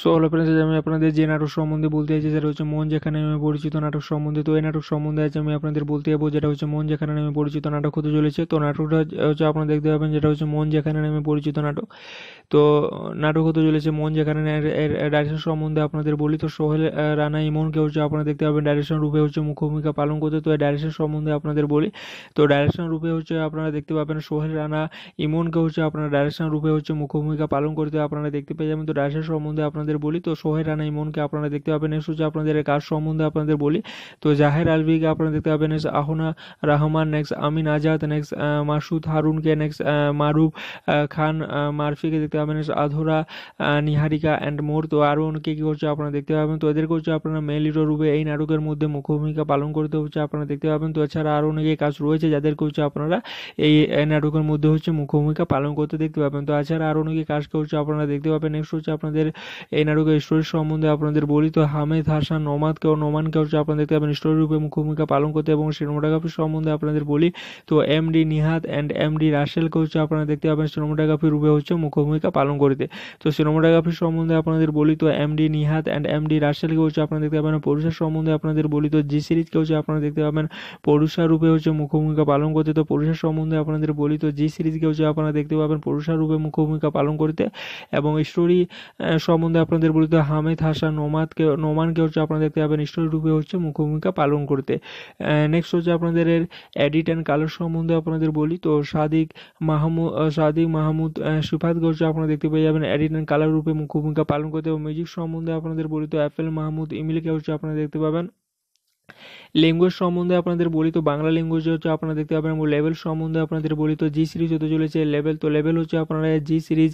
So হলো friends আমি আপনাদের যে নাটক সম্বন্ধে বলতে চাইছি, সেটা হচ্ছে মন যেখানে নামে পরিচিত নাটক সম্বন্ধে। তো এই নাটক সম্বন্ধে আজ আমি আপনাদের বলতে যাব, যেটা হচ্ছে মন যেখানে নামে পরিচিত নাটক হতে চলেছে। তো নাটকটা হচ্ছে আপনারা দেখতে পাবেন, যেটা হচ্ছে মন যেখানে নামে পরিচিত নাটক। তো নাটক হতে চলেছে মন যেখানে ডাইরেকশন সম্বন্ধে আপনাদের বলি। তো সোহেল রানা ইমনকে হচ্ছে আপনারা দেখতে পাবেন ডাইরেকশন রূপে হচ্ছে মুখ্য ভূমিকা পালন করতে। তো ডাইরেকশন সম্বন্ধে আপনাদের বলি। তো ডাইরেকশন রূপে হচ্ছে আপনারা দেখতে পাবেন, সোহেল, রানা ইমনকে হচ্ছে আপনারা ডাইরেকশন রূপে হচ্ছে মুখ্য ভূমিকা পালন করতে আপনারা দেখতে পেয়ে যাবেন। তো ডাইরেকশন সম্বন্ধে আপনাদের বলি, তো সোহের রানা ইমনকে আপনারা দেখতে পাবেন নেক্সট হচ্ছে আপনাদের কাজ সম্বন্ধে আপনাদের বলি। তো জাহের আলভিকে আপনারা দেখতে পাবেন next Ahna Rahman next Amin Azad next Masud হারুনকে next Maruf Khan মারফিকে দেখতে পাবেন নেক্সট আধুরা নিহারিকা অ্যান্ড মোর। তো আরও অনেকে কী করছে আপনারা দেখতে পাবেন, তো এদেরকে হচ্ছে আপনারা মেল হিরো রূপে এই নাটকের মধ্যে মুখ্য ভূমিকা পালন করতে হচ্ছে আপনারা দেখতে পাবেন। তো এছাড়া আরও অনেকে কাজ রয়েছে যাদেরকে হচ্ছে আপনারা এই নাটকের মধ্যে হচ্ছে মুখ্য ভূমিকা পালন করতে দেখতে পাবেন। তো এছাড়া আরও অনেকে কাজকে হচ্ছে আপনারা দেখতে পাবেন নেক্সট হচ্ছে আপনাদের এই নাটকের স্টোরি সম্বন্ধে আপনাদের বলি তো, হামেদ, হাসান, নোমাদকে ও নোমানকে হচ্ছে আপনারা দেখতে পাবেন। স্টোরি রূপে মুখ্য ভূমিকা পালন করতে এবং সিনেমাটোগ্রাফি সম্বন্ধে আপনাদের বলি তো M D Nihat and M D রাসেলকে হচ্ছে আপনারা দেখতে পাবেন। সিনেমাটোগ্রাফি রূপে হচ্ছে মুখ্য ভূমিকা পালন করতে। তো সিনেমাটোগ্রাফি সম্বন্ধে আপনাদের বলি তো M D Nihat and M D রাসেলকে হচ্ছে আপনারা দেখতে পাবেন। পরুষার সম্বন্ধে আপনাদের বলি তো জি সিরিজকে হচ্ছে আপনারা দেখতে পাবেন। পরুষা রূপে হচ্ছে মুখ্য ভূমিকা পালন করতে। তো পরুষার সম্বন্ধে আপনাদের বলি তো জি সিরিজকে হচ্ছে আপনারা দেখতে পাবেন। পরুষা রূপে মুখ্য ভূমিকা পালন করতে এবং স্টোরি সম্বন্ধে আপনাদের বলিত হামেদ হাসান, নোমাদকে নোমানকে হচ্ছে আপনারা দেখতে পাবেন রূপে হচ্ছে মুখ্য ভূমিকা পালন করতে। নেক্সট হচ্ছে আপনাদের এডিট অ্যান্ড কালার সম্বন্ধে আপনাদের বলি। তো সাদিক মাহমুদ সাদিক মাহমুদ সুফাতকে হচ্ছে আপনারা দেখতে পেয়ে যাবেন এডিট অ্যান্ড কালার রূপে মুখ্য ভূমিকা পালন করতে এবং মিউজিক সম্বন্ধে আপনাদের বলি। তো অ্যাপেল মাহমুদ ইমিলকে হচ্ছে আপনারা দেখতে পাবেন। ল্যাঙ্গুয়েজ সম্বন্ধে আপনাদের বলি তো, বাংলা ল্যাঙ্গুয়েজ হচ্ছে আপনারা দেখতে পাবেন, এবং লেভেল সম্বন্ধে আপনাদের বলি তো জি সিরিজ হতে চলেছে লেভেল তো লেভেল হচ্ছে আপনারা জি সিরিজ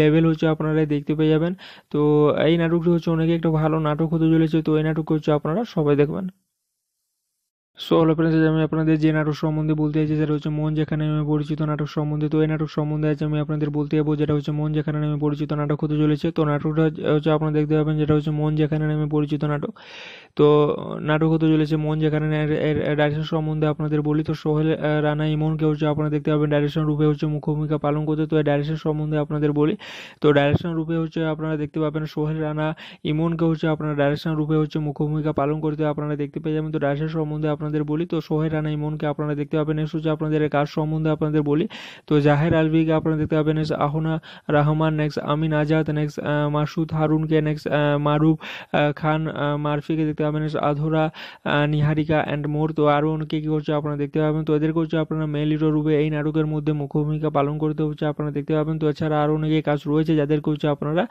লেভেল হচ্ছে আপনারা দেখতে পেয়ে যাবেন। তো এই নাটকটি হচ্ছে অনেকে একটা ভালো নাটক হতে চলেছে, তো এই নাটক হচ্ছে আপনারা সবাই দেখবেন। সো হলো ফ্রেন্ডস আমি আপনাদের যে নাটক সম্বন্ধে বলতে চাইছি, সেটা হচ্ছে মন যেখানে নামে পরিচিত নাটক সম্বন্ধে। তো এই নাটক সম্বন্ধে আজ আমি আপনাদের বলতে যাব যেটা হচ্ছে মন যেখানে নামে পরিচিত নাটক হতে চলেছে। তো নাটকটা হচ্ছে আপনারা দেখতে পাবেন যেটা হচ্ছে মন যেখানে নামে পরিচিত নাটক। তো নাটক হতে চলেছে মন যেখানে ডাইরেকশন সম্বন্ধে আপনাদের বলি। তো সোহেল রানা ইমনকে হচ্ছে আপনারা দেখতে পাবেন ডাইরেকশন রূপে হচ্ছে মুখ্য ভূমিকা পালন করতে তো এই ডাইরেকশন সম্বন্ধে আপনাদের বলি। তো ডাইরেকশন রূপে হচ্ছে আপনারা দেখতে পাবেন সোহেল, রানা ইমনকে হচ্ছে আপনারা ডাইরেকশন রূপে হচ্ছে মুখ্য ভূমিকা পালন করতে আপনারা দেখতে পেয়ে যাবেন। তো ডাইরেকশন সম্বন্ধে আপনাদের বলি, তো সোহেল রানা ইমনকে আপনারা দেখতে পাবেন। নেক্সট হচ্ছে আপনাদের কাজ সম্বন্ধে আপনাদের বলি, তো জাহের আলভিকে আপনারা দেখতে পাবেন। Next Ahna Rahman next Amin Azad next Masud হারুনকে next Maruf Khan মারফিকে দেখতে পাবেন। আধুরা নিহারিকা অ্যান্ড মোর, তো আরও অনেকে কী করছে আপনারা দেখতে পাবেন। তো এদেরকে হচ্ছে আপনারা মেল হিরো রূপে এই নাটকের মধ্যে মুখ্য ভূমিকা পালন করতে হচ্ছে আপনারা দেখতে পাবেন। তো এছাড়া আরও অনেকে কাজ রয়েছে যাদেরকে হচ্ছে আপনারা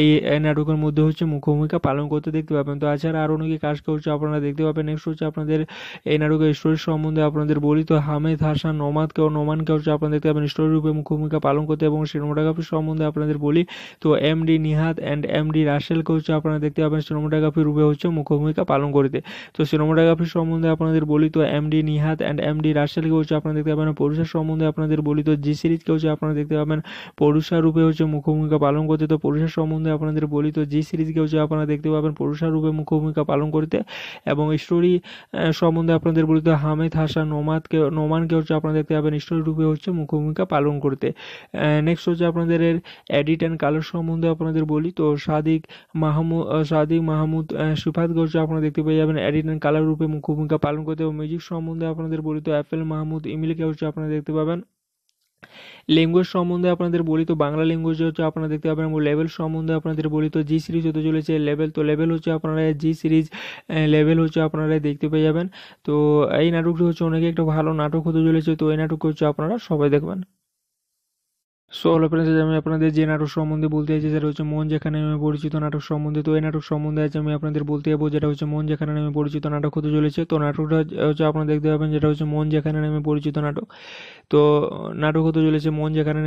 এই নাটকের মধ্যে হচ্ছে মুখ্য ভূমিকা পালন করতে দেখতে পাবেন। তো এছাড়া আরও অনেকে কাজকে হচ্ছে আপনারা দেখতে পাবেন। নেক্সট হচ্ছে আপনাদের এই নাটকের স্টোরি সম্বন্ধে আপনাদের বলি তো, হামেদ, হাসান, নোমাদকে ও নোমানকে হচ্ছে আপনারা দেখতে পাবেন। স্টোরি রূপে মুখ্য ভূমিকা পালন করতে এবং সিনেমাটোগ্রাফি সম্বন্ধে আপনাদের বলি তো M D Nihat and M D রাসেলকে হচ্ছে আপনারা দেখতে পাবেন। সিনেমাটোগ্রাফি রূপে হচ্ছে মুখ্য ভূমিকা পালন করতে। তো, সিনেমাটোগ্রাফি সম্বন্ধে আপনাদের বলি তো M D Nihat and M D রাসেলকে হচ্ছে আপনারা দেখতে পাবেন। পরুষার সম্বন্ধে আপনাদের বলি তো, জি সিরিজকে হচ্ছে আপনারা দেখতে পাবেন। পরুষা রূপে হচ্ছে মুখ্য ভূমিকা পালন করতে। তো পরুষার সম্বন্ধে আপনাদের বলি তো, জি সিরিজকে হচ্ছে আপনারা দেখতে পাবেন। পরুষা রূপে মুখ্য ভূমিকা পালন করতে এবং স্টোরি সম্বন্ধে আপনাদের বলি হামিদ, হাসান নোমাদকে নোমানকে হচ্ছে আপনারা দেখতে পাবেন রূপে হচ্ছে মুখ্য ভূমিকা পালন করতে। নেক্সট হচ্ছে আপনাদের এডিট অ্যান্ড কালার সম্বন্ধে আপনাদের বলি। তো সাদিক মাহমুদ সাদিক মাহমুদ সুফাতকে হচ্ছে আপনারা দেখতে পেয়ে যাবেন এডিট অ্যান্ড কালার রূপে মুখ্য ভূমিকা পালন করতে এবং মিউজিক সম্বন্ধে আপনাদের বলি। তো অ্যাপেল মাহমুদ ইমিলকে হচ্ছে আপনারা দেখতে পাবেন। ল্যাঙ্গুয়েজ সম্বন্ধে আপনাদের বলি তো, বাংলা ল্যাঙ্গুয়েজ হচ্ছে আপনারা দেখতে পাবেন লেভেল সম্বন্ধে আপনাদের বলি তো জি সিরিজ হতে চলেছে লেভেল তো লেভেল হচ্ছে আপনারা জি সিরিজ লেভেল হচ্ছে আপনারা দেখতে পেয়ে যাবেন। তো এই নাটকটি হচ্ছে অনেকে একটা ভালো নাটক হতে চলেছে, তো এই নাটক হচ্ছে আপনারা সবাই দেখবেন। সো হলো আমি আপনাদের যে নাটক সম্বন্ধে বলতে চাইছি, সেটা হচ্ছে মন যেখানে নামে পরিচিত নাটক সম্বন্ধে। তো এই নাটক সম্বন্ধে আজ আমি আপনাদের বলতে যাব, যেটা হচ্ছে মন যেখানে নামে পরিচিত নাটক হতে চলেছে। তো নাটকটা হচ্ছে আপনারা দেখতে পাবেন, যেটা হচ্ছে মন যেখানে নামে পরিচিত নাটক। তো নাটক হতে চলেছে মন যেখানে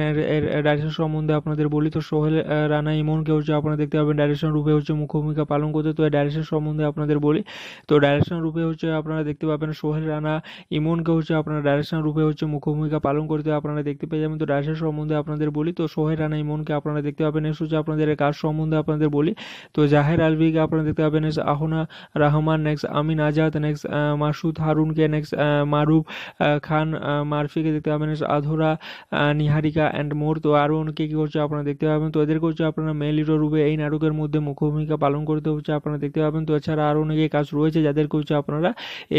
ডাইরেকশন সম্বন্ধে আপনাদের বলি। তো সোহেল রানা ইমনকে হচ্ছে আপনারা দেখতে পাবেন। ডাইরেকশন রূপে হচ্ছে মুখ্য ভূমিকা পালন করতে। তো ডাইরেকশন সম্বন্ধে আপনাদের বলি। তো ডাইরেকশন রূপে হচ্ছে আপনারা দেখতে পাবেন সোহেল, রানা ইমনকে হচ্ছে আপনারা ডাইরেকশন রূপে হচ্ছে মুখ্য ভূমিকা পালন করতে আপনারা দেখতে পেয়ে যাবেন। তো ডাইরেকশন সম্বন্ধে আপনাদের বলি। তো সোহেল, রানা, ইমনকে আপনারা দেখতে পাবেন। নেক্সট হচ্ছে আপনাদের কাজ সম্বন্ধে আপনাদের বলি। তো জাহের আলভিকে আপনারা দেখতে পাবেন। Next Ahna Rahman next Amin Azad next Masud হারুনকে next Maruf Khan মারফিকে দেখতে পাবেন আধুরা নিহারিকা অ্যান্ড মোর। তো আরও অনেকে কী করছে আপনারা দেখতে পাবেন। তো এদেরকে হচ্ছে আপনারা মেল হিরো রূপে এই নাটকের মধ্যে মুখ্য ভূমিকা পালন করতে হচ্ছে আপনারা দেখতে পাবেন। তো এছাড়া আরও অনেকে কাজ রয়েছে যাদেরকে হচ্ছে আপনারা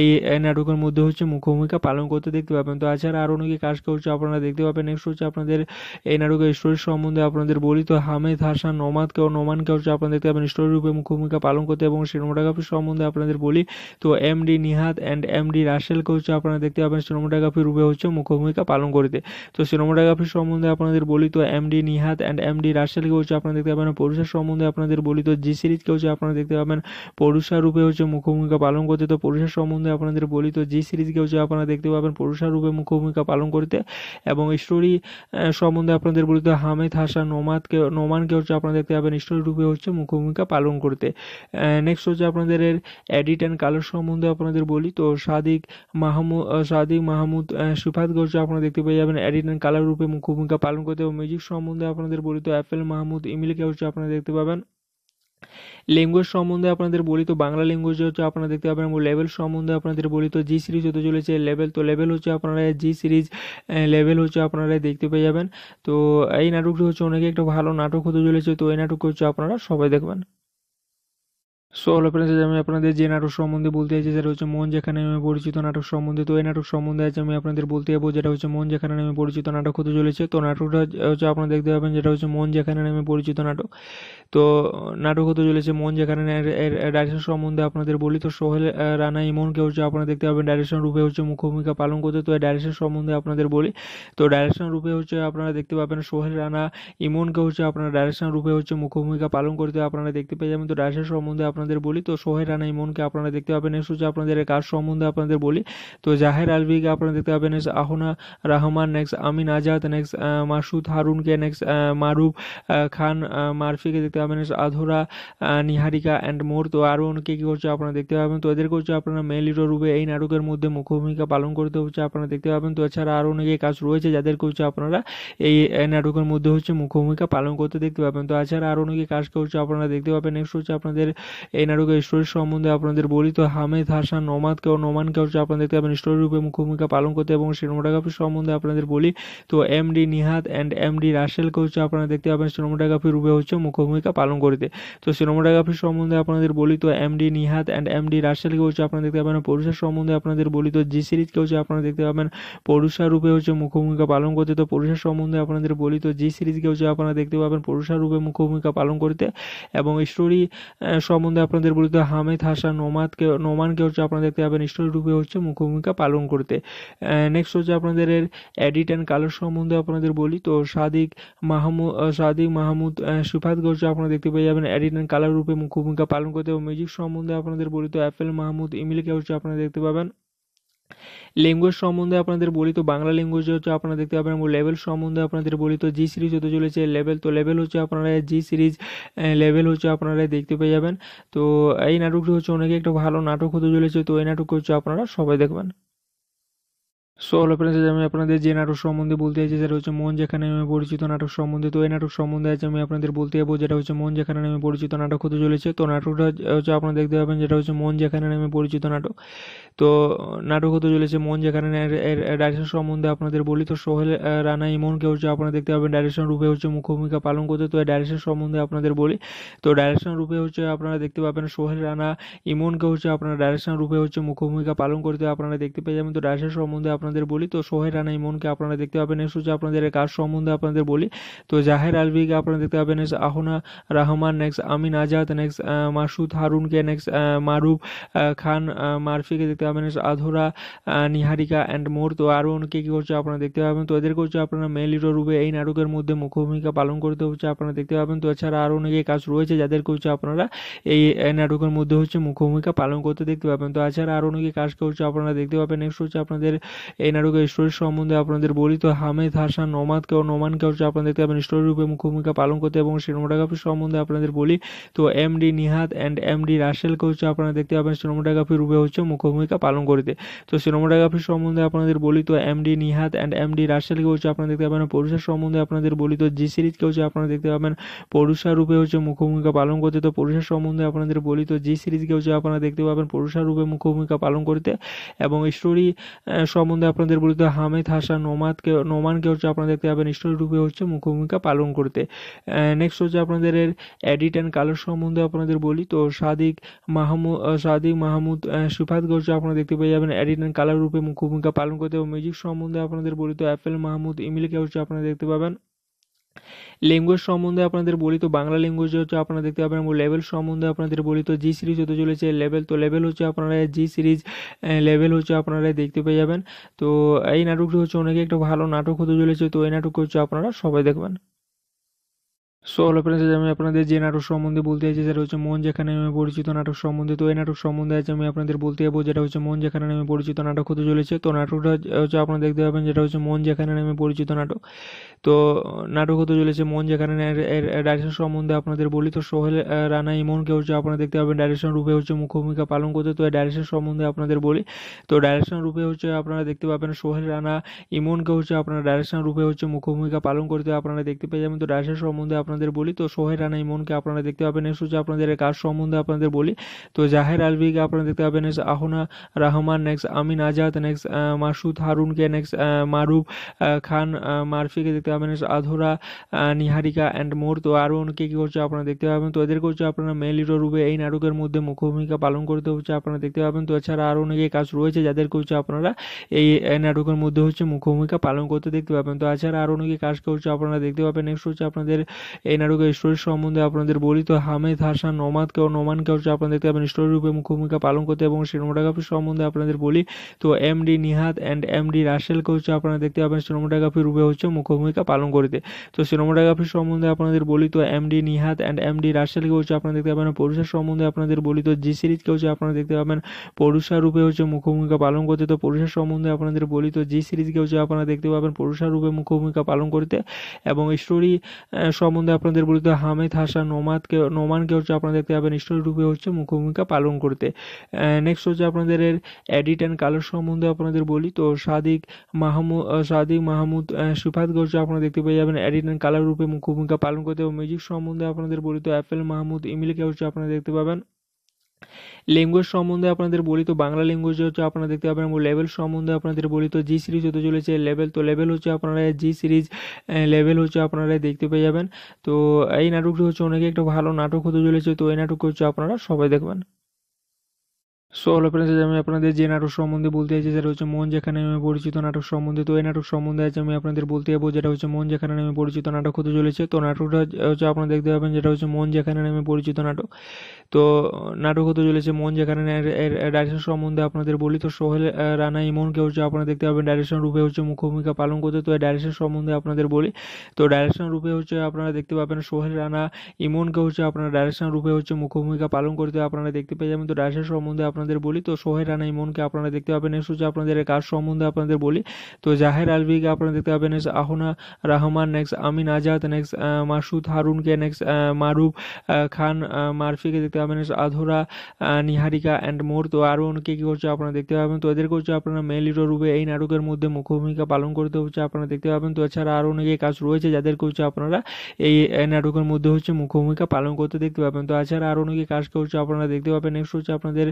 এই নাটকের মধ্যে হচ্ছে মুখ্য ভূমিকা পালন করতে দেখতে পাবেন। তো এছাড়া আরও অনেকে কাজ করছে আপনারা দেখতে পাবেন। নেক্সট হচ্ছে আপনাদের এই নাটকের স্টোরি সম্বন্ধে আপনাদের বলি। তো হামেদ, হাসান নোমাদকে ও নোমানকে হচ্ছে আপনারা দেখতে পাবেন। স্টোরি রূপে মুখ্য ভূমিকা পালন করতে এবং সিনেমাটোগ্রাফি সম্বন্ধে আপনাদের বলি। তো M D Nihat and M D রাসেলকে হচ্ছে আপনারা দেখতে পাবেন। সিনেমাটোগ্রাফি রূপে হচ্ছে মুখ্য ভূমিকা পালন করতে তো সিনেমাটোগ্রাফি সম্বন্ধে আপনাদের বলি তো M D Nihat and M D রাসেলকে হচ্ছে আপনারা দেখতে পাবেন। পুরুষের সম্বন্ধে আপনাদের বলি তো জি সিরিজকে হচ্ছে আপনারা দেখতে পাবেন। পুরুষার রূপে হচ্ছে মুখ্য ভূমিকা পালন করতে, তো পুরুষের সম্বন্ধে আপনাদের বলি তো জি সিরিজকে হচ্ছে আপনারা দেখতে পাবেন। পুরুষার রূপে মুখ্য ভূমিকা পালন করতে এবং স্টোরি সম্বন্ধে আপনাদের বলি তো হামেদ, হাসান নোমাদকে নোমানকে হচ্ছে আপনারা দেখতে পাবেন। স্টোরি রূপে হচ্ছে মুখ্য ভূমিকা পালন করতে। নেক্সট হচ্ছে আপনাদের এডিট অ্যান্ড কালার সম্বন্ধে আপনাদের বলি, তো সাদিক মাহমুদ সাদিক মাহমুদ সিফাতকে হচ্ছে আপনারা দেখতে পেয়ে যাবেন এডিট অ্যান্ড কালার রূপে মুখ্য ভূমিকা পালন করতে এবং মিউজিক সম্বন্ধে আপনাদের বলি তো অ্যাপেল মাহমুদ ইমিলকে হচ্ছে আপনারা দেখতে পাবেন। ল্যাঙ্গুয়েজ সম্বন্ধে আপনাদের বলি তো বাংলা ল্যাঙ্গুয়েজ হচ্ছে আপনারা দেখতে পাবেন এবং লেভেল সম্বন্ধে আপনাদের বলি তো জি সিরিজ হতে চলেছে লেভেল তো লেভেল হচ্ছে আপনারা জি সিরিজ লেভেল হচ্ছে আপনারা দেখতে পেয়ে যাবেন। তো এই নাটকটি হচ্ছে অনেকে একটা ভালো নাটক হতে চলেছে, তো এই নাটক হচ্ছে আপনারা সবাই দেখবেন। সো হলো ফ্রেন্ডস আমি আপনাদের যে নাটক সম্বন্ধে বলতে চাইছি, সেটা হচ্ছে মন যেখানে নামে পরিচিত নাটক সম্বন্ধে। তো এই নাটক সম্বন্ধে আজ আমি আপনাদের বলতে যাব, যেটা হচ্ছে মন যেখানে নামে পরিচিত নাটক হতে চলেছে। তো নাটকটা হচ্ছে আপনারা দেখতে পাবেন, যেটা হচ্ছে মন যেখানে নামে পরিচিত নাটক। তো নাটক হতে চলেছে মন যেখানে ডাইরেকশন সম্বন্ধে আপনাদের বলি। তো সোহেল রানা ইমনকে হচ্ছে আপনারা দেখতে পাবেন ডাইরেকশন রূপে হচ্ছে মুখ্য ভূমিকা পালন করতে। তো ডাইরেকশন সম্বন্ধে আপনাদের বলি। তো ডাইরেকশন রূপে হচ্ছে আপনারা দেখতে পাবেন, সোহেল, রানা ইমনকে হচ্ছে আপনারা ডাইরেকশন রূপে হচ্ছে মুখ্য ভূমিকা পালন করতে আপনারা দেখতে পেয়ে যাবেন। তো ডাইরেকশন সম্বন্ধে আপনাদের বলি, তো সোহের রানা ইমনকে আপনারা দেখতে পাবেন নেক্সট হচ্ছে আপনাদের কাজ সম্বন্ধে আপনাদের বলি। তো জাহের আলভিকে আপনারা দেখতে পাবেন next Ahna Rahman next Amin Azad next Masud হারুনকে next Maruf Khan মারফিকে দেখতে পাবেন আধুরা নিহারিকা অ্যান্ড মোর। তো আরও অনেকে কী করছে আপনারা দেখতে পাবেন, তো এদেরকে হচ্ছে আপনারা মেল হিরো রূপে এই নাটকের মধ্যে মুখ্য ভূমিকা পালন করতে হচ্ছে আপনারা দেখতে পাবেন। তো এছাড়া আরও অনেকে কাজ রয়েছে যাদেরকে হচ্ছে আপনারা এই নাটকের মধ্যে হচ্ছে মুখ্য ভূমিকা পালন করতে দেখতে পাবেন। তো এছাড়া আরও অনেকে কাজ করছে আপনারা দেখতে পাবেন নেক্সট হচ্ছে আপনাদের এই নাটকের স্টোরি সম্বন্ধে আপনাদের বলি তো, হামেদ, হাসান, নোমাদকে ও নোমানকে হচ্ছে আপনারা দেখতে পাবেন। স্টোরি রূপে মুখ্য ভূমিকা পালন করতে এবং সিনেমাটোগ্রাফি সম্বন্ধে আপনাদের বলি তো M D Nihat and M D রাসেলকে হচ্ছে আপনারা দেখতে পাবেন সিনেমাটোগ্রাফি রূপে হচ্ছে মুখ্য ভূমিকা পালন করতে। তো, সিনেমাটোগ্রাফি সম্বন্ধে আপনাদের বলি তো M D Nihat and M D রাসেলকে হচ্ছে আপনারা দেখতে পাবেন। পুরুষের সম্বন্ধে আপনাদের বলি তো, জি সিরিজকে হচ্ছে আপনারা দেখতে পাবেন। পুরুষার রূপে হচ্ছে মুখ্য ভূমিকা পালন করতে, তো পুরুষের সম্বন্ধে আপনাদের বলি তো, জি সিরিজকে হচ্ছে আপনারা দেখতে পাবেন। পুরুষার রূপে মুখ্য ভূমিকা পালন করতে এবং স্টোরি সম্বন্ধে আপনাদের বলিত হামেদ, হাসান নোমাদকে নোমানকে হচ্ছে আপনারা দেখতে পাবেন রূপে হচ্ছে মুখ্য ভূমিকা পালন করতে। নেক্সট হচ্ছে আপনাদের এডিট অ্যান্ড কালার সম্বন্ধে আপনাদের বলি। তো সাদিক মাহমুদ সাদিক মাহমুদ সুফাতকে হচ্ছে আপনারা দেখতে পেয়ে যাবেন এডিট অ্যান্ড কালার রূপে মুখ্য ভূমিকা পালন করতে এবং মিউজিক সম্বন্ধে আপনাদের বলি। তো অ্যাপেল মাহমুদ ইমিলকে হচ্ছে আপনারা দেখতে পাবেন। ল্যাঙ্গুয়েজ সম্বন্ধে আপনাদের বলি তো বাংলা ল্যাঙ্গুয়েজ হচ্ছে আপনারা দেখতে পাবেন, এবং লেভেল সম্বন্ধে আপনাদের বলি তো জি সিরিজ হতে চলেছে। লেভেল তো লেভেল হচ্ছে আপনারা জি সিরিজ লেভেল হচ্ছে আপনারা দেখতে পেয়ে যাবেন। তো এই নাটকটি হচ্ছে অনেকে একটা ভালো নাটক হতে চলেছে। তো এই নাটক হচ্ছে আপনারা সবাই দেখবেন। সো হলো ফ্রেন্ডস আমি আপনাদের যে নাটক সম্বন্ধে বলতে চাইছি, সেটা হচ্ছে মন যেখানে নামে পরিচিত নাটক সম্বন্ধে। তো এই নাটক সম্বন্ধে আজ আমি আপনাদের বলতে যাব যেটা হচ্ছে মন যেখানে নামে পরিচিত নাটক হতে চলেছে। তো নাটকটা হচ্ছে আপনারা দেখতে পাবেন যেটা হচ্ছে মন যেখানে নামে পরিচিত নাটক। তো নাটক হতে চলেছে মন যেখানে ডাইরেকশন সম্বন্ধে আপনাদের বলি। তো সোহেল রানা ইমনকে হচ্ছে আপনারা দেখতে পাবেন ডাইরেকশন রূপে হচ্ছে মুখ্য ভূমিকা পালন করতে তো এই ডাইরেকশন সম্বন্ধে আপনাদের বলি। তো ডাইরেকশন রূপে হচ্ছে আপনারা দেখতে পাবেন সোহেল, রানা ইমনকে হচ্ছে আপনারা ডাইরেকশন রূপে হচ্ছে মুখ্য ভূমিকা পালন করতে আপনারা দেখতে পেয়ে যাবেন। তো ডাইরেকশন সম্বন্ধে আপনাদের বলি, তো সোহেল রানা ইমনকে আপনারা দেখতে পাবেন নেক্সট হচ্ছে আপনাদের কাজ সম্বন্ধে আপনাদের বলি, তো জাহের আলভিকে আপনারা দেখতে পাবেন next Ahna Rahman next Amin Azad next Masud হারুনকে next Maruf Khan মারফিকে দেখতে পাবেন আধুরা নিহারিকা অ্যান্ড মোর, তো আরও অনেকে কী করছে আপনারা দেখতে পাবেন, তো এদেরকে হচ্ছে আপনারা মেল হিরো রূপে এই নাটকের মধ্যে মুখ্য ভূমিকা পালন করতে হচ্ছে আপনারা দেখতে পাবেন, তো এছাড়া আরও অনেকে কাজ রয়েছে যাদেরকে হচ্ছে আপনারা, এই নাটকের মধ্যে হচ্ছে মুখ্য ভূমিকা পালন করতে দেখতে পাবেন, তো এছাড়া আরও অনেকে কাজ করছে আপনারা দেখতে পাবেন নেক্সট হচ্ছে আপনাদের এই নাটকের স্টোরি সম্বন্ধে আপনাদের বলি তো, হামেদ, হাসান নোমাদকে ও নোমানকে হচ্ছে আপনারা দেখতে পাবেন স্টোরি রূপে মুখ্য ভূমিকা পালন করতে এবং সিনেমাটোগ্রাফি সম্বন্ধে আপনাদের বলি তো M D Nihat and M D রাসেলকে হচ্ছে আপনারা দেখতে পাবেন সিনেমাটোগ্রাফি রূপে হচ্ছে মুখ্য ভূমিকা পালন করতে। তো, সিনেমাটোগ্রাফি সম্বন্ধে আপনাদের বলি তো M D Nihat and M D রাসেলকে হচ্ছে আপনারা দেখতে পাবেন পুরুষের সম্বন্ধে আপনাদের বলি তো জি সিরিজকে হচ্ছে আপনারা দেখতে পাবেন পুরুষা রূপে হচ্ছে মুখ্য ভূমিকা পালন করতে। তো পুরুষের সম্বন্ধে আপনাদের বলি তো জি সিরিজকে হচ্ছে আপনারা দেখতে পাবেন পুরুষা রূপে মুখ্য ভূমিকা পালন করতে এবং স্টোরি সম্বন্ধে আপনাদের বলি তো হামেদ, হাসান নোমাদকে নোমানকে হচ্ছে আপনারা দেখতে পাবেন। রূপে হচ্ছে মুখ্য ভূমিকা পালন করতে। নেক্সট হচ্ছে আপনাদের এডিট অ্যান্ড কালার সম্বন্ধে আপনাদের বলি। তো সাদিক মাহমুদ সাদিক মাহমুদ সিফাতকে হচ্ছে আপনারা দেখতে পেয়ে যাবেন এডিট অ্যান্ড কালার রূপে মুখ্য ভূমিকা পালন করতে এবং মিউজিক সম্বন্ধে আপনাদের বলি তো অ্যাপেল মাহমুদ ইমিলকে হচ্ছে আপনারা দেখতে পাবেন। ল্যাঙ্গুয়েজ সম্বন্ধে আপনাদের বলি তো, বাংলা ল্যাঙ্গুয়েজ হচ্ছে আপনারা দেখতে পাবেন, এবং লেভেল সম্বন্ধে আপনাদের বলি তো জি সিরিজ হতে চলেছে লেভেল তো লেভেল হচ্ছে আপনারা জি সিরিজ লেভেল হচ্ছে আপনারা দেখতে পেয়ে যাবেন। তো এই নাটকটি হচ্ছে অনেকে একটা ভালো নাটক হতে চলেছে, তো এই নাটক হচ্ছে আপনারা সবাই দেখবেন। সো হলো ফ্রেন্ডস আমি আপনাদের যে নাটক সম্বন্ধে বলতে চাইছি, সেটা হচ্ছে মন যেখানে আমি পরিচিত নাটক সম্বন্ধে। তো এই নাটক সম্বন্ধে আছে আমি আপনাদের বলতে যাব যেটা হচ্ছে মন যেখানে আমি পরিচিত নাটক হতে চলেছে। তো নাটকটা হচ্ছে আপনারা দেখতে পাবেন যেটা হচ্ছে মন যেখানে আমি পরিচিত নাটক। তো নাটক হতে চলেছে মন যেখানে ডাইরেকশন সম্বন্ধে আপনাদের বলি। তো সোহেল রানা ইমনকে হচ্ছে আপনারা দেখতে পাবেন ডাইরেকশন রূপে হচ্ছে মুখ্য ভূমিকা পালন করতে। তো ডাইরেকশন সম্বন্ধে আপনাদের বলি। তো ডাইরেকশন রূপে হচ্ছে আপনারা দেখতে পাবেন সোহেল, রানা ইমনকে হচ্ছে আপনারা ডাইরেকশন রূপে হচ্ছে মুখ্য ভূমিকা পালন করতে আপনারা দেখতে পেয়ে যাবেন। তো ডাইরেকশন সম্বন্ধে আপনাদের বলি, তো সোহেল রানা ইমনকে আপনারা দেখতে পাবেন নেক্সট হচ্ছে আপনাদের কাজ সম্বন্ধে আপনাদের বলি। তো জাহের আলভিকে আপনারা দেখতে পাবেন next Ahna Rahman next Amin Azad next Masud হারুনকে next Maruf Khan মারফিকে দেখতে পাবেন আধুরা নিহারিকা অ্যান্ড মোর তো আরও অনেকে কী করছে আপনারা দেখতে পাবেন, তো এদেরকে হচ্ছে আপনারা মেল হিরো রূপে এই নাটকের মধ্যে মুখ্য ভূমিকা পালন করতে হচ্ছে আপনারা দেখতে পাবেন। তো এছাড়া আরও অনেকে কাজ রয়েছে যাদেরকে হচ্ছে আপনারা এই নাটকের মধ্যে হচ্ছে মুখ্য ভূমিকা পালন করতে দেখতে পাবেন। তো এছাড়া আরও অনেকে কাজকে হচ্ছে আপনারা দেখতে পাবেন নেক্সট হচ্ছে আপনাদের এই নাটকের স্টোরি সম্বন্ধে আপনাদের বলি তো, হামেদ, হাসান, নোমাদকে ও নোমানকে হচ্ছে আপনারা দেখতে পাবেন। স্টোরি রূপে মুখ্য ভূমিকা পালন করতে এবং সিনেমাটোগ্রাফি সম্বন্ধে আপনাদের বলি তো M D Nihat and M D রাসেলকে হচ্ছে আপনারা দেখতে পাবেন সিনেমাটোগ্রাফি রূপে হচ্ছে মুখ্য ভূমিকা পালন করতে। তো সিনেমাটোগ্রাফি সম্বন্ধে আপনাদের বলি তো M D Nihat and M D রাসেলকে হচ্ছে আপনারা দেখতে পাবেন। পুরুষের সম্বন্ধে আপনাদের বলি তো জি সিরিজকে হচ্ছে আপনারা দেখতে পাবেন। পুরুষা রূপে হচ্ছে মুখ্য ভূমিকা পালন করতে, তো পুরুষের সম্বন্ধে আপনাদের বলি তো জি সিরিজকে হচ্ছে আপনারা দেখতে পাবেন। পুরুষা রূপে মুখ্য ভূমিকা পালন করতে এবং স্টোরি সম্বন্ধে আপনাদের বলিত হামেদ, হাসান, নোমাদকে নোমানকে হচ্ছে আপনারা দেখতে পাবেন রূপে হচ্ছে মুখ্য ভূমিকা পালন করতে। নেক্সট হচ্ছে আপনাদের এডিট অ্যান্ড কালার সম্বন্ধে আপনাদের বলি। তো সাদিক মাহমুদ সাদিক মাহমুদ সিফাতকে হচ্ছে আপনারা দেখতে পেয়ে যাবেন এডিট অ্যান্ড কালার রূপে মুখ্য ভূমিকা পালন করতে এবং মিউজিক সম্বন্ধে আপনাদের বলি তো অ্যাপেল মাহমুদ ইমিলকে হচ্ছে আপনারা দেখতে পাবেন। ল্যাঙ্গুয়েজ সম্বন্ধে আপনাদের বলি তো, বাংলা ল্যাঙ্গুয়েজ হচ্ছে আপনারা দেখতে পাবেন, এবং লেভেল সম্বন্ধে আপনাদের বলি তো জি সিরিজ হতে চলেছে লেভেল তো লেভেল হচ্ছে আপনারা জি সিরিজ লেভেল হচ্ছে আপনারা দেখতে পেয়ে যাবেন। তো এই নাটকটি হচ্ছে অনেকে একটা ভালো নাটক হতে চলেছে, তো এই নাটক হচ্ছে আপনারা সবাই দেখবেন। সো হলো ফ্রেন্ডস আমি আপনাদের যে নাটক সম্বন্ধে বলতে চাইছি, সেটা হচ্ছে মন যেখানে আমি পরিচিত নাটক সম্বন্ধে। তো এই নাটক সম্বন্ধে আছে আমি আপনাদের বলতে যাব, যেটা হচ্ছে মন যেখানে আমি পরিচিত নাটক হতে চলেছে। তো নাটকটা হচ্ছে আপনারা দেখতে পাবেন, যেটা হচ্ছে মন যেখানে আমি পরিচিত নাটক। তো নাটক হতে চলেছে মন যেখানে ডাইরেকশন সম্বন্ধে আপনাদের বলি। তো সোহেল রানা ইমনকে হচ্ছে আপনারা দেখতে পাবেন ডাইরেকশন রূপে হচ্ছে মুখ্য ভূমিকা পালন করতে। তো ডাইরেকশন সম্বন্ধে আপনাদের বলি। তো ডাইরেকশন রূপে হচ্ছে আপনারা দেখতে পাবেন, সোহেল, রানা ইমনকে হচ্ছে আপনারা ডাইরেকশন রূপে হচ্ছে মুখ্য ভূমিকা পালন করতে আপনারা দেখতে পেয়ে যাবেন। তো ডাইরেকশন সম্বন্ধে আপনাদের বলি, তো সোহেল রানা ইমনকে আপনারা দেখতে পাবেন নেক্সট হচ্ছে আপনাদের কাজ সম্বন্ধে আপনাদের বলি। তো জাহের আলভিকে আপনারা দেখতে পাবেন next Ahna Rahman next Amin Azad next Masud হারুনকে next Maruf Khan মারফিকে দেখতে পাবেন আধুরা নিহারিকা অ্যান্ড মোর। তো আরও অনেকে কী করছে আপনারা দেখতে পাবেন, তো এদেরকে হচ্ছে আপনারা মেল হিরো রূপে এই নাটকের মধ্যে মুখ্য ভূমিকা পালন করতে হচ্ছে আপনারা দেখতে পাবেন। তো এছাড়া আরও অনেকে কাজ রয়েছে যাদেরকে হচ্ছে আপনারা এই নাটকের মধ্যে হচ্ছে মুখ্য ভূমিকা পালন করতে দেখতে পাবেন। তো এছাড়া আরও অনেকে কাজকে হচ্ছে আপনারা দেখতে পাবেন নেক্সট হচ্ছে আপনাদের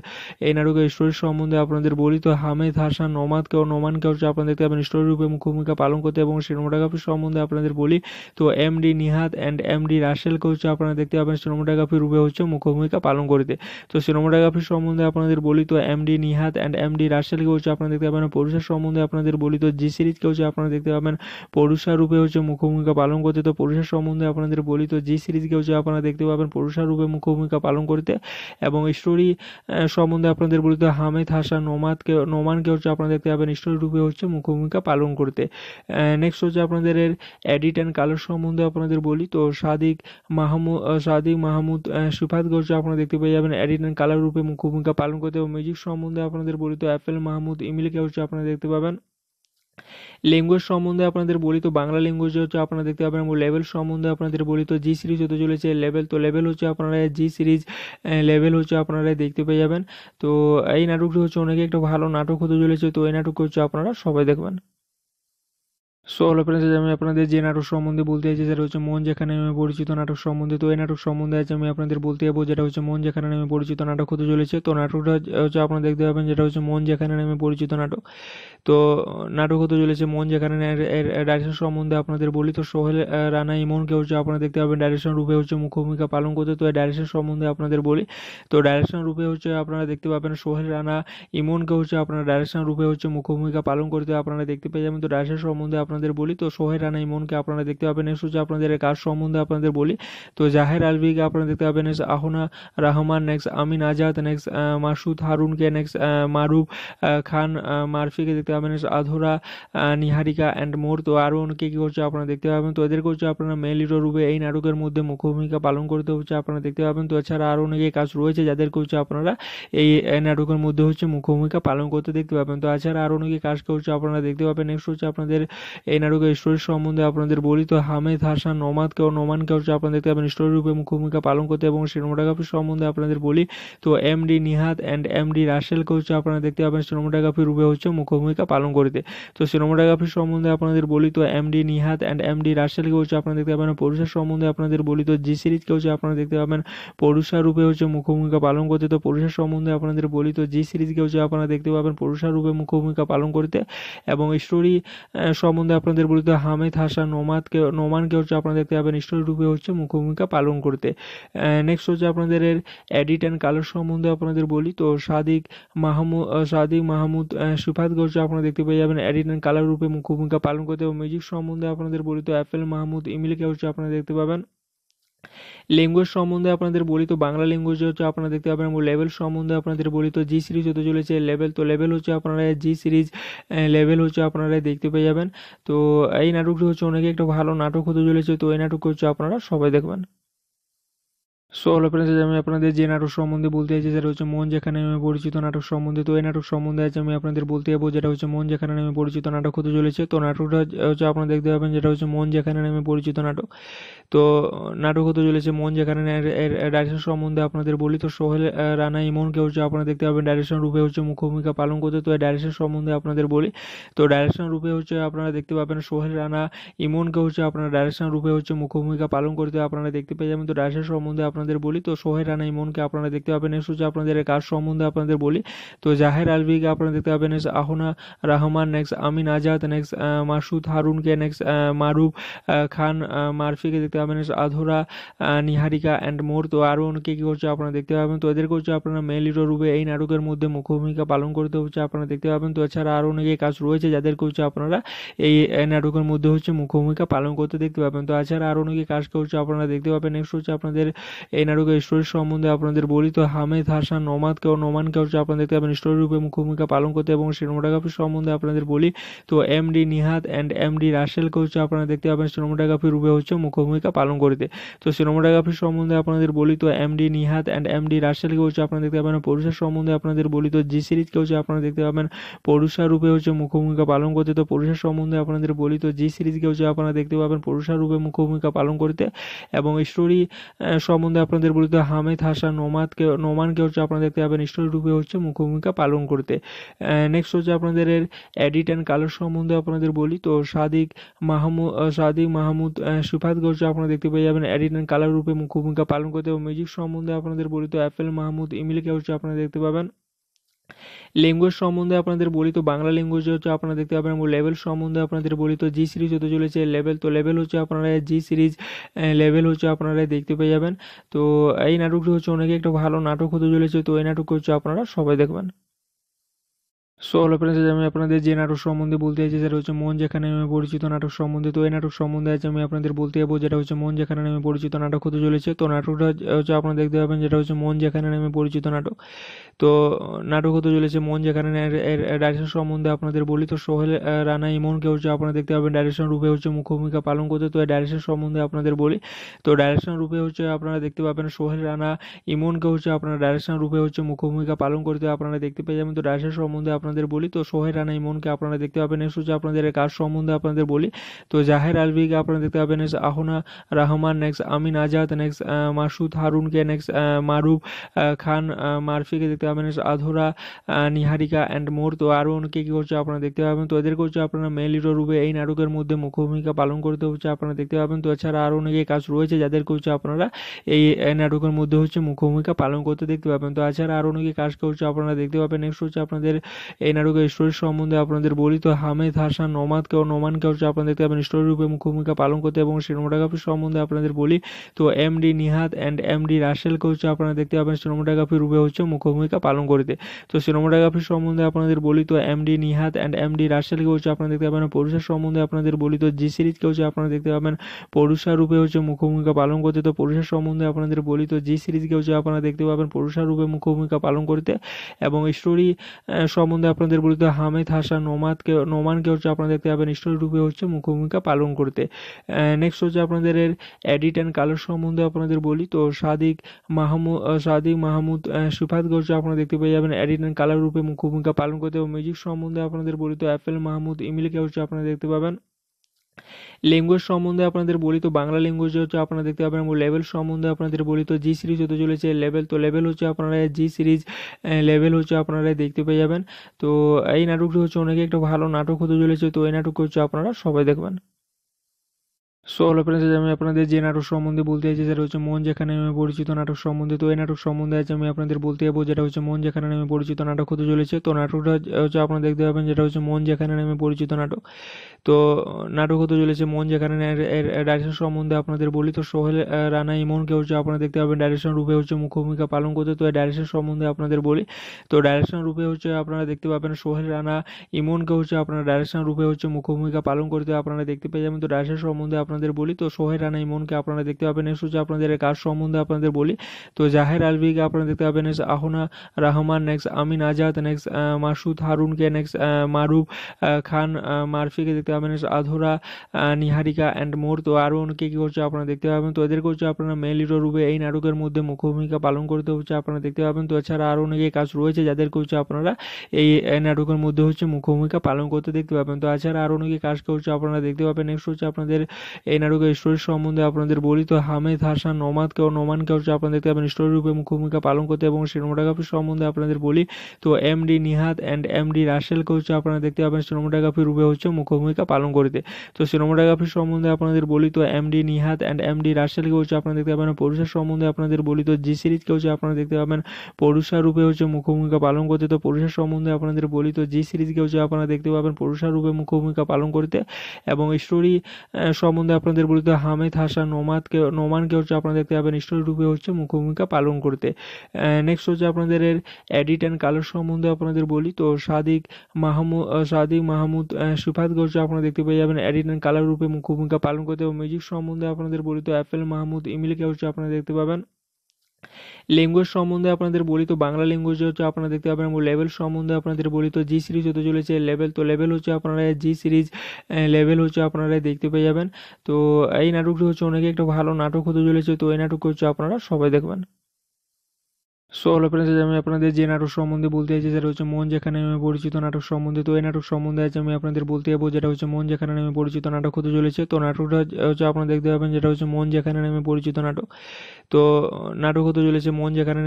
এই নাটকের স্টোরি সম্বন্ধে আপনাদের বলি তো হামেদ, হাসান, নোমাদকে ও নোমানকে হচ্ছে আপনারা দেখতে পাবেন। স্টোরি রূপে মুখ্য ভূমিকা পালন করতে এবং সিনেমাটোগ্রাফি সম্বন্ধে আপনাদের বলি তো M D Nihat and M D রাসেলকে হচ্ছে আপনারা দেখতে পাবেন। সিনেমাটোগ্রাফি রূপে হচ্ছে মুখ্য ভূমিকা পালন করতে। তো সিনেমাটোগ্রাফি সম্বন্ধে আপনাদের বলি তো M D Nihat and M D রাসেলকে হচ্ছে আপনারা দেখতে পাবেন। পুরুষের সম্বন্ধে আপনাদের বলি তো জি সিরিজকে হচ্ছে আপনারা দেখতে পাবেন। পুরুষা রূপে হচ্ছে মুখ্য ভূমিকা পালন করতে। তো পুরুষের সম্বন্ধে আপনাদের বলি তো জি সিরিজকে হচ্ছে আপনারা দেখতে পাবেন। পুরুষা রূপে মুখ্য ভূমিকা পালন করতে এবং স্টোরি সম্বন্ধে আপনাদের বলতে হামেদ, হাসান, নোমাদকে নোমানকে হচ্ছে আপনারা দেখতে পাবেন। রূপে হচ্ছে মুখ্য ভূমিকা পালন করতে। নেক্সট হচ্ছে আপনাদের এডিট অ্যান্ড কালার সম্বন্ধে আপনাদের বলি। তো সাদিক মাহমুদ সাদিক মাহমুদ সুফাতকে হচ্ছে আপনারা দেখতে পেয়ে যাবেন। এডিট অ্যান্ড কালার রূপে মুখ্য ভূমিকা পালন করতে এবং মিউজিক সম্বন্ধে আপনাদের বলি। তো অ্যাপেল মাহমুদ ইমিলকে হচ্ছে আপনারা দেখতে পাবেন। ল্যাঙ্গুয়েজ সম্বন্ধে আপনাদের বলি তো, বাংলা ল্যাঙ্গুয়েজ হচ্ছে আপনারা দেখতে পাবেন, এবং লেভেল সম্বন্ধে আপনাদের বলি তো জি সিরিজ হতে চলেছে লেভেল তো লেভেল হচ্ছে আপনারা জি সিরিজ লেভেল হচ্ছে আপনারা দেখতে পেয়ে যাবেন। তো এই নাটকটি হচ্ছে অনেকে একটা ভালো নাটক হতে চলেছে, তো এই নাটক হচ্ছে আপনারা সবাই দেখবেন। সো হলো ফ্রেন্ডস আমি আপনাদের যে নাটক সম্বন্ধে বলতে চাইছি, সেটা হচ্ছে মন যেখানে নামে পরিচিত নাটক সম্বন্ধে। তো এই নাটক সম্বন্ধে আজ আমি আপনাদের বলতে যাব যেটা হচ্ছে মন যেখানে নামে পরিচিত নাটক হতে চলেছে। তো নাটকটা হচ্ছে আপনারা দেখতে পাবেন যেটা হচ্ছে মন যেখানে নামে পরিচিত নাটক। তো নাটক হতে চলেছে মন যেখানে ডাইরেকশন সম্বন্ধে আপনাদের বলি। তো সোহেল রানা ইমনকে হচ্ছে আপনারা দেখতে পাবেন ডাইরেকশন রূপে হচ্ছে মুখ্য ভূমিকা পালন করতে। তো এই ডাইরেকশন সম্বন্ধে আপনাদের বলি। তো ডাইরেকশন রূপে হচ্ছে আপনারা দেখতে পাবেন সোহেল, রানা ইমনকে হচ্ছে আপনারা ডাইরেকশন রূপে হচ্ছে মুখ্য ভূমিকা পালন করতে আপনারা দেখতে পেয়ে যাবেন। তো ডাইরেকশন সম্বন্ধে আপনাদের বলি, তো সোহেল রানা ইমনকে আপনারা দেখতে পাবেন হচ্ছে আপনাদের কাজ সম্বন্ধে আপনাদের বলি। তো জাহের আলভিকে আপনারা দেখতে পাবেন next Ahna Rahman next Amin Azad next Masud হারুনকে next Maruf Khan মারফিকে দেখতে পাবেন আধুরা নিহারিকা অ্যান্ড মোর। তো আরও অনেকে কী করছে আপনারা দেখতে পাবেন। তো এদেরকে হচ্ছে আপনারা মেল রূপে, এই নাটকের মধ্যে মুখ্য ভূমিকা পালন করতে হচ্ছে আপনারা দেখতে পাবেন। তো এছাড়া আরও অনেকে কাজ রয়েছে যাদেরকে হচ্ছে আপনারা, এই নাটকের মধ্যে হচ্ছে মুখ্য ভূমিকা পালন করতে দেখতে পাবেন। তো এছাড়া আরও অনেকে কাজকে হচ্ছে আপনারা দেখতে পাবেন। নেক্সট হচ্ছে আপনাদের এই নাটকের স্টোরি সম্বন্ধে আপনাদের বলি তো, হামেদ, হাসান নোমাদকে ও নোমানকে হচ্ছে আপনারা দেখতে পাবেন স্টোরি রূপে ভূমিকা পালন করতে এবং সিনেমাটোগ্রাফি সম্বন্ধে আপনাদের বলি তো M D Nihat and M D রাসেলকে হচ্ছে আপনারা দেখতে পাবেন সিনেমাটোগ্রাফি রূপে হচ্ছে মুখ্য ভূমিকা পালন করতে। তো, সিনেমাটোগ্রাফি সম্বন্ধে আপনাদের বলি তো M D Nihat and M D রাসেলকে হচ্ছে আপনারা দেখতে পাবেন পরুষার সম্বন্ধে আপনাদের বলি তো জি সিরিজকে হচ্ছে আপনারা দেখতে পাবেন পরুষা রূপে হচ্ছে মুখ্য ভূমিকা পালন করতে। তো পরুষার সম্বন্ধে আপনাদের বলি তো জি সিরিজকে হচ্ছে আপনারা দেখতে পাবেন পরুষা রূপে মুখ্য ভূমিকা পালন করতে এবং স্টোরি সম্বন্ধে আপনাদের বলিত হামিদ, হাসান নোমাদকে নোমানকে হচ্ছে আপনারা দেখতে পাবেন রূপে হচ্ছে মুখ্য ভূমিকা পালন করতে। নেক্সট হচ্ছে আপনাদের এডিট অ্যান্ড কালার সম্বন্ধে আপনাদের বলি। তো সাদিক মাহমুদ সাদিক মাহমুদ সুফাতকে হচ্ছে আপনারা দেখতে পেয়ে যাবেন এডিট অ্যান্ড কালার রূপে মুখ্য ভূমিকা পালন করতে এবং মিউজিক সম্বন্ধে আপনাদের বলি। তো অ্যাপেল মাহমুদ ইমিলকে হচ্ছে আপনারা দেখতে পাবেন। ল্যাঙ্গুয়েজ সম্বন্ধে আপনাদের বলি তো, বাংলা ল্যাঙ্গুয়েজ হচ্ছে আপনারা দেখতে পাবেন লেভেল সম্বন্ধে আপনাদের বলি তো জি সিরিজ হতে চলেছে লেভেল তো লেভেল হচ্ছে আপনারা জি সিরিজ লেভেল হচ্ছে আপনারা দেখতে পেয়ে যাবেন। তো এই নাটকটি হচ্ছে অনেকে একটা ভালো নাটক হতে চলেছে, তো এই নাটক হচ্ছে আপনারা সবাই দেখবেন। সো হলো ফ্রেন্ডস আমি আপনাদের যে নাটক সম্বন্ধে বলতে চাইছি, সেটা হচ্ছে মন যেখানে নামে পরিচিত নাটক সম্বন্ধে। তো এই নাটক সম্বন্ধে আজ আমি আপনাদের বলতে যাব, যেটা হচ্ছে মন যেখানে নামে পরিচিত নাটক হতে চলেছে। তো নাটকটা হচ্ছে আপনারা দেখতে পাবেন, যেটা হচ্ছে মন যেখানে নামে পরিচিত নাটক। তো নাটক হতে চলেছে মন যেখানে ডাইরেকশন সম্বন্ধে আপনাদের বলি। তো সোহেল রানা ইমনকে হচ্ছে আপনারা দেখতে পাবেন ডাইরেকশন রূপে হচ্ছে মুখ্য ভূমিকা পালন করতে। তো ডাইরেকশন সম্বন্ধে আপনাদের বলি। তো ডাইরেকশন রূপে হচ্ছে আপনারা দেখতে পাবেন, সোহেল, রানা ইমনকে হচ্ছে আপনারা ডাইরেকশন রূপে হচ্ছে মুখ্য ভূমিকা পালন করতে আপনারা দেখতে পেয়ে যাবেন। তো ডাইরেকশন সম্বন্ধে আপনাদের বলি, তো সোহেল রানা ইমনকে আপনারা দেখতে পাবেন নেক্সট হচ্ছে আপনাদের কাজ সম্বন্ধে আপনাদের বলি। তো জাহের আলভিকে আপনারা দেখতে পাবেন next Ahna Rahman next Amin Azad next Masud হারুনকে next Maruf Khan মারফিকে দেখতে পাবেন আধুরা নিহারিকা অ্যান্ড মোর তো আরও অনেকে কী করছে আপনারা দেখতে পাবেন, তো এদেরকে হচ্ছে আপনারা মেল হিরো রূপে এই নাটকের মধ্যে মুখ্য ভূমিকা পালন করতে হচ্ছে আপনারা দেখতে পাবেন। তো এছাড়া আরও অনেকে কাজ রয়েছে যাদেরকে হচ্ছে আপনারা এই নাটকের মধ্যে হচ্ছে মুখ্য ভূমিকা পালন করতে দেখতে পাবেন। তো এছাড়া আরও অনেকে কাজকে হচ্ছে আপনারা দেখতে পাবেন নেক্সট হচ্ছে আপনাদের এই নাটকের স্টোরি সম্বন্ধে আপনাদের বলি তো, হামেদ, হাসান, নোমাদকে ও নোমানকে হচ্ছে আপনারা দেখতে পাবেন। স্টোরি রূপে মুখ্য ভূমিকা পালন করতে এবং সিনেমাটোগ্রাফি সম্বন্ধে আপনাদের বলি তো M D Nihat and M D রাসেলকে হচ্ছে আপনারা দেখতে পাবেন সিনেমাটোগ্রাফি রূপে হচ্ছে মুখ্য ভূমিকা পালন করতে। তো সিনেমাটোগ্রাফি সম্বন্ধে আপনাদের বলি তো M D Nihat and M D রাসেলকে হচ্ছে আপনারা দেখতে পাবেন। পরুষার সম্বন্ধে আপনাদের বলি তো জি সিরিজকে হচ্ছে আপনারা দেখতে পাবেন। পরুষা রূপে হচ্ছে মুখ্য ভূমিকা পালন করতে তো পরুষার সম্বন্ধে আপনাদের বলি তো জি সিরিজকে হচ্ছে আপনারা দেখতে পাবেন। পরুষা রূপে মুখ্য ভূমিকা পালন করতে এবং স্টোরি সম্বন্ধে আপনাদের বলিত হামেদ, হাসান, নোমাদকে নোমানকে হচ্ছে আপনারা দেখতে পাবেন রূপে হচ্ছে মুখ্যভূমিকা পালন করতে। নেক্সট হচ্ছে আপনাদের এডিট অ্যান্ড কালার সম্বন্ধে আপনাদের বলি। তো সাদিক মাহমুদ সাদিক মাহমুদ সুফাতকে হচ্ছে আপনারা দেখতে পেয়ে যাবেন এডিট অ্যান্ড কালার রূপে মুখ্যভূমিকা পালন করতে এবং মিউজিক সম্বন্ধে আপনাদের বলি তো অ্যাপেল মাহমুদ ইমিলকে হচ্ছে আপনারা দেখতে পাবেন। ল্যাঙ্গুয়েজ সম্বন্ধে আপনাদের বলি তো, বাংলা ল্যাঙ্গুয়েজ হচ্ছে আপনারা দেখতে পাবেন, এবং লেভেল সম্বন্ধে আপনাদের বলি তো জি সিরিজ হতে চলেছে লেভেল তো লেভেল হচ্ছে আপনারা জি সিরিজ লেভেল হচ্ছে আপনারা দেখতে পেয়ে যাবেন। তো এই নাটকটি হচ্ছে অনেকে একটা ভালো নাটক হতে চলেছে, তো এই নাটক হচ্ছে আপনারা সবাই দেখবেন। সো হলো ফ্রেন্ডস আমি আপনাদের যে নাটক সম্বন্ধে বলতে চাইছি, সেটা হচ্ছে মন যেখানে নামে পরিচিত নাটক সম্বন্ধে। তো এই নাটক সম্বন্ধে আজ আমি আপনাদের বলতে যাব, যেটা হচ্ছে মন যেখানে নামে পরিচিত নাটক হতে চলেছে। তো নাটকটা হচ্ছে আপনারা দেখতে পাবেন, যেটা হচ্ছে মন যেখানে নামে পরিচিত নাটক। তো নাটক হতে চলেছে মন যেখানে ডাইরেকশন সম্বন্ধে আপনাদের বলি। তো সোহেল রানা ইমনকে হচ্ছে আপনারা দেখতে পাবেন ডাইরেকশন রূপে হচ্ছে মুখ্য ভূমিকা পালন করতে। তো ডাইরেকশন সম্বন্ধে আপনাদের বলি। তো ডাইরেকশন রূপে হচ্ছে আপনারা দেখতে পাবেন, সোহেল, রানা ইমনকে হচ্ছে আপনারা ডাইরেকশন রূপে হচ্ছে মুখ্য ভূমিকা পালন করতে আপনারা দেখতে পেয়ে যাবেন। তো ডাইরেকশন সম্বন্ধে আপনারা আপনাদের বলি, তো সোহেল রানা ইমনকে আপনারা দেখতে পাবেন নেক্সট হচ্ছে আপনাদের কাজ সম্বন্ধে আপনাদের বলি। তো জাহের আলভিকে আপনারা দেখতে পাবেন next Ahna Rahman next Amin Azad next Masud হারুনকে next Maruf Khan মারফিকে দেখতে পাবেন নেক্সট আধুরা নিহারিকা অ্যান্ড মোর। তো আরও অনেকে কী করছে আপনারা দেখতে পাবেন, তো এদেরকে হচ্ছে আপনারা মেল হিরো রূপে এই নাটকের মধ্যে মুখ্য ভূমিকা পালন করতে হচ্ছে আপনারা দেখতে পাবেন। তো এছাড়া আরও অনেকে কাজ রয়েছে যাদেরকে হচ্ছে আপনারা এই নাটকের মধ্যে হচ্ছে মুখ্য ভূমিকা পালন করতে দেখতে পাবেন। তো এছাড়া আরও অনেকে কাজকে হচ্ছে আপনারা দেখতে পাবেন নেক্সট হচ্ছে আপনাদের এই নাটকের স্টোরি সম্বন্ধে আপনাদের বলি তো, হামেদ, হাসান, নোমাদকে ও নোমানকে হচ্ছে আপনারা দেখতে পাবেন। স্টোরি রূপে মুখ্য ভূমিকা পালন করতে এবং সিনেমাটোগ্রাফি সম্বন্ধে আপনাদের বলি তো M D Nihat and M D রাসেলকে হচ্ছে আপনারা দেখতে পাবেন। সিনেমাটোগ্রাফি রূপে হচ্ছে মুখ্য ভূমিকা পালন করতে। তো, সিনেমাটোগ্রাফি সম্বন্ধে আপনাদের বলি তো M D Nihat and M D রাসেলকে হচ্ছে আপনারা দেখতে পাবেন। পরুষার সম্বন্ধে আপনাদের বলি তো, জি সিরিজকে হচ্ছে আপনারা দেখতে পাবেন। পরুষা রূপে হচ্ছে মুখ্য ভূমিকা পালন করতে। তো পরুষার সম্বন্ধে আপনাদের বলি তো, জি সিরিজকে হচ্ছে আপনারা দেখতে পাবেন। পরুষা রূপে মুখ্য ভূমিকা পালন করতে এবং স্টোরি সম্বন্ধে আপনাদের বলতে হামেদ, হাসান নোমাদকে নোমানকে হচ্ছে আপনারা দেখতে পাবেন রূপে হচ্ছে মুখ্য ভূমিকা পালন করতে। নেক্সট হচ্ছে আপনাদের এডিট অ্যান্ড কালার সম্বন্ধে আপনাদের বলি। তো সাদিক মাহমুদ সাদিক মাহমুদ সুফাতকে হচ্ছে আপনারা দেখতে পেয়ে যাবেন এডিট অ্যান্ড কালার রূপে মুখ্য ভূমিকা পালন করতে এবং মিউজিক সম্বন্ধে আপনাদের বলি। তো অ্যাপেল মাহমুদ ইমিলকে হচ্ছে আপনারা দেখতে পাবেন। ল্যাঙ্গুয়েজ সম্বন্ধে আপনাদের বলি তো বাংলা ল্যাঙ্গুয়েজ হচ্ছে আপনারা দেখতে পাবেন এবং লেভেল সম্বন্ধে আপনাদের বলি তো জি সিরিজ হতে চলেছে লেভেল তো লেভেল হচ্ছে আপনারা জি সিরিজ লেভেল হচ্ছে আপনারা দেখতে পেয়ে যাবেন। তো এই নাটকটি হচ্ছে অনেকে একটা ভালো নাটক হতে চলেছে, তো এই নাটক হচ্ছে আপনারা সবাই দেখবেন। সো হলো ফ্রেন্ডস আমি আপনাদের যে নাটক সম্বন্ধে বলতে চাইছি, সেটা হচ্ছে মন যেখানে আমি পরিচিত নাটক সম্বন্ধে। তো এই নাটক সম্বন্ধে আছে আমি আপনাদের বলতে যাব, যেটা হচ্ছে মন যেখানে আমি পরিচিত নাটক হতে চলেছে। তো নাটকটা হচ্ছে আপনারা দেখতে পাবেন, যেটা হচ্ছে মন যেখানে আমি পরিচিত নাটক। তো নাটক হতে চলেছে মন যেখানে ডাইরেকশন সম্বন্ধে আপনাদের বলি। তো সোহেল রানা ইমনকে হচ্ছে আপনারা দেখতে পাবেন ডাইরেকশন রূপে হচ্ছে মুখ্য ভূমিকা পালন করতে। তো এই ডাইরেকশন সম্বন্ধে আপনাদের বলি। তো ডাইরেকশন রূপে হচ্ছে আপনারা দেখতে পাবেন, সোহেল, রানা ইমনকে হচ্ছে আপনারা ডাইরেকশন রূপে হচ্ছে মুখ্য ভূমিকা পালন করতে আপনারা দেখতে পেয়ে যাবেন। তো ডাইরেকশন সম্বন্ধে আপনাদের বলি, তো সোহেল রানা ইমনকে আপনারা দেখতে পাবেন হচ্ছে আপনাদের কাজ সম্বন্ধে আপনাদের বলি। তো জাহের আলভিকে আপনারা দেখতে পাবেন next Ahna Rahman next Amin Azad next Masud হারুনকে next Maruf Khan মারফিকে দেখতে পাবেন নেক্সট আধুরা নিহারিকা অ্যান্ড মোর। তো আরও অনেকে কী করছে আপনারা দেখতে পাবেন। তো এদেরকে হচ্ছে আপনারা মেল হিরো রূপে এই নাটকের মধ্যে মুখ্য ভূমিকা পালন করতে হচ্ছে আপনারা দেখতে পাবেন। তো এছাড়া আরও অনেকে কাজ রয়েছে যাদেরকে হচ্ছে আপনারা, এই নাটকের মধ্যে হচ্ছে মুখ্য ভূমিকা পালন করতে দেখতে পাবেন। তো এছাড়া আরও অনেকে কাজকে হচ্ছে আপনারা দেখতে পাবেন। নেক্সট হচ্ছে আপনাদের এই নাটকের স্টোরি সম্বন্ধে আপনাদের বলি তো, হামেদ, হাসান নোমাদকে ও নোমানকে হচ্ছে আপনারা দেখতে পাবেন, স্টোরি রূপে মুখ্য ভূমিকা পালন করতে এবং সিনেমাটোগ্রাফি সম্বন্ধে আপনাদের বলি তো M D Nihat and M D রাসেলকে হচ্ছে আপনারা দেখতে পাবেন, সিনেমাটোগ্রাফি রূপে হচ্ছে মুখ্য ভূমিকা পালন করতে। তো, সিনেমাটোগ্রাফি সম্বন্ধে আপনাদের বলি তো M D Nihat and M D রাসেলকে হচ্ছে আপনারা দেখতে পাবেন পরুষার সম্বন্ধে আপনাদের বলি তো জি সিরিজকে হচ্ছে আপনারা দেখতে পাবেন পরুষা রূপে হচ্ছে মুখ্য ভূমিকা পালন করতে। তো পরুষার সম্বন্ধে আপনাদের বলি তো জি সিরিজকে হচ্ছে আপনারা দেখতে পাবেন পরুষা রূপে মুখ্য ভূমিকা পালন করতে এবং স্টোরি সম্বন্ধে আপনাদের বলিত হামিদ, হাসান নোমাদকে নোমানকে হচ্ছে আপনারা দেখতে পাবেন স্টোরিরূপে হচ্ছে মুখ্য ভূমিকা পালন করতে। নেক্সট হচ্ছে আপনাদের এডিট অ্যান্ড কালার সম্বন্ধে আপনাদের বলি। তো সাদিক মাহমুদ সাদিক মাহমুদ সুফাতকে হচ্ছে আপনারা দেখতে পেয়ে যাবেন এডিট অ্যান্ড কালার রূপে মুখ্য ভূমিকা পালন করতে এবং মিউজিক সম্বন্ধে আপনাদের বলি তো অ্যাপেল মাহমুদ ইমিলকে হচ্ছে আপনারা দেখতে পাবেন। ল্যাঙ্গুয়েজ সম্বন্ধে আপনাদের বলি তো, বাংলা ল্যাঙ্গুয়েজ হচ্ছে আপনারা দেখতে পাবেন লেভেল সম্বন্ধে আপনাদের বলি তো জি সিরিজ হতে চলেছে লেভেল তো লেভেল হচ্ছে আপনারা জি সিরিজ লেভেল হচ্ছে আপনারা দেখতে পেয়ে যাবেন। তো এই নাটকটি হচ্ছে অনেকে একটা ভালো নাটক হতে চলেছে, তো এই নাটক হচ্ছে আপনারা সবাই দেখবেন। সো হলো ফ্রেন্ডস আমি আপনাদের যে নাটক সম্বন্ধে বলতে চাইছি, সেটা হচ্ছে মন যেখানে আমি পরিচিত নাটক সম্বন্ধে। তো এই নাটক সম্বন্ধে আছে আমি আপনাদের বলতে যাব, যেটা হচ্ছে মন যেখানে আমি পরিচিত নাটক হতে চলেছে। তো নাটকটা হচ্ছে আপনারা দেখতে পাবেন, যেটা হচ্ছে মন যেখানে আমি পরিচিত নাটক। তো নাটক হতে চলেছে মন যেখানে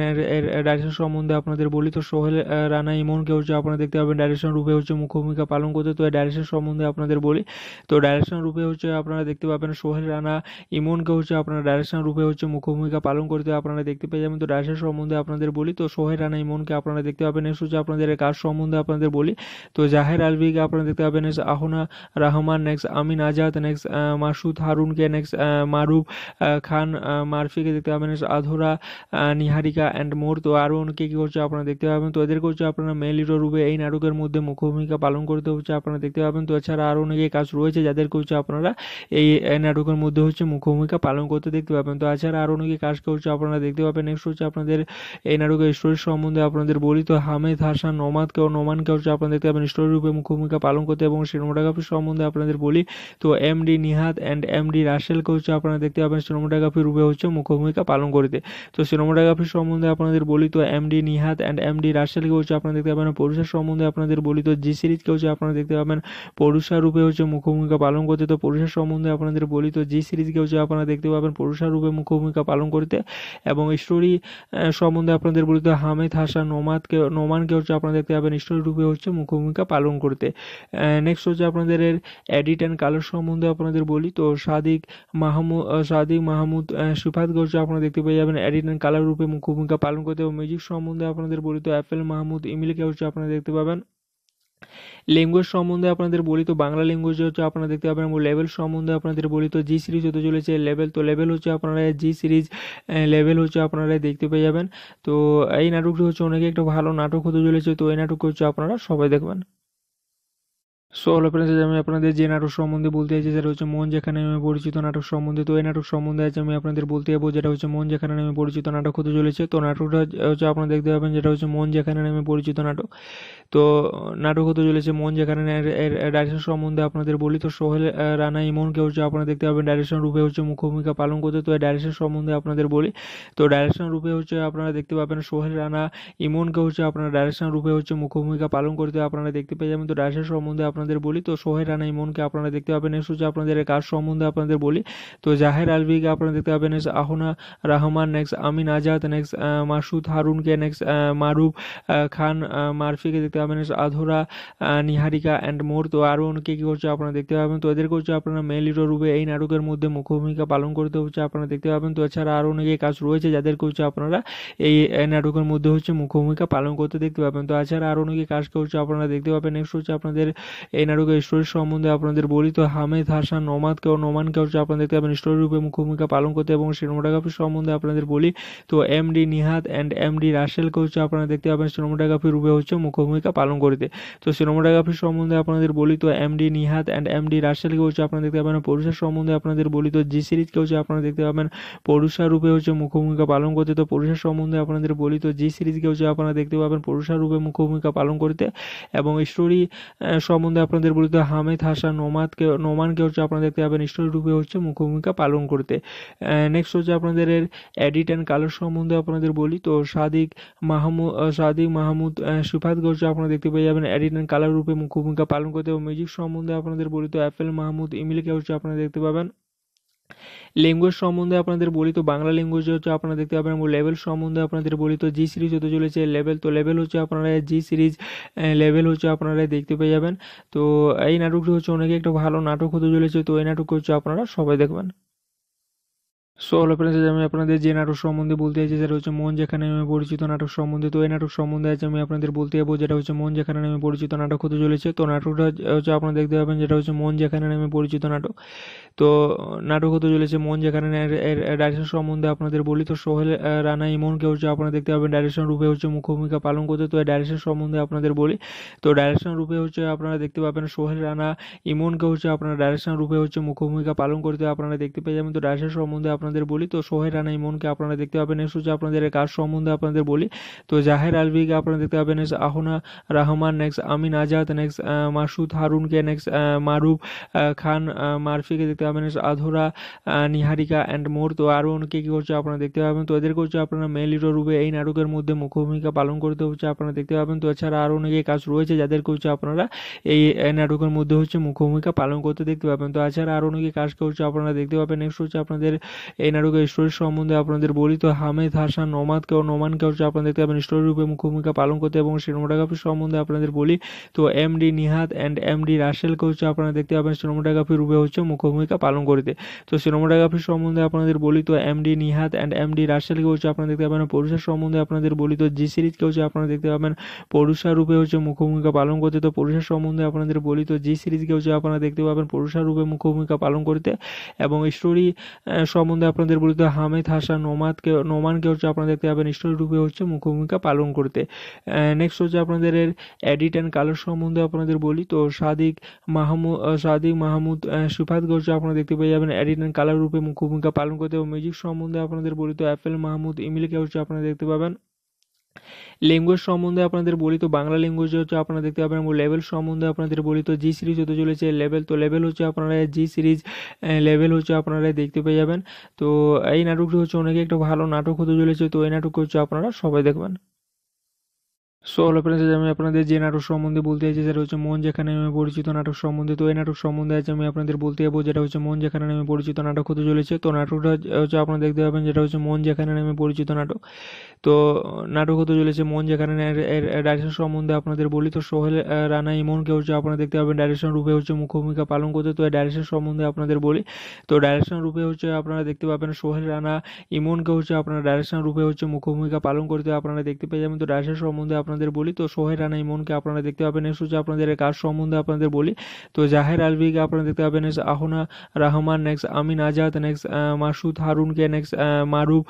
ডাইরেকশন সম্বন্ধে আপনাদের বলি। তো সোহেল রানা ইমনকে হচ্ছে আপনারা দেখতে পাবেন ডাইরেকশন রূপে হচ্ছে মুখ্য ভূমিকা পালন করতে। তো ডাইরেকশন সম্বন্ধে আপনাদের বলি। তো ডাইরেকশন রূপে হচ্ছে আপনারা দেখতে পাবেন, সোহেল, রানা ইমনকে হচ্ছে আপনারা ডাইরেকশন রূপে হচ্ছে মুখ্য ভূমিকা পালন করতে আপনারা দেখতে পেয়ে যাবেন। তো ডাইরেকশন সম্বন্ধে আপনাদের বলি, তো সোহের রানা ইমনকে আপনারা দেখতে পাবেন নেক্সট হচ্ছে আপনাদের কাজ সম্বন্ধে আপনাদের বলি। তো জাহের আলভিকে আপনারা দেখতে পাবেন next Ahna Rahman next Amin Azad next Masud হারুনকে next Maruf Khan মারফিকে দেখতে পাবেন নেক্সট আধুরা নিহারিকা অ্যান্ড মোর। তো আরও অনেকে কী করছে আপনারা দেখতে পাবেন, তো এদেরকে হচ্ছে আপনারা মেল হিরো রূপে এই নাটকের মধ্যে মুখ্য ভূমিকা পালন করতে হচ্ছে আপনারা দেখতে পাবেন। তো এছাড়া আরও অনেকে কাজ রয়েছে যাদেরকে হচ্ছে আপনারা এই নাটকের মধ্যে হচ্ছে মুখ্য ভূমিকা পালন করতে দেখতে পাবেন। তো এছাড়া আরও অনেকে কাজকে হচ্ছে আপনারা দেখতে পাবেন নেক্সট হচ্ছে আপনাদের এই নাটকের স্টোরি সম্বন্ধে আপনাদের বলি তো, হামেদ, হাসান, নোমাদকে ও নোমানকে হচ্ছে আপনারা দেখতে পাবেন। স্টোরি রূপে মুখ্য ভূমিকা পালন করতে এবং সিনেমাটোগ্রাফি সম্বন্ধে আপনাদের বলি তো M D Nihat and M D রাসেলকে হচ্ছে আপনারা দেখতে পাবেন সিনেমাটোগ্রাফি রূপে হচ্ছে মুখ্য ভূমিকা পালন করতে। তো, সিনেমাটোগ্রাফি সম্বন্ধে আপনাদের বলি তো M D Nihat and M D রাসেলকে হচ্ছে আপনারা দেখতে পাবেন। পরুষার সম্বন্ধে আপনাদের বলি তো, জি সিরিজকে হচ্ছে আপনারা দেখতে পাবেন। পরুষা রূপে হচ্ছে মুখ্য ভূমিকা পালন করতে তো পরুষার সম্বন্ধে আপনাদের বলি তো, জি সিরিজকে হচ্ছে আপনারা দেখতে পাবেন। পরুষা রূপে মুখ্য ভূমিকা পালন করতে এবং স্টোরি সম্বন্ধে আপনাদের বলিত হামেদ, হাসান, নোমাদকে নোমানকে হচ্ছে আপনারা দেখতে পাবেন রূপে হচ্ছে মুখ্য ভূমিকা পালন করতে। নেক্সট হচ্ছে আপনাদের এডিট অ্যান্ড কালার সম্বন্ধে আপনাদের বলি। তো সাদিক মাহমুদ সাদিক মাহমুদ সিফাতকে হচ্ছে আপনারা দেখতে পেয়ে যাবেন এডিট অ্যান্ড কালার রূপে মুখ্য ভূমিকা পালন করতে এবং মিউজিক সম্বন্ধে আপনাদের বলি। তো অ্যাপেল মাহমুদ ইমিলকে হচ্ছে আপনারা দেখতে পাবেন। ল্যাঙ্গুয়েজ সম্বন্ধে আপনাদের বলি তো, বাংলা ল্যাঙ্গুয়েজ হচ্ছে আপনারা দেখতে পাবেন, এবং লেভেল সম্বন্ধে আপনাদের বলি তো জি সিরিজ হতে চলেছে লেভেল তো লেভেল হচ্ছে আপনারা জি সিরিজ লেভেল হচ্ছে আপনারা দেখতে পেয়ে যাবেন। তো এই নাটকটি হচ্ছে অনেকে একটা ভালো নাটক হতে চলেছে, তো এই নাটক হচ্ছে আপনারা সবাই দেখবেন। সো হলো ফ্রেন্ডস আমি আপনাদের যে নাটক সম্বন্ধে বলতে চাইছি, সেটা হচ্ছে মন যেখানে আমি পরিচিত নাটক সম্বন্ধে। তো এই নাটক সম্বন্ধে আজ আমি আপনাদের বলতে যাব, যেটা হচ্ছে মন যেখানে আমি পরিচিত নাটক হতে চলেছে। তো নাটকটা হচ্ছে আপনারা দেখতে পাবেন, যেটা হচ্ছে মন যেখানে আমি পরিচিত নাটক। তো নাটক হতে চলেছে মন যেখানে ডাইরেকশন সম্বন্ধে আপনাদের বলি। তো সোহেল রানা, ইমনকে হচ্ছে আপনারা দেখতে পাবেন ডাইরেকশন রূপে হচ্ছে মুখ্য ভূমিকা পালন করতে। তো ডাইরেকশন সম্বন্ধে আপনাদের বলি। তো ডাইরেকশন রূপে হচ্ছে আপনারা দেখতে পাবেন সোহেল, রানা, ইমনকে হচ্ছে আপনারা ডাইরেকশন রূপে হচ্ছে মুখ্য ভূমিকা পালন করতে আপনারা দেখতে পেয়ে যাবেন। তো ডাইরেকশন সম্বন্ধে আপনাদের বলি, তো সোহেল রানা ইমনকে আপনারা দেখতে পাবেন নেক্সট হচ্ছে আপনাদের কাজ সম্বন্ধে আপনাদের বলি। তো জাহের আলভিকে আপনারা দেখতে পাবেন next Ahna Rahman next Amin Azad next Masud হারুনকে next Maruf Khan মারফিকে দেখতে পাবেন আধুরা নিহারিকা অ্যান্ড মোর তো আরও অনেকে কী করছে আপনারা দেখতে পাবেন, তো এদেরকে হচ্ছে আপনারা মেল হিরো রূপে এই নাটকের মধ্যে মুখ্য ভূমিকা পালন করতে হচ্ছে আপনারা দেখতে পাবেন। তো এছাড়া আরও অনেকে কাজ রয়েছে যাদেরকে হচ্ছে আপনারা এই নাটকের মধ্যে হচ্ছে মুখ্য ভূমিকা পালন করতে দেখতে পাবেন। তো এছাড়া আরও অনেকে কাজকে হচ্ছে আপনারা দেখতে পাবেন নেক্সট হচ্ছে আপনাদের এই নাটকের স্টোরি সম্বন্ধে আপনাদের বলি তো হামেদ, হাসান, নোমাদকে ও নোমানকে হচ্ছে আপনারা দেখতে পাবেন। স্টোরি রূপে মুখ্য ভূমিকা পালন করতে এবং সিনেমাটোগ্রাফি সম্বন্ধে আপনাদের বলি তো M D Nihat and M D রাসেলকে হচ্ছে আপনারা দেখতে পাবেন। সিনেমাটোগ্রাফি রূপে হচ্ছে মুখ্য ভূমিকা পালন করতে। তো সিনেমাটোগ্রাফি সম্বন্ধে আপনাদের বলি তো M D Nihat and M D রাসেলকে হচ্ছে আপনারা দেখতে পাবেন। পরুষার সম্বন্ধে আপনাদের বলি তো জি সিরিজকে হচ্ছে আপনারা দেখতে পাবেন। পরুষা রূপে হচ্ছে মুখ্য ভূমিকা পালন করতে। তো পরুষার সম্বন্ধে আপনাদের বলি তো জি সিরিজকে হচ্ছে আপনারা দেখতে পাবেন। পরুষা রূপে মুখ্য ভূমিকা পালন করতে এবং স্টোরি সম্বন্ধে আপনাদের বলি তো হামেদ, হাসান, নোমাদকে নোমানকে হচ্ছে আপনারা দেখতে পাবেন রূপে হচ্ছে মুখ্য ভূমিকা পালন করতে। নেক্সট হচ্ছে আপনাদের এডিট অ্যান্ড কালার সম্বন্ধে আপনাদের বলি। তো সাদিক মাহমুদ সাদিক মাহমুদ সুফাতকে হচ্ছে আপনারা দেখতে পেয়ে যাবেন এডিট অ্যান্ড কালার রূপে মুখ্য ভূমিকা পালন করতে এবং মিউজিক সম্বন্ধে আপনাদের বলি তো অ্যাপেল মাহমুদ ইমিলকে হচ্ছে আপনারা দেখতে পাবেন। ল্যাঙ্গুয়েজ সম্বন্ধে আপনাদের বলি তো, বাংলা ল্যাঙ্গুয়েজ হচ্ছে আপনারা দেখতে পাবেন এবং লেভেল সম্বন্ধে আপনাদের বলি তো জি সিরিজ হতে চলেছে লেভেল তো লেভেল হচ্ছে আপনারা জি সিরিজ লেভেল হচ্ছে আপনারা দেখতে পেয়ে যাবেন। তো এই নাটকটি হচ্ছে অনেকে একটা ভালো নাটক হতে চলেছে, তো এই নাটক হচ্ছে আপনারা সবাই দেখবেন। সো হলো ফ্রেন্ডস আমি আপনাদের যে নাটক সম্বন্ধে বলতে চাইছি, সেটা হচ্ছে মন যেখানে আমি পরিচিত নাটক সম্বন্ধে। তো এই নাটক সম্বন্ধে আজ আমি আপনাদের বলতে যাব, যেটা হচ্ছে মন যেখানে আমি পরিচিত নাটক হতে চলেছে। তো নাটকটা হচ্ছে আপনারা দেখতে পাবেন, যেটা হচ্ছে মন যেখানে আমি পরিচিত নাটক। তো নাটক হতে চলেছে মন যেখানে ডাইরেকশন সম্বন্ধে আপনাদের বলি। তো সোহেল রানা ইমনকে হচ্ছে আপনারা দেখতে পাবেন ডাইরেকশন রূপে হচ্ছে মুখ্য ভূমিকা পালন করতে। তো এই ডাইরেকশন সম্বন্ধে আপনাদের বলি। তো ডাইরেকশন রূপে হচ্ছে আপনারা দেখতে পাবেন, সোহেল, রানা ইমনকে হচ্ছে আপনারা ডাইরেকশন রূপে হচ্ছে মুখ্য ভূমিকা পালন করতে আপনারা দেখতে পেয়ে যাবেন। তো ডাইরেকশন সম্বন্ধে আপনাদের বলি, তো সোহেল রানা ইমনকে আপনারা দেখতে পাবেন নেক্সট হচ্ছে আপনাদের কাজ সম্বন্ধে আপনাদের বলি। তো জাহের আলভিকে আপনারা দেখতে পাবেন next Ahna Rahman next Amin Azad next Masud হারুনকে next Maruf Khan মারফিকে দেখতে পাবেন আধুরা নিহারিকা অ্যান্ড মোর। তো আরও অনেকে কী করছে আপনারা দেখতে পাবেন। তো এদেরকে হচ্ছে আপনারা মেল হিরো রূপে এই নাটকের মধ্যে মুখ্য ভূমিকা পালন করতে হচ্ছে আপনারা দেখতে পাবেন। তো এছাড়া আরও অনেকে কাজ রয়েছে যাদেরকে হচ্ছে আপনারা, এই নাটকের মধ্যে হচ্ছে মুখ্য ভূমিকা পালন করতে দেখতে পাবেন। তো এছাড়া আরও অনেকে কাজকে হচ্ছে আপনারা দেখতে পাবেন। নেক্সট হচ্ছে আপনাদের এই নাটকের স্টোরি সম্বন্ধে আপনাদের বলি তো হামেদ, হাসান, নোমাদকে ও নোমানকে হচ্ছে আপনারা দেখতে পাবেন স্টোরি রূপে মুখ্য ভূমিকা পালন করতে এবং সিনেমাটোগ্রাফি সম্বন্ধে আপনাদের বলি তো M D Nihat and M D রাসেলকে হচ্ছে আপনারা দেখতে পাবেন সিনেমাটোগ্রাফি রূপে হচ্ছে মুখ্য ভূমিকা পালন করতে। তো সিনেমাটোগ্রাফি সম্বন্ধে আপনাদের বলি তো M D Nihat and M D রাসেলকে হচ্ছে আপনারা দেখতে পাবেন, পরুষার সম্বন্ধে আপনাদের বলি তো জি সিরিজকে হচ্ছে আপনারা দেখতে পাবেন পরুষা রূপে হচ্ছে মুখ্য ভূমিকা পালন করতে। তো পরুষার সম্বন্ধে আপনাদের বলি তো জি সিরিজকে হচ্ছে আপনারা দেখতে পাবেন পরুষা রূপে মুখ্য ভূমিকা পালন করতে এবং স্টোরি সম্বন্ধে আপনাদের বলিত হামিদ, হাসান নোমাদকে নোমানকে হচ্ছে আপনারা দেখতে পাবেন স্টোরিরূপে হচ্ছে মুখ্য ভূমিকা পালন করতে। নেক্সট হচ্ছে আপনাদের এডিট অ্যান্ড কালার সম্বন্ধে আপনাদের বলি। তো সাদিক মাহমুদ সাদিক মাহমুদ সিফাতকে হচ্ছে আপনারা দেখতে পেয়ে যাবেন এডিট অ্যান্ড কালার রূপে মুখ্য ভূমিকা পালন করতে এবং মিউজিক সম্বন্ধে আপনাদের বলি তো অ্যাপেল মাহমুদ ইমিলকে হচ্ছে আপনারা দেখতে পাবেন। ল্যাঙ্গুয়েজ সম্বন্ধে আপনাদের বলি তো, বাংলা ল্যাঙ্গুয়েজ হচ্ছে আপনারা দেখতে পাবেন লেভেল সম্বন্ধে আপনাদের বলি তো জি সিরিজ হতে চলেছে লেভেল তো লেভেল হচ্ছে আপনারা জি সিরিজ লেভেল হচ্ছে আপনারা দেখতে পেয়ে যাবেন। তো এই নাটকটি হচ্ছে অনেকে একটা ভালো নাটক হতে চলেছে, তো এই নাটক হচ্ছে আপনারা সবাই দেখবেন। সো হলো ফ্রেন্ডস আমি আপনাদের যে নাটক সম্বন্ধে বলতে চাইছি, সেটা হচ্ছে মন যেখানে নামে পরিচিত নাটক সম্বন্ধে। তো এই নাটক সম্বন্ধে আজ আমি আপনাদের বলতে যাব, যেটা হচ্ছে মন যেখানে নামে পরিচিত নাটক হতে চলেছে। তো নাটকটা হচ্ছে আপনারা দেখতে পাবেন, যেটা হচ্ছে মন যেখানে নামে পরিচিত নাটক। তো নাটক হতে চলেছে মন যেখানে ডাইরেকশন সম্বন্ধে আপনাদের বলি। তো সোহেল রানা ইমনকে হচ্ছে আপনারা দেখতে পাবেন ডাইরেকশন রূপে হচ্ছে মুখ্য ভূমিকা পালন করতে। তো ডাইরেকশন সম্বন্ধে আপনাদের বলি। তো ডাইরেকশন রূপে হচ্ছে আপনারা দেখতে পাবেন, সোহেল, রানা ইমনকে হচ্ছে আপনারা ডাইরেকশন রূপে হচ্ছে মুখ্য ভূমিকা পালন করতে আপনারা দেখতে পেয়ে যাবেন। তো ডাইরেকশন সম্বন্ধে আপনাদের বলি, তো সোহের রানা ইমনকে আপনারা দেখতে পাবেন নেক্সট হচ্ছে আপনাদের কাজ সম্বন্ধে আপনাদের বলি। তো জাহের আলভিকে আপনারা দেখতে পাবেন next Ahna Rahman next Amin Azad next Masud হারুনকে next Maruf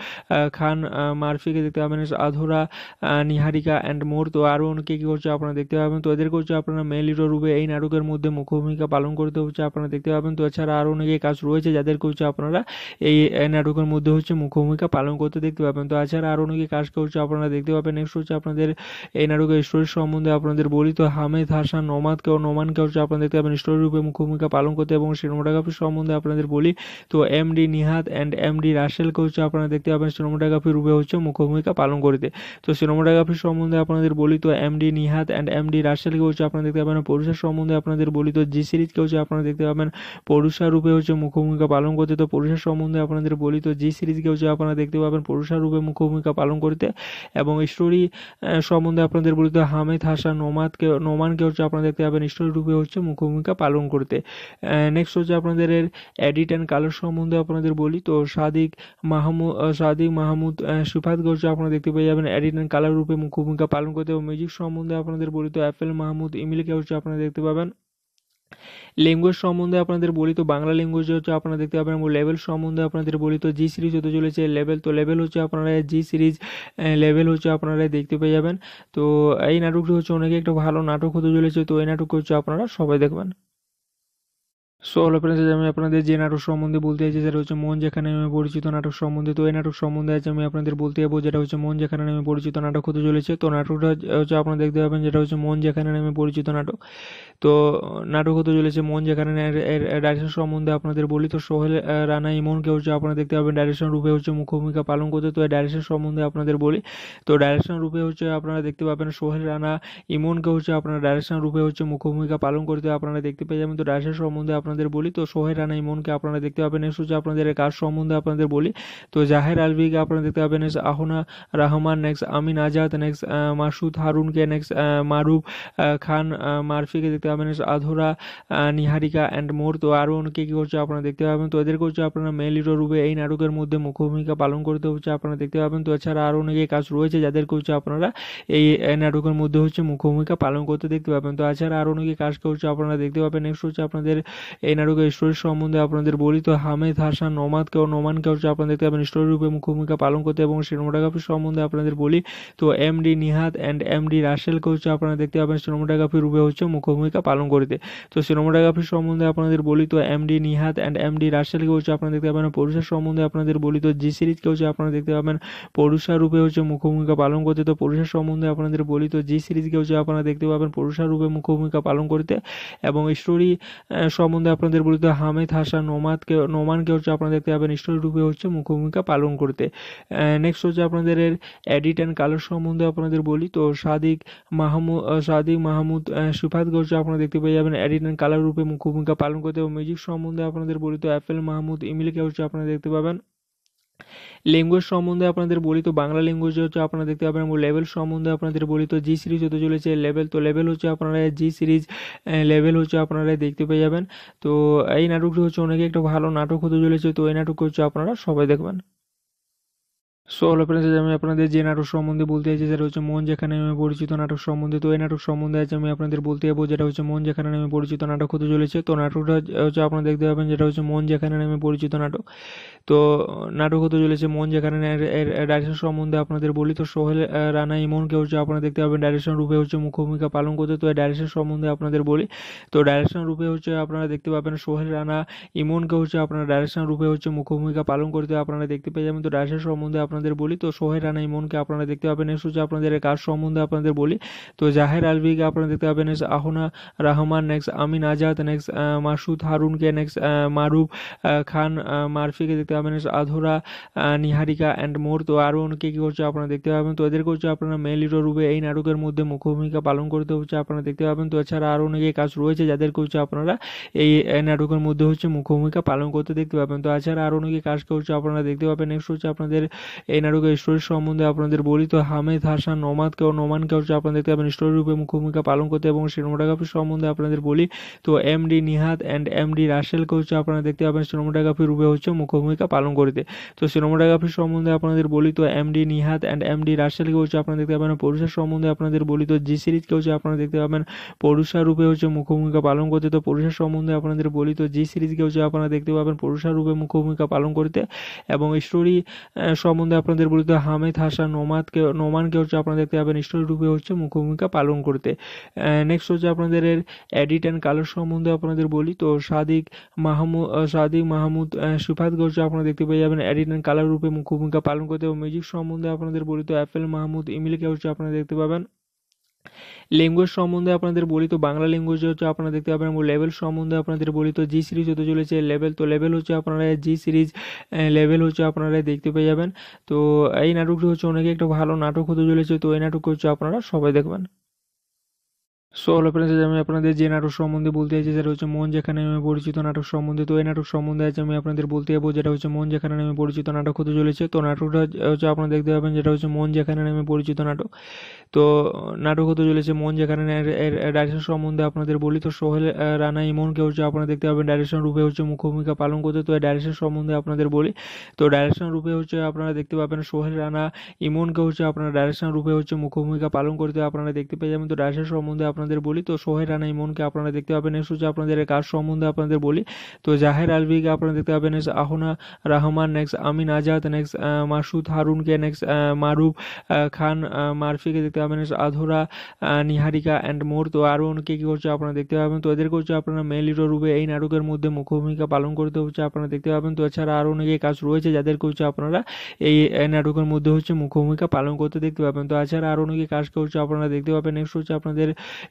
Khan মারফিকে দেখতে পাবেন আধুরা নিহারিকা অ্যান্ড মোর। তো আরও অনেকে কী করছে আপনারা দেখতে পাবেন, তো এদেরকে হচ্ছে আপনারা মেল হিরো রূপে এই নাটকের মধ্যে মুখ্য ভূমিকা পালন করতে হচ্ছে আপনারা দেখতে পাবেন। তো এছাড়া আরও অনেকে কাজ রয়েছে যাদেরকে হচ্ছে আপনারা এই নাটকের মধ্যে হচ্ছে মুখ্য ভূমিকা পালন করতে দেখতে পাবেন। তো এছাড়া আরও অনেকে কাজকে হচ্ছে আপনারা দেখতে পাবেন নেক্সট হচ্ছে আপনাদের এই নাটকের স্টোরি সম্বন্ধে আপনাদের বলি তো, হামেদ, হাসান, নোমাদকে ও নোমানকে হচ্ছে আপনারা দেখতে পাবেন। স্টোরি রূপে মুখ্য ভূমিকা পালন করতে এবং সিনেমাটোগ্রাফি সম্বন্ধে আপনাদের বলি তো M D Nihat and M D রাসেলকে হচ্ছে আপনারা দেখতে পাবেন সিনেমাটোগ্রাফি রূপে হচ্ছে মুখ্য ভূমিকা পালন করতে। তো সিনেমাটোগ্রাফি সম্বন্ধে আপনাদের বলি তো M D Nihat and M D রাসেলকে হচ্ছে আপনারা দেখতে পাবেন। পরুষার সম্বন্ধে আপনাদের বলি তো জি সিরিজকে হচ্ছে আপনারা দেখতে পাবেন। পরুষা রূপে হচ্ছে মুখ্য ভূমিকা পালন করতে, তো পরুষার সম্বন্ধে আপনাদের বলি তো জি সিরিজকে হচ্ছে আপনারা দেখতে পাবেন। পরুষা রূপে মুখ্য ভূমিকা পালন করতে এবং স্টোরি সম্বন্ধে আপনাদের বলিত হামেদ, হাসান নোমাদকে নোমানকে হচ্ছে আপনারা দেখতে পাবেন রূপে হচ্ছে মুখ্য ভূমিকা পালন করতে। নেক্সট হচ্ছে আপনাদের এডিট অ্যান্ড কালার সম্বন্ধে আপনাদের বলি। তো সাদিক মাহমুদ সাদিক মাহমুদ সুফাতকে হচ্ছে আপনারা দেখতে পেয়ে যাবেন এডিট অ্যান্ড কালার রূপে মুখ্য ভূমিকা পালন করতে এবং মিউজিক সম্বন্ধে আপনাদের বলি। তো অ্যাপেল মাহমুদ ইমিলকে হচ্ছে আপনারা দেখতে পাবেন। ল্যাঙ্গুয়েজ সম্বন্ধে আপনাদের বলি তো, বাংলা ল্যাঙ্গুয়েজ হচ্ছে আপনারা দেখতে পাবেন, এবং লেভেল সম্বন্ধে আপনাদের বলি তো জি সিরিজ হতে চলেছে লেভেল তো লেভেল হচ্ছে আপনারা জি সিরিজ লেভেল হচ্ছে আপনারা দেখতে পেয়ে যাবেন। তো এই নাটকটি হচ্ছে অনেকে একটা ভালো নাটক হতে চলেছে, তো এই নাটক হচ্ছে আপনারা সবাই দেখবেন। সো হলো ফ্রেন্ডস আমি আপনাদের যে নাটক সম্বন্ধে বলতে চাইছি, সেটা হচ্ছে মন যেখানে নামে পরিচিত নাটক সম্বন্ধে। তো এই নাটক সম্বন্ধে আজ আমি আপনাদের বলতে যাব, যেটা হচ্ছে মন যেখানে নামে পরিচিত নাটক হতে চলেছে। তো নাটকটা হচ্ছে আপনারা দেখতে পাবেন, যেটা হচ্ছে মন যেখানে নামে পরিচিত নাটক। তো নাটক হতে চলেছে মন যেখানে ডাইরেকশন সম্বন্ধে আপনাদের বলি। তো সোহেল রানা ইমনকে হচ্ছে আপনারা দেখতে পাবেন ডাইরেকশন রূপে হচ্ছে মুখ্য ভূমিকা পালন করতে। তো ডাইরেকশন সম্বন্ধে আপনাদের বলি। তো ডাইরেকশন রূপে হচ্ছে আপনারা দেখতে পাবেন, সোহেল, রানা ইমনকে হচ্ছে আপনারা ডাইরেকশন রূপে হচ্ছে মুখ্য ভূমিকা পালন করতে আপনারা দেখতে পেয়ে যাবেন। তো ডাইরেকশন সম্বন্ধে আপনাদের বলি, তো সোহের রানা ইমনকে আপনারা দেখতে পাবেন নেক্সট হচ্ছে আপনাদের কাজ সম্বন্ধে আপনাদের বলি। তো জাহের আলভিকে আপনারা দেখতে পাবেন next Ahona Rahman next Amin Azad next Masud হারুনকে next Maruf Khan মারফিকে দেখতে পাবেন, এস আধুরা নিহারিকা অ্যান্ড মোর তো আরও অনেকে কী করছে আপনারা দেখতে পাবেন, তো এদেরকে হচ্ছে আপনারা মেল হিরো রূপে এই নাটকের মধ্যে মুখ্য ভূমিকা পালন করতে হচ্ছে আপনারা দেখতে পাবেন। তো এছাড়া আরও অনেকে কাজ রয়েছে যাদেরকে হচ্ছে আপনারা এই নাটকের মধ্যে হচ্ছে মুখ্য ভূমিকা পালন করতে দেখতে পাবেন। তো এছাড়া আরও অনেকে কাজকে হচ্ছে আপনারা দেখতে পাবেন নেক্সট হচ্ছে আপনাদের এই নাটকের স্টোরি সম্বন্ধে আপনাদের বলি তো হামেদ, হাসান, নোমাদকে ও নোমানকে হচ্ছে দেখতে পাবেন। স্টোরি রূপে মুখ্য ভূমিকা পালন করতে এবং সিনেমাটোগ্রাফি সম্বন্ধে আপনাদের বলি, তো M D Nihat and M D রাসেলকে হচ্ছে আপনারা দেখতে পাবেন। সিনেমাটোগ্রাফি রূপে হচ্ছে মুখ্য ভূমিকা পালন করতে। তো সিনেমাটোগ্রাফি সম্বন্ধে আপনাদের বলি, তো M D Nihat and M D রাসেলকে হচ্ছে আপনারা দেখতে পাবেন। পরুষার সম্বন্ধে আপনাদের বলি, তো জি সিরিজকে হচ্ছে আপনারা দেখতে পাবেন। পরুষা রূপে হচ্ছে মুখ্য ভূমিকা পালন করতে, তো পরুষার সম্বন্ধে আপনাদের বলি, তো জি সিরিজকে হচ্ছে আপনারা দেখতে পাবেন। পরুষা রূপে মুখ্য ভূমিকা পালন করতে এবং স্টোরি সম্বন্ধে আপনাদের বলিত হামেদ, হাসান, নোমাদকে নোমানকে হচ্ছে আপনারা দেখতে পাবেন রূপে হচ্ছে মুখ্য ভূমিকা পালন করতে। নেক্সট হচ্ছে আপনাদের এডিট অ্যান্ড কালার সম্বন্ধে আপনাদের বলি। তো সাদিক মাহমুদ সাদিক মাহমুদ সুফাতকে হচ্ছে আপনারা দেখতে পেয়ে যাবেন এডিট অ্যান্ড কালার রূপে মুখ্য ভূমিকা পালন করতে এবং মিউজিক সম্বন্ধে আপনাদের বলি তো অ্যাপেল মাহমুদ ইমিলকে হচ্ছে আপনারা দেখতে পাবেন। ল্যাঙ্গুয়েজ সম্বন্ধে আপনাদের বলি তো, বাংলা ল্যাঙ্গুয়েজ হচ্ছে আপনারা দেখতে পাবেন এবং লেভেল সম্বন্ধে আপনাদের বলি তো জি সিরিজ হতে চলেছে লেভেল তো লেভেল হচ্ছে আপনারা জি সিরিজ লেভেল হচ্ছে আপনারা দেখতে পেয়ে যাবেন। তো এই নাটকটি হচ্ছে অনেকে একটা ভালো নাটক হতে চলেছে, তো এই নাটক হচ্ছে আপনারা সবাই দেখবেন। সো হলো ফ্রেন্ডস আমি আপনাদের যে নাটক সম্বন্ধে বলতে চাইছি, সেটা হচ্ছে মন যেখানে নামে পরিচিত নাটক সম্বন্ধে। তো এই নাটক সম্বন্ধে আজ আমি আপনাদের বলতে যাব, যেটা হচ্ছে মন যেখানে নামে পরিচিত নাটক হতে চলেছে। তো নাটকটা হচ্ছে আপনারা দেখতে পাবেন, যেটা হচ্ছে মন যেখানে নামে পরিচিত নাটক। তো নাটক হতে চলেছে মন যেখানে ডাইরেকশন সম্বন্ধে আপনাদের বলি। তো সোহেল রানা ইমনকে হচ্ছে আপনারা দেখতে পাবেন ডাইরেকশন রূপে হচ্ছে মুখ্য ভূমিকা পালন করতে। তো এই ডাইরেকশন সম্বন্ধে আপনাদের বলি। তো ডাইরেকশন রূপে হচ্ছে আপনারা দেখতে পাবেন, সোহেল, রানা ইমনকে হচ্ছে আপনারা ডাইরেকশন রূপে হচ্ছে মুখ্য ভূমিকা পালন করতে আপনারা দেখতে পেয়ে যাবেন। তো ডাইরেকশন সম্বন্ধে আপনাদের বলি, তো সোহেল রানা ইমনকে আপনারা দেখতে পাবেন। হচ্ছে আপনাদের কাজ সম্বন্ধে আপনাদের বলি, তো জাহের আলভিকে আপনারা দেখতে পাবেন আহনা রহমান নেক্সট আমিন আজাদ নেক্সট মাসুদ হারুনকে নেক্সট মারুফ খান মারফিকে দেখতে পাবেন আধুরা নিহারিকা অ্যান্ড মোর, তো আরও অনেকে কী করছে আপনারা দেখতে পাবেন। তো এদেরকে হচ্ছে আপনারা মেল হিরো রূপে এই নাটকের মধ্যে মুখ্য ভূমিকা পালন করতে হচ্ছে আপনারা দেখতে পাবেন। তো এছাড়া আরও অনেকে কাজ রয়েছে যাদেরকে হচ্ছে আপনারা, এই নাটকের মধ্যে হচ্ছে মুখ্য ভূমিকা পালন করতে দেখতে পাবেন। তো এছাড়া আরও অনেকে কাজকে হচ্ছে আপনারা দেখতে পাবেন। নেক্সট হচ্ছে আপনাদের এই নাটকের স্টোরি সম্বন্ধে আপনাদের বলি, তো হামেদ, হাসান, নোমাদকে ও নোমানকে হচ্ছে আপনারা দেখতে পাবেন স্টোরি রূপে মুখ্য ভূমিকা পালন করতে এবং সিনেমাটোগ্রাফি সম্বন্ধে আপনাদের বলি, তো M D Nihat and M D রাসেলকে হচ্ছে আপনারা দেখতে পাবেন সিনেমাটোগ্রাফি রূপে হচ্ছে মুখ্য ভূমিকা পালন করতে। তো সিনেমাটোগ্রাফি সম্বন্ধে আপনাদের বলি, তো M D Nihat and M D রাসেলকে হচ্ছে আপনারা দেখতে পাবেন, পুরুষের সম্বন্ধে আপনাদের বলি, তো জি সিরিজকে হচ্ছে আপনারা দেখতে পাবেন পুরুষা রূপে হচ্ছে মুখ্য ভূমিকা পালন করতে। তো পুরুষের সম্বন্ধে আপনাদের বলি, তো জি সিরিজকে হচ্ছে আপনারা দেখতে পাবেন পুরুষা রূপে মুখ্য ভূমিকা পালন করতে এবং স্টোরি সম্বন্ধে আপনাদের বিরুদ্ধে হামিদ, হাসান নোমাদকে নোমানকে হচ্ছে আপনারা দেখতে পাবেন। রূপে হচ্ছে মুখ্য ভূমিকা পালন করতে। নেক্সট হচ্ছে আপনাদের এডিট অ্যান্ড কালার সম্বন্ধে আপনাদের বলি। তো সাদিক মাহমুদ সাদিক মাহমুদ সুফাতকে হচ্ছে আপনারা দেখতে পেয়ে যাবেন এডিট অ্যান্ড কালার রূপে মুখ্য ভূমিকা পালন করতে। এবং মিউজিক সম্বন্ধে আপনাদের বলি তো অ্যাপেল মাহমুদ ইমিলকে হচ্ছে আপনারা দেখতে পাবেন। ল্যাঙ্গুয়েজ সম্বন্ধে আপনাদের বলি তো, বাংলা ল্যাঙ্গুয়েজ হচ্ছে আপনারা দেখতে পাবেন লেভেল সম্বন্ধে আপনাদের বলি তো জি সিরিজ হতে চলেছে লেভেল তো লেভেল হচ্ছে আপনারা জি সিরিজ লেভেল হচ্ছে আপনারা দেখতে পেয়ে যাবেন। তো এই নাটকটি হচ্ছে অনেকে একটা ভালো নাটক হতে চলেছে, তো এই নাটক হচ্ছে আপনারা সবাই দেখবেন। সো হলো ফ্রেন্ডস আমি আপনাদের যে নাটক সম্বন্ধে বলতে চাইছি, সেটা হচ্ছে মন যেখানে আমি পরিচিত নাটক সম্বন্ধে। তো এই নাটক সম্বন্ধে আজ আমি আপনাদের বলতে যাব, যেটা হচ্ছে মন যেখানে আমি পরিচিত নাটক হতে চলেছে। তো নাটকটা হচ্ছে আপনারা দেখতে পাবেন, যেটা হচ্ছে মন যেখানে আমি পরিচিত নাটক। তো নাটক হতে চলেছে মন যেখানে ডাইরেকশন সম্বন্ধে আপনাদের বলি। তো সোহেল রানা ইমনকে হচ্ছে আপনারা দেখতে পাবেন ডাইরেকশন রূপে হচ্ছে মুখ্য ভূমিকা পালন করতে। তো ডাইরেকশন সম্বন্ধে আপনাদের বলি। তো ডাইরেকশন রূপে হচ্ছে আপনারা দেখতে পাবেন, সোহেল, রানা ইমনকে হচ্ছে আপনারা ডাইরেকশন রূপে হচ্ছে মুখ্য ভূমিকা পালন করতে আপনারা দেখতে পেয়ে যাবেন। তো ডাইরেকশন সম্বন্ধে আপনাদের বলি, তো সোহেল রানা ইমনকে আপনারা দেখতে পাবেন নেক্সট হচ্ছে আপনাদের কাজ সম্বন্ধে আপনাদের বলি। তো জাহের আলভিকে আপনারা দেখতে পাবেন next Ahona Rahman next Amin Azad next Masud হারুনকে next Maruf Khan মারফিকে দেখতে পাবেন আধুরা নিহারিকা অ্যান্ড মোর। তো আরও অনেকে কী করছে আপনারা দেখতে পাবেন, তো এদেরকে হচ্ছে আপনারা মেল হিরো রূপে এই নাটকের মধ্যে মুখ্য ভূমিকা পালন করতে হচ্ছে আপনারা দেখতে পাবেন। তো এছাড়া আরও অনেকে কাজ রয়েছে যাদেরকে হচ্ছে আপনারা এই নাটকের মধ্যে হচ্ছে মুখ্য ভূমিকা পালন করতে দেখতে পাবেন। তো এছাড়া আরও অনেকে কাজকে হচ্ছে আপনারা দেখতে পাবেন নেক্সট হচ্ছে আপনাদের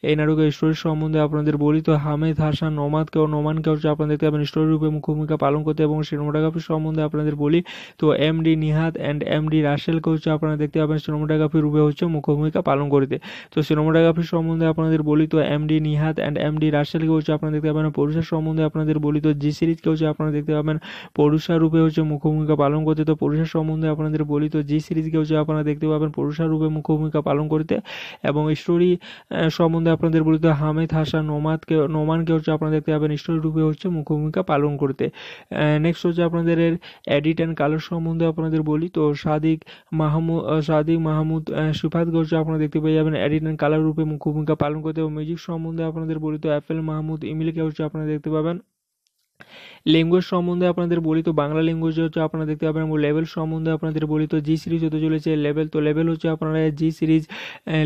এই নাটকের স্টোরি সম্বন্ধে আপনাদের বলি তো, হামেদ, হাসান, নোমাদকে ও নোমানকে হচ্ছে আপনারা দেখতে পাবেন। স্টোরি রূপে মুখ্য ভূমিকা পালন করতে এবং সিনেমাটোগ্রাফি সম্বন্ধে আপনাদের বলি তো M D Nihat and M D রাসেলকে হচ্ছে আপনারা দেখতে পাবেন সিনেমাটোগ্রাফি রূপে হচ্ছে মুখ্য ভূমিকা পালন করতে। তো, সিনেমাটোগ্রাফি সম্বন্ধে আপনাদের বলি তো M D Nihat and M D রাসেলকে হচ্ছে আপনারা দেখতে পাবেন। পুরুষের সম্বন্ধে আপনাদের বলি তো, জি সিরিজকে হচ্ছে আপনারা দেখতে পাবেন। পুরুষার রূপে হচ্ছে মুখ্য ভূমিকা পালন করতে, তো পুরুষের সম্বন্ধে আপনাদের বলি তো, জি সিরিজকে হচ্ছে আপনারা দেখতে পাবেন। পুরুষার রূপে মুখ্য ভূমিকা পালন করতে এবং স্টোরি সম্বন্ধে আপনাদের বলিত হামেদ হাসান নোমাদকে নোমানকে হচ্ছে আপনারা দেখতে পাবেন রূপে হচ্ছে মুখ্য ভূমিকা পালন করতে। নেক্সট হচ্ছে আপনাদের এডিট অ্যান্ড কালার সম্বন্ধে আপনাদের বলি। তো সাদিক মাহমুদ সাদিক মাহমুদ সুফাতকে হচ্ছে আপনারা দেখতে পেয়ে যাবেন এডিট অ্যান্ড কালার রূপে মুখ্য ভূমিকা পালন করতে এবং মিউজিক সম্বন্ধে আপনাদের বলি। তো অ্যাপেল মাহমুদ ইমিলকে হচ্ছে আপনারা দেখতে পাবেন। ল্যাঙ্গুয়েজ সম্বন্ধে আপনাদের বলি তো, বাংলা ল্যাঙ্গুয়েজ হচ্ছে আপনারা দেখতে পাবেন, এবং লেভেল সম্বন্ধে আপনাদের বলি তো জি সিরিজ হতে চলেছে লেভেল তো লেভেল হচ্ছে আপনারা জি সিরিজ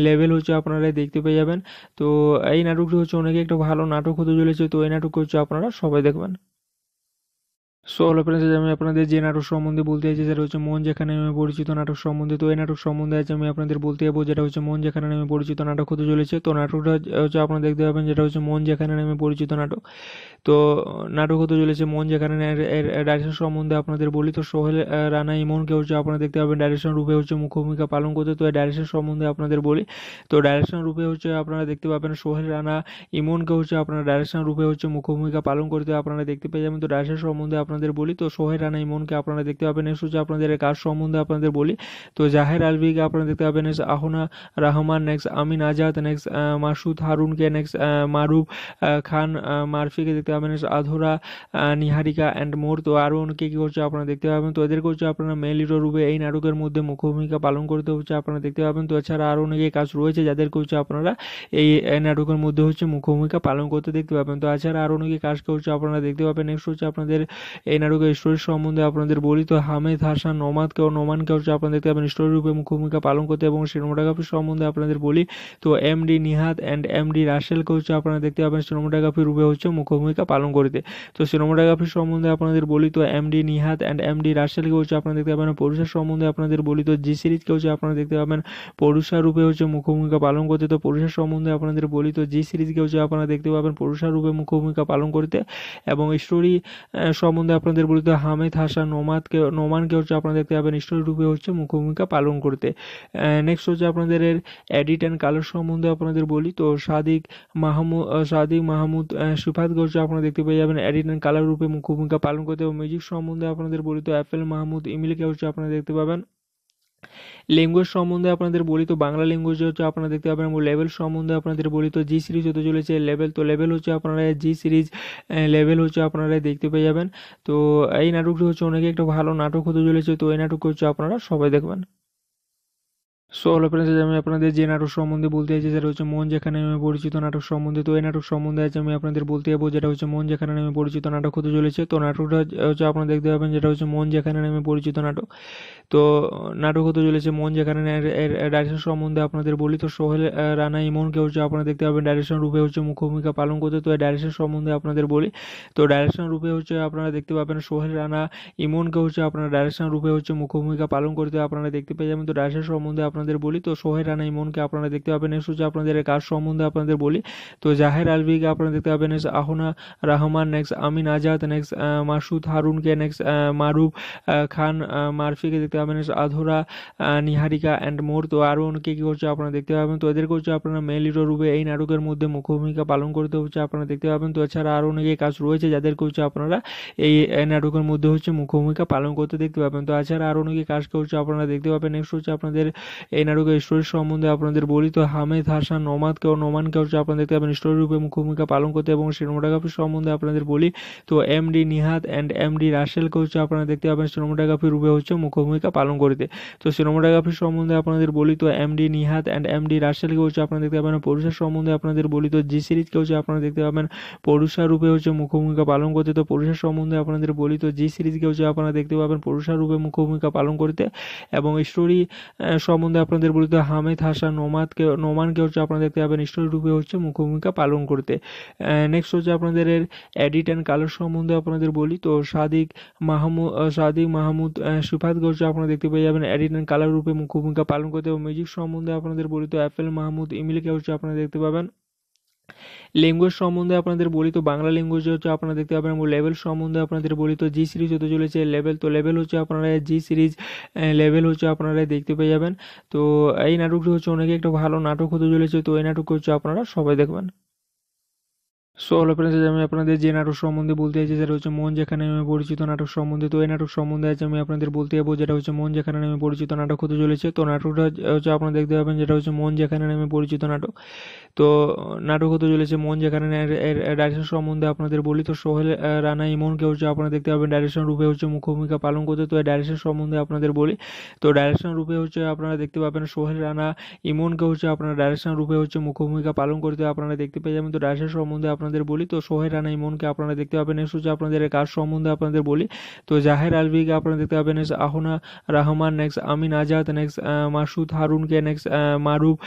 লেভেল হচ্ছে আপনারা দেখতে পেয়ে যাবেন। তো এই নাটকটি হচ্ছে অনেকে একটা ভালো নাটক হতে চলেছে, তো এই নাটক হচ্ছে আপনারা সবাই দেখবেন। সো হলো ফ্রেন্ডস আমি আপনাদের যে নাটক সম্বন্ধে বলতে চাইছি, সেটা হচ্ছে মন যেখানে আমি পরিচিত নাটক সম্বন্ধে। তো এই নাটক সম্বন্ধে আজ আমি আপনাদের বলতে যাব, যেটা হচ্ছে মন যেখানে আমি পরিচিত নাটক হতে চলেছে। তো নাটকটা হচ্ছে আপনারা দেখতে পাবেন, যেটা হচ্ছে মন যেখানে আমি পরিচিত নাটক। তো নাটক হতে চলেছে মন যেখানে ডাইরেকশন সম্বন্ধে আপনাদের বলি। তো সোহেল রানা ইমনকে হচ্ছে আপনারা দেখতে পাবেন ডাইরেকশন রূপে হচ্ছে মুখ্য ভূমিকা পালন করতে। তো ডাইরেকশন সম্বন্ধে আপনাদের বলি। তো ডাইরেকশন রূপে হচ্ছে আপনারা দেখতে পাবেন, সোহেল, রানা ইমনকে হচ্ছে আপনারা ডাইরেকশন রূপে হচ্ছে মুখ্য ভূমিকা পালন করতে আপনারা দেখতে পেয়ে যাবেন। তো ডাইরেকশন সম্বন্ধে আপনাদের বলি, তো সোহের রানা ইমনকে আপনারা দেখতে পাবেন নেক্সট হচ্ছে আপনাদের কাজ সম্বন্ধে আপনাদের বলি। তো জাহের আলভিকে আপনারা দেখতে পাবেন আহনা রহমান নেক্সট আমিন আজাদ নেক্সট মাসুদ হারুনকে নেক্সট মারুফ খান মারফিকে দেখতে পাবেন আধুরা নিহারিকা অ্যান্ড মোর তো আরও অনেকে কী করছে আপনারা দেখতে পাবেন, তো এদেরকে হচ্ছে আপনারা মেল হিরো রূপে এই নাটকের মধ্যে মুখ্য ভূমিকা পালন করতে হচ্ছে আপনারা দেখতে পাবেন। তো এছাড়া আরও অনেকে কাজ রয়েছে যাদেরকে হচ্ছে আপনারা, এই নাটকের মধ্যে হচ্ছে মুখ্য ভূমিকা পালন করতে দেখতে পাবেন। তো এছাড়া আরও অনেকে কাজকে হচ্ছে আপনারা দেখতে পাবেন নেক্সট হচ্ছে আপনাদের এই নাটকের স্টোরি সম্বন্ধে আপনাদের বলি তো হামেদ, হাসান, নোমাদকে ও নোমানকে হচ্ছে আপনারা দেখতে পাবেন স্টোরি রূপে মুখ্য ভূমিকা পালন করতে এবং সিনেমাটোগ্রাফি সম্বন্ধে আপনাদের বলি, তো M D Nihat and M D রাসেলকে হচ্ছে আপনারা দেখতে পাবেন সিনেমাটোগ্রাফি রূপে হচ্ছে মুখ্য ভূমিকা পালন করতে। তো সিনেমাটোগ্রাফি সম্বন্ধে আপনাদের বলি, তো M D Nihat and M D রাসেলকে হচ্ছে আপনারা দেখতে পাবেন, পরুষার সম্বন্ধে আপনাদের বলি, তো জি সিরিজকে হচ্ছে আপনারা দেখতে পাবেন পরুষা রূপে হচ্ছে মুখ্য ভূমিকা পালন করতে, তো পরুষার সম্বন্ধে আপনাদের বলি, তো জি সিরিজকে হচ্ছে আপনারা দেখতে পাবেন পরুষা রূপে মুখ্য ভূমিকা পালন করতে এবং স্টোরি সম্বন্ধে আপনাদের বলি তো হামেদ, হাসান, নোমাদকে, নোমানকে হচ্ছে আপনারা দেখতে পাবেন রূপে হচ্ছে মুখ্য ভূমিকা পালন করতে। নেক্সট হচ্ছে আপনাদের এডিট অ্যান্ড কালার সম্বন্ধে আপনাদের বলি। তো সাদিক মাহমুদ সাদিক মাহমুদ সুফাতকে হচ্ছে আপনারা দেখতে পেয়ে যাবেন এডিট অ্যান্ড কালার রূপে মুখ্য ভূমিকা পালন করতে এবং মিউজিক সম্বন্ধে আপনাদের বলি তো অ্যাপেল মাহমুদ ইমিলকে হচ্ছে আপনারা দেখতে পাবেন। ল্যাঙ্গুয়েজ সম্বন্ধে আপনাদের বলি তো, বাংলা ল্যাঙ্গুয়েজ হচ্ছে আপনারা দেখতে পাবেন এবং লেভেল সম্বন্ধে আপনাদের বলি তো জি সিরিজ হতে চলেছে লেভেল তো লেভেল হচ্ছে আপনারা জি সিরিজ লেভেল হচ্ছে আপনারা দেখতে পেয়ে যাবেন। তো এই নাটকটি হচ্ছে অনেকে একটা ভালো নাটক হতে চলেছে, তো এই নাটক হচ্ছে আপনারা সবাই দেখবেন। সো হলো ফ্রেন্ডস আমি আপনাদের যে নাটক সম্বন্ধে বলতে চাইছি, সেটা হচ্ছে মন যেখানে আমি পরিচিত নাটক সম্বন্ধে। তো এই নাটক সম্বন্ধে আছে আমি আপনাদের বলতে যাব, যেটা হচ্ছে মন যেখানে আমি পরিচিত নাটক হতে চলেছে। তো নাটকটা হচ্ছে আপনারা দেখতে পাবেন, যেটা হচ্ছে মন যেখানে আমি পরিচিত নাটক। তো নাটক হতে চলেছে মন যেখানে ডাইরেকশন সম্বন্ধে আপনাদের বলি। তো সোহেল রানা ইমনকে হচ্ছে আপনারা দেখতে পাবেন ডাইরেকশন রূপে হচ্ছে মুখ্য ভূমিকা পালন করতে। তো এই ডাইরেকশন সম্বন্ধে আপনাদের বলি। তো ডাইরেকশন রূপে হচ্ছে আপনারা দেখতে পাবেন, সোহেল, রানা ইমনকে হচ্ছে আপনারা ডাইরেকশন রূপে হচ্ছে মুখ্য ভূমিকা পালন করতে আপনারা দেখতে পেয়ে যাবেন। তো ডাইরেকশন সম্বন্ধে আপনাদের বলি, তো সোহেল রানা ইমনকে আপনারা দেখতে পাবেন। হচ্ছে আপনাদের কাজ সম্বন্ধে আপনাদের বলি, তো জাহের আলভিকে আপনারা দেখতে পাবেন next Ahona Rahman next Amin Azad next Masud হারুনকে next Maruf Khan মারফিকে দেখতে পাবেন আধুরা নিহারিকা অ্যান্ড মোর, তো আরও অনেকে কী করছে আপনারা দেখতে পাবেন। তো এদেরকে হচ্ছে আপনারা মেল হিরো রূপে এই নাটকের মধ্যে মুখ্য ভূমিকা পালন করতে হচ্ছে আপনারা দেখতে পাবেন। তো এছাড়া আরও অনেকে কাজ রয়েছে যাদেরকে হচ্ছে আপনারা, এই নাটকের মধ্যে হচ্ছে মুখ্য ভূমিকা পালন করতে দেখতে পাবেন। তো এছাড়া আরও অনেকে কাজকে হচ্ছে আপনারা দেখতে পাবেন। নেক্সট হচ্ছে আপনাদের এই নাটকের স্টোরি সম্বন্ধে আপনাদের বলি তো হামেদ, হাসান, নোমাদকে ও নোমানকে হচ্ছে আপনারা দেখতে পাবেন স্টোরি রূপে মুখ্য ভূমিকা পালন করতে এবং সিনেমাটোগ্রাফি সম্বন্ধে আপনাদের বলি তো M D Nihat and M D রাসেলকে হচ্ছে আপনারা দেখতে পাবেন সিনেমাটোগ্রাফি রূপে হচ্ছে মুখ্য ভূমিকা পালন করতে। তো সিনেমাটোগ্রাফি সম্বন্ধে আপনাদের বলি তো M D Nihat and M D রাসেলকে হচ্ছে আপনারা দেখতে পাবেন, পরুষার সম্বন্ধে আপনাদের বলি তো জি সিরিজকে হচ্ছে আপনারা দেখতে পাবেন পরুষা রূপে হচ্ছে মুখ্য ভূমিকা পালন করতে। তো পরুষার সম্বন্ধে আপনাদের বলি তো জি সিরিজকে হচ্ছে আপনারা দেখতে পাবেন পরুষা রূপে মুখ্য ভূমিকা পালন করতে এবং স্টোরি সম্বন্ধে আপনাদের বলিত হামিদ, হাসান নোমাদকে নোমানকে হচ্ছে আপনারা দেখতে পাবেন রূপে হচ্ছে মুখভূমিকা পালন করতে। নেক্সট হচ্ছে আপনাদের এডিট অ্যান্ড কালার সম্বন্ধে আপনাদের বলি। তো সাদিক মাহমুদ সাদিক মাহমুদ সুফাতকে হচ্ছে আপনারা দেখতে পেয়ে যাবেন এডিট অ্যান্ড কালার রূপে মুখভূমিকা পালন করতে এবং মিউজিক সম্বন্ধে আপনাদের বলি তো অ্যাপেল মাহমুদ ইমিলকে হচ্ছে আপনারা দেখতে পাবেন। ল্যাঙ্গুয়েজ সম্বন্ধে আপনাদের বলি তো, বাংলা ল্যাঙ্গুয়েজ হচ্ছে আপনারা দেখতে পাবেন লেভেল সম্বন্ধে আপনাদের বলি তো জি সিরিজ হতে চলেছে লেভেল তো লেভেল হচ্ছে আপনারা জি সিরিজ লেভেল হচ্ছে আপনারা দেখতে পেয়ে যাবেন। তো এই নাটকটি হচ্ছে অনেকে একটা ভালো নাটক হতে চলেছে, তো এই নাটক হচ্ছে আপনারা সবাই দেখবেন। সো হলো ফ্রেন্ডস আমি আপনাদের যে নাটক সম্বন্ধে বলতে চাইছি, সেটা হচ্ছে মন যেখানে আমি পরিচিত নাটক সম্বন্ধে। তো এই নাটক সম্বন্ধে আছে আমি আপনাদের বলতে যাব, যেটা হচ্ছে মন যেখানে আমি পরিচিত নাটক হতে চলেছে। তো নাটকটা হচ্ছে আপনারা দেখতে পাবেন, যেটা হচ্ছে মন যেখানে আমি পরিচিত নাটক। তো নাটক হতে চলেছে মন যেখানে ডাইরেকশন সম্বন্ধে আপনাদের বলি। তো সোহেল রানা ইমনকে হচ্ছে আপনারা দেখতে পাবেন ডাইরেকশন রূপে হচ্ছে মুখ্য ভূমিকা পালন করতে। তো ডাইরেকশন সম্বন্ধে আপনাদের বলি। তো ডাইরেকশন রূপে হচ্ছে আপনারা দেখতে পাবেন, সোহেল, রানা ইমনকে হচ্ছে আপনারা ডাইরেকশন রূপে হচ্ছে মুখ্য ভূমিকা পালন করতে আপনারা দেখতে পেয়ে যাবেন। তো ডাইরেকশন সম্বন্ধে আপনাদের বলি, তো সোহের রানা ইমনকে আপনারা দেখতে পাবেন নেক্সট হচ্ছে আপনাদের কাজ সম্বন্ধে আপনাদের বলি। তো জাহের আলভিকে আপনারা দেখতে পাবেন next Ahona Rahman next Amin Azad next Masud হারুনকে next Maruf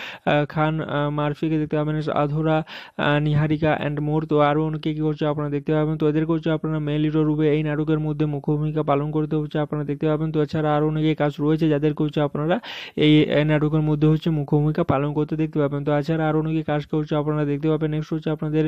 Khan মারফিকে দেখতে পাবেন আধুরা নিহারিকা অ্যান্ড মোর তো আরও অনেকে কী করছে আপনারা দেখতে পাবেন, তো এদেরকে হচ্ছে আপনারা মেল হিরো রূপে এই নাটকের মধ্যে মুখ্য ভূমিকা পালন করতে হচ্ছে আপনারা দেখতে পাবেন। তো এছাড়া আরও অনেকে কাজ রয়েছে যাদেরকে হচ্ছে আপনারা এই নাটকের মধ্যে হচ্ছে মুখ্য ভূমিকা পালন করতে দেখতে পাবেন। তো এছাড়া আরও অনেকে কাজ করছে আপনারা দেখতে পাবেন নেক্সট হচ্ছে আপনাদের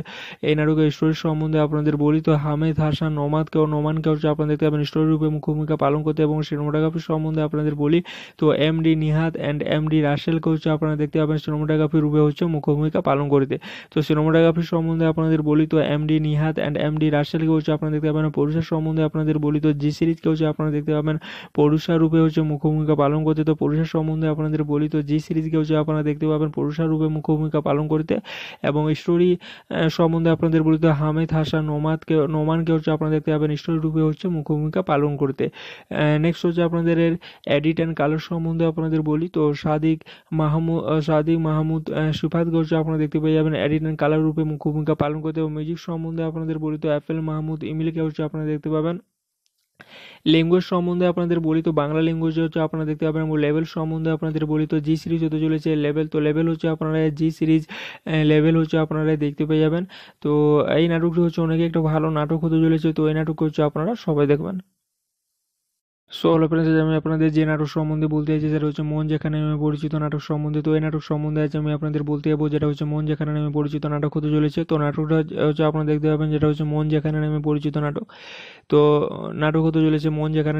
এই নাটকের স্টোরি সম্বন্ধে আপনাদের বলি তো হামেদ, হাসান, নোমাদকে ও নোমানকে হচ্ছে আপনারা দেখতে পাবেন। স্টোরি রূপে মুখ্য ভূমিকা পালন করতে এবং সিনেমাটোগ্রাফি সম্বন্ধে আপনাদের বলি তো M D Nihat and M D রাসেলকে হচ্ছে আপনারা দেখতে পাবেন। সিনেমাটোগ্রাফি রূপে হচ্ছে মুখ্য ভূমিকা পালন করতে। তো সিনেমাটোগ্রাফি সম্বন্ধে আপনাদের বলি তো M D Nihat and M D রাসেলকে হচ্ছে আপনারা দেখতে পাবেন। পরুষার সম্বন্ধে আপনাদের বলি তো জি সিরিজকে হচ্ছে আপনারা দেখতে পাবেন। পরুষা রূপে হচ্ছে মুখ্য ভূমিকা পালন করতে। তো পরুষার সম্বন্ধে আপনাদের বলি তো জি সিরিজকে হচ্ছে আপনারা দেখতে পাবেন। পরুষা রূপে মুখ্য ভূমিকা পালন করতে এবং স্টোরি সম্বন্ধে আপনাদের বলতে হামেদ, হাসান নোমাদকে নোমানকে হচ্ছে আপনারা দেখতে পাবেন। রূপে হচ্ছে মুখ্য ভূমিকা পালন করতে। নেক্সট হচ্ছে আপনাদের এডিট অ্যান্ড কালার সম্বন্ধে আপনাদের বলি। তো সাদিক মাহমুদ সাদিক মাহমুদ সুফাতকে হচ্ছে আপনারা দেখতে পেয়ে যাবেন এডিট অ্যান্ড কালার রূপে মুখ্য ভূমিকা পালন করতে এবং মিউজিক সম্বন্ধে আপনাদের বলি। তো অ্যাপেল মাহমুদ ইমিলকে হচ্ছে আপনারা দেখতে পাবেন। ল্যাঙ্গুয়েজ সম্বন্ধে আপনাদের বলি তো বাংলা ল্যাঙ্গুয়েজ হচ্ছে আপনারা দেখতে পাবেন, এবং লেভেল সম্বন্ধে আপনাদের বলি তো জি সিরিজ হতে চলেছে। লেভেল তো লেভেল হচ্ছে আপনারা জি সিরিজ লেভেল হচ্ছে আপনারা দেখতে পেয়ে যাবেন। তো এই নাটকটি হচ্ছে অনেকে একটা ভালো নাটক হতে চলেছে। তো এই নাটক হচ্ছে আপনারা সবাই দেখবেন। সো হলো ফ্রেন্ডস আমি আপনাদের যে নাটক সম্বন্ধে বলতে চাইছি, সেটা হচ্ছে মন যেখানে আমি পরিচিত নাটক সম্বন্ধে। তো এই নাটক সম্বন্ধে আজ আমি আপনাদের বলতে যাব, যেটা হচ্ছে মন যেখানে আমি পরিচিত নাটক হতে চলেছে। তো নাটকটা হচ্ছে আপনারা দেখতে পাবেন, যেটা হচ্ছে মন যেখানে আমি পরিচিত নাটক। তো নাটক হতে চলেছে মন যেখানে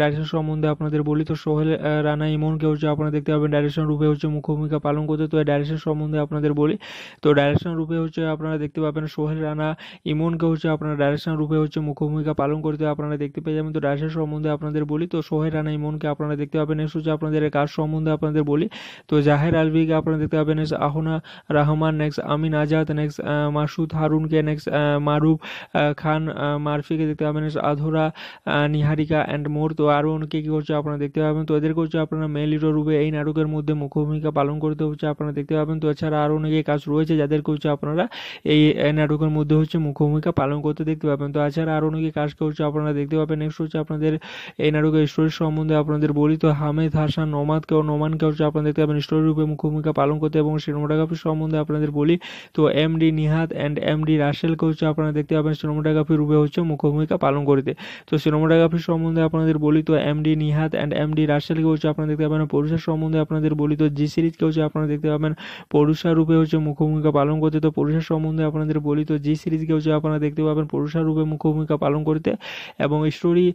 ডাইরেকশন সম্বন্ধে আপনাদের বলি। তো সোহেল রানা ইমনকে হচ্ছে আপনারা দেখতে পাবেন ডাইরেকশন রূপে হচ্ছে মুখ্য ভূমিকা পালন করতে। তো এই ডাইরেকশন সম্বন্ধে আপনাদের বলি। তো ডাইরেকশন রূপে হচ্ছে আপনারা দেখতে পাবেন, সোহেল, রানা ইমনকে হচ্ছে আপনারা ডাইরেকশন রূপে হচ্ছে মুখ্য ভূমিকা পালন করতে আপনারা দেখতে পেয়ে যাবেন। তো ডাইরেকশন সম্বন্ধে আপনাদের বলি, তো সোহের রানা ইমনকে আপনারা দেখতে পাবেন নেক্সট হচ্ছে আপনাদের কাজ সম্বন্ধে আপনাদের বলি। তো জাহের আলভিকে আপনারা দেখতে পাবেন আহনা রহমান নেক্সট আমিন আজাদ নেক্সট মাসুদ হারুনকে নেক্সট মারুফ খান মারফিকে দেখতে পাবেন আধুরা নিহারিকা অ্যান্ড মোর তো আরও অনেকে কী করছে আপনারা দেখতে পাবেন, তো এদেরকে হচ্ছে আপনারা মেল হিরো রূপে এই নাটকের মধ্যে মুখ্য ভূমিকা পালন করতে হচ্ছে আপনারা দেখতে পাবেন। তো এছাড়া আরও অনেকে কাজ রয়েছে যাদেরকে হচ্ছে আপনারা এই নাটকের মধ্যে হচ্ছে মুখ্য ভূমিকা পালন করতে দেখতে পাবেন। তো এছাড়া আরও অনেকে কাজকে হচ্ছে আপনারা দেখতে পাবেন নেক্সট হচ্ছে আপনাদের এই নাটকের স্টোরির সম্বন্ধে আপনাদের বলি তো হামেদ, হাসান, নোমাদকে ও নোমানকে হচ্ছে আপনারা দেখতে পাবেন। স্টোরি রূপে মুখ্য ভূমিকা পালন করতে এবং সিনেমাটোগ্রাফির সম্বন্ধে আপনাদের বলি, তো M D Nihat and M D রাসেলকে হচ্ছে আপনারা দেখতে পাবেন। সিনেমাটোগ্রাফি রূপে হচ্ছে মুখ্য ভূমিকা পালন করতে। তো সিনেমাটোগ্রাফি সম্বন্ধে আপনাদের বলি, তো M D Nihat and M D রাসেলকে হচ্ছে আপনারা দেখতে পাবেন। পরুষার সম্বন্ধে আপনাদের বলি, তো জি সিরিজকে হচ্ছে আপনারা দেখতে পাবেন। পরুষা রূপে হচ্ছে মুখ্য ভূমিকা পালন করতে, তো পরুষার সম্বন্ধে আপনাদের বলি, তো জি সিরিজকে হচ্ছে আপনারা দেখতে পাবেন। পরুষা রূপে মুখ্য ভূমিকা পালন করতে এবং স্টোরি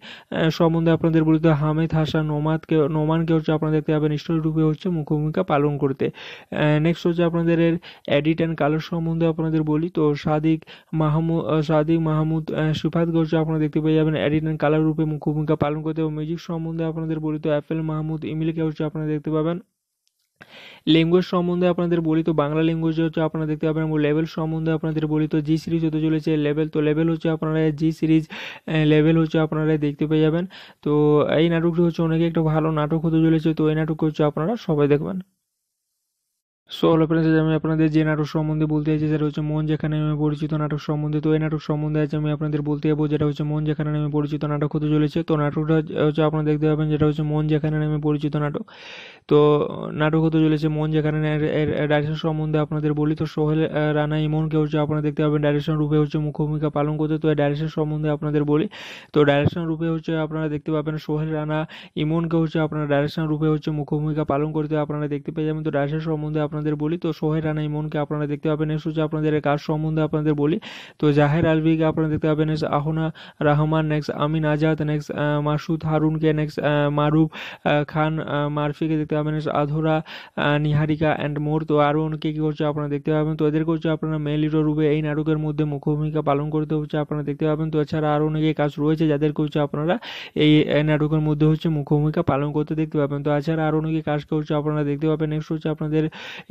সম্বন্ধে আপনাদের বলিত হামেদ হাসান নোমাদকে, নোমানকে হচ্ছে আপনারা দেখতে পাবেন রূপে হচ্ছে মুখ্য ভূমিকা পালন করতে। নেক্সট হচ্ছে আপনাদের এডিট অ্যান্ড কালার সম্বন্ধে আপনাদের বলি। তো সাদিক মাহমুদ সাদিক মাহমুদ সুফাতকে হচ্ছে আপনারা দেখতে পেয়ে যাবেন এডিট অ্যান্ড কালার রূপে মুখ্য ভূমিকা পালন করতে এবং মিউজিক সম্বন্ধে আপনাদের বলি তো অ্যাপেল মাহমুদ ইমিলকে হচ্ছে আপনারা দেখতে পাবেন। ল্যাঙ্গুয়েজ সম্বন্ধে আপনাদের বলি তো বাংলা ল্যাঙ্গুয়েজ হচ্ছে আপনারা দেখতে পাবেন এবং লেভেল সম্বন্ধে আপনাদের বলি তো জি সিরিজ হতে চলেছে লেভেল তো লেভেল হচ্ছে আপনারা জি সিরিজ লেভেল হচ্ছে আপনারা দেখতে পেয়ে যাবেন। তো এই নাটকটি হচ্ছে অনেকে একটা ভালো নাটক হতে চলেছে, তো এই নাটক হচ্ছে আপনারা সবাই দেখবেন। সো হলো ফ্রেন্ডস আমি আপনাদের যে নাটক সম্বন্ধে বলতে চাইছি সেটা হচ্ছে মন যেখানে আমি পরিচিত নাটক সম্বন্ধে। তো এই নাটক সম্বন্ধে আজ আমি আপনাদের বলতে যাব যেটা হচ্ছে মন যেখানে আমি পরিচিত নাটক হতে চলেছে। তো নাটকটা হচ্ছে আপনারা দেখতে পাবেন যেটা হচ্ছে মন যেখানে আমি পরিচিত নাটক। তো নাটক হতে চলেছে মন যেখানে ডাইরেকশন সম্বন্ধে আপনাদের বলি। তো সোহেল রানা ইমনকে হচ্ছে আপনারা দেখতে পাবেন। ডাইরেকশন রূপে হচ্ছে মুখ্য ভূমিকা পালন করতে। তো ডাইরেকশন সম্বন্ধে আপনাদের বলি। তো ডাইরেকশন রূপে হচ্ছে আপনারা দেখতে পাবেন সোহেল, রানা ইমনকে হচ্ছে আপনারা ডাইরেকশন রূপে হচ্ছে মুখ্য ভূমিকা পালন করতে আপনারা দেখতে পেয়ে যাবেন। তো ডাইরেকশন সম্বন্ধে আপনাদের বলি। তো সোহেল, রানা ইমনকে আপনারা দেখতে পাবেন। নেক্সট হচ্ছে আপনাদের কাজ সম্বন্ধে আপনাদের বলি। তো জাহের আলভিকে আপনারা দেখতে পাবেন। Next Ahona Rahman next Amin Azad next Masud হারুনকে next Maruf Khan মারফিকে দেখতে পাবেন আধুরা নিহারিকা অ্যান্ড মোর তো আরও অনেকে কী করছে আপনারা দেখতে পাবেন। তো এদেরকে হচ্ছে আপনারা মেল হিরো রূপে এই নাটকের মধ্যে মুখ্য ভূমিকা পালন করতে হচ্ছে আপনারা দেখতে পাবেন। তো এছাড়া আরও অনেকে কাজ রয়েছে যাদেরকে হচ্ছে আপনারা এই নাটকের মধ্যে হচ্ছে মুখ্য ভূমিকা পালন করতে দেখতে পাবেন। তো এছাড়া আরও অনেকে কাজকে হচ্ছে আপনারা দেখতে পাবেন। নেক্সট হচ্ছে আপনাদের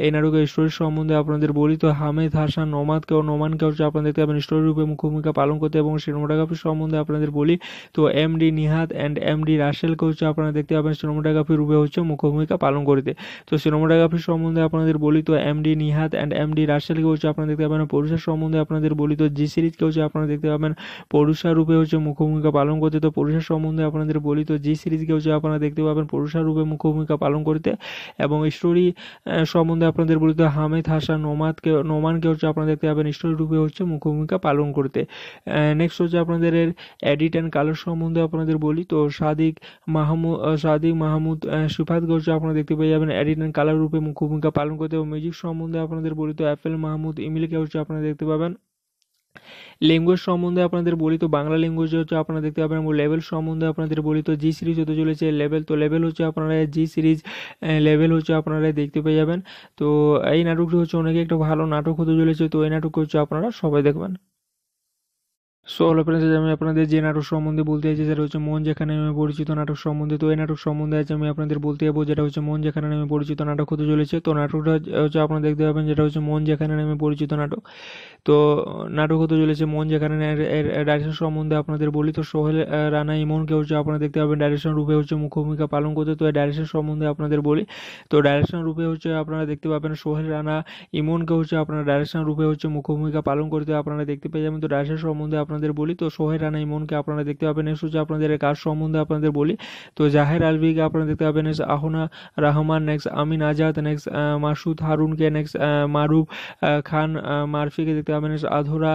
এই নাটকের স্টোরির সম্বন্ধে আপনাদের বলি। তো হামেদ, হাসান নোমাদকে ও নোমানকে হচ্ছে আপনারা দেখতে পাবেন স্টোরি রূপে মুখ্য ভূমিকা পালন করতে এবং সিনেমাটোগ্রাফি সম্বন্ধে আপনাদের বলি। তো M D Nihat and M D রাসেলকে হচ্ছে আপনারা দেখতে পাবেন। সিনেমাটোগ্রাফি রূপে হচ্ছে মুখ্য ভূমিকা পালন করতে। তো সিনেমাটোগ্রাফি সম্বন্ধে আপনাদের বলি তো M D Nihat and M D রাসেলকে হচ্ছে আপনারা দেখতে পাবেন। পরুষার সম্বন্ধে আপনাদের বলি তো জি সিরিজকে হচ্ছে আপনারা দেখতে পাবেন। পরুষা রূপে হচ্ছে মুখ্য ভূমিকা পালন করতে। তো পরুষার সম্বন্ধে আপনাদের বলি তো জি সিরিজকে হচ্ছে আপনারা দেখতে পাবেন। পরুষা রূপে মুখ্য ভূমিকা পালন করতে এবং স্টোরি সম্বন্ধে আপনাদের বলি তো হামেদ, হাসান নোমাদকে নোমানকে হচ্ছে আপনারা দেখতে পাবেন। স্টোরি রূপে হচ্ছে মুখ্য ভূমিকা পালন করতে। নেক্সট হচ্ছে আপনাদের এডিট অ্যান্ড কালার সম্বন্ধে আপনাদের বলি। তো সাদিক মাহমুদ সাদিক মাহমুদ সুফাতকে হচ্ছে আপনারা দেখতে পেয়ে যাবেন এডিট অ্যান্ড কালার রূপে মুখ্য ভূমিকা পালন করতে এবং মিউজিক সম্বন্ধে আপনাদের বলি তো অ্যাপেল মাহমুদ ইমিলকে হচ্ছে আপনারা দেখতে পাবেন। ল্যাঙ্গুয়েজ সম্বন্ধে আপনাদের বলি তো বাংলা ল্যাঙ্গুয়েজ হচ্ছে আপনারা দেখতে পাবেন এবং লেভেল সম্বন্ধে আপনাদের বলি তো জি সিরিজ হতে চলেছে। লেভেল তো লেভেল হচ্ছে আপনারা জি সিরিজ লেভেল হচ্ছে আপনারা দেখতে পেয়ে যাবেন। তো এই নাটকটি হচ্ছে অনেকে একটা ভালো নাটক হতে চলেছে। তো এই নাটক হচ্ছে আপনারা সবাই দেখবেন। সো হলো ফ্রেন্ডস আমি আপনাদের যে নাটক সম্বন্ধে বলতে চাইছি, সেটা হচ্ছে মন যেখানে আমি পরিচিত নাটক সম্বন্ধে। তো এই নাটক সম্বন্ধে আজ আমি আপনাদের বলতে যাব, যেটা হচ্ছে মন যেখানে আমি পরিচিত নাটক হতে চলেছে। তো নাটকটা হচ্ছে আপনারা দেখতে পাবেন, যেটা হচ্ছে মন যেখানে আমি পরিচিত নাটক। তো নাটক হতে চলেছে মন যেখানে ডাইরেকশন সম্বন্ধে আপনাদের বলি। তো সোহেল রানা ইমনকে হচ্ছে আপনারা দেখতে পাবেন ডাইরেকশন রূপে হচ্ছে মুখ্য ভূমিকা পালন করতে। তো ডাইরেকশন সম্বন্ধে আপনাদের বলি। তো ডাইরেকশন রূপে হচ্ছে আপনারা দেখতে পাবেন, সোহেল, রানা ইমনকে হচ্ছে আপনারা ডাইরেকশন রূপে হচ্ছে মুখ্য ভূমিকা পালন করতে আপনারা দেখতে পেয়ে যাবেন। তো ডাইরেকশন সম্বন্ধে আপনাদের বলি, তো সোহেল রানা ইমনকে আপনারা দেখতে পাবেন নেক্সট হচ্ছে আপনাদের কাজ সম্বন্ধে আপনাদের বলি। তো জাহের আলভিকে আপনারা দেখতে পাবেন আহনা রহমান নেক্সট আমিন আজাদ নেক্সট মাসুদ হারুনকে নেক্সট মারুফ খান মারফিকে দেখতে পাবেন আধুরা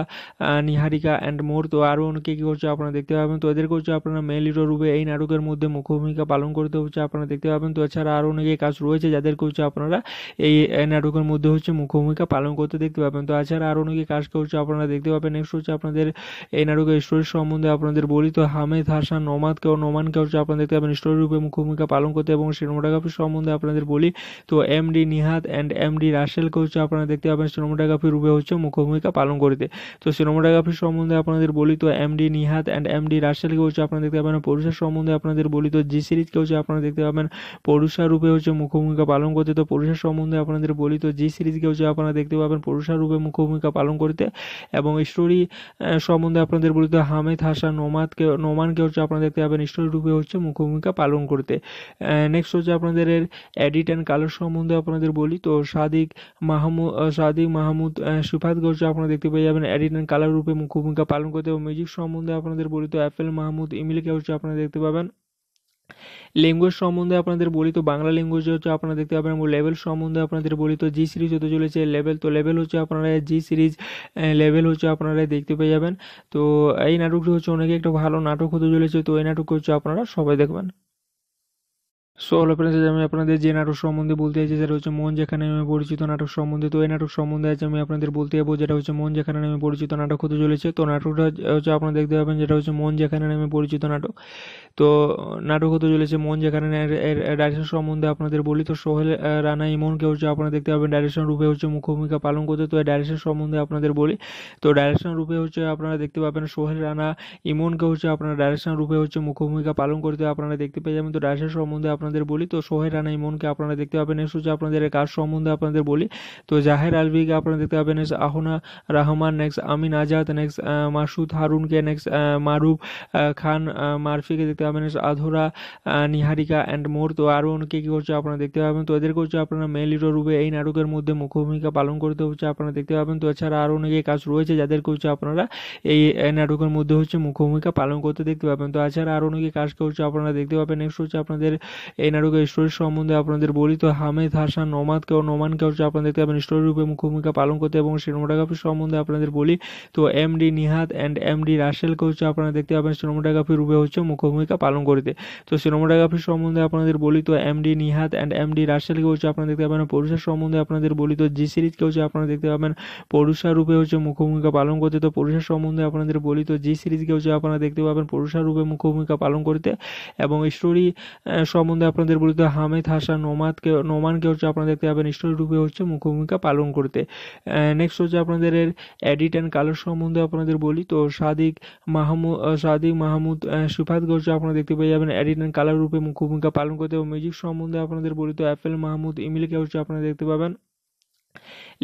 নিহারিকা অ্যান্ড মোর। তো আরও অনেকে কী করছে আপনারা দেখতে পাবেন, তো এদেরকে হচ্ছে আপনারা মেল হিরো রূপে এই নাটকের মধ্যে মুখ্য ভূমিকা পালন করতে হচ্ছে আপনারা দেখতে পাবেন। তো এছাড়া আরও অনেকে কাজ রয়েছে যাদেরকে হচ্ছে আপনারা এই নাটকের মধ্যে হচ্ছে মুখ্য ভূমিকা পালন করতে দেখতে পাবেন। তো এছাড়া আরও অনেকে কাজকে হচ্ছে আপনারা দেখতে পাবেন নেক্সট হচ্ছে আপনাদের এই নাটকের স্টোরি সম্বন্ধে আপনাদের বলি তো, হামেদ, হাসান, নোমাদকে ও নোমানকে হচ্ছে আপনারা দেখতে পাবেন। স্টোরি রূপে মুখ্য ভূমিকা পালন করতে এবং সিনেমাটোগ্রাফি সম্বন্ধে আপনাদের বলি তো M D Nihat and M D রাসেলকে হচ্ছে আপনারা দেখতে পাবেন সিনেমাটোগ্রাফি রূপে হচ্ছে মুখ্য ভূমিকা পালন করতে। তো সিনেমাটোগ্রাফি সম্বন্ধে আপনাদের বলি তো M D Nihat and M D রাসেলকে হচ্ছে আপনারা দেখতে পাবেন। পুরুষের সম্বন্ধে আপনাদের বলি তো জি সিরিজকে হচ্ছে আপনারা দেখতে পাবেন। পুরুষা রূপে হচ্ছে মুখ্য ভূমিকা পালন করতে তো পুরুষের সম্বন্ধে আপনাদের বলি তো জি সিরিজকে হচ্ছে আপনারা দেখতে পাবেন। পুরুষা রূপে মুখ্য ভূমিকা পালন করতে এবং স্টোরি সম্বন্ধে আপনাদের বলিত হামেদ, হাসান, নোমাদকে নোমানকে হচ্ছে আপনারা দেখতে পাবেন রূপে হচ্ছে মুখ্যভূমিকা পালন করতে। নেক্সট হচ্ছে আপনাদের এডিট অ্যান্ড কালার সম্বন্ধে আপনাদের বলি। তো সাদিক মাহমুদ সাদিক মাহমুদ সুফাতকে হচ্ছে আপনারা দেখতে পেয়ে যাবেন এডিট অ্যান্ড কালার রূপে মুখ্যভূমিকা পালন করতে এবং মিউজিক সম্বন্ধে আপনাদের বলি তো অ্যাপেল মাহমুদ ইমিলকে হচ্ছে আপনারা দেখতে পাবেন। ল্যাঙ্গুয়েজ সম্বন্ধে আপনাদের বলি তো, বাংলা ল্যাঙ্গুয়েজ হচ্ছে আপনারা দেখতে পাবেন, এবং লেভেল সম্বন্ধে আপনাদের বলি তো জি সিরিজ হতে চলেছে লেভেল তো লেভেল হচ্ছে আপনারা জি সিরিজ লেভেল হচ্ছে আপনারা দেখতে পেয়ে যাবেন। তো এই নাটকটি হচ্ছে অনেকে একটা ভালো নাটক হতে চলেছে, তো এই নাটক হচ্ছে আপনারা সবাই দেখবেন। সো হলো ফ্রেন্ডস আমি আপনাদের যে নাটক সম্বন্ধে বলতে চাইছি, সেটা হচ্ছে মন যেখানে আমি পরিচিত নাটক সম্বন্ধে। তো এই নাটক সম্বন্ধে আছে আমি আপনাদের বলতে যাব, যেটা হচ্ছে মন যেখানে আমি পরিচিত নাটক হতে চলেছে। তো নাটকটা হচ্ছে আপনারা দেখতে পাবেন, যেটা হচ্ছে মন যেখানে আমি পরিচিত নাটক। তো নাটক হতে চলেছে মন যেখানে ডাইরেকশন সম্বন্ধে আপনাদের বলি। তো সোহেল রানা ইমনকে হচ্ছে আপনারা দেখতে পাবেন ডাইরেকশন রূপে হচ্ছে মুখ্য ভূমিকা পালন করতে। তো এই ডাইরেকশন সম্বন্ধে আপনাদের বলি। তো ডাইরেকশন রূপে হচ্ছে আপনারা দেখতে পাবেন সোহেল, রানা ইমনকে হচ্ছে আপনারা ডাইরেকশন রূপে হচ্ছে মুখ্য ভূমিকা পালন করতে আপনারা দেখতে পেয়ে যাবেন। তো ডাইরেকশন সম্বন্ধে আপনাদের বলি, তো সোহেল রানা ইমনকে আপনারা দেখতে পাবেন। নেক্সট হচ্ছে আপনাদের কাজ সম্বন্ধে আপনাদের বলি, তো জাহের আলভিকে আপনারা দেখতে পাবেন। আহনা রহমান নেক্সট আমিন আজাদ নেক্সট মাসুদ হারুনকে নেক্সট মারুফ খান মারফিকে দেখতে পাবেন। আধুরা নিহারিকা অ্যান্ড মোর তো আরও অনেকে কী করছে আপনারা দেখতে পাবেন। তো এদেরকে হচ্ছে আপনারা মেল হিরো রূপে এই নাটকের মধ্যে মুখ্য ভূমিকা পালন করতে হচ্ছে আপনারা দেখতে পাবেন। তো এছাড়া আরও অনেকে কাজ রয়েছে যাদেরকে হচ্ছে আপনারা এই নাটকের মধ্যে হচ্ছে মুখ্য ভূমিকা পালন করতে দেখতে পাবেন। তো এছাড়া আরও অনেকে কাজকে হচ্ছে আপনারা দেখতে পাবেন। নেক্সট হচ্ছে আপনাদের এই নাটকের স্টোরি সম্বন্ধে আপনাদের বলি তো, হামেদ, হাসান নোমাদকে ও নোমানকে হচ্ছে আপনারা দেখতে পাবেন স্টোরি রূপে মুখ্য ভূমিকা পালন করতে এবং সিনেমাটোগ্রাফি সম্বন্ধে আপনাদের বলি তো M D Nihat and M D রাসেলকে হচ্ছে আপনারা দেখতে পাবেন সিনেমাটোগ্রাফি রূপে হচ্ছে মুখ্য ভূমিকা পালন করতে। তো সিনেমাটোগ্রাফি সম্বন্ধে আপনাদের বলি তো M D Nihat and M D রাসেলকে হচ্ছে আপনারা দেখতে পাবেন পুরুষের সম্বন্ধে আপনাদের বলি তো জি সিরিজকে হচ্ছে আপনারা দেখতে পাবেন পুরুষা রূপে হচ্ছে মুখ্য ভূমিকা পালন করতে। তো পুরুষের সম্বন্ধে আপনাদের বলি তো জি সিরিজকে হচ্ছে আপনারা দেখতে পাবেন পুরুষা রূপে মুখ্য ভূমিকা পালন করতে এবং স্টোরি সম্বন্ধে আপনাদের বলিত হামেদ, হাসান, নোমাদকে, নোমানকে হচ্ছে আপনারা দেখতে পাবেন রূপে হচ্ছে মুখ্য ভূমিকা পালন করতে। নেক্সট হচ্ছে আপনাদের এডিট অ্যান্ড কালার সম্বন্ধে আপনাদের বলি তো সাদিক মাহমুদ সাদিক মাহমুদ সুফাতকে হচ্ছে আপনারা দেখতে পেয়ে যাবেন এডিট অ্যান্ড কালার রূপে মুখ্য ভূমিকা পালন করতে এবং মিউজিক সম্বন্ধে আপনাদের বলি তো অ্যাপেল মাহমুদ, ইমিলকে হচ্ছে আপনারা দেখতে পাবেন।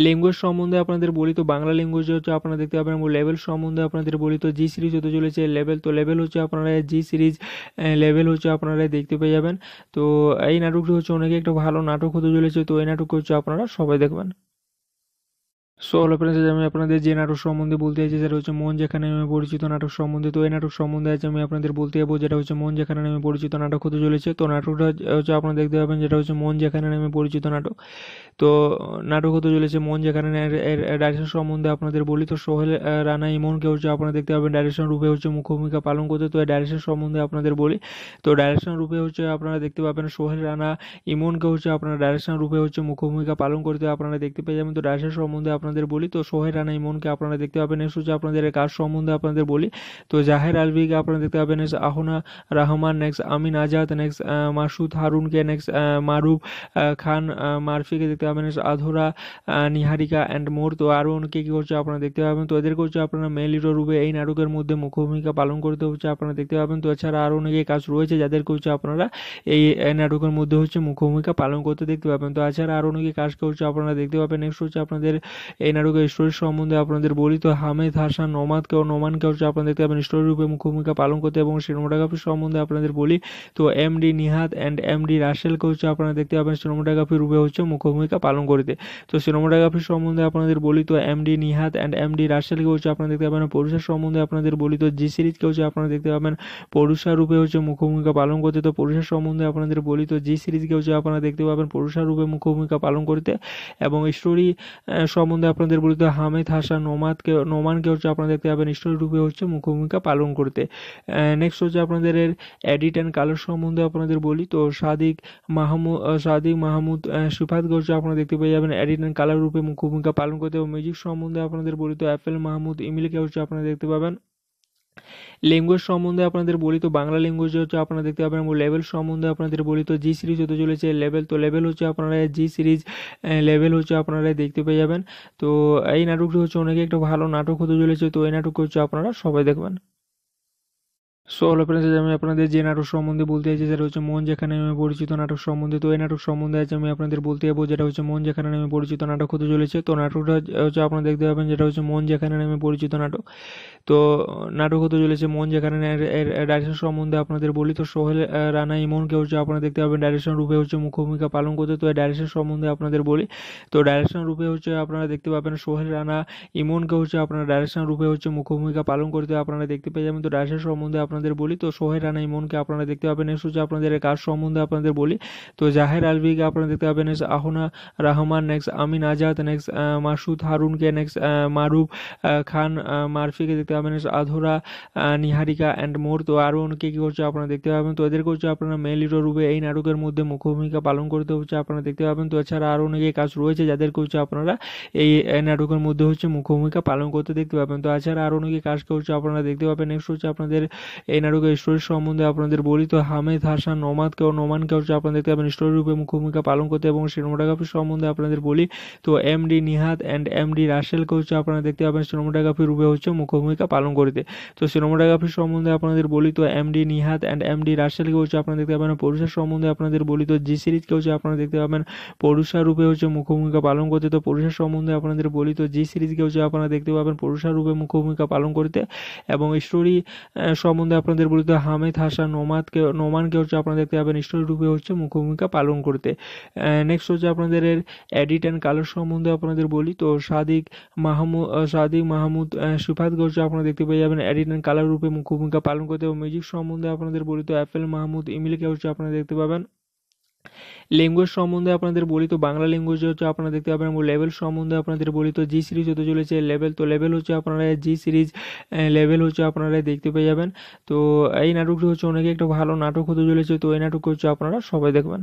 ল্যাঙ্গুয়েজ সম্বন্ধে আপনাদের বলি তো, বাংলা ল্যাঙ্গুয়েজ হচ্ছে আপনারা দেখতে পাবেন এবং লেভেল সম্বন্ধে আপনাদের বলি তো জি সিরিজ হতে চলেছে লেভেল তো লেভেল হচ্ছে আপনারা জি সিরিজ লেভেল হচ্ছে আপনারা দেখতে পেয়ে যাবেন। তো এই নাটকটি হচ্ছে অনেকে একটা ভালো নাটক হতে চলেছে, তো এই নাটক হচ্ছে আপনারা সবাই দেখবেন। সো হলো ফ্রেন্ডস আমি আপনাদের যে নাটক সম্বন্ধে বলতে চাইছি, সেটা হচ্ছে মন যেখানে আমি পরিচিত নাটক সম্বন্ধে। তো এই নাটক সম্বন্ধে আছে আমি আপনাদের বলতে যাব, যেটা হচ্ছে মন যেখানে আমি পরিচিত নাটক হতে চলেছে। তো নাটকটা হচ্ছে আপনারা দেখতে পাবেন, যেটা হচ্ছে মন যেখানে আমি পরিচিত নাটক। তো নাটক হতে চলেছে মন যেখানে ডাইরেকশন সম্বন্ধে আপনাদের বলি। তো সোহেল রানা ইমনকে হচ্ছে আপনারা দেখতে পাবেন ডাইরেকশন রূপে হচ্ছে মুখ্য ভূমিকা পালন করতে। তো এই ডাইরেকশন সম্বন্ধে আপনাদের বলি। তো ডাইরেকশন রূপে হচ্ছে আপনারা দেখতে পাবেন, সোহেল, রানা ইমনকে হচ্ছে আপনারা ডাইরেকশন রূপে হচ্ছে মুখ্য ভূমিকা পালন করতে আপনারা দেখতে পেয়ে যাবেন। তো ডাইরেকশন সম্বন্ধে আপনাদের বলি, তো সোহেল রানা ইমনকে আপনারা দেখতে পাবেন। নেক্সট হচ্ছে আপনাদের কাজ সম্বন্ধে আপনাদের বলি, তো জাহের আলভিকে আপনারা দেখতে পাবেন আহনা রহমান নেক্সট আমিন আজাদ নেক্সট মাসুদ হারুনকে নেক্সট মারুফ খান মারফিকে দেখতে পাবেন আধুরা নিহারিকা অ্যান্ড মোর, তো আরও অনেকে কী করছে আপনারা দেখতে পাবেন। তো এদেরকে হচ্ছে আপনারা মেল হিরো রূপে এই নাটকের মধ্যে মুখ্য ভূমিকা পালন করতে হচ্ছে আপনারা দেখতে পাবেন। তো এছাড়া আরও অনেকে কাজ রয়েছে যাদেরকে হচ্ছে আপনারা, এই নাটকের মধ্যে হচ্ছে মুখ্য ভূমিকা পালন করতে দেখতে পাবেন। তো এছাড়া আরও অনেকে কাজকে হচ্ছে আপনারা দেখতে পাবেন। নেক্সট হচ্ছে আপনাদের এই নাটকের স্টোরি সম্বন্ধে আপনাদের বলি তো হামেদ, হাসান, নোমাদকে ও নোমানকে হচ্ছে আপনারা দেখতে পাবেন স্টোরি রূপে মুখ্য ভূমিকা পালন করতে এবং সিনেমাটোগ্রাফি সম্বন্ধে আপনাদের বলি তো M D Nihat and M D রাসেলকে হচ্ছে আপনারা দেখতে পাবেন সিনেমাটোগ্রাফি রূপে হচ্ছে মুখ্য ভূমিকা পালন করতে। তো সিনেমাটোগ্রাফি সম্বন্ধে আপনাদের বলি তো M D Nihat and M D রাসেলকে হচ্ছে আপনারা দেখতে পাবেন, পুরুষের সম্বন্ধে আপনাদের বলি তো জি সিরিজকে হচ্ছে আপনারা দেখতে পাবেন, পুরুষার রূপে হচ্ছে মুখ্য ভূমিকা পালন করতে। তো পুরুষের সম্বন্ধে আপনাদের বলি তো জি সিরিজকে হচ্ছে আপনারা দেখতে পাবেন, পুরুষার রূপে মুখ্য ভূমিকা পালন করতে এবং স্টোরি সম্বন্ধে আপনাদের বলিত হামিদ, হাসান, নোমাদকে নোমানকে হচ্ছে আপনারা দেখতে পাবেন রূপে হচ্ছে মুখ্য ভূমিকা পালন করতে। নেক্সট হচ্ছে আপনাদের এর এডিট অ্যান্ড কালার সম্বন্ধে আপনাদের বলি। তো সাদিক মাহমুদ সাদিক মাহমুদ সিফাতকে হচ্ছে আপনারা দেখতে পেয়ে যাবেন এডিট অ্যান্ড কালার রূপে মুখ্য ভূমিকা পালন করতে এবং মিউজিক সম্বন্ধে আপনাদের বলি তো অ্যাপেল মাহমুদ ইমিলকে হচ্ছে আপনারা দেখতে পাবেন। ল্যাঙ্গুয়েজ সম্বন্ধে আপনাদের বলি তো, বাংলা ল্যাঙ্গুয়েজ হচ্ছে আপনারা দেখতে পাবেন লেভেল সম্বন্ধে আপনাদের বলি তো জি সিরিজ হতে চলেছে লেভেল তো লেভেল হচ্ছে আপনারা জি সিরিজ লেভেল হচ্ছে আপনারা দেখতে পেয়ে যাবেন। তো এই নাটকটি হচ্ছে অনেকে একটা ভালো নাটক হতে চলেছে, তো এই নাটক হচ্ছে আপনারা সবাই দেখবেন। সো হলো ফ্রেন্ডস আমি আপনাদের যে নাটক সম্বন্ধে বলতে চাইছি, সেটা হচ্ছে মন যেখানে আমি পরিচিত নাটক সম্বন্ধে। তো এই নাটক সম্বন্ধে আছে আমি আপনাদের বলতে যাব, যেটা হচ্ছে মন যেখানে আমি পরিচিত নাটক হতে চলেছে। তো নাটকটা হচ্ছে আপনারা দেখতে পাবেন, যেটা হচ্ছে মন যেখানে আমি পরিচিত নাটক। তো নাটক হতে চলেছে মন যেখানে ডাইরেকশন সম্বন্ধে আপনাদের বলি। তো সোহেল রানা ইমনকে হচ্ছে আপনারা দেখতে পাবেন ডাইরেকশন রূপে হচ্ছে মুখ্য ভূমিকা পালন করতে। তো ডাইরেকশন সম্বন্ধে আপনাদের বলি। তো ডাইরেকশন রূপে হচ্ছে আপনারা দেখতে পাবেন, সোহেল, রানা ইমনকে হচ্ছে আপনারা ডাইরেকশন রূপে হচ্ছে মুখ্য ভূমিকা পালন করতে আপনারা দেখতে পেয়ে যাবেন। তো ডাইরেকশন সম্বন্ধে আপনাদের বলি, তো সোহেল রানা ইমনকে আপনারা দেখতে পাবেন নেক্সট হচ্ছে আপনাদের কাজ সম্বন্ধে আপনাদের বলি। তো জাহের আলভিকে আপনারা দেখতে পাবেন next Ahona Rahman next Amin Azad next Masud হারুনকে next Maruf Khan মারফিকে দেখতে পাবেন আধুরা নিহারিকা অ্যান্ড মোর। তো আরও অনেকে কী করছে আপনারা দেখতে পাবেন, তো এদেরকে হচ্ছে আপনারা মেল হিরো রূপে এই নাটকের মধ্যে মুখ্য ভূমিকা পালন করতে হচ্ছে আপনারা দেখতে পাবেন। তো এছাড়া আরও অনেকে কাজ রয়েছে যাদেরকে হচ্ছে আপনারা এই নাটকের মধ্যে হচ্ছে মুখ্য ভূমিকা পালন করতে দেখতে পাবেন। তো এছাড়া আরও অনেকে কাজকে হচ্ছে আপনারা দেখতে পাবেন নেক্সট হচ্ছে আপনাদের এই নাটকের স্টোরি সম্বন্ধে আপনাদের বলি তো, হামেদ, হাসান, নোমাদকে ও নোমানকে হচ্ছে আপনারা দেখতে পাবেন। স্টোরি রূপে মুখ্য ভূমিকা পালন করতে এবং সিনেমাটোগ্রাফি সম্বন্ধে আপনাদের বলি তো M D Nihat and M D রাসেলকে হচ্ছে আপনারা দেখতে পাবেন। সিনেমাটোগ্রাফি রূপে হচ্ছে মুখ্য ভূমিকা পালন করতে। তো সিনেমাটোগ্রাফি সম্বন্ধে আপনাদের বলি তো M D Nihat and M D রাসেলকে হচ্ছে আপনারা দেখতে পাবেন। পুরুষের সম্বন্ধে আপনাদের বলি তো জি সিরিজকে হচ্ছে আপনারা দেখতে পাবেন। পুরুষার রূপে হচ্ছে মুখ্য ভূমিকা পালন করতে তো পুরুষের সম্বন্ধে আপনাদের বলি তো জি সিরিজকে হচ্ছে আপনারা দেখতে পাবেন। পুরুষার রূপে মুখ্য ভূমিকা পালন করতে এবং স্টোরি সম্বন্ধে আপনাদের বলিত হামেদ, হাসান, নোমাদকে নোমানকে হচ্ছে আপনারা দেখতে পাবেন রূপে হচ্ছে মুখ্য ভূমিকা পালন করতে। নেক্সট হচ্ছে আপনাদের এডিট অ্যান্ড কালার সম্বন্ধে আপনাদের বলি। তো সাদিক মাহমুদ সাদিক মাহমুদ সুফাতকে হচ্ছে আপনারা দেখতে পেয়ে যাবেন এডিট অ্যান্ড কালার রূপে মুখ্য ভূমিকা পালন করতে এবং মিউজিক সম্বন্ধে আপনাদের বলি তো অ্যাপেল মাহমুদ ইমিলকে হচ্ছে আপনারা দেখতে পাবেন। ল্যাঙ্গুয়েজ সম্বন্ধে আপনাদের বলি তো, বাংলা ল্যাঙ্গুয়েজ হচ্ছে আপনারা দেখতে পাবেন, এবং লেভেল সম্বন্ধে আপনাদের বলি তো জি সিরিজ হতে চলেছে লেভেল তো লেভেল হচ্ছে আপনারা জি সিরিজ লেভেল হচ্ছে আপনারা দেখতে পেয়ে যাবেন। তো এই নাটকটি হচ্ছে অনেকে একটা ভালো নাটক হতে চলেছে, তো এই নাটক হচ্ছে আপনারা সবাই দেখবেন।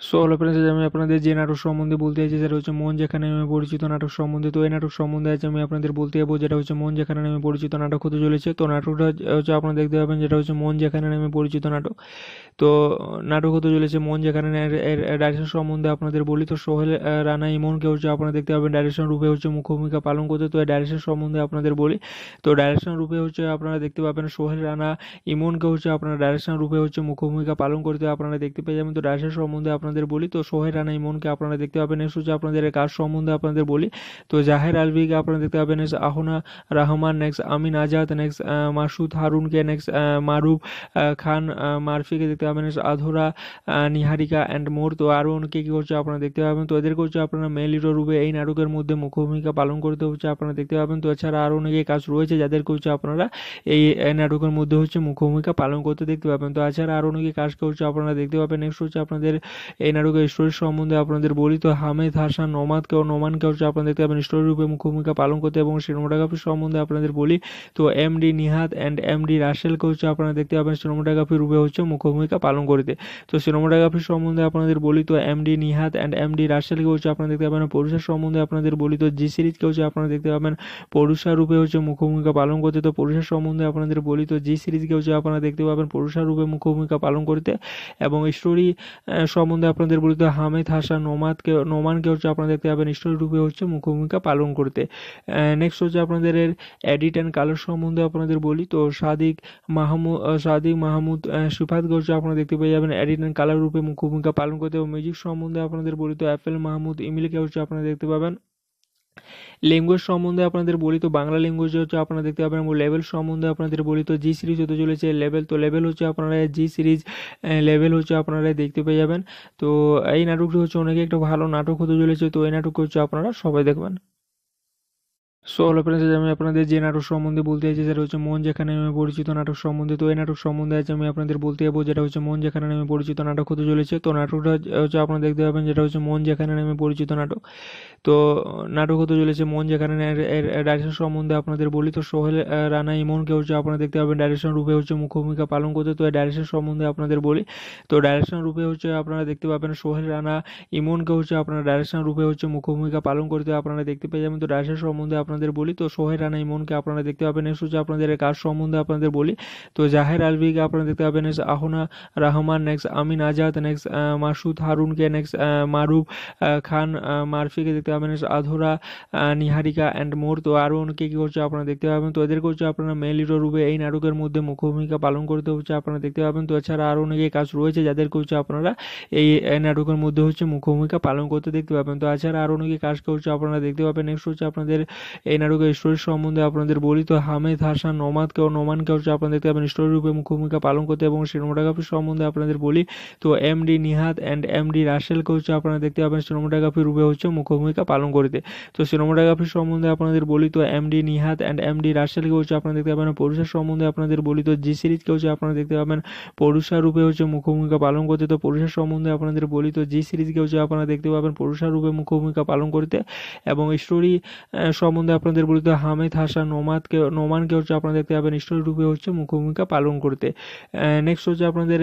সো হলো ফ্রেন্ডস আমি আপনাদের যে নাটক সম্বন্ধে বলতে চাইছি, সেটা হচ্ছে মন যেখানে আমি পরিচিত নাটক সম্বন্ধে। তো এই নাটক সম্বন্ধে আছে আমি আপনাদের বলতে যাব, যেটা হচ্ছে মন যেখানে আমি পরিচিত নাটক হতে চলেছে। তো নাটকটা হচ্ছে আপনারা দেখতে পাবেন, যেটা হচ্ছে মন যেখানে আমি পরিচিত নাটক। তো নাটক হতে চলেছে মন যেখানে ডাইরেকশন সম্বন্ধে আপনাদের বলি। তো সোহেল রানা ইমনকে হচ্ছে আপনারা দেখতে পাবেন ডাইরেকশন রূপে হচ্ছে মুখ্য ভূমিকা পালন করতে তো এই ডাইরেকশন সম্বন্ধে আপনাদের বলি। তো ডাইরেকশন রূপে হচ্ছে আপনারা দেখতে পাবেন সোহেল, রানা ইমনকে হচ্ছে আপনারা ডাইরেকশন রূপে হচ্ছে মুখ্য ভূমিকা পালন করতে আপনারা দেখতে পেয়ে যাবেন। তো ডাইরেকশন সম্বন্ধে আপনাদের বলি, তো সোহেল রানা ইমনকে আপনারা দেখতে পাবেন। নেক্সট হচ্ছে আপনাদের কাজ সম্বন্ধে আপনাদের বলি, তো জাহের আলভিকে আপনারা দেখতে পাবেন। Next Ahona Rahman next Amin Azad next Masud হারুনকে next Maruf Khan মারফিকে দেখতে পাবেন। আধুরা নিহারিকা অ্যান্ড মোর, তো আরও অনেকে কী করছে আপনারা দেখতে পাবেন। তো এদেরকে হচ্ছে আপনারা মেল হিরো রূপে এই নাটকের মধ্যে মুখ্য ভূমিকা পালন করতে হচ্ছে আপনারা দেখতে পাবেন। তো এছাড়া আরও অনেকে কাজ রয়েছে যাদেরকে হচ্ছে আপনারা এই নাটকের মধ্যে হচ্ছে মুখ্য ভূমিকা পালন করতে দেখতে পাবেন। তো এছাড়া আরও অনেকে কাজকে হচ্ছে আপনারা দেখতে পাবেন। নেক্সট হচ্ছে আপনাদের এই নাটকের স্টোরি সম্বন্ধে আপনাদের বলি তো, হামেদ, হাসান, নোমাদকে ও নোমানকে হচ্ছে আপনারা দেখতে পাবেন। স্টোরি রূপে মুখ্য ভূমিকা পালন করতে এবং সিনেমাটোগ্রাফি সম্বন্ধে আপনাদের বলি তো M D Nihat and M D রাসেলকে হচ্ছে আপনারা দেখতে পাবেন। সিনেমাটোগ্রাফি রূপে হচ্ছে মুখ্য ভূমিকা পালন করতে। তো, সিনেমাটোগ্রাফি সম্বন্ধে আপনাদের বলি তো M D Nihat and M D রাসেলকে হচ্ছে আপনারা দেখতে পাবেন। পুরুষের সম্বন্ধে আপনাদের বলি তো, জি সিরিজকে হচ্ছে আপনারা দেখতে পাবেন। পুরুষার রূপে হচ্ছে মুখ্য ভূমিকা পালন করতে তো পুরুষের সম্বন্ধে আপনাদের বলি তো, জি সিরিজকে হচ্ছে আপনারা দেখতে পাবেন। পুরুষার রূপে মুখ্য ভূমিকা পালন করতে এবং স্টোরি সম্বন্ধে আপনাদের বলি তো, হামেদ, হাসান, নোমাদকে, নোমানকে হচ্ছে আপনারা দেখতে পাবেন রূপে হচ্ছে মুখ্য ভূমিকা পালন করতে। নেক্সট হচ্ছে আপনাদের এডিট অ্যান্ড কালার সম্বন্ধে আপনাদের বলি তো, সাদিক মাহমুদ সাদিক মাহমুদ সুফাতকে হচ্ছে আপনারা দেখতে পেয়ে যাবেন এডিট অ্যান্ড কালার রূপে মুখ্য ভূমিকা পালন করতে এবং মিউজিক সম্বন্ধে আপনাদের বলি তো অ্যাপেল মাহমুদ, ইমিলকে হচ্ছে আপনারা দেখতে পাবেন। ল্যাঙ্গুয়েজ সম্বন্ধে আপনাদের বলি তো, বাংলা ল্যাঙ্গুয়েজ হচ্ছে আপনারা দেখতে পাবেন এবং লেভেল সম্বন্ধে আপনাদের বলি তো জি সিরিজ হতে চলেছে লেভেল তো লেভেল হচ্ছে আপনারা জি সিরিজ লেভেল হচ্ছে আপনারা দেখতে পেয়ে যাবেন। তো এই নাটকটি হচ্ছে অনেকে একটা ভালো নাটক হতে চলেছে, তো এই নাটক হচ্ছে আপনারা সবাই দেখবেন। সো হলো ফ্রেন্ডস আমি আপনাদের যে নাটক সম্বন্ধে বলতে চাইছি, সেটা হচ্ছে মন যেখানে আমি পরিচিত নাটক সম্বন্ধে। তো এই নাটক সম্বন্ধে আছে আমি আপনাদের বলতে যাব যেটা হচ্ছে মন যেখানে আমি পরিচিত নাটক হতে চলেছে। তো নাটকটা হচ্ছে আপনারা দেখতে পাবেন যেটা হচ্ছে মন যেখানে আমি পরিচিত নাটক। তো নাটক হতে চলেছে মন যেখানে ডাইরেকশন সম্বন্ধে আপনাদের বলি। তো সোহেল রানা ইমনকে হচ্ছে আপনারা দেখতে পাবেন ডাইরেকশন রূপে হচ্ছে মুখ্য ভূমিকা পালন করতে। তো এই ডাইরেকশন সম্বন্ধে আপনাদের বলি। তো ডাইরেকশন রূপে হচ্ছে আপনারা দেখতে পাবেন সোহেল, রানা ইমনকে হচ্ছে আপনারা ডাইরেকশন রূপে হচ্ছে মুখ্য ভূমিকা পালন করতে আপনারা দেখতে পেয়ে যাবেন। তো ডাইরেকশন সম্বন্ধে আপনাদের বলি, তো সোহেল রানা ইমনকে আপনারা দেখতে পাবেন নেক্সট হচ্ছে আপনাদের কাজ সম্বন্ধে আপনাদের বলি। তো জাহের আলভিকে আপনারা দেখতে পাবেন next Ahona Rahman next Amin Azad next Masud হারুনকে next Maruf Khan মারফিকে দেখতে পাবেন আধুরা নিহারিকা অ্যান্ড মোর। তো আরও অনেকে কী করছে আপনারা দেখতে পাবেন, তো এদেরকে হচ্ছে আপনারা মেল হিরো রূপে এই নাটকের মধ্যে মুখ্য ভূমিকা পালন করতে হচ্ছে আপনারা দেখতে পাবেন। তো এছাড়া আরও অনেকে কাজ রয়েছে যাদেরকে হচ্ছে আপনারা এই নাটকের মধ্যে হচ্ছে মুখ্য ভূমিকা পালন করতে দেখতে পাবেন। তো এছাড়া আরও অনেকে কাজ করছে আপনারা দেখতে পাবেন নেক্সট হচ্ছে আপনাদের এই নাটকের স্টোরি সম্বন্ধে আপনাদের বলি তো, হামেদ, হাসান, নোমাদকে ও নোমানকে হচ্ছে আপনারা দেখতে পাবেন। স্টোরি রূপে মুখ্য ভূমিকা পালন করতে এবং সিনেমাটোগ্রাফি সম্বন্ধে আপনাদের বলি তো M D Nihat and M D রাসেলকে হচ্ছে আপনারা দেখতে পাবেন সিনেমাটোগ্রাফি রূপে হচ্ছে মুখ্য ভূমিকা পালন করতে। তো সিনেমাটোগ্রাফি সম্বন্ধে আপনাদের বলি তো M D Nihat and M D রাসেলকে হচ্ছে আপনারা দেখতে পাবেন। পরুষার সম্বন্ধে আপনাদের বলি তো, জি সিরিজকে হচ্ছে আপনারা দেখতে পাবেন। পরুষা রূপে হচ্ছে মুখ্য ভূমিকা পালন করতে তো, পরুষার সম্বন্ধে আপনাদের বলি তো, জি সিরিজকে হচ্ছে আপনারা দেখতে পাবেন। পরুষা রূপে মুখ্য ভূমিকা পালন করতে এবং স্টোরি সম্বন্ধে আপনাদের বলিত হামেদ, হাসান, নোমাদকে নোমানকে হচ্ছে আপনারা দেখতে পাবেন রূপে হচ্ছে মুখ্য ভূমিকা পালন করতে। নেক্সট হচ্ছে আপনাদের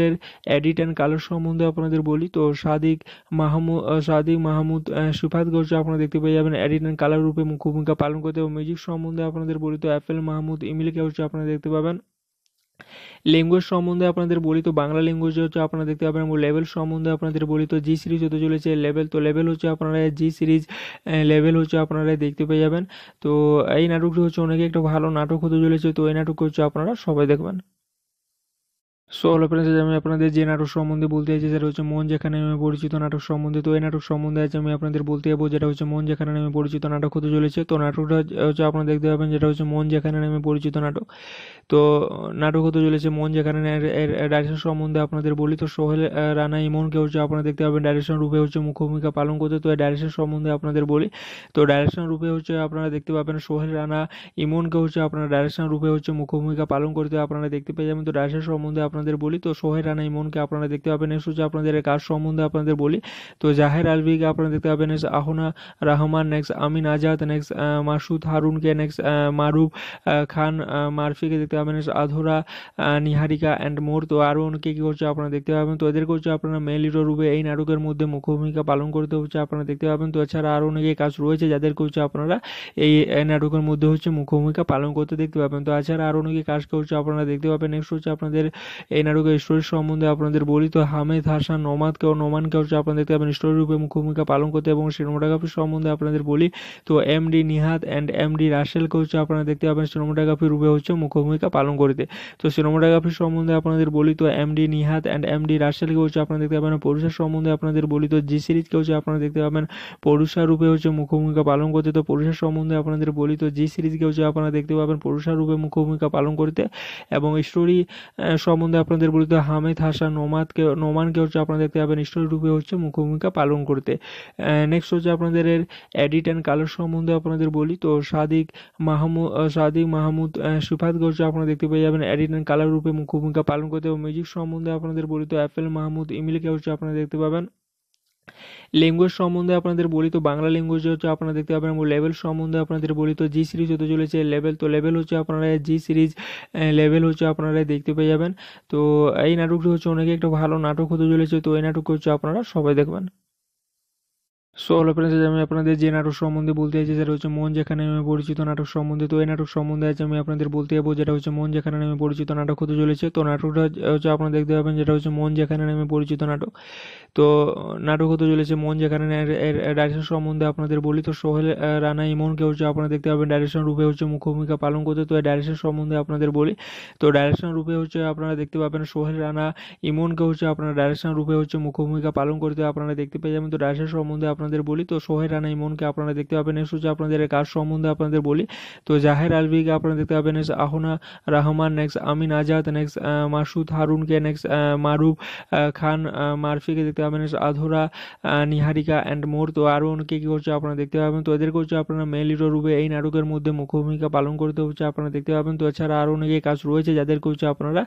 এডিট অ্যান্ড কালার সম্বন্ধে আপনাদের বলি। তো সাদিক মাহমুদ সাদিক মাহমুদ সুফাতকে হচ্ছে আপনারা দেখতে পেয়ে যাবেন এডিট অ্যান্ড কালার রূপে মুখ্য ভূমিকা পালন করতে এবং মিউজিক সম্বন্ধে আপনাদের বলি তো অ্যাপেল মাহমুদ ইমিলকে হচ্ছে আপনারা দেখতে পাবেন। ল্যাঙ্গুয়েজ সম্বন্ধে আপনাদের বলি তো, বাংলা ল্যাঙ্গুয়েজ হচ্ছে আপনারা দেখতে পাবেন লেভেল সম্বন্ধে আপনাদের বলি তো জি সিরিজ হতে চলেছে লেভেল তো লেভেল হচ্ছে আপনারা জি সিরিজ লেভেল হচ্ছে আপনারা দেখতে পেয়ে যাবেন। তো এই নাটকটি হচ্ছে অনেকে একটা ভালো নাটক হতে চলেছে, তো এই নাটক হচ্ছে আপনারা সবাই দেখবেন। সো হলো ফ্রেন্ডস আমি আপনাদের যে নাটক সম্বন্ধে বলতে চাইছি, সেটা হচ্ছে মন যেখানে আমি পরিচিত নাটক সম্বন্ধে। তো এই নাটক সম্বন্ধে আছে আমি আপনাদের বলতে যাব, যেটা হচ্ছে মন যেখানে আমি পরিচিত নাটক হতে চলেছে। তো নাটকটা হচ্ছে আপনারা দেখতে পাবেন, যেটা হচ্ছে মন যেখানে আমি পরিচিত নাটক। তো নাটক হতে চলেছে মন যেখানে ডাইরেকশন সম্বন্ধে আপনাদের বলি। তো সোহেল রানা ইমনকে হচ্ছে আপনারা দেখতে পাবেন। ডাইরেকশন রূপে হচ্ছে মুখ্য ভূমিকা পালন করতে। তো ডাইরেকশন সম্বন্ধে আপনাদের বলি। তো ডাইরেকশন রূপে হচ্ছে আপনারা দেখতে পাবেন সোহেল, রানা ইমনকে হচ্ছে আপনারা ডাইরেকশন রূপে হচ্ছে মুখ্য ভূমিকা পালন করতে আপনারা দেখতে পেয়ে যাবেন। তো ডাইরেকশন সম্বন্ধে আপনাদের বলি। তো সোহেল, রানা ইমনকে আপনারা দেখতে পাবেন। নেক্সট হচ্ছে আপনাদের কাজ সম্বন্ধে আপনাদের বলি। তো জাহের আলভিকে আপনারা দেখতে পাবেন। Next Ahona Rahman next Amin Azad next Masud হারুনকে next Maruf Khan মারফিকে দেখতে পাবেন আধুরা নিহারিকা অ্যান্ড মোর তো আরও অনেকে কী করছে আপনারা দেখতে পাবেন। তো এদেরকে হচ্ছে আপনারা মেল হিরো রূপে এই নাটকের মধ্যে মুখ্য ভূমিকা পালন করতে হচ্ছে আপনারা দেখতে পাবেন। তো এছাড়া আরও অনেকে কাজ রয়েছে যাদেরকে হচ্ছে আপনারা এই নাটকের মধ্যে হচ্ছে মুখ্য ভূমিকা পালন করতে দেখতে পাবেন। তো এছাড়া আরও অনেকে কাজ করছে আপনারা দেখতে পাবেন। নেক্সট হচ্ছে আপনাদের এই নাটকের স্টোরি সম্বন্ধে আপনাদের বলি। তো হামেদ, হাসান, নমাদ নোমাদকে ও নোমানকে হচ্ছে আপনারা দেখতে পাবেন। স্টোরি রূপে মুখ্য ভূমিকা পালন করতে এবং সিনেমাটোগ্রাফি সম্বন্ধে আপনাদের বলি। তো M D Nihat and M D রাসেলকে হচ্ছে আপনারা দেখতে পাবেন। সিনেমাটোগ্রাফি রূপে হচ্ছে মুখ্য ভূমিকা পালন করিতে। তো সিনেমাটোগ্রাফি সম্বন্ধে আপনাদের বলি তো M D Nihat and M D রাসেলকে হচ্ছে আপনারা দেখতে পাবেন। পরুষার সম্বন্ধে আপনাদের বলি তো জি সিরিজকে হচ্ছে আপনারা দেখতে পাবেন। পরুষা রূপে হচ্ছে মুখ্য ভূমিকা পালন করতে। তো পরুষার সম্বন্ধে আপনাদের বলি তো জি সিরিজকে হচ্ছে আপনারা দেখতে পাবেন। পরুষা রূপে মুখ্য ভূমিকা পালন করতে এবং স্টোরি সম্বন্ধে আপনাদের বলি তো হামেদ, হাসান নোমাদকে নোমানকে হচ্ছে আপনারা দেখতে পাবেন। স্টোরি রূপে হচ্ছে মুখ্য ভূমিকা পালন করতে। নেক্সট হচ্ছে আপনাদের এডিট অ্যান্ড কালার সম্বন্ধে আপনাদের বলি। তো সাদিক মাহমুদ সাদিক মাহমুদ সুফাতকে হচ্ছে আপনারা দেখতে পেয়ে যাবেন এডিট অ্যান্ড কালার রূপে মুখ্য ভূমিকা পালন করতে এবং মিউজিক সম্বন্ধে আপনাদের বলি তো অ্যাপেল মাহমুদ ইমিলকে হচ্ছে আপনারা দেখতে পাবেন। ল্যাঙ্গুয়েজ সম্বন্ধে আপনাদের বলি তো বাংলা ল্যাঙ্গুয়েজ হচ্ছে আপনারা দেখতে পাবেন এবং লেভেল সম্বন্ধে আপনাদের বলি তো জি সিরিজ হতে চলেছে। লেভেল তো লেভেল হচ্ছে আপনারা জি সিরিজ লেভেল হচ্ছে আপনারা দেখতে পেয়ে যাবেন। তো এই নাটকটি হচ্ছে অনেকে একটা ভালো নাটক হতে চলেছে। তো এই নাটক হচ্ছে আপনারা সবাই দেখবেন। সো হলো ফ্রেন্ডস আমি আপনাদের যে নাটক সম্বন্ধে বলতে চাইছি, সেটা হচ্ছে মন যেখানে আমি পরিচিত নাটক সম্বন্ধে। তো এই নাটক সম্বন্ধে আছে আমি আপনাদের বলতে যাব যেটা হচ্ছে মন যেখানে আমি পরিচিত নাটক হতে চলেছে। তো নাটকটা হচ্ছে আপনারা দেখতে পাবেন যেটা হচ্ছে মন যেখানে আমি পরিচিত নাটক। তো নাটক হতে চলেছে মন যেখানে ডাইরেকশন সম্বন্ধে আপনাদের বলি। তো সোহেল রানা ইমনকে হচ্ছে আপনারা দেখতে পাবেন ডাইরেকশন রূপে হচ্ছে মুখ্য ভূমিকা পালন করতে তো এই ডাইরেকশন সম্বন্ধে আপনাদের বলি। তো ডাইরেকশন রূপে হচ্ছে আপনারা দেখতে পাবেন সোহেল, রানা ইমনকে হচ্ছে আপনারা ডাইরেকশন রূপে হচ্ছে মুখ্য ভূমিকা পালন করতে আপনারা দেখতে পেয়ে যাবেন। তো ডাইরেকশন সম্বন্ধে আপনাদের বলি, তো সোহেল রানা ইমনকে আপনারা দেখতে পাবেন নেক্সট হচ্ছে আপনাদের কাজ সম্বন্ধে আপনাদের বলি, তো জাহের আলভিকে আপনারা দেখতে পাবেন next Ahona Rahman next Amin Azad next Masud হারুনকে next Maruf Khan মারফিকে দেখতে পাবেন নেক্সট আধুরা নিহারিকা অ্যান্ড মোর, তো আরও অনেকে কী করছে আপনারা দেখতে পাবেন, তো এদেরকে হচ্ছে আপনারা মেল হিরো রূপে এই নাটকের মধ্যে মুখ্য ভূমিকা পালন করতে হচ্ছে আপনারা দেখতে পাবেন, তো এছাড়া আরও অনেকে কাজ রয়েছে যাদেরকে হচ্ছে আপনারা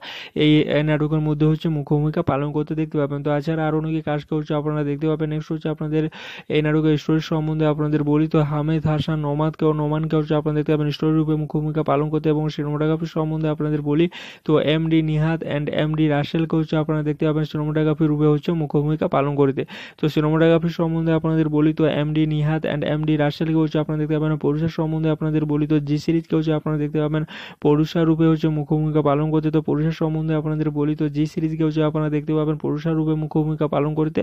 এই নাটকের মধ্যে হচ্ছে মুখ্য ভূমিকা পালন করতে দেখতে পাবেন, তো এছাড়া আরও অনেকে কাজকে হচ্ছে আপনারা দেখতে পাবেন নেক্সট হচ্ছে আপনাদের এই নাটকের স্টোরি সম্বন্ধে আপনাদের বলি তো, হামেদ, হাসান, নোমাদকে ও নোমানকে হচ্ছে আপনারা দেখতে পাবেন। স্টোরি রূপে মুখ্য ভূমিকা পালন করতে এবং সিনেমাটোগ্রাফি সম্বন্ধে আপনাদের বলি তো, M D Nihat and M D রাসেলকে হচ্ছে আপনারা দেখতে পাবেন সিনেমাটোগ্রাফি রূপে হচ্ছে মুখ্য ভূমিকা পালন করতে। তো, সিনেমাটোগ্রাফি সম্বন্ধে আপনাদের বলি তো, M D Nihat and M D রাসেলকে হচ্ছে আপনারা দেখতে পাবেন। পুরুষের সম্বন্ধে আপনাদের বলি তো, জি সিরিজকে হচ্ছে আপনারা দেখতে পাবেন। পুরুষা রূপে হচ্ছে মুখ্য ভূমিকা পালন করতে তো পুরুষের সম্বন্ধে আপনাদের বলি তো, জি সিরিজকে হচ্ছে আপনারা দেখতে পাবেন। পুরুষা রূপে মুখ্য ভূমিকা পালন করতে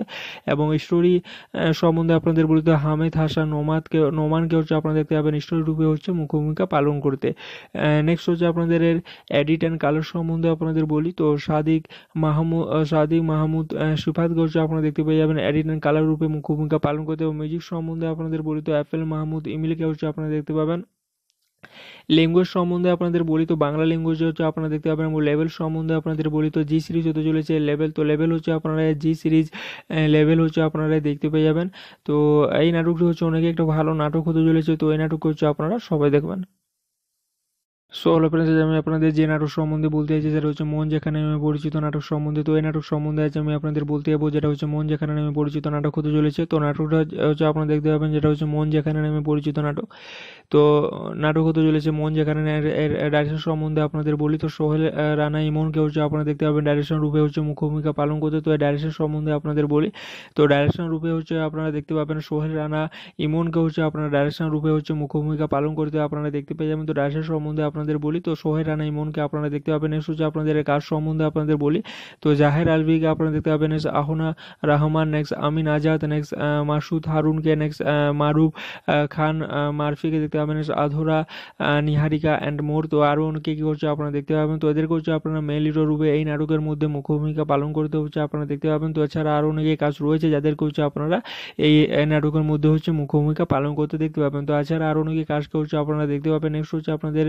এবং স্টোরি সম্বন্ধে আপনাদের বলি তো হামেদ, হাসান, নোমাদকে, নোমানকে হচ্ছে আপনারা দেখতে পাবেন। রূপে হচ্ছে মুখ্য ভূমিকা পালন করতে। নেক্সট হচ্ছে আপনাদের এডিট অ্যান্ড কালার সম্বন্ধে আপনাদের বলি তো, সাদিক মাহমুদ সাদিক মাহমুদ সুফাতকে হচ্ছে আপনারা দেখতে পেয়ে যাবেন। এডিট অ্যান্ড কালার রূপে মুখ্য ভূমিকা পালন করতে এবং মিউজিক সম্বন্ধে আপনাদের বলি তো অ্যাপেল মাহমুদ, ইমিলকে হচ্ছে আপনারা দেখতে পাবেন। ল্যাঙ্গুয়েজ সম্বন্ধে আপনাদের বলি তো, বাংলা ল্যাঙ্গুয়েজ হচ্ছে আপনারা দেখতে পাবেন এবং লেভেল সম্বন্ধে আপনাদের বলি তো জি সিরিজ হতে চলেছে লেভেল তো লেভেল হচ্ছে আপনারা জি সিরিজ লেভেল হচ্ছে আপনারা দেখতে পেয়ে যাবেন। তো এই নাটকটি হচ্ছে অনেকে একটা ভালো নাটক হতে চলেছে, তো এই নাটক হচ্ছে আপনারা সবাই দেখবেন। সো হলো ফ্রেন্ডস আমি আপনাদের যে নাটক সম্বন্ধে বলতে চাইছি, সেটা হচ্ছে মন যেখানে আমি পরিচিত নাটক সম্বন্ধে। তো এই নাটক সম্বন্ধে আছে আমি আপনাদের বলতে যাব, যেটা হচ্ছে মন যেখানে আমি পরিচিত নাটক হতে চলেছে। তো নাটকটা হচ্ছে আপনারা দেখতে পাবেন, যেটা হচ্ছে মন যেখানে আমি পরিচিত নাটক। তো নাটক হতে চলেছে মন যেখানে ডাইরেকশন সম্বন্ধে আপনাদের বলি। তো সোহেল রানা ইমনকে হচ্ছে আপনারা দেখতে পাবেন। ডাইরেকশন রূপে হচ্ছে মুখ্য ভূমিকা পালন করতে। তো ডাইরেকশন সম্বন্ধে আপনাদের বলি। তো ডাইরেকশন রূপে হচ্ছে আপনারা দেখতে পাবেন সোহেল, রানা ইমনকে হচ্ছে আপনারা ডাইরেকশন রূপে হচ্ছে মুখ্য ভূমিকা পালন করতে আপনারা দেখতে পেয়ে যাবেন। তো ডাইরেকশন সম্বন্ধে আপনাদের বলি। তো সোহেল, রানা, ইমনকে আপনারা দেখতে পাবেন। নেক্সট হচ্ছে আপনাদের কাজ সম্বন্ধে আপনাদের বলি। তো জাহের আলভিকে আপনারা দেখতে পাবেন। Next Ahona Rahman next Amin Azad next Masud হারুনকে next Maruf Khan মারফিকে দেখতে পাবেন আধুরা নিহারিকা অ্যান্ড মোর তো আরও অনেকে কী করছে আপনারা দেখতে পাবেন। তো এদেরকে হচ্ছে আপনারা মেল হিরো রূপে এই নাটকের মধ্যে মুখ্য ভূমিকা পালন করতে হচ্ছে আপনারা দেখতে পাবেন। তো এছাড়া আরও অনেকে কাজ রয়েছে যাদেরকে হচ্ছে আপনারা এই নাটকের মধ্যে হচ্ছে মুখ্য ভূমিকা পালন করতে দেখতে পাবেন। তো এছাড়া আরও অনেকে কাজকে হচ্ছে আপনারা দেখতে পাবেন। নেক্সট হচ্ছে আপনাদের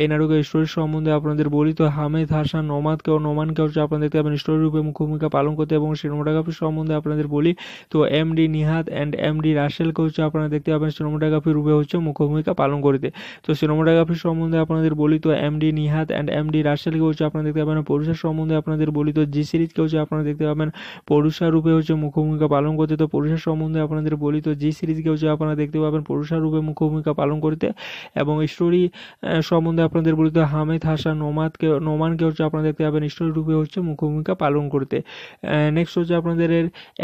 এই নাটকের স্টোরি সম্বন্ধে আপনাদের বলি। তো হামেদ, হাসান নোমাদকে ও নোমানকে হচ্ছে আপনারা দেখতে পাবেন স্টোরি রূপে মুখ্য ভূমিকা পালন করতে এবং সিনেমাটোগ্রাফি সম্বন্ধে আপনাদের বলি। তো M D Nihat and M D রাসেলকে হচ্ছে আপনারা দেখতে পাবেন। সিনেমাটোগ্রাফি রূপে হচ্ছে মুখ্য ভূমিকা পালন করতে। তো সিনেমাটোগ্রাফি সম্বন্ধে আপনাদের বলি তো M D Nihat and M D রাসেলকে হচ্ছে আপনারা দেখতে পাবেন। পুরুষের সম্বন্ধে আপনাদের বলি তো জি সিরিজকে হচ্ছে আপনারা দেখতে পাবেন। পুরুষা রূপে হচ্ছে মুখ্য ভূমিকা পালন করতে। তো পুরুষের সম্বন্ধে আপনাদের বলি তো জি সিরিজকে হচ্ছে আপনারা দেখতে পাবেন। পুরুষা রূপে মুখ্য ভূমিকা পালন করতে এবং স্টোরি সম্বন্ধে আপনাদের বলি তো হামেদ, হাসান নোমাদকে নোমানকে হচ্ছে আপনারা দেখতে পাবেন। স্টোরি রূপে হচ্ছে মুখ্য ভূমিকা পালন করতে। নেক্সট হচ্ছে আপনাদের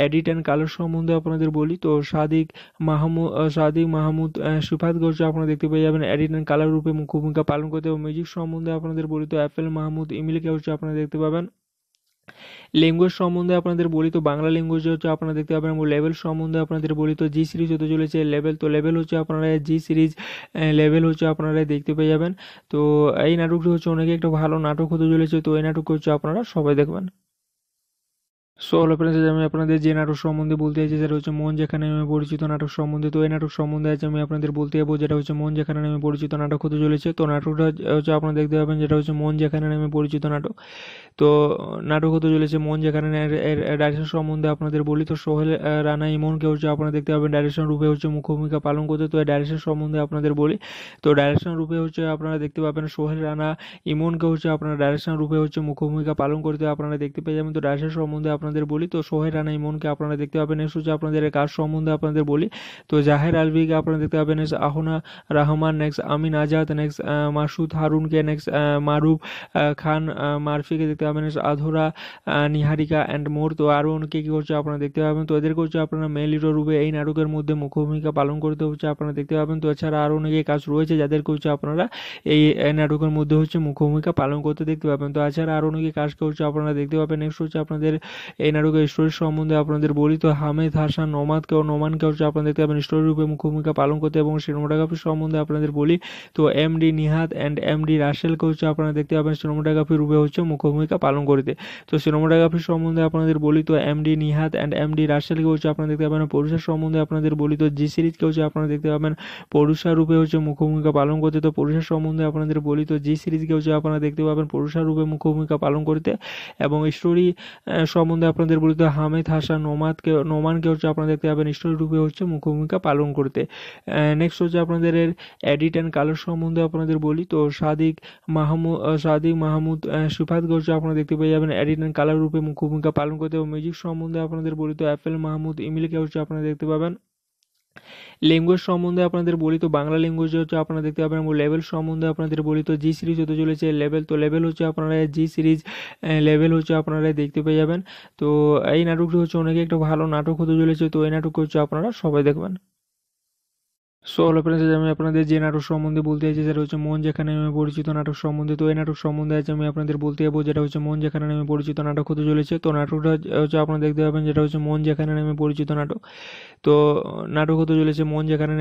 এডিট অ্যান্ড কালার সম্বন্ধে আপনাদের বলি। তো সাদিক মাহমুদ সাদিক মাহমুদ সিফাতকে হচ্ছে আপনারা দেখতে পেয়ে যাবেন এডিট অ্যান্ড কালার রূপে মুখ্য ভূমিকা পালন করতে এবং মিউজিক সম্বন্ধে আপনাদের বলি তো অ্যাপেল মাহমুদ ইমিলকে হচ্ছে আপনারা দেখতে পাবেন। ল্যাঙ্গুয়েজ সম্বন্ধে আপনাদের বলি তো বাংলা ল্যাঙ্গুয়েজ হচ্ছে আপনারা দেখতে পাবেন এবং লেভেল সম্বন্ধে আপনাদের বলি তো জি সিরিজ হতে চলেছে লেভেল তো লেভেল হচ্ছে আপনারা জি সিরিজ লেভেল হচ্ছে আপনারা দেখতে পেয়ে যাবেন। তো এই নাটকটি হচ্ছে অনেকে একটা ভালো নাটক হতে চলেছে, তো এই নাটক হচ্ছে আপনারা সবাই দেখবেন। সো হলো ফ্রেন্ডস আমি আপনাদের যে নাটক সম্বন্ধে বলতে চাইছি, সেটা হচ্ছে মন যেখানে আমি পরিচিত নাটক সম্বন্ধে। তো এই নাটক সম্বন্ধে আছে আমি আপনাদের বলতে যাব, যেটা হচ্ছে মন যেখানে আমি পরিচিত নাটক হতে চলেছে। তো নাটকটা হচ্ছে আপনারা দেখতে পাবেন, যেটা হচ্ছে মন যেখানে আমি পরিচিত নাটক। তো নাটক হতে চলেছে মন যেখানে ডাইরেকশন সম্বন্ধে আপনাদের বলি। তো সোহেল রানা ইমনকে হচ্ছে আপনারা দেখতে পাবেন ডাইরেকশন রূপে হচ্ছে মুখ্য ভূমিকা পালন করতে। তো ডাইরেকশন সম্বন্ধে আপনাদের বলি। তো ডাইরেকশন রূপে হচ্ছে আপনারা দেখতে পাবেন, সোহেল, রানা ইমনকে হচ্ছে আপনারা ডাইরেকশন রূপে হচ্ছে মুখ্য ভূমিকা পালন করতে আপনারা দেখতে পেয়ে যাবেন। তো ডাইরেকশন সম্বন্ধে আপনাদের বলি, তো সোহেল রানা ইমনকে আপনারা দেখতে পাবেন নেক্সট হচ্ছে আপনাদের কাজ সম্বন্ধে আপনাদের বলি। তো জাহের আলভিকে আপনারা দেখতে পাবেন next Ahona Rahman next Amin Azad next Masud হারুনকে next Maruf Khan মারফিকে দেখতে পাবেন আধুরা নিহারিকা অ্যান্ড মোর। তো আরও অনেকে কী করছে আপনারা দেখতে পাবেন, তো এদেরকে হচ্ছে আপনারা মেল হিরো রূপে এই নাটকের মধ্যে মুখ্য ভূমিকা পালন করতে হচ্ছে আপনারা দেখতে পাবেন। তো এছাড়া আরও অনেকে কাজ রয়েছে যাদেরকে হচ্ছে আপনারা এই নাটকের মধ্যে হচ্ছে মুখ্য ভূমিকা পালন করতে দেখতে পাবেন। তো এছাড়া আরও অনেকে কাজ করছে আপনারা দেখতে পাবেন নেক্সট হচ্ছে আপনাদের এই নাটকের স্টোরি সম্বন্ধে আপনাদের বলি তো, হামেদ, হাসান, নোমাদকে ও নোমানকে হচ্ছে আপনারা দেখতে পাবেন। স্টোরি রূপে মুখ্য ভূমিকা পালন করতে এবং সিনেমাটোগ্রাফি সম্বন্ধে আপনাদের বলি তো M D Nihat and M D রাসেলকে হচ্ছে আপনারা দেখতে পাবেন সিনেমাটোগ্রাফি রূপে হচ্ছে মুখ্য ভূমিকা পালন করতে। তো, সিনেমাটোগ্রাফি সম্বন্ধে আপনাদের বলি তো M D Nihat and M D রাসেলকে হচ্ছে আপনারা দেখতে পাবেন। পরুষার সম্বন্ধে আপনাদের বলি তো, জি সিরিজকে হচ্ছে আপনারা দেখতে পাবেন। পরুষা রূপে হচ্ছে মুখ্য ভূমিকা পালন করতে, তো পরুষার সম্বন্ধে আপনাদের বলি তো, জি সিরিজকে হচ্ছে আপনারা দেখতে পাবেন। পরুষা রূপে মুখ্য ভূমিকা পালন করতে এবং স্টোরি সম্বন্ধে আপনাদের বলিত হামেদ, হাসান নোমাদকে নোমানকে হচ্ছে আপনারা দেখতে পাবেন রূপে হচ্ছে মুখ্য ভূমিকা পালন করতে। নেক্সট হচ্ছে আপনাদের এডিট অ্যান্ড কালার সম্বন্ধে আপনাদের বলি। তো সাদিক মাহমুদ সাদিক মাহমুদ সুফাতকে হচ্ছে আপনারা দেখতে পেয়ে যাবেন এডিট অ্যান্ড কালার রূপে মুখ্য ভূমিকা পালন করতে এবং মিউজিক সম্বন্ধে আপনাদের বলি তো অ্যাপেল মাহমুদ ইমিলকে হচ্ছে আপনারা দেখতে পাবেন। ল্যাঙ্গুয়েজ সম্বন্ধে আপনাদের বলি তো, বাংলা ল্যাঙ্গুয়েজ হচ্ছে আপনারা দেখতে পাবেন, এবং লেভেল সম্বন্ধে আপনাদের বলি তো জি সিরিজ হতে চলেছে লেভেল তো লেভেল হচ্ছে আপনারা জি সিরিজ লেভেল হচ্ছে আপনারা দেখতে পেয়ে যাবেন। তো এই নাটকটি হচ্ছে অনেকে একটা ভালো নাটক হতে চলেছে, তো এই নাটক হচ্ছে আপনারা সবাই দেখবেন। সো হলো ফ্রেন্ডস আমি আপনাদের যে নাটক সম্বন্ধে বলতে চাইছি, সেটা হচ্ছে মন যেখানে আমি পরিচিত নাটক সম্বন্ধে। তো এই নাটক সম্বন্ধে আছে আমি আপনাদের বলতে যাব, যেটা হচ্ছে মন যেখানে আমি পরিচিত নাটক হতে চলেছে। তো নাটকটা হচ্ছে আপনারা দেখতে পাবেন, যেটা হচ্ছে মন যেখানে আমি পরিচিত নাটক। তো নাটক হতে চলেছে মন যেখানে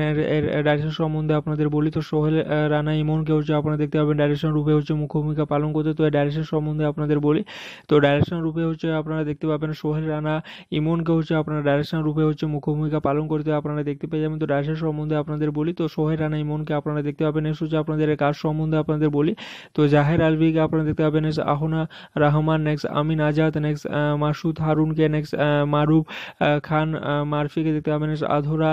ডাইরেকশন সম্বন্ধে আপনাদের বলি। তো সোহেল রানা ইমনকে হচ্ছে আপনারা দেখতে পাবেন ডাইরেকশন রূপে হচ্ছে মুখ্য ভূমিকা পালন করতে তো এই ডাইরেকশন সম্বন্ধে আপনাদের বলি। তো ডাইরেকশন রূপে হচ্ছে আপনারা দেখতে পাবেন, সোহেল, রানা ইমনকে হচ্ছে আপনারা ডাইরেকশন রূপে হচ্ছে মুখ্য ভূমিকা পালন করতে আপনারা দেখতে পেয়ে যাবেন। তো ডাইরেকশন সম্বন্ধে আপনাদের বলি, তো সোহেল রানা ইমনকে আপনারা দেখতে পাবেন নেক্সট হচ্ছে আপনাদের কাজ সম্বন্ধে আপনাদের বলি, তো জাহের আলভিকে আপনারা দেখতে পাবেন next Ahona Rahman next Amin Azad next Masud হারুনকে next Maruf Khan মারফিকে দেখতে পাবেন আধুরা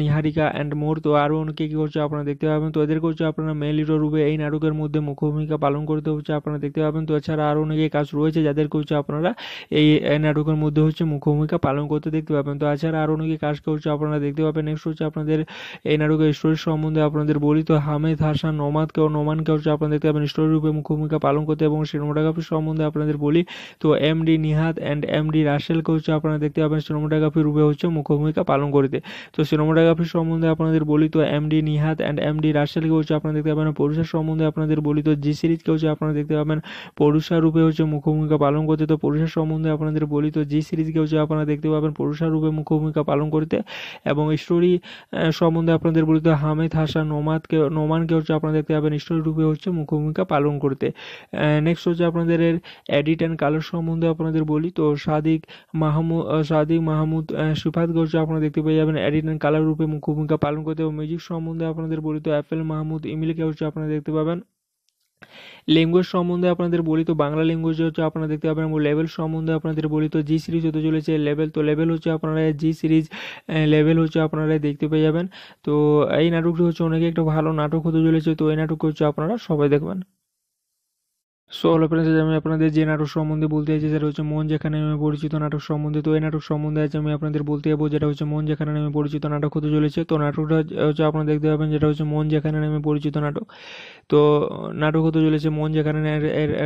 নিহারিকা অ্যান্ড মোর, তো আরও অনেকে কী করছে আপনারা দেখতে পাবেন, তো এদেরকে হচ্ছে আপনারা মেল হিরো রূপে এই নাটকের মধ্যে মুখ্য ভূমিকা পালন করতে হচ্ছে আপনারা দেখতে পাবেন, তো এছাড়া আরও অনেকে কাজ রয়েছে যাদেরকে হচ্ছে আপনারা, এই নাটকের মধ্যে হচ্ছে মুখ্য ভূমিকা পালন করতে দেখতে পাবেন, তো এছাড়া আরও অনেকে কাজকে হচ্ছে আপনারা দেখতে পাবেন নেক্সট হচ্ছে আপনাদের এই নাটকের স্টোরি সম্বন্ধে আপনাদের বলি তো, হামেদ, হাসান, নোমাদকে ও নোমানকে হচ্ছে আপনারা দেখতে পাবেন, স্টোরি রূপে মুখ্য ভূমিকা পালন করতে এবং সিনেমাটোগ্রাফি সম্বন্ধে আপনাদের বলি তো M D Nihat and M D রাসেলকে হচ্ছে আপনারা দেখতে পাবেন, সিনেমাটোগ্রাফি রূপে হচ্ছে মুখ্য ভূমিকা পালন করতে। তো, সিনেমাটোগ্রাফি সম্বন্ধে আপনাদের বলি তো M D Nihat and M D রাসেলকে হচ্ছে আপনারা দেখতে পাবেন পরুষার সম্বন্ধে আপনাদের বলি তো জি সিরিজকে হচ্ছে আপনারা দেখতে পাবেন, পরুষা রূপে হচ্ছে মুখ্য ভূমিকা পালন করতে। তো পরুষার সম্বন্ধে আপনাদের বলি তো জি সিরিজকে হচ্ছে আপনারা দেখতে পাবেন, পরুষা রূপে মুখ্য ভূমিকা পালন করতে এবং স্টোরি সম্বন্ধে আপনাদের বলিত হামিদ, হাসান, নোমাদকে, নোমানকে হচ্ছে আপনারা দেখতে পাবেন রূপে হচ্ছে মুখ্য ভূমিকা পালন করতে। নেক্সট হচ্ছে আপনাদের এডিট অ্যান্ড কালার সম্বন্ধে আপনাদের বলি। তো সাদিক মাহমুদ সাদিক মাহমুদ সুফাতকে হচ্ছে আপনারা দেখতে পেয়ে যাবেন এডিট অ্যান্ড কালার রূপে মুখ্য ভূমিকা পালন করতে এবং মিউজিক সম্বন্ধে আপনাদের বলি। তো অ্যাপেল মাহমুদ ইমিলকে হচ্ছে আপনারা দেখতে পাবেন। ল্যাঙ্গুয়েজ সম্বন্ধে আপনাদের বলি তো, বাংলা ল্যাঙ্গুয়েজ হচ্ছে আপনারা দেখতে পাবেন লেভেল সম্বন্ধে আপনাদের বলি তো জি সিরিজ হতে চলেছে লেভেল তো লেভেল হচ্ছে আপনারা জি সিরিজ লেভেল হচ্ছে আপনারা দেখতে পেয়ে যাবেন। তো এই নাটকটি হচ্ছে অনেকে একটা ভালো নাটক হতে চলেছে, তো এই নাটক হচ্ছে আপনারা সবাই দেখবেন। সো হলো ফ্রেন্ডস আমি আপনাদের যে নাটক সম্বন্ধে বলতে চাইছি, সেটা হচ্ছে মন যেখানে আমি পরিচিত নাটক সম্বন্ধে। তো এই নাটক সম্বন্ধে আছে আমি আপনাদের বলতে যাব যেটা হচ্ছে মন যেখানে আমি পরিচিত নাটক হতে চলেছে। তো নাটকটা হচ্ছে আপনারা দেখতে পাবেন যেটা হচ্ছে মন যেখানে আমি পরিচিত নাটক। তো নাটক হতে চলেছে মন যেখানে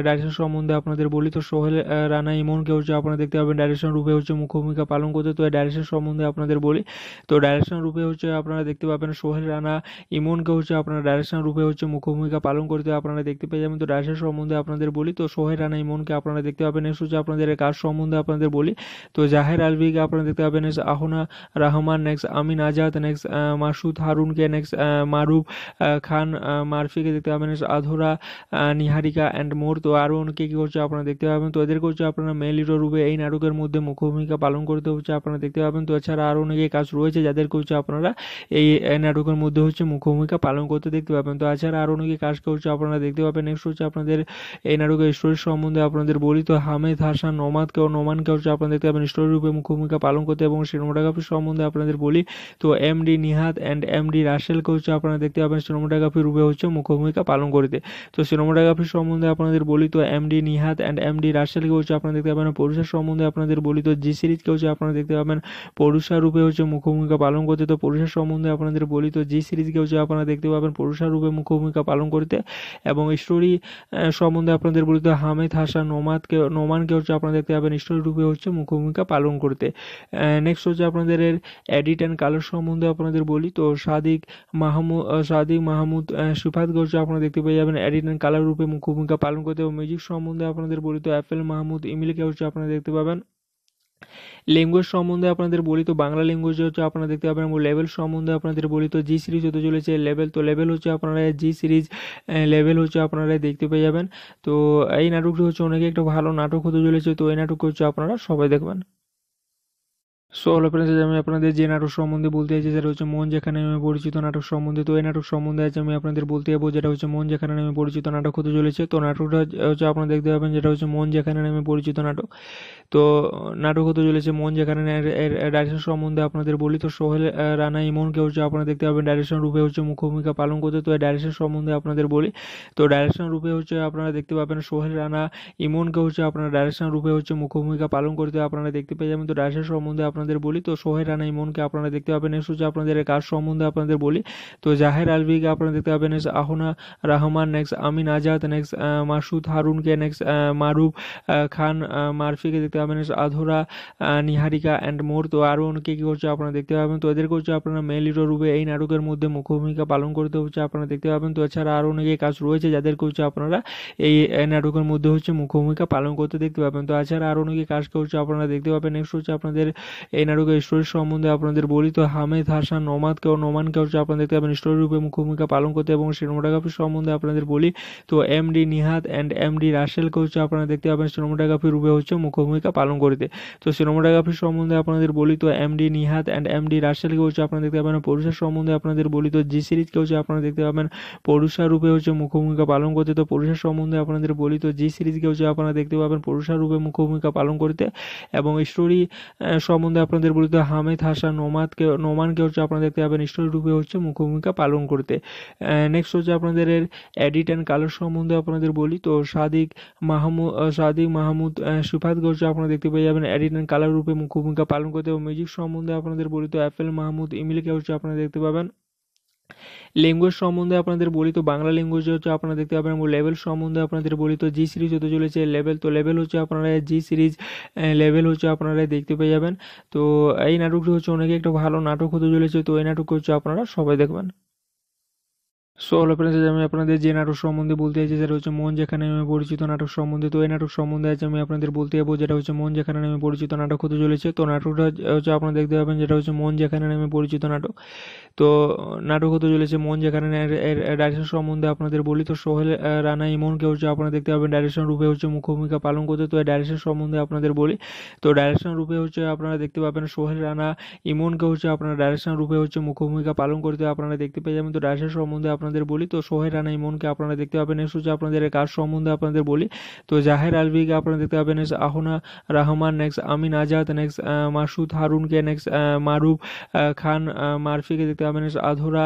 ডাইরেকশন সম্বন্ধে আপনাদের বলি। তো সোহেল রানা ইমনকে হচ্ছে আপনারা দেখতে পাবেন ডাইরেকশন রূপে হচ্ছে মুখ্য ভূমিকা পালন করতে। তো ডাইরেকশন সম্বন্ধে আপনাদের বলি। তো ডাইরেকশন রূপে হচ্ছে আপনারা দেখতে পাবেন সোহেল, রানা ইমনকে হচ্ছে আপনারা ডাইরেকশন রূপে হচ্ছে মুখ্য ভূমিকা পালন করতে আপনারা দেখতে পেয়ে যাবেন। তো ডাইরেকশন সম্বন্ধে আপনাদের বলি, তো সোহেল রানা ইমনকে আপনারা দেখতে পাবেন নেক্সট হচ্ছে আপনাদের কাজ সম্বন্ধে আপনাদের বলি। তো জাহের আলভিকে আপনারা দেখতে পাবেন next Ahona Rahman next Amin Azad next Masud হারুনকে next Maruf Khan মারফিকে দেখতে পাবেন আধুরা নিহারিকা অ্যান্ড মোর তো আরও অনেকে কী করছে আপনারা দেখতে পাবেন, তো এদেরকে হচ্ছে আপনারা মেল হিরো রূপে এই নাটকের মধ্যে মুখ্য ভূমিকা পালন করতে হচ্ছে আপনারা দেখতে পাবেন। তো এছাড়া আরও অনেকে কাজ রয়েছে যাদেরকে হচ্ছে আপনারা এই নাটকের মধ্যে হচ্ছে মুখ্য ভূমিকা পালন করতে দেখতে পাবেন। তো এছাড়া আরও অনেকে কাজকে হচ্ছে আপনারা দেখতে পাবেন নেক্সট হচ্ছে আপনাদের এই নাটকের স্টোরি সম্বন্ধে আপনাদের বলি তো, হামেদ, হাসান, নোমাদকে ও নোমানকে হচ্ছে আপনারা দেখতে পাবেন। স্টোরি রূপে মুখ্য ভূমিকা পালন করতে এবং সিনেমাটোগ্রাফি সম্বন্ধে আপনাদের বলি তো M D Nihat and M D রাসেলকে হচ্ছে আপনারা দেখতে পাবেন সিনেমাটোগ্রাফি রূপে হচ্ছে মুখ্য ভূমিকা পালন করতে। তো সিনেমাটোগ্রাফি সম্বন্ধে আপনাদের বলি তো M D Nihat and M D রাসেলকে হচ্ছে আপনারা দেখতে পাবেন। পরুষার সম্বন্ধে আপনাদের বলি তো জি সিরিজকে হচ্ছে আপনারা দেখতে পাবেন। পরুষা রূপে হচ্ছে মুখ্য ভূমিকা পালন করতে তো পরুষার সম্বন্ধে আপনাদের বলি তো জি সিরিজকে হচ্ছে আপনারা দেখতে পাবেন। পরুষা রূপে মুখ্য ভূমিকা পালন করতে এবং স্টোরি সম্বন্ধে আপনাদের বলি তো হামেদ, হাসান, নোমাদকে নোমানকে হচ্ছে আপনারা দেখতে পাবেন রূপে হচ্ছে মুখ্যভূমিকা পালন করতে। নেক্সট হচ্ছে আপনাদের এডিট অ্যান্ড কালার সম্বন্ধে আপনাদের বলি। তো সাদিক মাহমুদ সাদিক মাহমুদ সুফাতকে হচ্ছে আপনারা দেখতে পেয়ে যাবেন এডিট অ্যান্ড কালার রূপে মুখ্যভূমিকা পালন করতে এবং মিউজিক সম্বন্ধে আপনাদের বলি তো অ্যাপেল মাহমুদ ইমিলকে হচ্ছে আপনারা দেখতে পাবেন। ল্যাঙ্গুয়েজ সম্বন্ধে আপনাদের বলি তো, বাংলা ল্যাঙ্গুয়েজ হচ্ছে আপনারা দেখতে পাবেন লেভেল সম্বন্ধে আপনাদের বলি তো জি সিরিজ হতে চলেছে লেভেল তো লেভেল হচ্ছে আপনারা জি সিরিজ লেভেল হচ্ছে আপনারা দেখতে পেয়ে যাবেন। তো এই নাটকটি হচ্ছে অনেকে একটা ভালো নাটক হতে চলেছে, তো এই নাটক হচ্ছে আপনারা সবাই দেখবেন। সো হলো ফ্রেন্ডস আমি আপনাদের যে নাটক সম্বন্ধে বলতে চাইছি, সেটা হচ্ছে মন যেখানে আমি পরিচিত নাটক সম্বন্ধে। তো এই নাটক সম্বন্ধে আজ আমি আপনাদের বলতে যাব, যেটা হচ্ছে মন যেখানে আমি পরিচিত নাটক হতে চলেছে। তো নাটকটা হচ্ছে আপনারা দেখতে পাবেন, যেটা হচ্ছে মন যেখানে আমি পরিচিত নাটক। তো নাটক হতে চলেছে মন যেখানে ডাইরেকশন সম্বন্ধে আপনাদের বলি। তো সোহেল রানা ইমনকে হচ্ছে আপনারা দেখতে পাবেন ডাইরেকশন রূপে হচ্ছে মুখ্য ভূমিকা পালন করতে। তো ডাইরেকশন সম্বন্ধে আপনাদের বলি। তো ডাইরেকশন রূপে হচ্ছে আপনারা দেখতে পাবেন, সোহেল, রানা ইমনকে হচ্ছে আপনারা ডাইরেকশন রূপে হচ্ছে মুখ্য ভূমিকা পালন করতে আপনারা দেখতে পেয়ে যাবেন। তো ডাইরেকশন সম্বন্ধে আপনাদের বলি, তো সোহেল রানা ইমনকে আপনারা দেখতে পাবেন নেক্সট হচ্ছে আপনাদের কাজ সম্বন্ধে আপনাদের বলি। তো জাহের আলভিকে আপনারা দেখতে পাবেন next Ahona Rahman next Amin Azad next Masud হারুনকে next Maruf Khan মারফিকে দেখতে পাবেন আধুরা নিহারিকা অ্যান্ড মোর। তো আরও অনেকে কী করছে আপনারা দেখতে পাবেন, তো এদেরকে হচ্ছে আপনারা মেল রূপে এই নাটকের মধ্যে মুখ্য ভূমিকা পালন করতে হচ্ছে আপনারা দেখতে পাবেন। তো এছাড়া আরও অনেকে কাজ রয়েছে যাদেরকে হচ্ছে আপনারা এই নাটকের মধ্যে হচ্ছে মুখ্য ভূমিকা পালন করতে দেখতে পাবেন। তো এছাড়া আরও অনেকে কাজকে হচ্ছে আপনারা দেখতে পাবেন নেক্সট হচ্ছে আপনাদের এই নাটকের স্টোরি সম্বন্ধে আপনাদের বলি তো হামেদ, হাসান, নোমাদকে ও নোমানকে হচ্ছে আপনারা দেখতে পাবেন। স্টোরি রূপে মুখ্য ভূমিকা পালন করতে এবং সিনেমাটোগ্রাফি সম্বন্ধে আপনাদের বলি তো M D Nihat and M D রাসেলকে হচ্ছে আপনারা দেখতে পাবেন। সিনেমাটোগ্রাফি রূপে হচ্ছে মুখ্য ভূমিকা পালন করতে। তো সিনেমাটোগ্রাফি সম্বন্ধে আপনাদের বলি তো M D Nihat and M D রাসেলকে হচ্ছে আপনারা দেখতে পাবেন। পরুষার সম্বন্ধে আপনাদের বলি তো জি সিরিজকে হচ্ছে আপনারা দেখতে পাবেন। পরুষা রূপে হচ্ছে মুখ্য ভূমিকা পালন করতে। তো পরুষার সম্বন্ধে আপনাদের বলি তো জি সিরিজকে হচ্ছে আপনারা দেখতে পাবেন। পরুষা রূপে মুখ্য ভূমিকা পালন করতে এবং স্টোরি সম্বন্ধে আপনাদের বলি তো হামেদ, হাসান নোমাদকে নোমানকে হচ্ছে আপনারা দেখতে পাবেন। রূপে হচ্ছে মুখ্য ভূমিকা পালন করতে। নেক্সট হচ্ছে আপনাদের এডিট অ্যান্ড কালার সম্বন্ধে আপনাদের বলি। তো সাদিক মাহমুদ সাদিক মাহমুদ সুফাতকে হচ্ছে আপনারা দেখতে পেয়ে যাবেন। এডিট অ্যান্ড কালার রূপে মুখ্য ভূমিকা পালন করতে এবং মিউজিক সম্বন্ধে আপনাদের বলি তো অ্যাপেল মাহমুদ ইমিলকে হচ্ছে আপনারা দেখতে পাবেন। ল্যাঙ্গুয়েজ সম্বন্ধে আপনাদের বলি তো বাংলা ল্যাঙ্গুয়েজ হচ্ছে আপনারা দেখতে পাবেন এবং লেভেল সম্বন্ধে আপনাদের বলি তো জি সিরিজ হতে চলেছে লেভেল তো লেভেল হচ্ছে আপনারা জি সিরিজ লেভেল হচ্ছে আপনারা দেখতে পেয়ে যাবেন। তো এই নাটকটি হচ্ছে অনেকে একটা ভালো নাটক হতে চলেছে, তো এই নাটক হচ্ছে আপনারা সবাই দেখবেন। সো হলো ফ্রেন্ডস আমি আপনাদের যে নাটক সম্বন্ধে বলতে চাইছি, সেটা হচ্ছে মন যেখানে আমি পরিচিত নাটক সম্বন্ধে। তো এই নাটক সম্বন্ধে আজ আমি আপনাদের বলতে যাব, যেটা হচ্ছে মন যেখানে আমি পরিচিত নাটক হতে চলেছে। তো নাটকটা হচ্ছে আপনারা দেখতে পাবেন, যেটা হচ্ছে মন যেখানে আমি পরিচিত নাটক। তো নাটক হতে চলেছে মন যেখানে ডাইরেকশন সম্বন্ধে আপনাদের বলি। তো সোহেল রানা ইমনকে হচ্ছে আপনারা দেখতে পাবেন ডাইরেকশন রূপে হচ্ছে মুখ্য ভূমিকা পালন করতে। তো এই ডাইরেকশন সম্বন্ধে আপনাদের বলি। তো ডাইরেকশন রূপে হচ্ছে আপনারা দেখতে পাবেন, সোহেল, রানা ইমনকে হচ্ছে আপনারা ডাইরেকশন রূপে হচ্ছে মুখ্য ভূমিকা পালন করতে আপনারা দেখতে পেয়ে যাবেন। তো ডাইরেকশন সম্বন্ধে আপনাদের বলি, তো সোহেল রানা ইমনকে আপনারা দেখতে পাবেন নেক্সট হচ্ছে আপনাদের কাজ সম্বন্ধে আপনাদের বলি। তো জাহের আলভিকে আপনারা দেখতে পাবেন next Ahona Rahman next Amin Azad next Masud হারুনকে next Maruf Khan মারফিকে দেখতে পাবেন আধুরা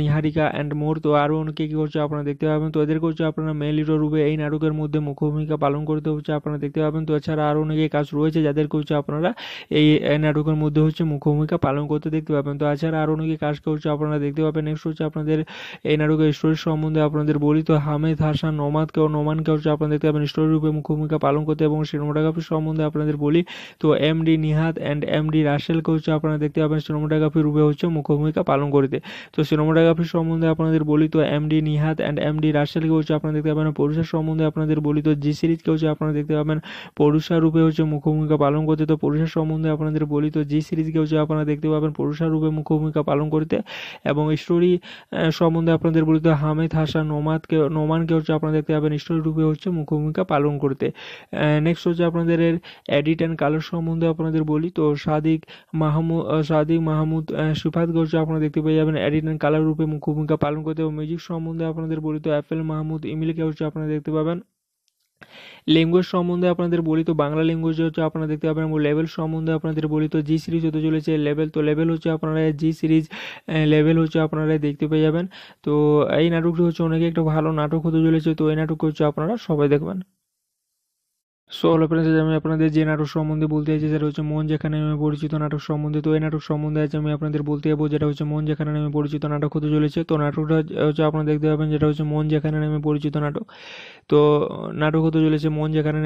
নিহারিকা অ্যান্ড মোর। তো আরও অনেকে কী করছে আপনারা দেখতে পাবেন। তো এদেরকে হচ্ছে আপনারা মেল হিরো রূপে এই নাটকের মধ্যে মুখ্য ভূমিকা পালন করতে হচ্ছে আপনারা দেখতে পাবেন। তো এছাড়া আরও অনেকে কাজ রয়েছে যাদেরকে হচ্ছে আপনারা, এই নাটকের মধ্যে হচ্ছে মুখ্য ভূমিকা পালন করতে দেখতে পাবেন। তো এছাড়া আরও অনেকে কাজকে হচ্ছে আপনারা দেখতে পাবেন। নেক্সট হচ্ছে আপনাদের এই নাটকের স্টোরি সম্বন্ধে আপনাদের বলি তো, হামেদ, হাসান নোমাদকে ও নোমানকে হচ্ছে আপনারা দেখতে পাবেন, স্টোরি রূপে মুখ্য ভূমিকা পালন করতে এবং সিনেমাটোগ্রাফি সম্বন্ধে আপনাদের বলি তো M D Nihat and M D রাসেলকে হচ্ছে আপনারা দেখতে পাবেন, সিনেমাটোগ্রাফি রূপে হচ্ছে মুখ্য ভূমিকা পালন করতে। তো, সিনেমাটোগ্রাফি সম্বন্ধে আপনাদের বলি তো M D Nihat and M D রাসেলকে হচ্ছে আপনারা দেখতে পাবেন পরুষার সম্বন্ধে আপনাদের বলি তো জি সিরিজকে হচ্ছে আপনারা দেখতে পাবেন পরুষা রূপে হচ্ছে মুখ্য ভূমিকা পালন করতে। তো পরুষার সম্বন্ধে আপনাদের বলি তো জি সিরিজকে হচ্ছে আপনারা দেখতে পাবেন পরুষা রূপে মুখ্য ভূমিকা পালন করতে এবং স্টোরি সম্বন্ধে আপনাদের বলিত হামিদ, হাসান নোমাদকে নোমানকে হচ্ছে আপনারা দেখতে পাবেন স্টোরিরূপে হচ্ছে মুখ্য ভূমিকা পালন করতে। নেক্সট হচ্ছে আপনাদের এডিট অ্যান্ড কালার সম্বন্ধে আপনাদের বলি। তো সাদিক মাহমুদ সাদিক মাহমুদ সুফাতকে হচ্ছে আপনারা দেখতে পেয়ে যাবেন এডিট অ্যান্ড কালার রূপে মুখ্য ভূমিকা পালন করতে এবং মিউজিক সম্বন্ধে আপনাদের বলি তো অ্যাপেল মাহমুদ ইমিলকে হচ্ছে আপনারা দেখতে পাবেন। ল্যাঙ্গুয়েজ সম্বন্ধে আপনাদের বলি তো, বাংলা ল্যাঙ্গুয়েজ হচ্ছে আপনারা দেখতে পাবেন লেভেল সম্বন্ধে আপনাদের বলি তো জি সিরিজ হতে চলেছে লেভেল তো লেভেল হচ্ছে আপনারা জি সিরিজ লেভেল হচ্ছে আপনারা দেখতে পেয়ে যাবেন। তো এই নাটকটি হচ্ছে অনেকে একটা ভালো নাটক হতে চলেছে, তো এই নাটক হচ্ছে আপনারা সবাই দেখবেন। সো হলো ফ্রেন্ডস আমি আপনাদের যে নাটক সম্বন্ধে বলতে চাইছি, সেটা হচ্ছে মন যেখানে আমি পরিচিত নাটক সম্বন্ধে। তো এই নাটক সম্বন্ধে আজ আমি আপনাদের বলতে যাব, যেটা হচ্ছে মন যেখানে আমি পরিচিত নাটক হতে চলেছে। তো নাটকটা হচ্ছে আপনারা দেখতে পাবেন, যেটা হচ্ছে মন যেখানে আমি পরিচিত নাটক। তো নাটক হতে চলেছে মন যেখানে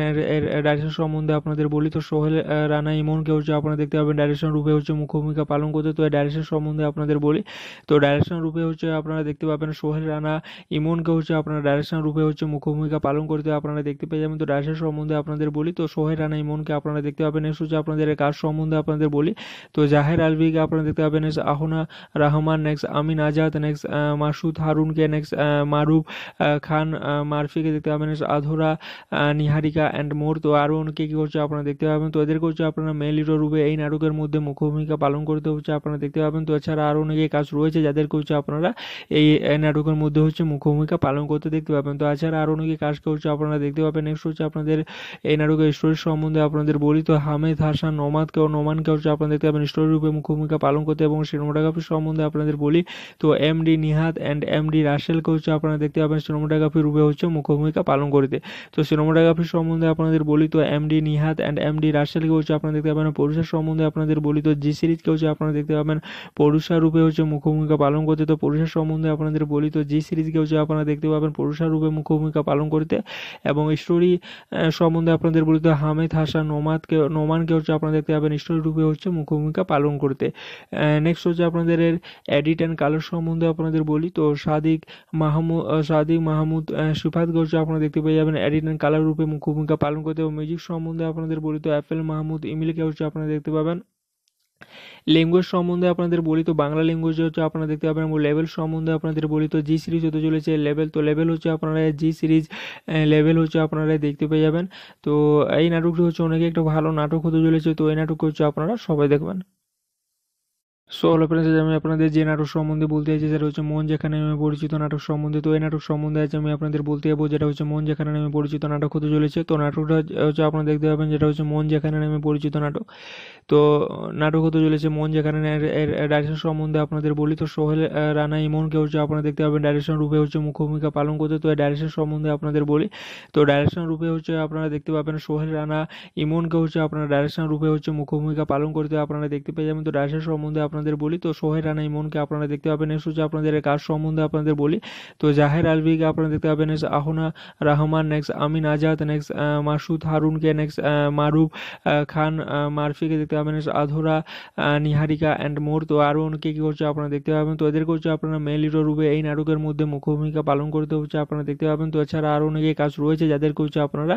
ডাইরেকশন সম্বন্ধে আপনাদের বলি। তো সোহেল রানা ইমনকে হচ্ছে আপনারা দেখতে পাবেন ডাইরেকশন রূপে হচ্ছে মুখ্য ভূমিকা পালন করতে। তো ডাইরেকশন সম্বন্ধে আপনাদের বলি। তো ডাইরেকশন রূপে হচ্ছে আপনারা দেখতে পাবেন, সোহেল, রানা ইমনকে হচ্ছে আপনারা ডাইরেকশন রূপে হচ্ছে মুখ্য ভূমিকা পালন করতে আপনারা দেখতে পেয়ে যাবেন। তো ডাইরেকশন সম্বন্ধে আপনার আপনাদের বলি, তো সোহেল রানা ইমনকে আপনারা দেখতে পাবেন নেক্সট হচ্ছে আপনাদের কাজ সম্বন্ধে আপনাদের বলি। তো জাহের আলভিকে আপনারা দেখতে পাবেন next Ahona Rahman next Amin Azad next Masud হারুনকে next Maruf Khan মারফিকে দেখতে পাবেন নেক্সট আধুরা নিহারিকা অ্যান্ড মোর তো আরও অনেকে কী করছে আপনারা দেখতে পাবেন, তো এদেরকে হচ্ছে আপনারা মেল হিরো রূপে এই নাটকের মধ্যে মুখ্য ভূমিকা পালন করতে হচ্ছে আপনারা দেখতে পাবেন। তো এছাড়া আরও অনেকে কাজ রয়েছে যাদেরকে হচ্ছে আপনারা এই নাটকের মধ্যে হচ্ছে মুখ্য ভূমিকা পালন করতে দেখতে পাবেন। তো এছাড়া আরও অনেকে কাজকে হচ্ছে আপনারা দেখতে পাবেন নেক্সট হচ্ছে আপনাদের এই নাটকের স্টোরি সম্বন্ধে আপনাদের বলি তো, হামেদ, হাসান, নোমাদকে ও নোমানকে হচ্ছে আপনারা দেখতে পাবেন। স্টোরি রূপে মুখ্য ভূমিকা পালন করতে এবং সিনেমাটোগ্রাফি সম্বন্ধে আপনাদের বলি তো M D Nihat and M D রাসেলকে হচ্ছে আপনারা দেখতে পাবেন সিনেমাটোগ্রাফি রূপে হচ্ছে মুখ্য ভূমিকা পালন করতে। তো সিনেমাটোগ্রাফি সম্বন্ধে আপনাদের বলি তো M D Nihat and M D রাসেলকে হচ্ছে আপনারা দেখতে পাবেন। পুরুষের সম্বন্ধে আপনাদের বলি তো জি সিরিজকে হচ্ছে আপনারা দেখতে পাবেন। পুরুষার রূপে হচ্ছে মুখ্য ভূমিকা পালন করতে তো পুরুষের সম্বন্ধে আপনাদের বলি তো জি সিরিজকে হচ্ছে আপনারা দেখতে পাবেন। পুরুষার রূপে মুখ্য ভূমিকা পালন করতে এবং স্টোরি সম্বন্ধে আপনাদের বলিত হামেদ, হাসান, নোমাদকে নোমানকে হচ্ছে আপনারা দেখতে পাবেন রূপে হচ্ছে মুখ্য ভূমিকা পালন করতে। নেক্সট হচ্ছে আপনাদের এডিট অ্যান্ড কালার সম্বন্ধে আপনাদের বলি। তো সাদিক মাহমুদ সাদিক মাহমুদ সিফাতকে হচ্ছে আপনারা দেখতে পেয়ে যাবেন এডিট অ্যান্ড কালার রূপে মুখ্য ভূমিকা পালন করতে এবং মিউজিক সম্বন্ধে আপনাদের বলি তো অ্যাপেল মাহমুদ ইমিলকে হচ্ছে আপনারা দেখতে পাবেন। ল্যাঙ্গুয়েজ সম্বন্ধে আপনাদের বলি তো, বাংলা ল্যাঙ্গুয়েজ হচ্ছে আপনারা দেখতে পাবেন, এবং লেভেল সম্বন্ধে আপনাদের বলি তো জি সিরিজ হতে চলেছে লেভেল তো লেভেল হচ্ছে আপনারা জি সিরিজ লেভেল হচ্ছে আপনারা দেখতে পেয়ে যাবেন। তো এই নাটকটি হচ্ছে অনেকে একটা ভালো নাটক হতে চলেছে, তো এই নাটক হচ্ছে আপনারা সবাই দেখবেন। সো হলো ফ্রেন্ডস আমি আপনাদের যে নাটক সম্বন্ধে বলতে চাইছি, সেটা হচ্ছে মন যেখানে আমি পরিচিত নাটক সম্বন্ধে। তো এই নাটক সম্বন্ধে আছে আমি আপনাদের বলতে যাব, যেটা হচ্ছে মন যেখানে আমি পরিচিত নাটক হতে চলেছে। তো নাটকটা হচ্ছে আপনারা দেখতে পাবেন, যেটা হচ্ছে মন যেখানে আমি পরিচিত নাটক। তো নাটক হতে চলেছে মন যেখানে ডাইরেকশন সম্বন্ধে আপনাদের বলি। তো সোহেল রানা ইমনকে হচ্ছে আপনারা দেখতে পাবেন ডাইরেকশন রূপে হচ্ছে মুখ্য ভূমিকা পালন করতে তো এই ডাইরেকশন সম্বন্ধে আপনাদের বলি। তো ডাইরেকশন রূপে হচ্ছে আপনারা দেখতে পাবেন সোহেল, রানা ইমনকে হচ্ছে আপনারা ডাইরেকশন রূপে হচ্ছে মুখ্য ভূমিকা পালন করতে আপনারা দেখতে পেয়ে যাবেন। তো ডাইরেকশন সম্বন্ধে আপনাদের বলি, তো সোহেল রানা ইমনকে আপনারা দেখতে পাবেন নেক্সট হচ্ছে আপনাদের কাজ সম্বন্ধে আপনাদের বলি। তো জাহের আলভিকে আপনারা দেখতে পাবেন next Ahona Rahman next Amin Azad next Masud হারুনকে next Maruf Khan মারফিকে দেখতে পাবেন আধুরা নিহারিকা অ্যান্ড মোর তো আরও অনেকে কী করছে আপনারা দেখতে পাবেন। তো এদেরকে হচ্ছে আপনারা মেল হিরো রূপে এই নাটকের মধ্যে মুখ্য ভূমিকা পালন করতে হচ্ছে আপনারা দেখতে পাবেন। তো এছাড়া আরও অনেকে কাজ রয়েছে যাদেরকে হচ্ছে আপনারা,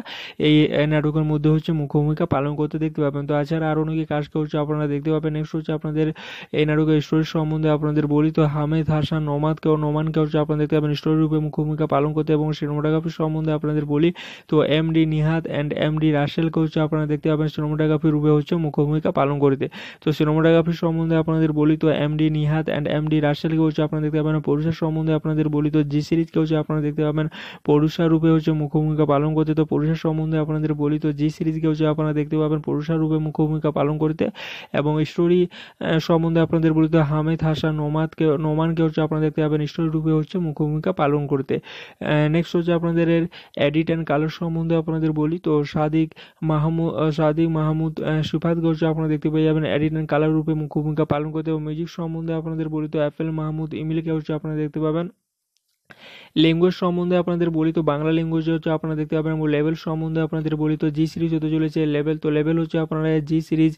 এই নাটকের মধ্যে হচ্ছে মুখ্য ভূমিকা পালন করতে দেখতে পাবেন। তো এছাড়া আরও অনেকে কাজকে হচ্ছে আপনারা দেখতে পাবেন। নেক্সট হচ্ছে আপনাদের এই নাটকের স্টোরি সম্বন্ধে আপনাদের বলি তো, হামেদ, হাসান, নোমাদকে ও নোমানকে হচ্ছে আপনারা দেখতে পাবেন। স্টোরি রূপে মুখ্য ভূমিকা পালন করতে এবং সিনেমাটোগ্রাফি সম্বন্ধে আপনাদের বলি তো M D Nihat and M D রাসেলকে হচ্ছে আপনারা দেখতে পাবেন। সিনেমাটোগ্রাফি রূপে হচ্ছে মুখ্য ভূমিকা পালন করতে। তো সিনেমাটোগ্রাফি সম্বন্ধে আপনাদের বলি তো M D Nihat and M D রাসেলকে হচ্ছে আপনারা দেখতে পাবেন। পুরুষের সম্বন্ধে আপনাদের বলি তো জি সিরিজকে হচ্ছে আপনারা দেখতে পাবেন। পুরুষার রূপে হচ্ছে মুখ্য ভূমিকা পালন করতে। তো পুরুষের সম্বন্ধে আপনাদের বলি তো জি সিরিজকে হচ্ছে আপনারা দেখতে পাবেন। পুরুষার রূপে মুখ্য ভূমিকা পালন করতে এবং স্টোরি সম্বন্ধে আপনাদের বলি তো হামেদ, হাসান, নোমাদকে, নোমানকে হচ্ছে আপনারা দেখতে পাবেন রূপে হচ্ছে মুখ্য ভূমিকা পালন করতে। নেক্সট হচ্ছে আপনাদের এডিট অ্যান্ড কালার সম্বন্ধে আপনাদের বলি তো সাদিক মাহমুদ সাদিক মাহমুদ সুফাতকে হচ্ছে আপনারা দেখতে পেয়ে যাবেন এডিট অ্যান্ড কালার রূপে মুখ্য ভূমিকা পালন করতে এবং মিউজিক সম্বন্ধে আপনাদের বলি তো অ্যাপেল মাহমুদ, ইমিলকে হচ্ছে আপনারা দেখতে পাবেন। ল্যাঙ্গুয়েজ সম্বন্ধে আপনাদের বলি তো, বাংলা ল্যাঙ্গুয়েজ হচ্ছে আপনারা দেখতে পাবেন এবং লেভেল সম্বন্ধে আপনাদের বলি তো জি সিরিজ হতে চলেছে লেভেল তো লেভেল হচ্ছে আপনারা জি সিরিজ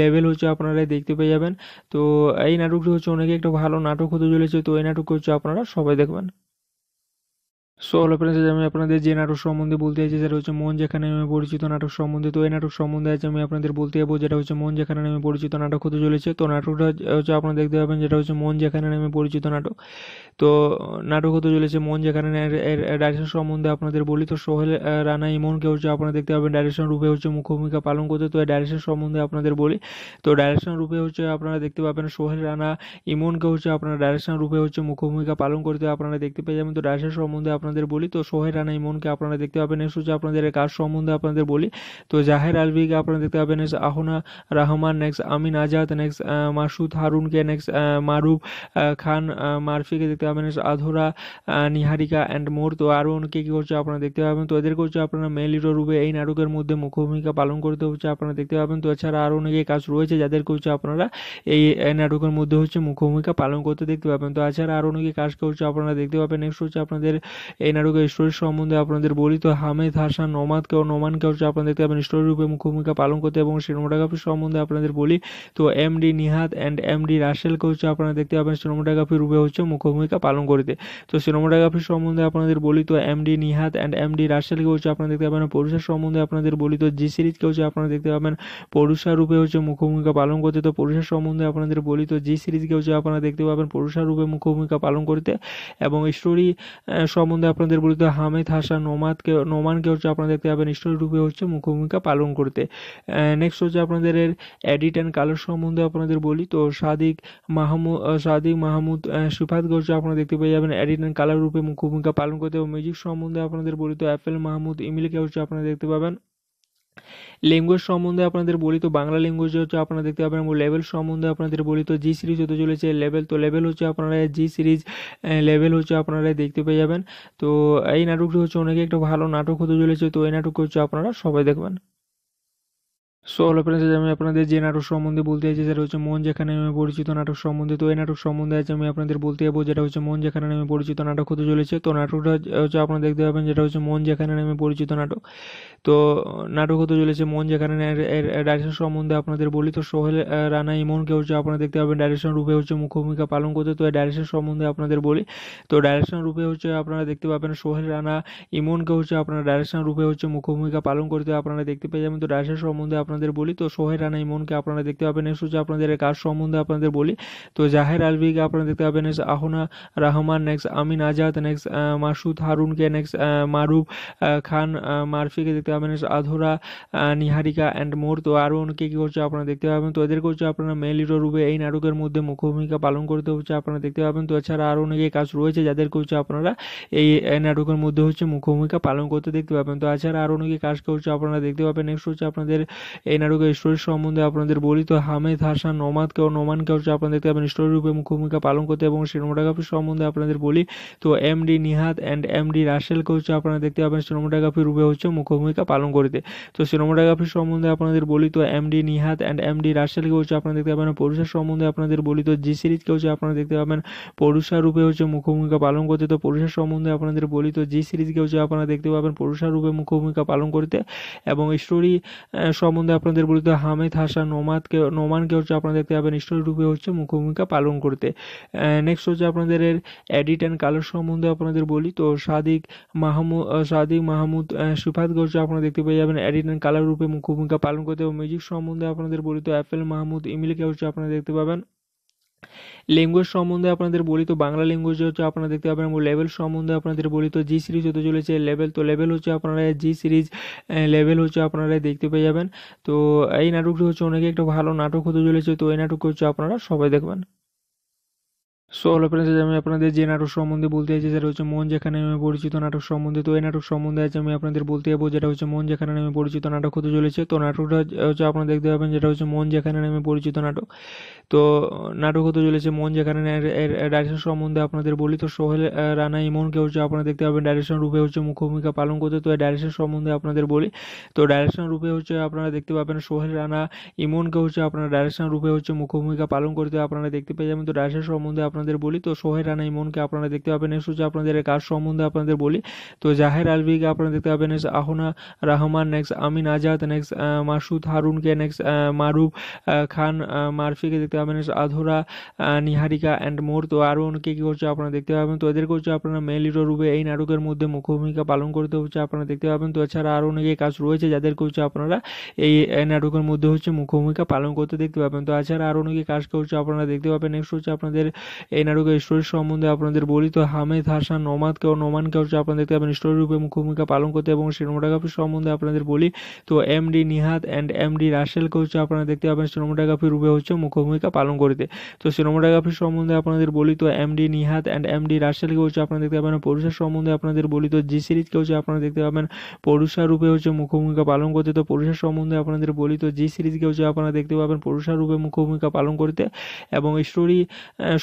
লেভেল হচ্ছে আপনারা দেখতে পেয়ে যাবেন। তো এই নাটকটি হচ্ছে অনেকে একটা ভালো নাটক হতে চলেছে, তো এই নাটক হচ্ছে আপনারা সবাই দেখবেন। সো হলো ফ্রেন্ডস আমি আপনাদের যে নাটক সম্বন্ধে বলতে চাইছি, সেটা হচ্ছে মন যেখানে আমি পরিচিত নাটক সম্বন্ধে। তো এই নাটক সম্বন্ধে আছে আমি আপনাদের বলতে যাব, যেটা হচ্ছে মন যেখানে আমি পরিচিত নাটক হতে চলেছে। তো নাটকটা হচ্ছে আপনারা দেখতে পাবেন, যেটা হচ্ছে মন যেখানে আমি পরিচিত নাটক। তো নাটক হতে চলেছে মন যেখানে ডাইরেকশন সম্বন্ধে আপনাদের বলি। তো সোহেল রানা ইমনকে হচ্ছে আপনারা দেখতে পাবেন ডাইরেকশন রূপে হচ্ছে মুখ্য ভূমিকা পালন করতে। তো এই ডাইরেকশন সম্বন্ধে আপনাদের বলি। তো ডাইরেকশন রূপে হচ্ছে আপনারা দেখতে পাবেন, সোহেল, রানা ইমনকে হচ্ছে আপনারা ডাইরেকশন রূপে হচ্ছে মুখ্য ভূমিকা পালন করতে আপনারা দেখতে পেয়ে যাবেন। তো ডাইরেকশন সম্বন্ধে আপনাদের বলি, তো সোহেল রানা ইমনকে আপনারা দেখতে পাবেন নেক্সট হচ্ছে আপনাদের কাজ সম্বন্ধে আপনাদের বলি। তো জাহের আলভিকে আপনারা দেখতে পাবেন next Ahona Rahman next Amin Azad next Masud হারুনকে next Maruf Khan মারফিকে দেখতে পাবেন আধুরা নিহারিকা অ্যান্ড মোর। তো আরও অনেকে কী করছে আপনারা দেখতে পাবেন, তো এদেরকে হচ্ছে আপনারা মেল হিরো রূপে এই নাটকের মধ্যে মুখ্য ভূমিকা পালন করতে হচ্ছে আপনারা দেখতে পাবেন। তো এছাড়া আরও অনেকে কাজ রয়েছে যাদেরকে হচ্ছে আপনারা এই নাটকের মধ্যে হচ্ছে মুখ্য ভূমিকা পালন করতে দেখতে পাবেন। তো এছাড়া আরও অনেকে কাজকে হচ্ছে আপনারা দেখতে পাবেন নেক্সট হচ্ছে আপনাদের এই নাটকের স্টোরি সম্বন্ধে আপনাদের বলি তো, হামেদ, হাসান, নোমাদকে ও নোমানকে হচ্ছে আপনারা দেখতে পাবেন স্টোরি রূপে মুখ্য ভূমিকা পালন করতে এবং সিনেমাটোগ্রাফি সম্বন্ধে আপনাদের বলি তো M D Nihat and M D রাসেলকে হচ্ছে আপনারা দেখতে পাবেন সিনেমাটোগ্রাফি রূপে হচ্ছে মুখ্য ভূমিকা পালন করতে। তো সিনেমাটোগ্রাফি সম্বন্ধে আপনাদের বলি তো M D Nihat and M D রাসেলকে হচ্ছে আপনারা দেখতে পাবেন, পরুষার সম্বন্ধে আপনাদের বলি তো জি সিরিজকে হচ্ছে আপনারা দেখতে পাবেন পরুষা রূপে হচ্ছে মুখ্য ভূমিকা পালন করতে। তো, পরুষার সম্বন্ধে আপনাদের বলি তো জি সিরিজকে হচ্ছে আপনারা দেখতে পাবেন পরুষা রূপে মুখ্য ভূমিকা পালন করতে এবং স্টোরি সম্বন্ধে আপনাদের বলিত হামিদ, হাসান নোমাদকে নোমানকে হচ্ছে আপনারা দেখতে পাবেন রূপে হচ্ছে মুখ্য ভূমিকা পালন করতে। নেক্সট হচ্ছে আপনাদের এডিট অ্যান্ড কালার সম্বন্ধে আপনাদের বলি। তো সাদিক মাহমুদ সাদিক মাহমুদ সুফাতকে হচ্ছে আপনারা দেখতে পেয়ে যাবেন এডিট অ্যান্ড কালার রূপে মুখ্য ভূমিকা পালন করতে এবং মিউজিক সম্বন্ধে আপনাদের বলি তো অ্যাপেল মাহমুদ ইমিলকে হচ্ছে আপনারা দেখতে পাবেন। ল্যাঙ্গুয়েজ সম্বন্ধে আপনাদের বলি তো, বাংলা ল্যাঙ্গুয়েজ হচ্ছে আপনারা দেখতে পাবেন লেভেল সম্বন্ধে আপনাদের বলি তো জি সিরিজ হতে চলেছে লেভেল তো লেভেল হচ্ছে আপনারা জি সিরিজ লেভেল হচ্ছে আপনারা দেখতে পেয়ে যাবেন। তো এই নাটকটি হচ্ছে অনেকে একটা ভালো নাটক হতে চলেছে, তো এই নাটক হচ্ছে আপনারা সবাই দেখবেন। সো হলো ফ্রেন্ডস আমি আপনাদের যে নাটক সম্বন্ধে বলতে চাইছি, সেটা হচ্ছে মন যেখানে আমি পরিচিত নাটক সম্বন্ধে। তো এই নাটক সম্বন্ধে আজ আমি আপনাদের বলতে যাব, যেটা হচ্ছে মন যেখানে আমি পরিচিত নাটক হতে চলেছে। তো নাটকটা হচ্ছে আপনারা দেখতে পাবেন, যেটা হচ্ছে মন যেখানে আমি পরিচিত নাটক। তো নাটক হতে চলেছে মন যেখানে ডাইরেকশন সম্বন্ধে আপনাদের বলি। তো সোহেল রানা ইমনকে হচ্ছে আপনারা দেখতে পাবেন ডাইরেকশন রূপে হচ্ছে মুখ্য ভূমিকা পালন করতে। তো ডাইরেকশন সম্বন্ধে আপনাদের বলি। তো ডাইরেকশন রূপে হচ্ছে আপনারা দেখতে পাবেন, সোহেল, রানা ইমনকে হচ্ছে আপনারা ডাইরেকশন রূপে হচ্ছে মুখ্য ভূমিকা পালন করতে আপনারা দেখতে পেয়ে যাবেন। তো ডাইরেকশন সম্বন্ধে আপনাদের বলি, তো সোহের রানা ইমনকে আপনারা দেখতে পাবেন নেক্সট হচ্ছে আপনাদের কাজ সম্বন্ধে আপনাদের বলি। তো জাহের আলভিকে আপনারা দেখতে পাবেন next Ahona Rahman next Amin Azad next Masud হারুনকে next Maruf Khan মারফিকে দেখতে পাবেন আধুরা নিহারিকা অ্যান্ড মোর। তো আরও অনেকে কী করছে আপনারা দেখতে পাবেন। তো এদেরকে হচ্ছে আপনারা মেল হিরো রূপে এই নাটকের মধ্যে মুখ্য ভূমিকা পালন করতে হচ্ছে আপনারা দেখতে পাবেন। তো এছাড়া আরও অনেকে কাজ রয়েছে যাদেরকে হচ্ছে আপনারা এই নাটকের মধ্যে হচ্ছে মুখ্য ভূমিকা পালন করতে দেখতে পাবেন। তো এছাড়া আরও অনেকে কাজকে হচ্ছে আপনারা দেখতে পাবেন। নেক্সট হচ্ছে আপনাদের এই নাটকের স্টোরি সম্বন্ধে আপনাদের বলি তো, হামেদ, হাসান, নোমাদকে ও নোমানকে হচ্ছে আপনারা দেখতে পাবেন। স্টোরি রূপে মুখ্য ভূমিকা পালন করতে এবং সিনেমাটোগ্রাফি সম্বন্ধে আপনাদের বলি তো M D Nihat and M D রাসেলকে হচ্ছে আপনারা দেখতে পাবেন সিনেমাটোগ্রাফি রূপে হচ্ছে মুখ্য ভূমিকা পালন করিতে। তো সিনেমাটোগ্রাফি সম্বন্ধে আপনাদের বলি তো M D Nihat and M D রাসেলকে হচ্ছে আপনারা দেখতে পাবেন। পরুষার সম্বন্ধে আপনাদের বলি তো জি সিরিজকে হচ্ছে আপনারা দেখতে পাবেন। পরুষা রূপে হচ্ছে মুখ্য ভূমিকা পালন করতে, তো পরুষার সম্বন্ধে আপনাদের বলি তো জি সিরিজকে হচ্ছে আপনারা দেখতে পাবেন। পরুষা রূপে মুখ্য ভূমিকা পালন করতে এবং স্টোরি সম্বন্ধে আপনাদের বলিত হামেদ, হাসান নোমাদকে নোমানকে হচ্ছে আপনারা দেখতে পাবেন রূপে হচ্ছে মুখ্য ভূমিকা পালন করতে। নেক্সট হচ্ছে আপনাদের এডিট অ্যান্ড কালার সম্বন্ধে আপনাদের বলি। তো সাদিক মাহমুদ সাদিক মাহমুদ সুফাতকে হচ্ছে আপনারা দেখতে পেয়ে যাবেন এডিট অ্যান্ড কালার রূপে মুখ্য ভূমিকা পালন করতে এবং মিউজিক সম্বন্ধে আপনাদের বলি। তো অ্যাপেল মাহমুদ ইমিলকে হচ্ছে আপনারা দেখতে পাবেন। ল্যাঙ্গুয়েজ সম্বন্ধে আপনাদের বলি তো, বাংলা ল্যাঙ্গুয়েজ হচ্ছে আপনারা দেখতে পাবেন, এবং লেভেল সম্বন্ধে আপনাদের বলি তো জি সিরিজ হতে চলেছে লেভেল তো লেভেল হচ্ছে আপনারা জি সিরিজ লেভেল হচ্ছে আপনারা দেখতে পেয়ে যাবেন। তো এই নাটকটি হচ্ছে অনেকে একটা ভালো নাটক হতে চলেছে, তো এই নাটক হচ্ছে আপনারা সবাই দেখবেন। সো হলো ফ্রেন্ডস আমি আপনাদের যে নাটক সম্বন্ধে বলতে চাইছি, সেটা হচ্ছে মন যেখানে আমি পরিচিত নাটক সম্বন্ধে। তো এই নাটক সম্বন্ধে আজ আমি আপনাদের বলতে যাব যেটা হচ্ছে মন যেখানে আমি পরিচিত নাটক হতে চলেছে। তো নাটকটা হচ্ছে আপনারা দেখতে পাবেন যেটা হচ্ছে মন যেখানে আমি পরিচিত নাটক। তো নাটক হতে চলেছে মন যেখানে ডাইরেকশন সম্বন্ধে আপনাদের বলি। তো সোহেল রানা ইমনকে হচ্ছে আপনারা দেখতে পাবেন ডাইরেকশন রূপে হচ্ছে মুখ্য ভূমিকা পালন করতে তো এই ডাইরেকশন সম্বন্ধে আপনাদের বলি। তো ডাইরেকশন রূপে হচ্ছে আপনারা দেখতে পাবেন সোহেল, রানা ইমনকে হচ্ছে আপনারা ডাইরেকশন রূপে হচ্ছে মুখ্য ভূমিকা পালন করতে আপনারা দেখতে পেয়ে যাবেন। তো ডাইরেকশন সম্বন্ধে আপনাদের বলি, তো সোহেল রানা ইমনকে আপনারা দেখতে পাবেন। নেক্সট হচ্ছে আপনাদের কাজ সম্বন্ধে আপনাদের বলি, তো জাহের আলভিকে আপনারা দেখতে পাবেন next Ahona Rahman next Amin Azad next Masud হারুনকে next Maruf Khan মারফিকে দেখতে পাবেন আধুরা নিহারিকা অ্যান্ড মোর। তো আরও অনেকে কী করছে আপনারা দেখতে পাবেন। তো এদেরকে হচ্ছে আপনারা মেল হিরো রূপে এই নাটকের মধ্যে মুখ্য ভূমিকা পালন করতে হচ্ছে আপনারা দেখতে পাবেন। তো এছাড়া আরও অনেকে কাজ রয়েছে যাদেরকে হচ্ছে আপনারা এই নাটকের মধ্যে হচ্ছে মুখ্য ভূমিকা পালন করতে দেখতে পাবেন। তো এছাড়া আরও অনেকে কাজকে হচ্ছে আপনারা দেখতে পাবেন। নেক্সট হচ্ছে আপনাদের এই নাটকের স্টোরি সম্বন্ধে আপনাদের বলি তো, হামেদ, হাসান, নোমাদকে ও নোমানকে হচ্ছে আপনারা দেখতে পাবেন। স্টোরি রূপে মুখ্য ভূমিকা পালন করতে এবং সিনেমাটোগ্রাফি সম্বন্ধে আপনাদের বলি তো, M D Nihat and M D রাসেলকে হচ্ছে আপনারা দেখতে পাবেন সিনেমাটোগ্রাফি রূপে হচ্ছে মুখ্য ভূমিকা পালন করতে। তো, সিনেমাটোগ্রাফি সম্বন্ধে আপনাদের বলি তো, M D Nihat and M D রাসেলকে হচ্ছে আপনারা দেখতে পাবেন। পরুষার সম্বন্ধে আপনাদের বলি তো, জি সিরিজকে হচ্ছে আপনারা দেখতে পাবেন। পরুষা রূপে হচ্ছে মুখ্য ভূমিকা পালন করতে তো পরুষার সম্বন্ধে আপনাদের বলি তো, জি সিরিজকে হচ্ছে আপনারা দেখতে পাবেন। পরুষা রূপে মুখ্য ভূমিকা পালন করতে এবং স্টোরি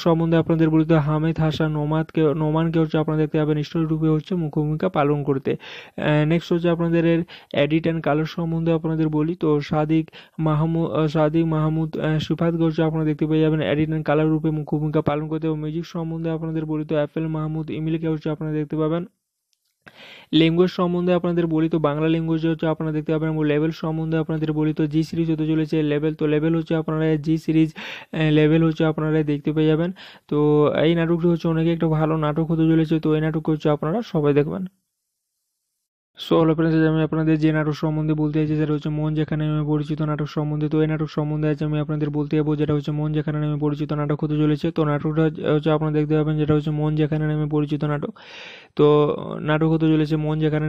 সম্বন্ধে আপনাদের বলি তো হামেদ, হাসান নোমাদকে নোমানকে হচ্ছে আপনারা দেখতে পাবেন রূপে হচ্ছে মুখ্য ভূমিকা পালন করতে। নেক্সট হচ্ছে আপনাদের এডিট অ্যান্ড কালার সম্বন্ধে আপনাদের বলি তো সাদিক মাহমুদ সাদিক মাহমুদ সুফাতকে হচ্ছে আপনারা দেখতে পেয়ে যাবেন এডিট অ্যান্ড কালার রূপে মুখ্য ভূমিকা পালন করতে এবং মিউজিক সম্বন্ধে আপনাদের বলি তো অ্যাপেল মাহমুদ ইমিলকে হচ্ছে আপনারা দেখতে পাবেন। ল্যাঙ্গুয়েজ সম্বন্ধে আপনাদের বলি তো, বাংলা ল্যাঙ্গুয়েজ হচ্ছে আপনারা দেখতে পাবেন, এবং লেভেল সম্বন্ধে আপনাদের বলি তো জি সিরিজ হতে চলেছে লেভেল তো লেভেল হচ্ছে আপনারা জি সিরিজ লেভেল হচ্ছে আপনারা দেখতে পেয়ে যাবেন। তো এই নাটকটি হচ্ছে অনেকে একটা ভালো নাটক হতে চলেছে, তো এই নাটক হচ্ছে আপনারা সবাই দেখবেন। সো হলো ফ্রেন্ডস আমি আপনাদের যে নাটক সম্বন্ধে বলতে চাইছি, সেটা হচ্ছে মন যেখানে নামে পরিচিত নাটক সম্বন্ধে। তো এই নাটক সম্বন্ধে আছে আমি আপনাদের বলতে যাব, যেটা হচ্ছে মন যেখানে নামে পরিচিত নাটক হতে চলেছে। তো নাটকটা হচ্ছে আপনারা দেখতে পাবেন, যেটা হচ্ছে মন যেখানে নামে পরিচিত নাটক। তো নাটক হতে চলেছে মন যেখানে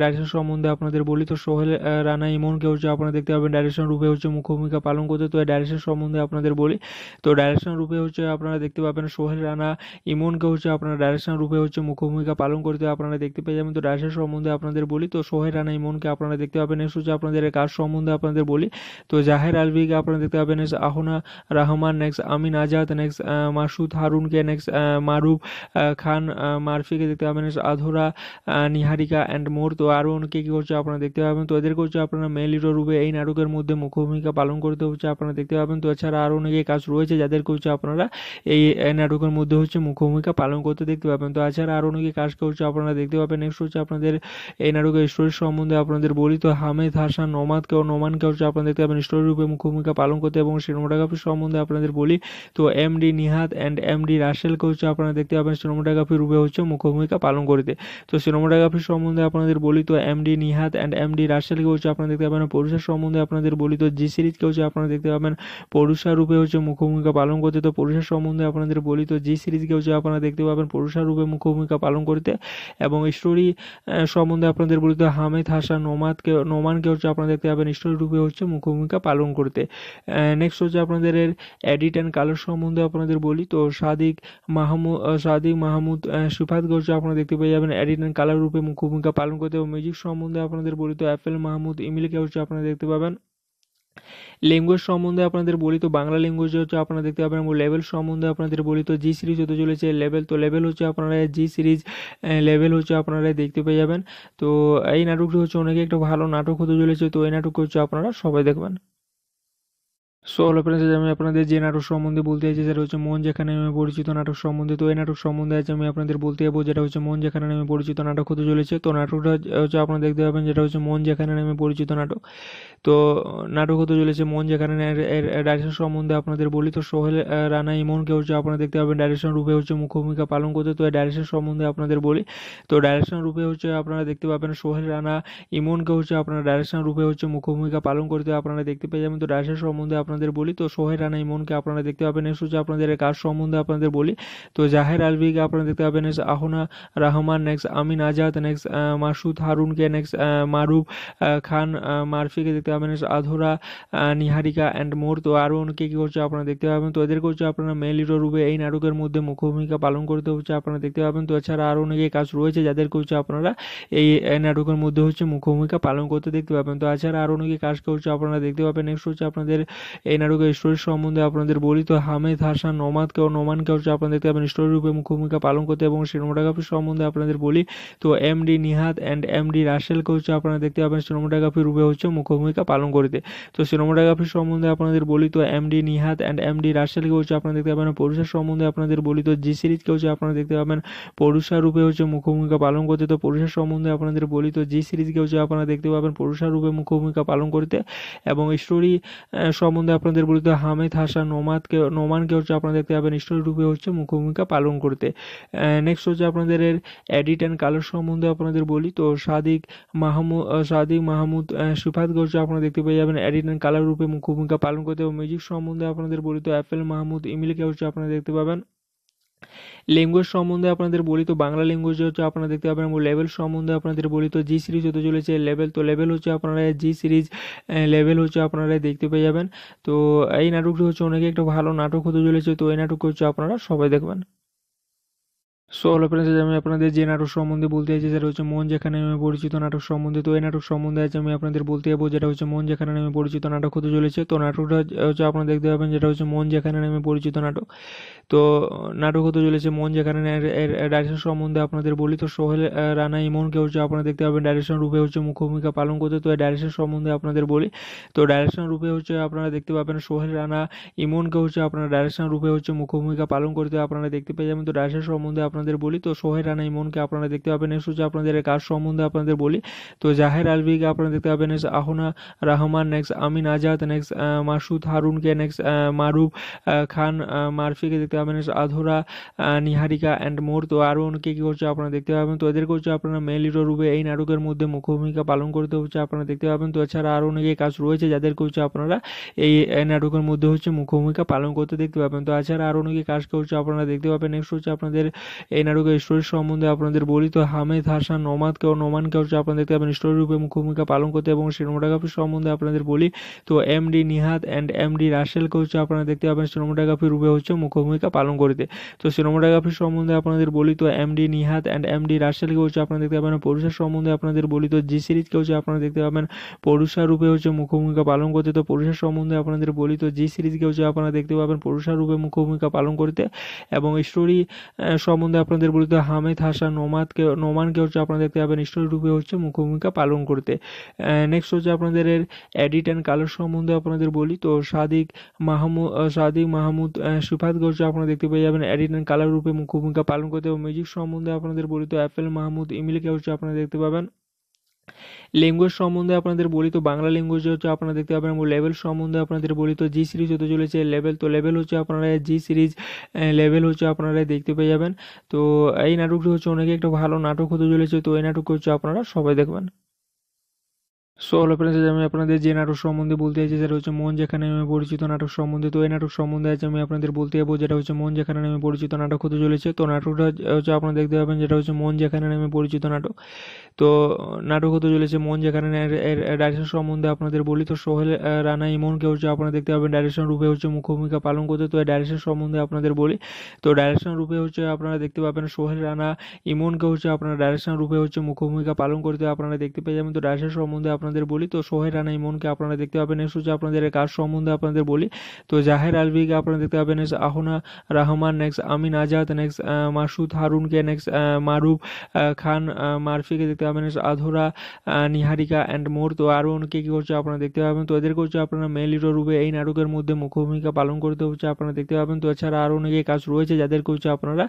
ডাইরেকশন সম্বন্ধে আপনাদের বলি। তো সোহেল রানা ইমনকে হচ্ছে আপনারা দেখতে পাবেন ডাইরেকশন রূপে হচ্ছে মুখ্য ভূমিকা পালন করতে। তো এই ডাইরেকশন সম্বন্ধে আপনাদের বলি। তো ডাইরেকশন রূপে হচ্ছে আপনারা দেখতে পাবেন সোহেল, রানা ইমনকে হচ্ছে আপনারা ডাইরেকশন রূপে হচ্ছে মুখ্য ভূমিকা পালন করতে আপনারা দেখতে পেয়ে যাবেন। তো ডাইরেকশন সম্বন্ধে আপনাদের বলি, তো সোহেল রানা ইমনকে আপনারা দেখতে পাবেন। নেক্সট হচ্ছে আপনাদের কাজ সম্বন্ধে আপনাদের বলি, তো জাহের আলভিকে আপনারা দেখতে পাবেন next Ahona Rahman next Amin Azad next Masud হারুনকে next Maruf Khan মারফিকে দেখতে পাবেন আধুরা নিহারিকা অ্যান্ড মোর, তো আরও অনেকে কী করছে আপনারা দেখতে পাবেন। তো এদেরকে হচ্ছে আপনারা মেল হিরো রূপে এই নাটকের মধ্যে মুখ্য ভূমিকা পালন করতে হচ্ছে আপনারা দেখতে পাবেন। তো এছাড়া আরও অনেকে কাজ রয়েছে যাদেরকে হচ্ছে আপনারা, এই নাটকের মধ্যে হচ্ছে মুখ্য ভূমিকা পালন করতে দেখতে পাবেন। তো এছাড়া আরও অনেকে কাজকে হচ্ছে আপনারা দেখতে পাবেন। নেক্সট হচ্ছে আপনাদের এই নাটকের স্টোরি সম্বন্ধে আপনাদের বলি তো হামেদ, হাসান, নোমাদকে ও নোমানকে হচ্ছে আপনারা দেখতে পাবেন, স্টোরি রূপে মুখ্য ভূমিকা পালন করতে এবং সিনেমাটোগ্রাফি সম্বন্ধে আপনাদের বলি তো M D Nihat and M D রাসেলকে হচ্ছে আপনারা দেখতে পাবেন সিনেমাটোগ্রাফি রূপে হচ্ছে মুখ্য ভূমিকা পালন করতে। তো সিনেমাটোগ্রাফি সম্বন্ধে আপনাদের বলি তো M D Nihat and M D রাসেলকে হচ্ছে আপনারা দেখতে পাবেন পুরুষের সম্বন্ধে আপনাদের বলি তো জি সিরিজকে হচ্ছে আপনারা দেখতে পাবেন পুরুষা রূপে হচ্ছে মুখ্য ভূমিকা পালন করতে। তো পুরুষের সম্বন্ধে আপনাদের বলি তো জি সিরিজকে হচ্ছে আপনারা দেখতে পাবেন পুরুষা রূপে মুখ্য ভূমিকা পালন করতে এবং স্টোরি সম্বন্ধে আপনাদের বিরুদ্ধে হামিদ, হাসান নোমাদকে নোমানকে হচ্ছে আপনারা দেখতে পাবেন। স্টোরিরূপে হচ্ছে মুখ্য ভূমিকা পালন করতে। নেক্সট হচ্ছে আপনাদের এডিট অ্যান্ড কালার সম্বন্ধে আপনাদের বলি। তো সাদিক মাহমুদ সাদিক মাহমুদ সুফাতকে হচ্ছে আপনারা দেখতে পেয়ে যাবেন এডিট অ্যান্ড কালার রূপে মুখ্য ভূমিকা পালন করতে এবং মিউজিক সম্বন্ধে আপনাদের বলি। তো অ্যাপেল মাহমুদ ইমিলকে হচ্ছে আপনারা দেখতে পাবেন। ল্যাঙ্গুয়েজ সম্বন্ধে আপনাদের বলি তো, বাংলা ল্যাঙ্গুয়েজ হচ্ছে আপনারা দেখতে পাবেন লেভেল সম্বন্ধে আপনাদের বলি তো জি সিরিজ হতে চলেছে লেভেল তো লেভেল হচ্ছে আপনারা জি সিরিজ লেভেল হচ্ছে আপনারা দেখতে পেয়ে যাবেন। তো এই নাটকটি হচ্ছে অনেকে একটা ভালো নাটক হতে চলেছে, তো এই নাটক হচ্ছে আপনারা সবাই দেখবেন। সো হলো ফ্রেন্ডস আমি আপনাদের যে নাটক সম্বন্ধে বলতে চাইছি, সেটা হচ্ছে মন যেখানে নামে পরিচিত নাটক সম্বন্ধে। তো এই নাটক সম্বন্ধে আছে আমি আপনাদের বলতে যাব, যেটা হচ্ছে মন যেখানে নামে পরিচিত নাটক হতে চলেছে। তো নাটকটা হচ্ছে আপনারা দেখতে পাবেন, যেটা হচ্ছে মন যেখানে নামে পরিচিত নাটক। তো নাটক হতে চলেছে মন যেখানে ডাইরেকশন সম্বন্ধে আপনাদের বলি। তো সোহেল রানা ইমনকে হচ্ছে আপনারা দেখতে পাবেন ডাইরেকশন রূপে হচ্ছে মুখ্য ভূমিকা পালন করতে। তো ডাইরেকশন সম্বন্ধে আপনাদের বলি। তো ডাইরেকশন রূপে হচ্ছে আপনারা দেখতে পাবেন, সোহেল, রানা ইমনকে হচ্ছে আপনারা ডাইরেকশন রূপে হচ্ছে মুখ্য ভূমিকা পালন করতে আপনারা দেখতে পেয়ে যাবেন। তো ডাইরেকশন সম্বন্ধে আপনাদের বলি, তো সোহেল রানা ইমনকে আপনারা দেখতে পাবেন নেক্সট হচ্ছে আপনাদের কাজ সম্বন্ধে আপনাদের বলি। তো জাহের আলভিকে আপনারা দেখতে পাবেন next Ahona Rahman next Amin Azad next Masud হারুনকে next Maruf Khan মারফিকে দেখতে পাবেন আধুরা নিহারিকা অ্যান্ড মোর। তো আরও অনেকে কী করছে আপনারা দেখতে পাবেন, তো এদেরকে হচ্ছে আপনারা মেল হিরো রূপে এই নাটকের মধ্যে মুখ্য ভূমিকা পালন করতে হচ্ছে আপনারা দেখতে পাবেন। তো এছাড়া আরও অনেকে কাজ রয়েছে যাদেরকে হচ্ছে আপনারা এই নাটকের মধ্যে হচ্ছে মুখ্য ভূমিকা পালন করতে দেখতে পাবেন। তো এছাড়া আরও অনেকে কাজকে হচ্ছে আপনারা দেখতে পাবেন নেক্সট হচ্ছে আপনাদের এই নাটকের স্টোরি সম্বন্ধে আপনাদের বলি তো, হামেদ, হাসান, নোমাদকে ও নোমানকে হচ্ছে আপনারা দেখতে পাবেন। স্টোরি রূপে মুখ্য ভূমিকা পালন করতে এবং সিনেমাটোগ্রাফি সম্বন্ধে আপনাদের বলি তো M D Nihat and M D রাসেলকে হচ্ছে আপনারা দেখতে পাবেন সিনেমাটোগ্রাফি রূপে হচ্ছে মুখ্য ভূমিকা পালন করতে। তো, সিনেমাটোগ্রাফি সম্বন্ধে আপনাদের বলি তো M D Nihat and M D রাসেলকে হচ্ছে আপনারা দেখতে পাবেন। পুরুষের সম্বন্ধে আপনাদের বলি তো, জি সিরিজকে হচ্ছে আপনারা দেখতে পাবেন। পুরুষা রূপে হচ্ছে মুখ্য ভূমিকা পালন করতে, তো পুরুষের সম্বন্ধে আপনাদের বলি তো, জি সিরিজকে হচ্ছে আপনারা দেখতে পাবেন। পুরুষা রূপে মুখ্য ভূমিকা পালন করতে এবং স্টোরি সম্বন্ধে আপনাদের বলি তো হামেদ, হাসান নোমাদকে নোমানকে হচ্ছে আপনারা দেখতে পাবেন রূপে হচ্ছে মুখ্য ভূমিকা পালন করতে। নেক্সট হচ্ছে আপনাদের এডিট অ্যান্ড কালার সম্বন্ধে আপনাদের বলি। তো সাদিক মাহমুদ সাদিক মাহমুদ সুফাতকে হচ্ছে আপনারা দেখতে পেয়ে যাবেন এডিট অ্যান্ড কালার রূপে মুখ্য ভূমিকা পালন করতে এবং মিউজিক সম্বন্ধে আপনাদের বলি তো অ্যাপেল মাহমুদ ইমিলকে হচ্ছে আপনারা দেখতে পাবেন। ল্যাঙ্গুয়েজ সম্বন্ধে আপনাদের বলি তো, বাংলা ল্যাঙ্গুয়েজ হচ্ছে আপনারা দেখতে পাবেন, এবং লেভেল সম্বন্ধে আপনাদের বলি তো জি সিরিজ হতে চলেছে লেভেল তো লেভেল হচ্ছে আপনারা জি সিরিজ লেভেল হচ্ছে আপনারা দেখতে পেয়ে যাবেন। তো এই নাটকটি হচ্ছে অনেকে একটা ভালো নাটক হতে চলেছে, তো এই নাটক হচ্ছে আপনারা সবাই দেখবেন। সো হলো ফ্রেন্ডস আমি আপনাদের যে নাটক সম্বন্ধে বলতে চাইছি, সেটা হচ্ছে মন যেখানে নামে পরিচিত নাটক সম্বন্ধে। তো এই নাটক সম্বন্ধে আছে আমি আপনাদের বলতে যাব, যেটা হচ্ছে মন যেখানে নামে পরিচিত নাটক হতে চলেছে। তো নাটকটা হচ্ছে আপনারা দেখতে পাবেন, যেটা হচ্ছে মন যেখানে নামে পরিচিত নাটক। তো, নাটক হতে চলেছে মন, যেখানে ডাইরেকশন সম্বন্ধে আপনাদের বলি। তো সোহেল রানা ইমনকে হচ্ছে আপনারা দেখতে পাবেন ডাইরেকশন রূপে হচ্ছে মুখ্য ভূমিকা পালন করতে। তো ডাইরেকশন সম্বন্ধে আপনাদের বলি। তো ডাইরেকশন রূপে হচ্ছে আপনারা দেখতে পাবেন সোহেল, রানা ইমনকে হচ্ছে আপনারা ডাইরেকশন রূপে হচ্ছে মুখ্য ভূমিকা পালন করতে আপনারা দেখতে পেয়ে যাবেন। তো ডাইরেকশন সম্বন্ধে আপনাদের বলি। তো সোহেল, রানা ইমনকে আপনারা দেখতে পাবেন। নেক্সট হচ্ছে আপনাদের কাজ সম্বন্ধে আপনাদের বলি। তো জাহের আলভিকে আপনারা দেখতে পাবেন next Ahona Rahman next Amin Azad next Masud হারুনকে next Maruf Khan মারফিকে দেখতে পাবেন আধুরা নিহারিকা অ্যান্ড মোর। তো আরও অনেকে কী করছে আপনারা দেখতে পাবেন। তো এদেরকে হচ্ছে আপনারা মেল হিরো রূপে এই নাটকের মধ্যে মুখ্য ভূমিকা পালন করতে হচ্ছে আপনারা দেখতে পাবেন। তো এছাড়া আরও অনেকে কাজ রয়েছে যাদেরকে হচ্ছে আপনারা এই নাটকের মধ্যে হচ্ছে মুখ্য ভূমিকা পালন করতে দেখতে পাবেন। তো এছাড়া আরও অনেকে কাজকে হচ্ছে আপনারা দেখতে পাবেন। নেক্সট হচ্ছে আপনাদের এই নাটকের স্টোরি সম্বন্ধে আপনাদের বলি। তো হামেদ, হাসান নোমাদকে ও নোমানকে হচ্ছে আপনারা দেখতে পাবেন। স্টোরি রূপে মুখ্য ভূমিকা পালন করতে এবং সিনেমাটোগ্রাফি সম্বন্ধে আপনাদের বলি। তো M D Nihat and M D রাসেলকে হচ্ছে আপনারা দেখতে পাবেন। সিনেমাটোগ্রাফি রূপে হচ্ছে মুখ্য ভূমিকা পালন করতে। তো সিনেমাটোগ্রাফি সম্বন্ধে আপনাদের বলি তো M D Nihat and M D রাসেলকে হচ্ছে আপনারা দেখতে পাবেন। পুরুষের সম্বন্ধে আপনাদের বলি তো জি সিরিজকে হচ্ছে আপনারা দেখতে পাবেন। পুরুষা রূপে হচ্ছে মুখ্য ভূমিকা পালন করতে। তো পুরুষের সম্বন্ধে আপনাদের বলি তো জি সিরিজকে হচ্ছে আপনারা দেখতে পাবেন। পুরুষা রূপে মুখ্য ভূমিকা পালন করতে। এবং স্টোরি সম্বন্ধে আপনাদের বলি তো হামেদ, হাসান নোমাদকে নোমানকে হচ্ছে আপনারা দেখতে পাবেন। স্টোরি রূপে হচ্ছে মুখ্য ভূমিকা পালন করতে। নেক্সট হচ্ছে আপনাদের এডিট অ্যান্ড কালার সম্বন্ধে আপনাদের বলি। তো সাদিক মাহমুদ সাদিক মাহমুদ সিফাতকে হচ্ছে আপনারা দেখতে পেয়ে যাবেন এডিট অ্যান্ড কালার রূপে মুখ্য ভূমিকা পালন করতে এবং মিউজিক সম্বন্ধে আপনাদের বলি তো অ্যাপেল মাহমুদ ইমিলকে হচ্ছে আপনারা দেখতে পাবেন। ল্যাঙ্গুয়েজ সম্বন্ধে আপনাদের বলি তো বাংলা ল্যাঙ্গুয়েজ হচ্ছে আপনারা দেখতে পাবেন এবং লেভেল সম্বন্ধে আপনাদের বলি তো জি সিরিজ হতে চলেছে। লেভেল তো লেভেল হচ্ছে আপনারা জি সিরিজ লেভেল হচ্ছে আপনারা দেখতে পেয়ে যাবেন। তো এই নাটকটি হচ্ছে অনেকে একটা ভালো নাটক হতে চলেছে। তো এই নাটক হচ্ছে আপনারা সবাই দেখবেন। সো হলো ফ্রেন্ডস আমি আপনাদের যে নাটক সম্বন্ধে বলতে চাইছি, সেটা হচ্ছে মন যেখানে আমি পরিচিত নাটক সম্বন্ধে। তো এই নাটক সম্বন্ধে আছে আমি আপনাদের বলতে যাব, যেটা হচ্ছে মন যেখানে আমি পরিচিত নাটক হতে চলেছে। তো নাটকটা হচ্ছে আপনারা দেখতে পাবেন, যেটা হচ্ছে মন যেখানে আমি পরিচিত নাটক। তো নাটক হতে চলেছে মন যেখানে ডাইরেকশন সম্বন্ধে আপনাদের বলি। তো সোহেল রানা ইমনকে হচ্ছে আপনারা দেখতে পাবেন ডাইরেকশন রূপে হচ্ছে মুখ্য ভূমিকা পালন করতে। তো এই ডাইরেকশন সম্বন্ধে আপনাদের বলি। তো ডাইরেকশন রূপে হচ্ছে আপনারা দেখতে পাবেন, সোহেল, রানা ইমনকে হচ্ছে আপনারা ডাইরেকশন রূপে হচ্ছে মুখ্য ভূমিকা পালন করতে আপনারা দেখতে পেয়ে যাবেন। তো ডাইরেকশন সম্বন্ধে আপনাদের বলি, তো সোহেল রানা ইমনকে আপনারা দেখতে পাবেন। নেক্সট হচ্ছে আপনাদের কাজ সম্বন্ধে আপনাদের বলি, তো জাহের আলভিকে আপনারা দেখতে পাবেন next Ahona Rahman next Amin Azad next Masud হারুনকে next Maruf Khan মারফিকে দেখতে পাবেন নেক্সট আধুরা নিহারিকা অ্যান্ড মোর, তো আরও অনেকে কী করছে আপনারা দেখতে পাবেন। তো এদেরকে হচ্ছে আপনারা মেল হিরো রূপে এই নাটকের মধ্যে মুখ্য ভূমিকা পালন করতে হচ্ছে আপনারা দেখতে পাবেন। তো এছাড়া আরও অনেকে কাজ রয়েছে যাদেরকে হচ্ছে আপনারা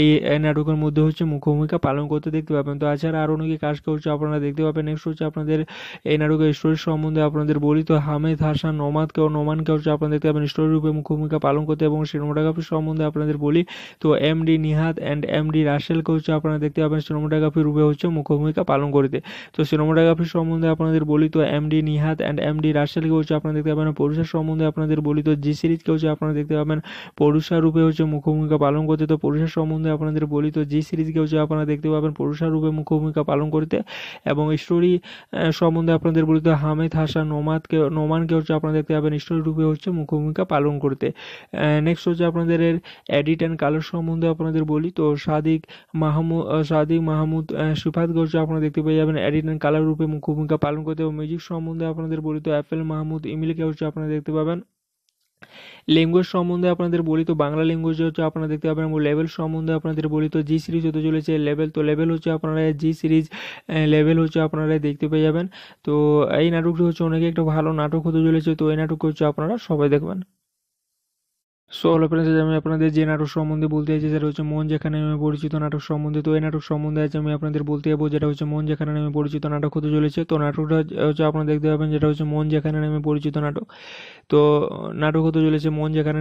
এই নাটকের মধ্যে হচ্ছে মুখ্য ভূমিকা পালন করতে দেখতে পাবেন। তো এছাড়া আরও অনেকে কাজকে হচ্ছে আপনারা দেখতে পাবেন। নেক্সট হচ্ছে আপনাদের এই নাটকের স্টোরি সম্বন্ধে আপনাদের বলি, তো হামেদ, হাসান, নোমাদকে ও নোমানকে হচ্ছে আপনারা দেখতে পাবেন স্টোরি রূপে মুখ্য ভূমিকা পালন করতে এবং সিনেমাটোগ্রাফি সম্বন্ধে আপনাদের বলি, তো M D Nihat and M D রাসেলকে হচ্ছে আপনারা দেখতে পাবেন সিনেমাটোগ্রাফি রূপে হচ্ছে মুখ্য ভূমিকা পালন করতে। তো সিনেমাটোগ্রাফি সম্বন্ধে আপনাদের বলি, তো M D Nihat and M D রাসেলকে হচ্ছে আপনারা দেখতে পাবেন, পুরুষের সম্বন্ধে আপনাদের বলি, তো জি সিরিজকে হচ্ছে আপনারা দেখতে পাবেন পুরুষা রূপে হচ্ছে মুখ্য ভূমিকা পালন করতে। তো পুরুষের সম্বন্ধে আপনাদের বলি, তো জি সিরিজকে হচ্ছে আপনারা দেখতে পাবেন পুরুষা রূপে মুখ্য ভূমিকা পালন করতে এবং স্টোরি সম্বন্ধে আপনাদের বিরুদ্ধে হামিদ, হাসান নোমাদকে নোমানকে হচ্ছে আপনারা দেখতে পাবেন রূপে হচ্ছে মুখ্য ভূমিকা পালন করতে। নেক্সট হচ্ছে আপনাদের এডিট অ্যান্ড কালার সম্বন্ধে আপনাদের বলি। তো সাদিক মাহমুদ সাদিক মাহমুদ সিফাতকে হচ্ছে আপনারা দেখতে পেয়ে যাবেন এডিট অ্যান্ড কালার রূপে মুখ্য ভূমিকা পালন করতে এবং মিউজিক সম্বন্ধে আপনাদের বলি তো অ্যাপেল মাহমুদ ইমিলকে হচ্ছে আপনারা দেখতে পাবেন। ল্যাঙ্গুয়েজ সম্বন্ধে আপনাদের বলি তো, বাংলা ল্যাঙ্গুয়েজ হচ্ছে আপনারা দেখতে পাবেন লেভেল সম্বন্ধে আপনাদের বলি তো জি সিরিজ হতে চলেছে লেভেল তো লেভেল হচ্ছে আপনারা জি সিরিজ লেভেল হচ্ছে আপনারা দেখতে পেয়ে যাবেন। তো এই নাটকটি হচ্ছে অনেকে একটা ভালো নাটক হতে চলেছে, তো এই নাটক হচ্ছে আপনারা সবাই দেখবেন। সো হলো ফ্রেন্ডস আমি আপনাদের যে নাটক সম্বন্ধে বলতে চাইছি, সেটা হচ্ছে মন যেখানে আমি পরিচিত নাটক সম্বন্ধে। তো এই নাটক সম্বন্ধে আছে আমি আপনাদের বলতে যাব, যেটা হচ্ছে মন যেখানে আমি পরিচিত নাটক হতে চলেছে। তো নাটকটা হচ্ছে আপনারা দেখতে পাবেন, যেটা হচ্ছে মন যেখানে আমি পরিচিত নাটক। তো নাটক হতে চলেছে মন যেখানে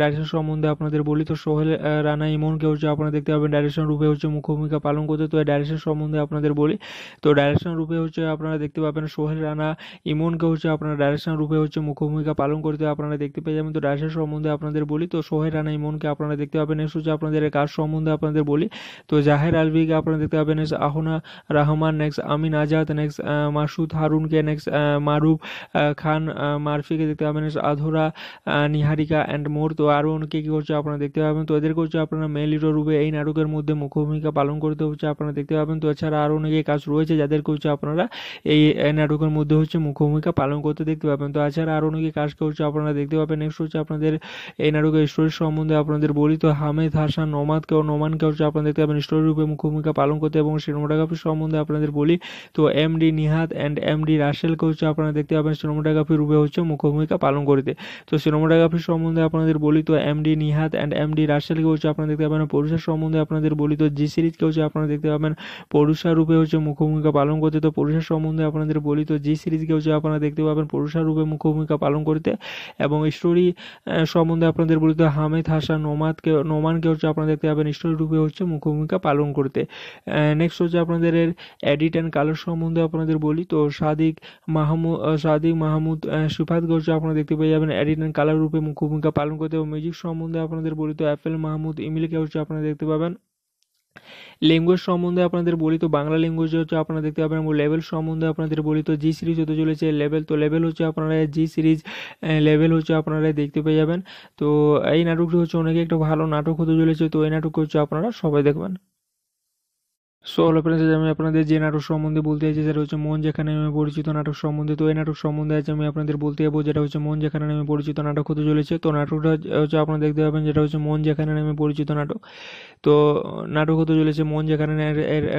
ডাইরেকশন সম্বন্ধে আপনাদের বলি। তো সোহেল রানা ইমনকে হচ্ছে আপনারা দেখতে পাবেন ডাইরেকশন রূপে হচ্ছে মুখ্য ভূমিকা পালন করতে। তো ডাইরেকশন সম্বন্ধে আপনাদের বলি। তো ডাইরেকশন রূপে হচ্ছে আপনারা দেখতে পাবেন, সোহেল, রানা ইমনকে হচ্ছে আপনারা ডাইরেকশন রূপে হচ্ছে মুখ্য ভূমিকা পালন করতে আপনারা দেখতে পেয়ে যাবেন। তো ডাইরেকশন সম্বন্ধে আপনাদের বলি, তো সোহের রানা ইমনকে আপনারা দেখতে পাবেন নেক্সট হচ্ছে আপনাদের কাজ সম্বন্ধে আপনাদের বলি। তো জাহের আলভিকে আপনারা দেখতে পাবেন next Ahona Rahman next Amin Azad next Masud হারুনকে next Maruf Khan মারফিকে দেখতে পাবেন নেক্সট আধুরা নিহারিকা অ্যান্ড মোর। তো আরও অনেকে কী করছে আপনারা দেখতে পাবেন, তো এদেরকে হচ্ছে আপনারা মেল হিরো রূপে এই নাটকের মধ্যে মুখ্য ভূমিকা পালন করতে হচ্ছে আপনারা দেখতে পাবেন। তো এছাড়া আরও অনেকে কাজ রয়েছে যাদেরকে হচ্ছে আপনারা এই নাটকের মধ্যে হচ্ছে মুখ্য ভূমিকা পালন করতে দেখতে পাবেন। তো এছাড়া আরও অনেকে কাজ করছে আপনারা দেখতে পাবেন নেক্সট হচ্ছে আপনাদের এই নাটকের স্টোরি সম্বন্ধে আপনাদের বলি তো হামেদ, হাসান, নোমাদকে ও নোমানকে হচ্ছে আপনারা দেখতে পাবেন। স্টোরি রূপে মুখ্য ভূমিকা পালন করতে এবং সিনেমাটোগ্রাফি সম্বন্ধে আপনাদের বলি তো M D Nihat and M D রাসেলকে হচ্ছে আপনারা দেখতে পাবেন। সিনেমাটোগ্রাফি রূপে হচ্ছে মুখ্য ভূমিকা পালন করতে। তো সিনেমাটোগ্রাফি সম্বন্ধে আপনাদের বলি তো M D Nihat and M D রাসেলকে হচ্ছে আপনারা দেখতে পাবেন। পরুষার সম্বন্ধে আপনাদের বলি তো জি সিরিজকে হচ্ছে আপনারা দেখতে পাবেন। পরুষা রূপে হচ্ছে মুখ্য ভূমিকা পালন করতে। তো পরুষার সম্বন্ধে আপনাদের বলি তো জি সিরিজকে হচ্ছে আপনারা দেখতে পাবেন। পরুষা রূপে মুখ্য ভূমিকা পালন করতে এবং স্টোরি সম্বন্ধে আপনাদের বলিত হামেদ, হাসান নোমাদকে নোমানকে হচ্ছে আপনারা দেখতে পাবেন রূপে হচ্ছে মুখ্য ভূমিকা পালন করতে। নেক্সট হচ্ছে আপনাদের এডিট অ্যান্ড কালার সম্বন্ধে আপনাদের বলি। তো সাদিক মাহমুদ সাদিক মাহমুদ সুফাতকে হচ্ছে আপনারা দেখতে পেয়ে যাবেন এডিট অ্যান্ড কালার রূপে মুখ্য ভূমিকা পালন করতে এবং মিউজিক সম্বন্ধে আপনাদের বলি তো অ্যাপেল মাহমুদ ইমিলকে হচ্ছে আপনারা দেখতে পাবেন। ল্যাঙ্গুয়েজ সম্বন্ধে আপনাদের বলি তো, বাংলা ল্যাঙ্গুয়েজ হচ্ছে আপনারা দেখতে পাবেন, এবং লেভেল সম্বন্ধে আপনাদের বলি তো জি সিরিজ হতে চলেছে লেভেল তো লেভেল হচ্ছে আপনারা জি সিরিজ লেভেল হচ্ছে আপনারা দেখতে পেয়ে যাবেন। তো এই নাটকটি হচ্ছে অনেকে একটা ভালো নাটক হতে চলেছে, তো এই নাটক হচ্ছে আপনারা সবাই দেখবেন। সো হলো ফ্রেন্ডস আমি আপনাদের যে নাটক সম্বন্ধে বলতে চাইছি, সেটা হচ্ছে মন যেখানে নামে পরিচিত নাটক সম্বন্ধে। তো এই নাটক সম্বন্ধে আজ আমি আপনাদের বলতে যাব, যেটা হচ্ছে মন যেখানে নামে পরিচিত নাটক হতে চলেছে। তো নাটকটা হচ্ছে আপনারা দেখতে পাবেন, যেটা হচ্ছে মন যেখানে নামে পরিচিত নাটক। তো নাটক হতে চলেছে মন যেখানে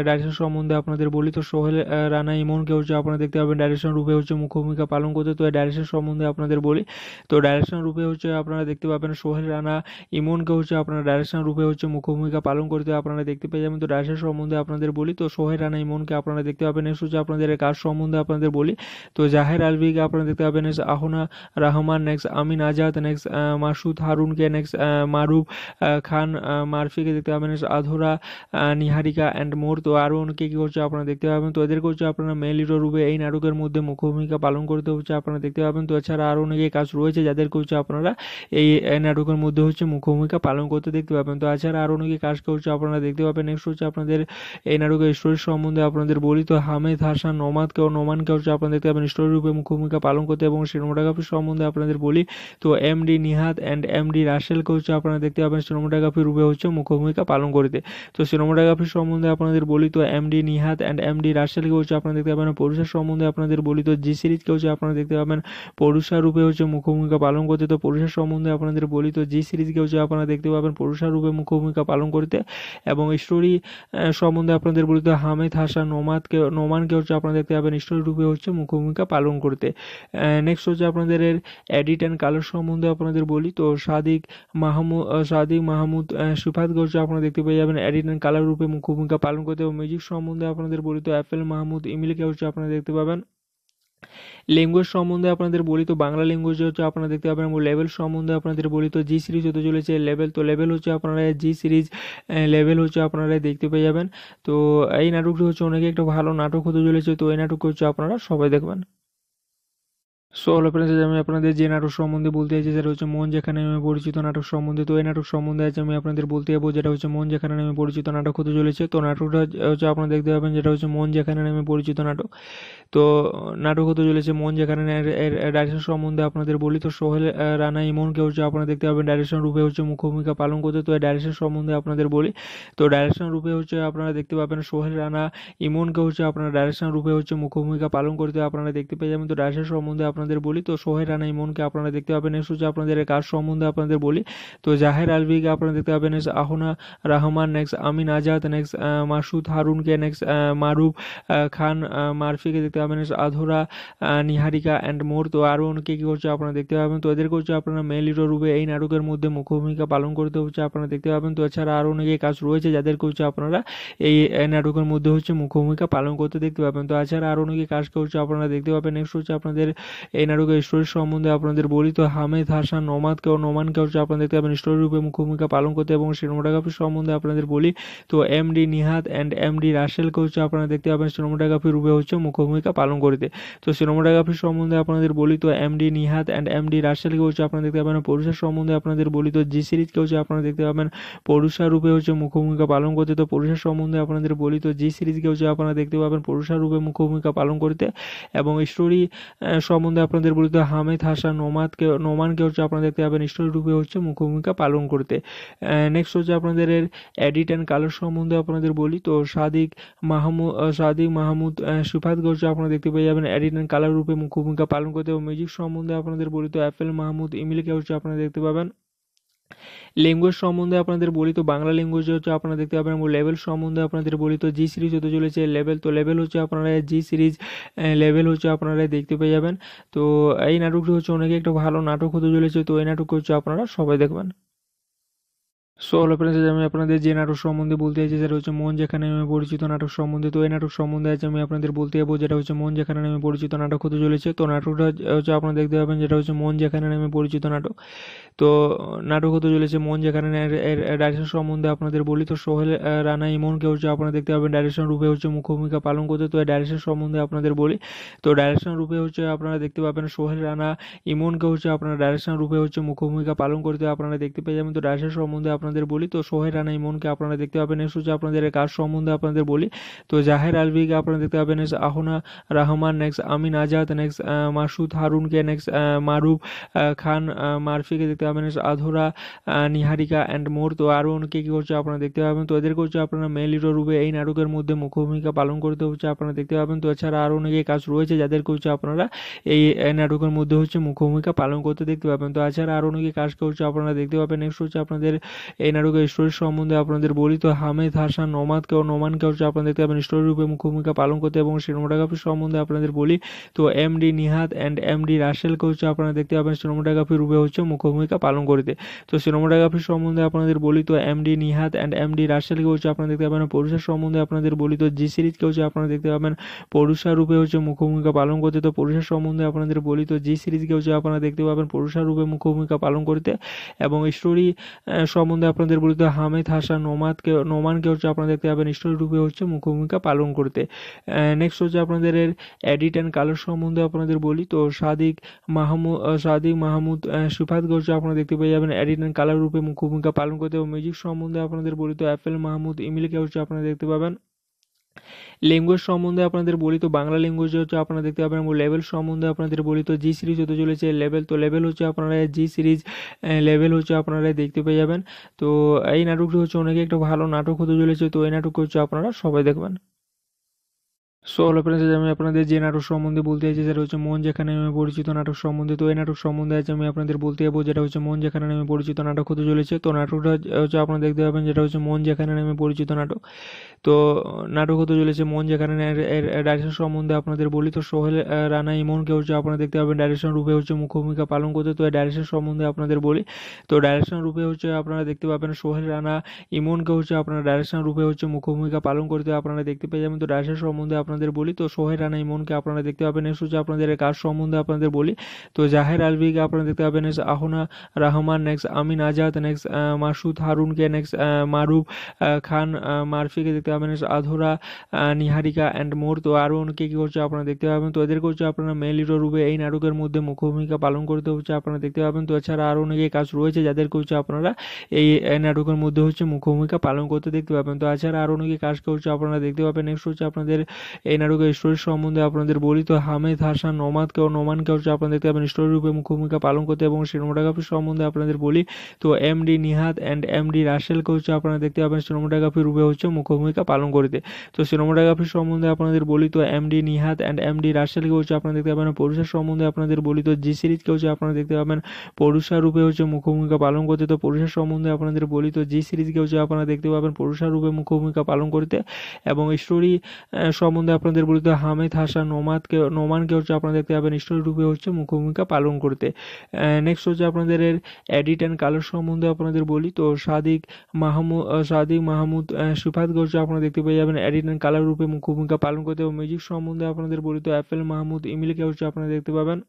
ডাইরেকশন সম্বন্ধে আপনাদের বলি। তো সোহেল রানা ইমনকে হচ্ছে আপনারা দেখতে পাবেন ডাইরেকশন রূপে হচ্ছে মুখ্য ভূমিকা পালন করতে। তো এই ডাইরেকশন সম্বন্ধে আপনাদের বলি। তো ডাইরেকশন রূপে হচ্ছে আপনারা দেখতে পাবেন, সোহেল, রানা ইমনকে হচ্ছে আপনারা ডাইরেকশন রূপে হচ্ছে মুখ্য ভূমিকা পালন করতে আপনারা দেখতে পেয়ে যাবেন। তো ডাইরেকশন সম্বন্ধে আপনাদের বলি, তো সোহেল রানা ইমনকে আপনারা দেখতে পাবেন নেক্সট হচ্ছে আপনাদের কাজ সম্বন্ধে আপনাদের বলি, তো জাহের আলভিকে আপনারা দেখতে পাবেন next Ahona Rahman next Amin Azad next Masud হারুনকে next Maruf Khan মারফিকে দেখতে পাবেন আধুরা নিহারিকা অ্যান্ড মোর, তো আরও অনেকে কী করছে আপনারা দেখতে পাবেন, তো এদেরকে হচ্ছে আপনারা মেল হিরো রূপে এই নাটকের মধ্যে মুখ্য ভূমিকা পালন করতে হচ্ছে আপনারা দেখতে পাবেন, তো এছাড়া আরও অনেকে কাজ রয়েছে যাদেরকে হচ্ছে আপনারা এই নাটকের মধ্যে হচ্ছে মুখ্য ভূমিকা পালন করতে দেখতে পাবেন, তো এছাড়া আরও অনেকে কাজকে হচ্ছে আপনারা দেখতে পাবেন নেক্সট হচ্ছে আপনাদের এই নাটকের স্টোরি সম্বন্ধে আপনাদের বলি তো, হামেদ, হাসান নোমাদকে ও নোমানকে হচ্ছে আপনারা দেখতে পাবেন, স্টোরি রূপে ভূমিকা পালন করতে এবং সিনেমাটোগ্রাফি সম্বন্ধে আপনাদের বলি তো M D Nihat and M D রাসেলকে হচ্ছে আপনারা দেখতে পাবেন, সিনেমাটোগ্রাফি রূপে হচ্ছে মুখ্য ভূমিকা পালন করতে। তো, সিনেমাটোগ্রাফি সম্বন্ধে আপনাদের বলি তো M D Nihat and M D রাসেলকে হচ্ছে আপনারা দেখতে পাবেন পরুষার সম্বন্ধে আপনাদের বলি তো জি সিরিজকে হচ্ছে আপনারা দেখতে পাবেন পরুষা রূপে হচ্ছে মুখ্য ভূমিকা পালন করতে। তো পরুষার সম্বন্ধে আপনাদের বলি তো জি সিরিজকে হচ্ছে আপনারা দেখতে পাবেন পরুষা রূপে মুখ্য ভূমিকা পালন করতে এবং স্টোরি সম্বন্ধে আপনাদের বলিত হামিদ, হাসান নোমাদকে নোমানকে হচ্ছে আপনারা দেখতে পাবেন স্টোরিরূপে হচ্ছে মুখ্য ভূমিকা পালন করতে। নেক্সট হচ্ছে আপনাদের এডিট অ্যান্ড কালার সম্বন্ধে আপনাদের বলি। তো সাদিক মাহমুদ সাদিক মাহমুদ সুফাতকে হচ্ছে আপনারা দেখতে পেয়ে যাবেন এডিট অ্যান্ড কালার রূপে মুখ্য ভূমিকা পালন করতে এবং মিউজিক সম্বন্ধে আপনাদের বলি। তো অ্যাপেল মাহমুদ ইমিলকে হচ্ছে আপনারা দেখতে পাবেন ল্যাঙ্গুয়েজ সম্বন্ধে আপনাদের বলি তো, বাংলা ল্যাঙ্গুয়েজ হচ্ছে আপনারা দেখতে পাবেন লেভেল সম্বন্ধে আপনাদের বলি তো জি সিরিজ হতে চলেছে লেভেল তো লেভেল হচ্ছে আপনারা জি সিরিজ লেভেল হচ্ছে আপনারা দেখতে পেয়ে যাবেন। তো এই নাটকটি হচ্ছে অনেকে একটা ভালো নাটক হতে চলেছে, তো এই নাটক হচ্ছে আপনারা সবাই দেখবেন। সো হলো ফ্রেন্ডস আমি আপনাদের যে নাটক সম্বন্ধে বলতে চাইছি, সেটা হচ্ছে মন যেখানে নামে পরিচিত নাটক সম্বন্ধে। তো এই নাটক সম্বন্ধে আজ আমি আপনাদের বলতে যাব, যেটা হচ্ছে মন যেখানে নামে পরিচিত নাটক হতে চলেছে। তো নাটকটা হচ্ছে আপনারা দেখতে পাবেন, যেটা হচ্ছে মন যেখানে নামে পরিচিত নাটক। তো নাটক হতে চলেছে মন যেখানে ডাইরেকশন সম্বন্ধে আপনাদের বলি। তো সোহেল রানা ইমনকে হচ্ছে আপনারা দেখতে পাবেন ডাইরেকশন রূপে হচ্ছে মুখ্য ভূমিকা পালন করতে। তো এই ডাইরেকশন সম্বন্ধে আপনাদের বলি। তো ডাইরেকশন রূপে হচ্ছে আপনারা দেখতে পাবেন, সোহেল, রানা ইমনকে হচ্ছে আপনারা ডাইরেকশন রূপে হচ্ছে মুখ্য ভূমিকা পালন করতে আপনারা দেখতে পেয়ে যাবেন। তো ডাইরেকশন সম্বন্ধে আপনাদের বলি, তো সোহেল রানা ইমনকে আপনারা দেখতে পাবেন। নেক্সট হচ্ছে আপনাদের কাজ সম্বন্ধে আপনাদের বলি, তো জাহের আলভিকে আপনারা দেখতে পাবেন next Ahona Rahman next Amin Azad next Masud হারুনকে next Maruf Khan মারফিকে দেখতে পাবেন আধুরা নিহারিকা অ্যান্ড মোর, তো আরও অনেকে কী করছে আপনারা দেখতে পাবেন। তো এদেরকে হচ্ছে আপনারা মেল হিরো রূপে এই নাটকের মধ্যে মুখ্য ভূমিকা পালন করতে হচ্ছে আপনারা দেখতে পাবেন। তো এছাড়া আরও অনেকে কাজ রয়েছে যাদেরকে হচ্ছে আপনারা, এই নাটকের মধ্যে হচ্ছে মুখ্য ভূমিকা পালন করতে দেখতে পাবেন। তো এছাড়া আরও অনেকে কাজ করছে আপনারা দেখতে পাবেন। নেক্সট হচ্ছে আপনাদের এই নাটকের স্টোরি সম্বন্ধে আপনাদের বলি তো হামেদ, হাসান, নোমাদকে ও নোমানকে হচ্ছে আপনারা দেখতে পাবেন। স্টোরি রূপে মুখ্য ভূমিকা পালন করতে এবং সিনেমাটোগ্রাফি সম্বন্ধে আপনাদের বলি তো M D Nihat and M D রাসেলকে হচ্ছে আপনারা দেখতে পাবেন। সিনেমাটোগ্রাফি রূপে হচ্ছে মুখ্য ভূমিকা পালন করতে। তো সিনেমাটোগ্রাফি সম্বন্ধে আপনাদের বলি তো M D Nihat and M D রাসেলকে হচ্ছে আপনারা দেখতে পাবেন। পরুষার সম্বন্ধে আপনাদের বলি তো জি সিরিজকে হচ্ছে আপনারা দেখতে পাবেন। পরুষা রূপে হচ্ছে মুখ্য ভূমিকা পালন করতে। তো পরুষার সম্বন্ধে আপনাদের বলি তো জি সিরিজকে হচ্ছে আপনারা দেখতে পাবেন। পরুষা রূপে মুখ্য ভূমিকা পালন করতে এবং স্টোরি সম্বন্ধে আপনাদের বলিত হামিদ, হাসান, নোমাদকে নোমানকে হচ্ছে আপনারা দেখতে পাবেন রূপে হচ্ছে মুখ্য ভূমিকা পালন করতে। নেক্সট হচ্ছে আপনাদের এডিট অ্যান্ড কালার সম্বন্ধে আপনাদের বলি। তো সাদিক মাহমুদ সাদিক মাহমুদ সুফাতকে হচ্ছে আপনারা দেখতে পেয়ে যাবেন এডিট অ্যান্ড কালার রূপে মুখ্য ভূমিকা পালন করতে এবং মিউজিক সম্বন্ধে আপনাদের বলি তো অ্যাপেল মাহমুদ ইমিলকে হচ্ছে আপনারা দেখতে পাবেন। ল্যাঙ্গুয়েজ সম্বন্ধে আপনাদের বলি তো, বাংলা ল্যাঙ্গুয়েজ হচ্ছে আপনারা দেখতে পাবেন লেভেল সম্বন্ধে আপনাদের বলি তো জি সিরিজ হতে চলেছে লেভেল তো লেভেল হচ্ছে আপনারা জি সিরিজ লেভেল হচ্ছে আপনারা দেখতে পেয়ে যাবেন। তো এই নাটকটি হচ্ছে অনেকে একটা ভালো নাটক হতে চলেছে, তো এই নাটক হচ্ছে আপনারা সবাই দেখবেন। সো হলো ফ্রেন্ডস আমি আপনাদের যে নাটক সম্বন্ধে বলতে চাইছি, সেটা হচ্ছে মন যেখানে আমি পরিচিত নাটক সম্বন্ধে। তো এই নাটক সম্বন্ধে আজ আমি আপনাদের বলতে যাব, যেটা হচ্ছে মন যেখানে আমি পরিচিত নাটক হতে চলেছে। তো নাটকটা হচ্ছে আপনারা দেখতে পাবেন, যেটা হচ্ছে মন যেখানে আমি পরিচিত নাটক। তো নাটক হতে চলেছে মন যেখানে ডাইরেকশন সম্বন্ধে আপনাদের বলি। তো সোহেল রানা, ইমনকে হচ্ছে আপনারা দেখতে পাবেন ডাইরেকশন রূপে হচ্ছে মুখ্য ভূমিকা পালন করতে। তো ডাইরেকশন সম্বন্ধে আপনাদের বলি। তো ডাইরেকশন রূপে হচ্ছে আপনারা দেখতে পাবেন সোহেল, রানা, ইমনকে হচ্ছে আপনারা ডাইরেকশন রূপে হচ্ছে মুখ্য ভূমিকা পালন করতে আপনারা দেখতে পেয়ে যাবেন। তো ডাইরেকশন সম্বন্ধে আপনাদের বলি, তো সোহেল রানা ইমনকে আপনারা দেখতে পাবেন নেক্সট হচ্ছে আপনাদের কাজ সম্বন্ধে আপনাদের বলি। তো জাহের আলভিকে আপনারা দেখতে পাবেন next Ahona Rahman next Amin Azad next Masud হারুনকে next Maruf Khan মারফিকে দেখতে পাবেন আধুরা নিহারিকা অ্যান্ড মোর তো আরও অনেকে কী করছে আপনারা দেখতে পাবেন, তো এদেরকে হচ্ছে আপনারা মেল রূপে এই নাটকের মধ্যে মুখ্য ভূমিকা পালন করতে হচ্ছে আপনারা দেখতে পাবেন। তো এছাড়া আরও অনেকে কাজ রয়েছে যাদেরকে হচ্ছে আপনারা এই নাটকের মধ্যে হচ্ছে মুখ্য ভূমিকা পালন করতে দেখতে পাবেন। তো এছাড়া আরও অনেকে কাজকে হচ্ছে আপনারা দেখতে পাবেন নেক্সট হচ্ছে আপনাদের এই নাটকের স্টোরি সম্বন্ধে আপনাদের বলি তো, হামেদ, হাসান, নোমাদকে ও নোমানকে হচ্ছে আপনারা দেখতে পাবেন। স্টোরি রূপে মুখ্য ভূমিকা পালন করতে এবং সিনেমাটোগ্রাফি সম্বন্ধে আপনাদের বলি তো M D Nihat and M D রাসেলকে হচ্ছে আপনারা দেখতে পাবেন। সিনেমাটোগ্রাফি রূপে হচ্ছে মুখ্য ভূমিকা পালন করতে। তো, সিনেমাটোগ্রাফি সম্বন্ধে আপনাদের বলি তো M D Nihat and M D রাসেলকে হচ্ছে আপনারা দেখতে পাবেন। পরুষার সম্বন্ধে আপনাদের বলি তো, জি সিরিজকে হচ্ছে আপনারা দেখতে পাবেন। পরুষা রূপে হচ্ছে মুখ্য ভূমিকা পালন করতে। তো পরুষার সম্বন্ধে আপনাদের বলি তো, জি সিরিজকে হচ্ছে আপনারা দেখতে পাবেন। পরুষা রূপে মুখ্য ভূমিকা পালন করতে এবং স্টোরি সম্বন্ধে আপনাদের বলি তো হামেদ, হাসান, নোমাদকে নোমানকে হচ্ছে আপনারা দেখতে পাবেন রূপে হচ্ছে মুখ্য ভূমিকা পালন করতে। নেক্সট হচ্ছে আপনাদের এডিট অ্যান্ড কালার সম্বন্ধে আপনাদের বলি, তো সাদিক মাহমুদ সাদিক মাহমুদ সুফাতকে হচ্ছে আপনারা দেখতে পেয়ে যাবেন এডিট অ্যান্ড কালার রূপে মুখ্য ভূমিকা পালন করতে এবং মিউজিক সম্বন্ধে আপনাদের বলি তো অ্যাপেল মাহমুদ ইমিলকে হচ্ছে আপনারা দেখতে পাবেন। ল্যাঙ্গুয়েজ সম্বন্ধে আপনাদের বলি তো বাংলা ল্যাঙ্গুয়েজ হচ্ছে আপনারা দেখতে পাবেন এবং লেভেল সম্বন্ধে আপনাদের বলি তো জি সিরিজ হতে চলেছে। লেভেল তো লেভেল হচ্ছে আপনারা জি সিরিজ লেভেল হচ্ছে আপনারা দেখতে পেয়ে যাবেন। তো এই নাটকটি হচ্ছে অনেকে একটা ভালো নাটক হতে চলেছে। তো এই নাটক হচ্ছে আপনারা সবাই দেখবেন। সো হলো ফ্রেন্ডস আমি আপনাদের যে নাটক সম্বন্ধে বলতে চাইছি, সেটা হচ্ছে মন যেখানে আমি পরিচিত নাটক সম্বন্ধে। তো এই নাটক সম্বন্ধে আজ আমি আপনাদের বলতে যাব, যেটা হচ্ছে মন যেখানে আমি পরিচিত নাটক হতে চলেছে। তো নাটকটা হচ্ছে আপনারা দেখতে পাবেন, যেটা হচ্ছে মন যেখানে আমি পরিচিত নাটক। তো নাটক হতে চলেছে মন যেখানে ডাইরেকশন সম্বন্ধে আপনাদের বলি। তো সোহেল রানা ইমনকে হচ্ছে আপনারা দেখতে পাবেন ডাইরেকশন রূপে হচ্ছে মুখ্য ভূমিকা পালন করতে। তো এই ডাইরেকশন সম্বন্ধে আপনাদের বলি। তো ডাইরেকশন রূপে হচ্ছে আপনারা দেখতে পাবেন, সোহেল, রানা ইমনকে হচ্ছে আপনারা ডাইরেকশন রূপে হচ্ছে মুখ্য ভূমিকা পালন করতে আপনারা দেখতে পেয়ে যাবেন। তো ডাইরেকশন সম্বন্ধে আপনাদের বলি, তো সোহেল রানা ইমনকে আপনারা দেখতে পাবেন নেক্সট হচ্ছে আপনাদের কাজ সম্বন্ধে আপনাদের বলি। তো জাহের আলভিকে আপনারা দেখতে পাবেন next Ahona Rahman next Amin Azad next Masud হারুনকে next Maruf Khan মারফিকে দেখতে পাবেন আধুরা নিহারিকা অ্যান্ড মোর। তো আরও অনেকে কী করছে আপনারা দেখতে পাবেন। তো এদেরকে হচ্ছে আপনারা মেল হিরো রূপে এই নাটকের মধ্যে মুখ্য ভূমিকা পালন করতে হচ্ছে আপনারা দেখতে পাবেন। তো এছাড়া আরও অনেকে কাজ রয়েছে যাদেরকে হচ্ছে আপনারা, এই নাটকের মধ্যে হচ্ছে মুখ্য ভূমিকা পালন করতে দেখতে পাবেন। তো এছাড়া আরও অনেকে কাজকে হচ্ছে আপনারা দেখতে পাবেন। নেক্সট হচ্ছে আপনাদের এই নাটকের স্টোরি সম্বন্ধে আপনাদের বলি তো, হামেদ, হাসান, নোমাদকে ও নোমানকে হচ্ছে আপনারা দেখতে পাবেন স্টোরি রূপে মুখ্য ভূমিকা পালন করতে এবং সিনেমাটোগ্রাফি সম্বন্ধে আপনাদের বলি তো M D Nihat and M D রাসেলকে হচ্ছে আপনারা দেখতে পাবেন সিনেমাটোগ্রাফি রূপে হচ্ছে মুখ্য ভূমিকা পালন করতে। তো সিনেমাটোগ্রাফি সম্বন্ধে আপনাদের বলি তো M D Nihat and M D রাসেলকে হচ্ছে আপনারা দেখতে পাবেন, পরুষার সম্বন্ধে আপনাদের বলি তো জি সিরিজকে হচ্ছে আপনারা দেখতে পাবেন পরুষা রূপে হচ্ছে মুখ্য ভূমিকা পালন করতে। তো, পরুষার সম্বন্ধে আপনাদের বলি তো জি সিরিজকে হচ্ছে আপনারা দেখতে পাবেন পরুষা রূপে মুখ্য ভূমিকা পালন করতে এবং স্টোরি সম্বন্ধে আপনাদের বিরুদ্ধে তো হামেদ, হাসান নোমাদকে নোমানকে হচ্ছে আপনারা দেখতে পাবেন রূপে হচ্ছে মুখ্য ভূমিকা পালন করতে। নেক্সট হচ্ছে আপনাদের এডিট অ্যান্ড কালার সম্বন্ধে আপনাদের বলি। তো সাদিক মাহমুদ সাদিক মাহমুদ সুফাতকে হচ্ছে আপনারা দেখতে পেয়ে যাবেন এডিট অ্যান্ড কালার রূপে মুখ্য ভূমিকা পালন করতে এবং মিউজিক সম্বন্ধে আপনাদের বলি তো অ্যাপেল মাহমুদ ইমিলকে হচ্ছে আপনারা দেখতে পাবেন।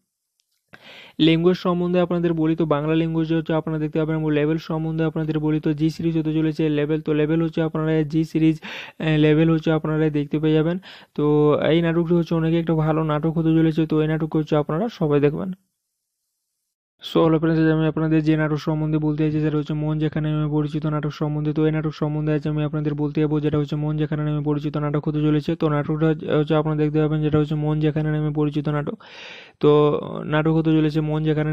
ল্যাঙ্গুয়েজ সম্বন্ধে আপনাদের বলি তো, বাংলা ল্যাঙ্গুয়েজ হচ্ছে আপনারা দেখতে পাবেন লেভেল সম্বন্ধে আপনাদের বলি তো জি সিরিজ হতে চলেছে লেভেল তো লেভেল হচ্ছে আপনারা জি সিরিজ লেভেল হচ্ছে আপনারা দেখতে পেয়ে যাবেন। তো এই নাটকটি হচ্ছে অনেকে একটা ভালো নাটক হতে চলেছে, তো এই নাটক হচ্ছে আপনারা সবাই দেখবেন। সো হলো ফ্রেন্ডস আমি আপনাদের যে নাটক সম্বন্ধে বলতে চাইছি, সেটা হচ্ছে মন যেখানে আমি পরিচিত নাটক সম্বন্ধে। তো এই নাটক সম্বন্ধে আজ আমি আপনাদের বলতে যাব, যেটা হচ্ছে মন যেখানে আমি পরিচিত নাটক হতে চলেছে। তো নাটকটা হচ্ছে আপনারা দেখতে পাবেন, যেটা হচ্ছে মন যেখানে আমি পরিচিত নাটক। তো নাটক হতে চলেছে মন যেখানে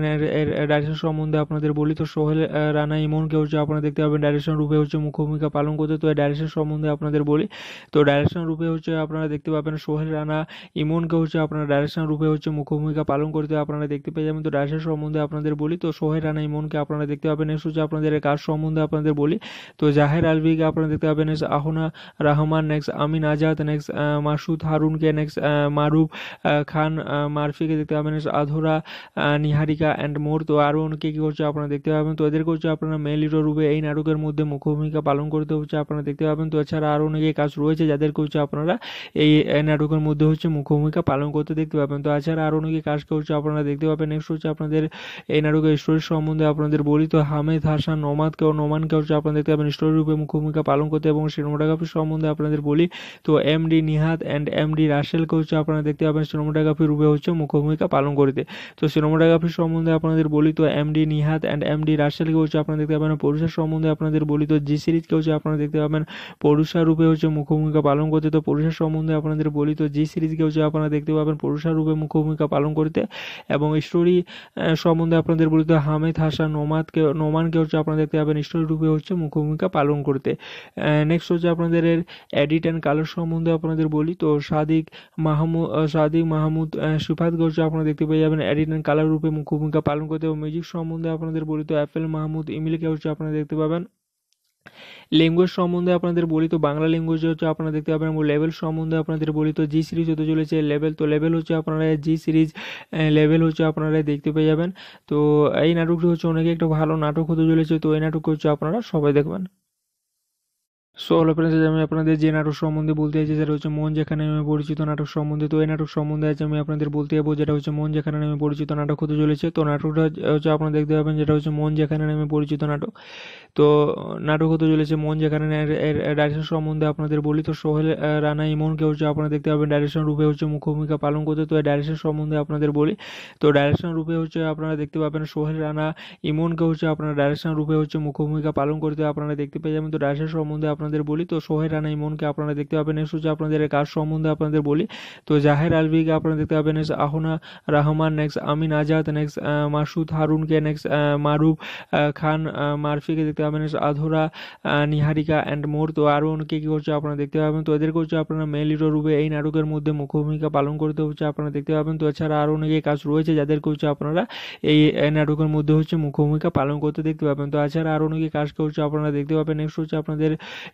ডাইরেকশন সম্বন্ধে আপনাদের বলি। তো সোহেল রানা ইমনকে হচ্ছে আপনারা দেখতে পাবেন ডাইরেকশন রূপে হচ্ছে মুখ্য ভূমিকা পালন করতে। তো ডাইরেকশন সম্বন্ধে আপনাদের বলি। তো ডাইরেকশন রূপে হচ্ছে আপনারা দেখতে পাবেন সোহেল, রানা ইমনকে হচ্ছে আপনারা ডাইরেকশন রূপে হচ্ছে মুখ্য ভূমিকা পালন করতে আপনারা দেখতে পেয়ে যাবেন। তো ডাইরেকশন সম্বন্ধে আপনার আপনাদের বলি, তো সোহের রানা ইমনকে আপনারা দেখতে পাবেন নেক্সট হচ্ছে আপনাদের কাজ সম্বন্ধে আপনাদের বলি। তো জাহের আলভিকে আপনারা দেখতে পাবেন next Ahona Rahman next Amin Azad next Masud হারুনকে next Maruf Khan মারফিকে দেখতে পাবেন নেক্সট আধুরা নিহারিকা অ্যান্ড মোর। তো আরও অনেকে কী করছে আপনারা দেখতে পাবেন, তো এদেরকে হচ্ছে আপনারা মেল হিরো রূপে এই নাটকের মধ্যে মুখ্য ভূমিকা পালন করতে হচ্ছে আপনারা দেখতে পাবেন। তো এছাড়া আরও অনেকে কাজ রয়েছে যাদেরকে হচ্ছে আপনারা এই নাটকের মধ্যে হচ্ছে মুখ্য ভূমিকা পালন করতে দেখতে পাবেন। তো এছাড়া আরও অনেকে কাজকে হচ্ছে আপনারা দেখতে পাবেন নেক্সট হচ্ছে আপনাদের এই নাটকের স্টোরি সম্বন্ধে আপনাদের বলি তো, হামেদ, হাসান, নোমাদকে ও নোমানকে হচ্ছে আপনারা দেখতে পাবেন। স্টোরি রূপে মুখ্য ভূমিকা পালন করতে এবং সিনেমাটোগ্রাফি সম্বন্ধে আপনাদের বলি তো M D Nihat and M D রাসেলকে হচ্ছে আপনারা দেখতে পাবেন সিনেমাটোগ্রাফি রূপে হচ্ছে মুখ্য ভূমিকা পালন করতে। তো সিনেমাটোগ্রাফি সম্বন্ধে আপনাদের বলি তো M D Nihat and M D রাসেলকে হচ্ছে আপনারা দেখতে পাবেন। পরুষার সম্বন্ধে আপনাদের বলি তো জি সিরিজকে হচ্ছে আপনারা দেখতে পাবেন। পরুষা রূপে হচ্ছে মুখ্য ভূমিকা পালন করতে, তো পরুষার সম্বন্ধে আপনাদের বলি তো জি সিরিজকে হচ্ছে আপনারা দেখতে পাবেন। পরুষা রূপে মুখ্য ভূমিকা পালন করতে এবং স্টোরি সম্বন্ধে আপনাদের বলিত হামেদ হাসান নোমাদকে নোমানকে হচ্ছে আপনারা দেখতে পাবেন রূপে হচ্ছে মুখ্য ভূমিকা পালন করতে। নেক্সট হচ্ছে আপনাদের এডিট অ্যান্ড কালার সম্বন্ধে আপনাদের বলি। তো সাদিক মাহমুদ সাদিক মাহমুদ সুফাতকে হচ্ছে আপনারা দেখতে পেয়ে যাবেন এডিট অ্যান্ড কালার রূপে মুখ্য ভূমিকা পালন করতে এবং মিউজিক সম্বন্ধে আপনাদের বলি। তো অ্যাপেল মাহমুদ ইমিলকে হচ্ছে আপনারা দেখতে পাবেন। ল্যাঙ্গুয়েজ সম্বন্ধে আপনাদের বলি তো, বাংলা ল্যাঙ্গুয়েজ হচ্ছে আপনারা দেখতে পাবেন, এবং লেভেল সম্বন্ধে আপনাদের বলি তো জি সিরিজ হতে চলেছে লেভেল তো লেভেল হচ্ছে আপনারা জি সিরিজ লেভেল হচ্ছে আপনারা দেখতে পেয়ে যাবেন। তো এই নাটকটি হচ্ছে অনেকে একটা ভালো নাটক হতে চলেছে, তো এই নাটক হচ্ছে আপনারা সবাই দেখবেন। সো হলো ফ্রেন্ডস আমি আপনাদের যে নাটক সম্বন্ধে বলতে চাইছি, সেটা হচ্ছে মন যেখানে আমি পরিচিত নাটক সম্বন্ধে। তো এই নাটক সম্বন্ধে আজ আমি আপনাদের বলতে যাব, যেটা হচ্ছে মন যেখানে আমি পরিচিত নাটক হতে চলেছে। তো নাটকটা হচ্ছে আপনারা দেখতে পাবেন, যেটা হচ্ছে মন যেখানে আমি পরিচিত নাটক। তো নাটক হতে চলেছে মন যেখানে ডাইরেকশন সম্বন্ধে আপনাদের বলি। তো সোহেল রানা, ইমনকে হচ্ছে আপনারা দেখতে পাবেন ডাইরেকশন রূপে হচ্ছে মুখ্য ভূমিকা পালন করতে। তো ডাইরেকশন সম্বন্ধে আপনাদের বলি। তো ডাইরেকশন রূপে হচ্ছে আপনারা দেখতে পাবেন সোহেল, রানা, ইমনকে হচ্ছে আপনারা ডাইরেকশন রূপে হচ্ছে মুখ্য ভূমিকা পালন করতে আপনারা দেখতে পেয়ে যাবেন। তো ডাইরেকশন সম্বন্ধে আপনাদের বলি, তো সোহের রানা ইমনকে আপনারা দেখতে পাবেন নেক্সট হচ্ছে আপনাদের কাজ সম্বন্ধে আপনাদের বলি। তো জাহের আলভিকে আপনারা দেখতে পাবেন next Ahona Rahman next Amin Azad next Masud হারুনকে next Maruf Khan মারফিকে দেখতে পাবেন আধুরা নিহারিকা অ্যান্ড মোর। তো আরও অনেকে কী করছে আপনারা দেখতে পাবেন, তো এদেরকে হচ্ছে আপনারা মেল হিরো রূপে এই নাটকের মধ্যে মুখ্য ভূমিকা পালন করতে হচ্ছে আপনারা দেখতে পাবেন। তো এছাড়া আরও অনেকে কাজ রয়েছে যাদেরকে হচ্ছে আপনারা এই নাটকের মধ্যে হচ্ছে মুখ্য ভূমিকা পালন করতে দেখতে পাবেন। তো এছাড়া আরও অনেকে কাজকে হচ্ছে আপনারা দেখতে পাবেন নেক্সট হচ্ছে আপনাদের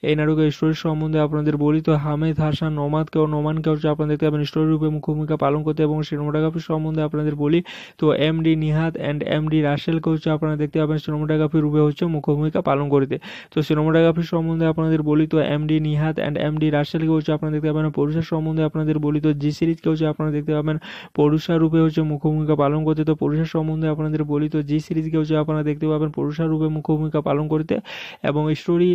এই নাটকের স্টোরি সম্বন্ধে আপনাদের বলি তো হামেদ, হাসান, নোমাদকে ও নোমানকে হচ্ছে আপনারা দেখতে পাবেন। স্টোরি রূপে মুখ্য ভূমিকা পালন করতে এবং সিনেমাটোগ্রাফি সম্বন্ধে আপনাদের বলি, তো M D Nihat and M D রাসেলকে হচ্ছে আপনারা দেখতে পাবেন। সিনেমাটোগ্রাফি রূপে হচ্ছে মুখ্য ভূমিকা পালন করতে। তো সিনেমাটোগ্রাফি সম্বন্ধে আপনাদের বলি, তো M D Nihat and M D রাসেলকে হচ্ছে আপনারা দেখতে পাবেন। পরুষার সম্বন্ধে আপনাদের বলি, তো জি সিরিজকে হচ্ছে আপনারা দেখতে পাবেন। পরুষা রূপে হচ্ছে মুখ্য ভূমিকা পালন করতে। তো পরুষার সম্বন্ধে আপনাদের বলি, তো জি সিরিজকে হচ্ছে আপনারা দেখতে পাবেন। পরুষা রূপে মুখ্য ভূমিকা পালন করতে এবং স্টোরি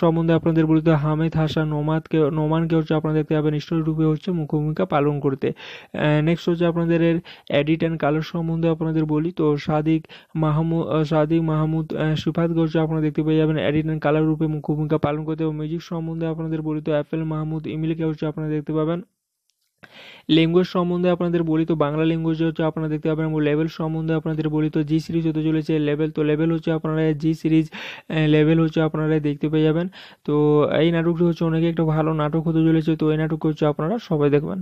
সম্বন্ধে আপনাদের বলি তো হামেদ, হাসান, নোমাদকে নোমানকে হচ্ছে আপনারা দেখতে পাবেন রূপে হচ্ছে মুখ্য ভূমিকা পালন করতে। নেক্সট হচ্ছে আপনাদের এডিট অ্যান্ড কালার সম্বন্ধে আপনাদের বলি। তো সাদিক মাহমুদ সাদিক মাহমুদ সুফাতকে হচ্ছে আপনারা দেখতে পেয়ে যাবেন এডিট অ্যান্ড কালার রূপে মুখ্য ভূমিকা পালন করতে এবং মিউজিক সম্বন্ধে আপনাদের বলি তো অ্যাপেল মাহমুদ ইমিলকে হচ্ছে আপনারা দেখতে পাবেন। ল্যাঙ্গুয়েজ সম্বন্ধে আপনাদের বলি তো, বাংলা ল্যাঙ্গুয়েজ হচ্ছে আপনারা দেখতে পাবেন এবং লেভেল সম্বন্ধে আপনাদের বলি তো জি সিরিজ হতে চলেছে লেভেল তো লেভেল হচ্ছে আপনারা জি সিরিজ লেভেল হচ্ছে আপনারা দেখতে পেয়ে যাবেন। তো এই নাটকটি হচ্ছে অনেকে একটা ভালো নাটক হতে চলেছে, তো এই নাটক হচ্ছে আপনারা সবাই দেখবেন।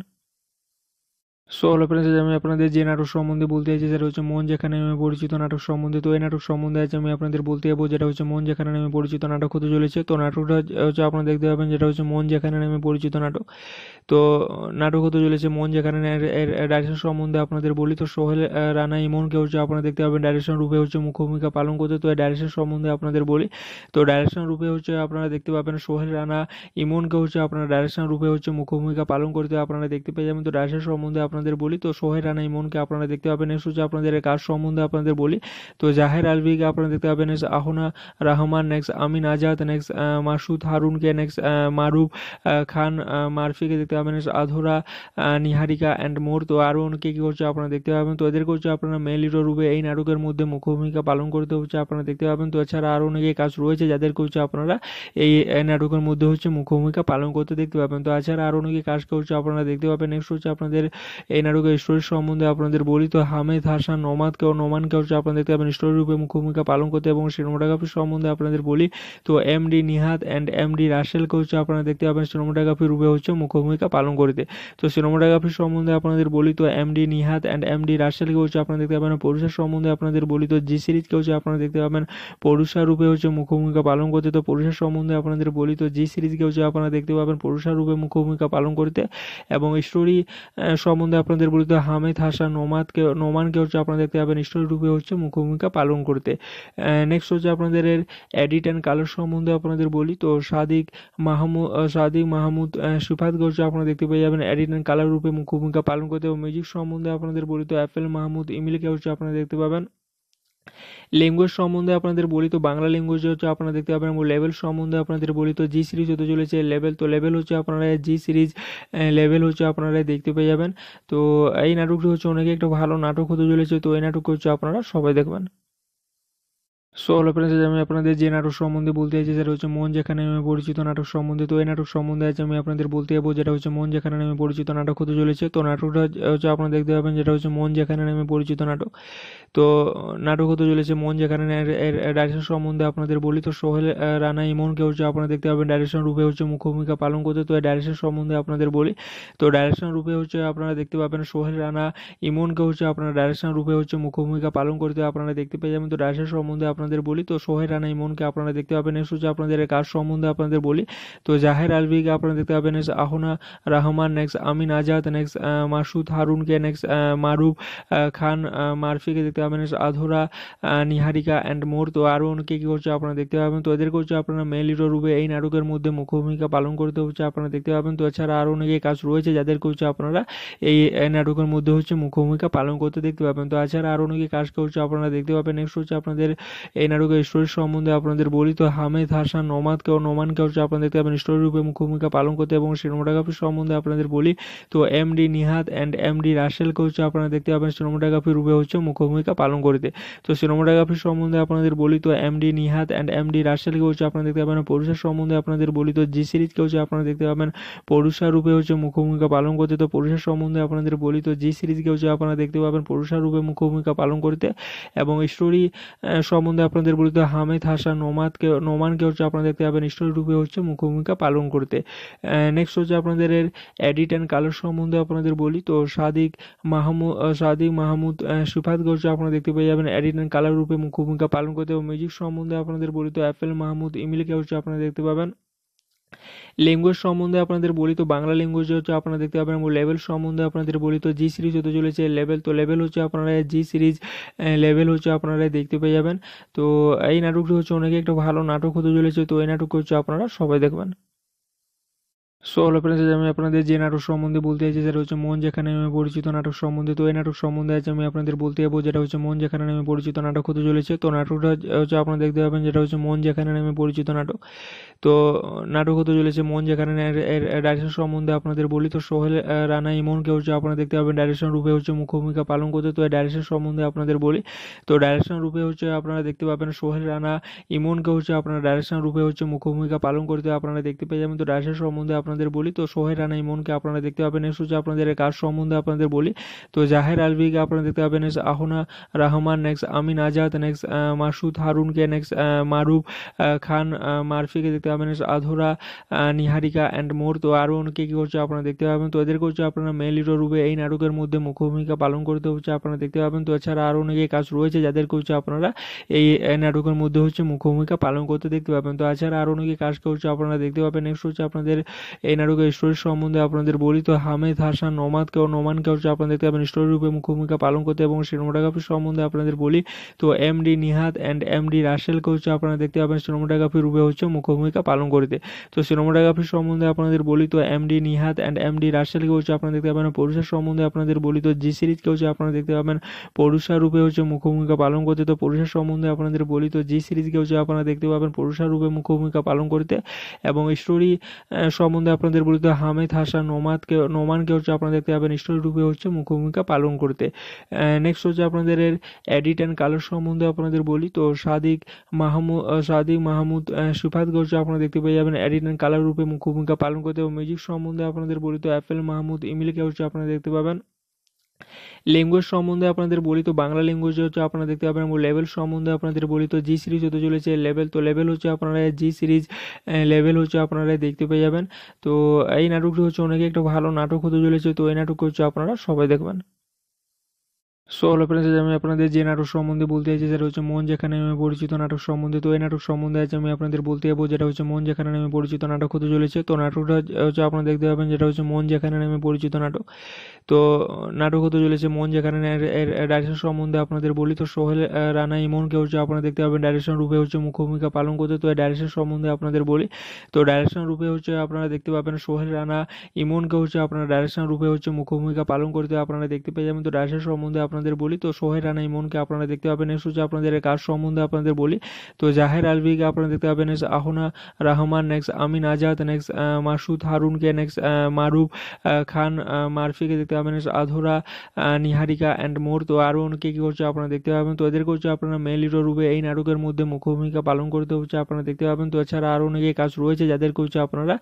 সো হলো ফ্রেন্ডস আমি আপনাদের যে নাটক সম্বন্ধে বলতে চাইছি, সেটা হচ্ছে মন যেখানে আমি পরিচিত নাটক সম্বন্ধে। তো এই নাটক সম্বন্ধে আজ আমি আপনাদের বলতে যাব, যেটা হচ্ছে মন যেখানে আমি পরিচিত নাটক হতে চলেছে। তো নাটকটা হচ্ছে আপনারা দেখতে পাবেন, যেটা হচ্ছে মন যেখানে আমি পরিচিত নাটক। তো নাটক হতে চলেছে মন যেখানে ডাইরেকশন সম্বন্ধে আপনাদের বলি। তো সোহেল রানা ইমনকে হচ্ছে আপনারা দেখতে পাবেন ডাইরেকশন রূপে হচ্ছে মুখ্য ভূমিকা পালন করতে। তো এই ডাইরেকশন সম্বন্ধে আপনাদের বলি। তো ডাইরেকশন রূপে হচ্ছে আপনারা দেখতে পাবেন, সোহেল, রানা ইমনকে হচ্ছে আপনারা ডাইরেকশন রূপে হচ্ছে মুখ্য ভূমিকা পালন করতে আপনারা দেখতে পেয়ে যাবেন। তো ডাইরেকশন সম্বন্ধে আপনাদের বলি, তো সোহেল রানা ইমনকে আপনারা দেখতে পাবেন। নেক্সট হচ্ছে আপনাদের কাজ সম্বন্ধে আপনাদের বলি, তো জাহের আলভিকে আপনারা দেখতে পাবেন next Ahona Rahman next Amin Azad next Masud হারুনকে next Maruf Khan মারফিকে দেখতে পাবেন আধুরা নিহারিকা অ্যান্ড মোর, তো আরও অনেকে কী করছে আপনারা দেখতে পাবেন। তো এদেরকে হচ্ছে আপনারা মেল হিরো রূপে এই নাটকের মধ্যে মুখ্য ভূমিকা পালন করতে হচ্ছে আপনারা দেখতে পাবেন। তো এছাড়া আরও অনেকে কাজ রয়েছে যাদেরকে হচ্ছে আপনারা, এই নাটকের মধ্যে হচ্ছে মুখ্য ভূমিকা পালন করতে দেখতে পাবেন। তো এছাড়া আরও অনেকে কাজকে হচ্ছে আপনারা দেখতে পাবেন। নেক্সট হচ্ছে আপনাদের এই নাটকের স্টোরি সম্বন্ধে আপনাদের বলি তো হামেদ, হাসান, নোমাদকে ও নোমানকে হচ্ছে আপনারা দেখতে পাবেন, স্টোরি রূপে ভূমিকা পালন করতে এবং সিনেমাটোগ্রাফি সম্বন্ধে আপনাদের বলি তো M D Nihat and M D রাসেলকে হচ্ছে আপনারা দেখতে পাবেন, সিনেমাটোগ্রাফি রূপে হচ্ছে মুখ্য ভূমিকা পালন করতে। তো সিনেমাটোগ্রাফি সম্বন্ধে আপনাদের বলি তো M D Nihat and M D রাসেলকে হচ্ছে আপনারা দেখতে পাবেন পুরুষের সম্বন্ধে আপনাদের বলি তো জি সিরিজকে হচ্ছে আপনারা দেখতে পাবেন, পুরুষা রূপে হচ্ছে মুখ্য ভূমিকা পালন করতে। তো পুরুষের সম্বন্ধে আপনাদের বলি তো জি সিরিজকে হচ্ছে আপনারা দেখতে পাবেন, পুরুষা রূপে মুখ্য ভূমিকা পালন করতে এবং স্টোরি সম্বন্ধে আপনাদের বিরুদ্ধে হামিদ, হাসান নোমাদকে নোমানকে হচ্ছে আপনারা দেখতে পাবেন। স্টোরিরূপে হচ্ছে মুখ্য ভূমিকা পালন করতে। নেক্সট হচ্ছে আপনাদের এডিট অ্যান্ড কালার সম্বন্ধে আপনাদের বলি। তো সাদিক মাহমুদ সাদিক মাহমুদ সুফাতকে হচ্ছে আপনারা দেখতে পেয়ে যাবেন এডিট অ্যান্ড কালার রূপে মুখ্য ভূমিকা পালন করতে এবং মিউজিক সম্বন্ধে আপনাদের বলি। তো অ্যাপেল মাহমুদ ইমিলকে হচ্ছে আপনারা দেখতে পাবেন। ল্যাঙ্গুয়েজ সম্বন্ধে আপনাদের বলি তো, বাংলা ল্যাঙ্গুয়েজ হচ্ছে আপনারা দেখতে পাবেন লেভেল সম্বন্ধে আপনাদের বলি তো জি সিরিজ হতে চলেছে লেভেল তো লেভেল হচ্ছে আপনারা জি সিরিজ লেভেল হচ্ছে আপনারা দেখতে পেয়ে যাবেন। তো এই নাটকটি হচ্ছে অনেকে একটা ভালো নাটক হতে চলেছে, তো এই নাটক হচ্ছে আপনারা সবাই দেখবেন। সো হলো ফ্রেন্ডস আমি আপনাদের যে নাটক সম্বন্ধে বলতে চাইছি, সেটা হচ্ছে মন যেখানে আমি পরিচিত নাটক সম্বন্ধে। তো এই নাটক সম্বন্ধে আজ আমি আপনাদের বলতে যাব, যেটা হচ্ছে মন যেখানে আমি পরিচিত নাটক হতে চলেছে। তো নাটকটা হচ্ছে আপনারা দেখতে পাবেন, যেটা হচ্ছে মন যেখানে আমি পরিচিত নাটক। তো নাটক হতে চলেছে মন যেখানে ডাইরেকশন সম্বন্ধে আপনাদের বলি। তো সোহেল রানা ইমনকে হচ্ছে আপনারা দেখতে পাবেন ডাইরেকশন রূপে হচ্ছে মুখ্য ভূমিকা পালন করতে। তো ডাইরেকশন সম্বন্ধে আপনাদের বলি। তো ডাইরেকশন রূপে হচ্ছে আপনারা দেখতে পাবেন, সোহেল, রানা ইমনকে হচ্ছে আপনারা ডাইরেকশন রূপে হচ্ছে মুখ্য ভূমিকা পালন করতে আপনারা দেখতে পেয়ে যাবেন। তো ডাইরেকশন সম্বন্ধে আপনাদের বলি, তো সোহেল রানা ইমনকে আপনারা দেখতে পাবেন নেক্সট হচ্ছে আপনাদের কাজ সম্বন্ধে আপনাদের বলি। তো জাহের আলভিকে আপনারা দেখতে পাবেন next Ahona Rahman next Amin Azad next Masud হারুনকে next Maruf Khan মারফিকে দেখতে পাবেন আধুরা নিহারিকা অ্যান্ড মোর। তো আরও অনেকে কী করছে আপনারা দেখতে পাবেন, তো এদেরকে হচ্ছে আপনারা মেল হিরো রূপে এই নাটকের মধ্যে মুখ্য ভূমিকা পালন করতে হচ্ছে আপনারা দেখতে পাবেন। তো এছাড়া আরও অনেকে কাজ রয়েছে যাদেরকে হচ্ছে আপনারা এই নাটকের মধ্যে হচ্ছে মুখ্য ভূমিকা পালন করতে দেখতে পাবেন। তো এছাড়া আরও অনেকে কাজকে হচ্ছে আপনারা দেখতে পাবেন নেক্সট হচ্ছে আপনাদের এই নাটকের স্টোরি সম্বন্ধে আপনাদের বলি তো, হামেদ, হাসান, নোমাদকে ও নোমানকে হচ্ছে আপনারা দেখতে পাবেন। স্টোরি রূপে মুখ্য ভূমিকা পালন করতে এবং সিনেমাটোগ্রাফি সম্বন্ধে আপনাদের বলি তো M D Nihat and M D রাসেলকে হচ্ছে আপনারা দেখতে পাবেন সিনেমাটোগ্রাফি রূপে হচ্ছে মুখ্য ভূমিকা পালন করতে। তো, সিনেমাটোগ্রাফি সম্বন্ধে আপনাদের বলি তো M D Nihat and M D রাসেলকে হচ্ছে আপনারা দেখতে পাবেন। পুরুষের সম্বন্ধে আপনাদের বলি তো, জি সিরিজকে হচ্ছে আপনারা দেখতে পাবেন। পুরুষা রূপে হচ্ছে মুখ্য ভূমিকা পালন করতে, তো পুরুষের সম্বন্ধে আপনাদের বলি তো, জি সিরিজকে হচ্ছে আপনারা দেখতে পাবেন। পুরুষা রূপে মুখ্য ভূমিকা পালন করতে এবং স্টোরি সম্বন্ধে আপনাদের বলিত হামেদ, হাসান নোমাদকে নোমানকে হচ্ছে আপনারা দেখতে পাবেন রূপে হচ্ছে মুখ্য ভূমিকা পালন করতে। নেক্সট হচ্ছে আপনাদের এডিট অ্যান্ড কালার সম্বন্ধে আপনাদের বলি। তো সাদিক মাহমুদ সাদিক মাহমুদ সুফাতকে হচ্ছে আপনারা দেখতে পেয়ে যাবেন এডিট অ্যান্ড কালার রূপে মুখ্য ভূমিকা পালন করতে এবং মিউজিক সম্বন্ধে আপনাদের বলি। তো অ্যাপেল মাহমুদ ইমিলকে হচ্ছে আপনারা দেখতে পাবেন। ল্যাঙ্গুয়েজ সম্বন্ধে আপনাদের বলি তো, বাংলা ল্যাঙ্গুয়েজ হচ্ছে আপনারা দেখতে পাবেন, এবং লেভেল সম্বন্ধে আপনাদের বলি তো জি সিরিজ হতে চলেছে লেভেল তো লেভেল হচ্ছে আপনারা জি সিরিজ লেভেল হচ্ছে আপনারা দেখতে পেয়ে যাবেন। তো এই নাটকটি হচ্ছে অনেকে একটা ভালো নাটক হতে চলেছে, তো এই নাটক হচ্ছে আপনারা সবাই দেখবেন। সো হলো ফ্রেন্ডস আমি আপনাদের যে নাটক সম্বন্ধে বলতে চাইছি, সেটা হচ্ছে মন যেখানে আমি পরিচিত নাটক সম্বন্ধে। তো এই নাটক সম্বন্ধে আজ আমি আপনাদের বলতে যাব, যেটা হচ্ছে মন যেখানে আমি পরিচিত নাটক হতে চলেছে। তো নাটকটা হচ্ছে আপনারা দেখতে পাবেন, যেটা হচ্ছে মন যেখানে আমি পরিচিত নাটক। তো নাটক হতে চলেছে মন যেখানে ডাইরেকশন সম্বন্ধে আপনাদের বলি। তো সোহেল রানা ইমনকে হচ্ছে আপনারা দেখতে পাবেন ডাইরেকশন রূপে হচ্ছে মুখ্য ভূমিকা পালন করতে। তো ডাইরেকশন সম্বন্ধে আপনাদের বলি। তো ডাইরেকশন রূপে হচ্ছে আপনারা দেখতে পাবেন, সোহেল, রানা ইমনকে হচ্ছে আপনারা ডাইরেকশন রূপে হচ্ছে মুখ্য ভূমিকা পালন করতে আপনারা দেখতে পেয়ে যাবেন। তো ডাইরেকশন সম্বন্ধে আপনাদের বলি, তো সোহের রানা ইমনকে আপনারা দেখতে পাবেন নেক্সট হচ্ছে আপনাদের কাজ সম্বন্ধে আপনাদের বলি। তো জাহের আলভিকে আপনারা দেখতে পাবেন next Ahona Rahman next Amin Azad next Masud হারুনকে next Maruf Khan মারফিকে দেখতে পাবেন আধুরা নিহারিকা অ্যান্ড মোর তো আরও অনেকে কী করছে আপনারা দেখতে পাবেন, তো এদেরকে হচ্ছে আপনারা মেল হিরো রূপে এই নাটকের মধ্যে মুখ্য ভূমিকা পালন করতে হচ্ছে আপনারা দেখতে পাবেন। তো এছাড়া আরও অনেকে কাজ রয়েছে যাদেরকে হচ্ছে আপনারা, এই নাটকের মধ্যে হচ্ছে মুখ্য ভূমিকা পালন করতে দেখতে পাবেন। তো এছাড়া আরও অনেকে কাজকে হচ্ছে আপনারা দেখতে পাবেন নেক্সট হচ্ছে আপনাদের এই নাটকের স্টোরি সম্বন্ধে আপনাদের বলি তো হামেদ, হাসান, নোমাদকে ও নোমানকে হচ্ছে দেখতে পাবেন। স্টোরি রূপে মুখ্য ভূমিকা পালন করতে এবং সিনেমাটোগ্রাফি সম্বন্ধে আপনাদের বলি, তো M D Nihat and M D রাসেলকে হচ্ছে আপনারা দেখতে পাবেন। সিনেমাটোগ্রাফি রূপে হচ্ছে মুখ্য ভূমিকা পালন করতে। তো সিনেমাটোগ্রাফি সম্বন্ধে আপনাদের বলি, তো M D Nihat and M D রাসেলকে হচ্ছে আপনারা দেখতে পাবেন। পুরুষের সম্বন্ধে আপনাদের বলি, তো জি সিরিজকে হচ্ছে আপনারা দেখতে পাবেন। পুরুষা রূপে হচ্ছে মুখ্য ভূমিকা পালন করতে, তো পুরুষের সম্বন্ধে আপনাদের বলি, তো জি সিরিজকে হচ্ছে আপনারা দেখতে পাবেন। পুরুষা রূপে মুখ্য ভূমিকা পালন করতে এবং স্টোরি সম্বন্ধে আপনাদের বলি তো হামেদ, হাসান, নোমাদকে নোমানকে হচ্ছে আপনারা দেখতে পাবেন। রূপে হচ্ছে মুখ্য ভূমিকা পালন করতে। নেক্সট হচ্ছে আপনাদের এডিট অ্যান্ড কালার সম্বন্ধে আপনাদের বলি। তো সাদিক মাহমুদ সাদিক মাহমুদ সুফাতকে হচ্ছে আপনারা দেখতে পেয়ে যাবেন এডিট অ্যান্ড কালার রূপে মুখ্য ভূমিকা পালন করতে। এবং মিউজিক সম্বন্ধে আপনাদের বলি তো অ্যাপেল মাহমুদ, ইমিলকে হচ্ছে আপনারা দেখতে পাবেন। ল্যাঙ্গুয়েজ সম্বন্ধে আপনাদের বলি তো, বাংলা ল্যাঙ্গুয়েজ হচ্ছে আপনারা দেখতে পাবেন এবং লেভেল সম্বন্ধে আপনাদের বলি তো জি সিরিজ হতে চলেছে লেভেল তো লেভেল হচ্ছে আপনারা জি সিরিজ লেভেল হচ্ছে আপনারা দেখতে পেয়ে যাবেন। তো এই নাটকটি হচ্ছে অনেকে একটা ভালো নাটক হতে চলেছে, তো এই নাটক হচ্ছে আপনারা সবাই দেখবেন। সো হলো ফ্রেন্ডস আমি আপনাদের যে নাটক সম্বন্ধে বলতে চাইছি, সেটা হচ্ছে মন যেখানে আমি পরিচিত নাটক সম্বন্ধে। তো এই নাটক সম্বন্ধে আছে আমি আপনাদের বলতে যাব, যেটা হচ্ছে মন যেখানে আমি পরিচিত নাটক হতে চলেছে। তো নাটকটা হচ্ছে আপনারা দেখতে পাবেন, যেটা হচ্ছে মন যেখানে আমি পরিচিত নাটক। তো নাটক হতে চলেছে মন যেখানে ডাইরেকশন সম্বন্ধে আপনাদের বলি। তো সোহেল রানা ইমনকে হচ্ছে আপনারা দেখতে পাবেন ডাইরেকশন রূপে হচ্ছে মুখ্য ভূমিকা পালন করতে। তো এই ডাইরেকশন সম্বন্ধে আপনাদের বলি। তো ডাইরেকশন রূপে হচ্ছে আপনারা দেখতে পাবেন, সোহেল, রানা ইমনকে হচ্ছে আপনারা ডাইরেকশন রূপে হচ্ছে মুখ্য ভূমিকা পালন করতে আপনারা দেখতে পেয়ে যাবেন। তো ডাইরেকশন সম্বন্ধে আপনাদের বলি, তো সোহেল রানা ইমনকে আপনারা দেখতে পাবেন। নেক্সট হচ্ছে আপনাদের কাজ সম্বন্ধে আপনাদের বলি, তো জাহের আলভিকে আপনারা দেখতে পাবেন next Ahona Rahman next Amin Azad next Masud হারুনকে next Maruf Khan মারফিকে দেখতে পাবেন আধুরা নিহারিকা অ্যান্ড মোর, তো আরও অনেকে কী করছে আপনারা দেখতে পাবেন। তো এদেরকে হচ্ছে আপনারা মেল হিরো রূপে এই নাটকের মধ্যে মুখ্য ভূমিকা পালন করতে হচ্ছে আপনারা দেখতে পাবেন। তো এছাড়া আরও অনেকে কাজ রয়েছে যাদেরকে হচ্ছে আপনারা,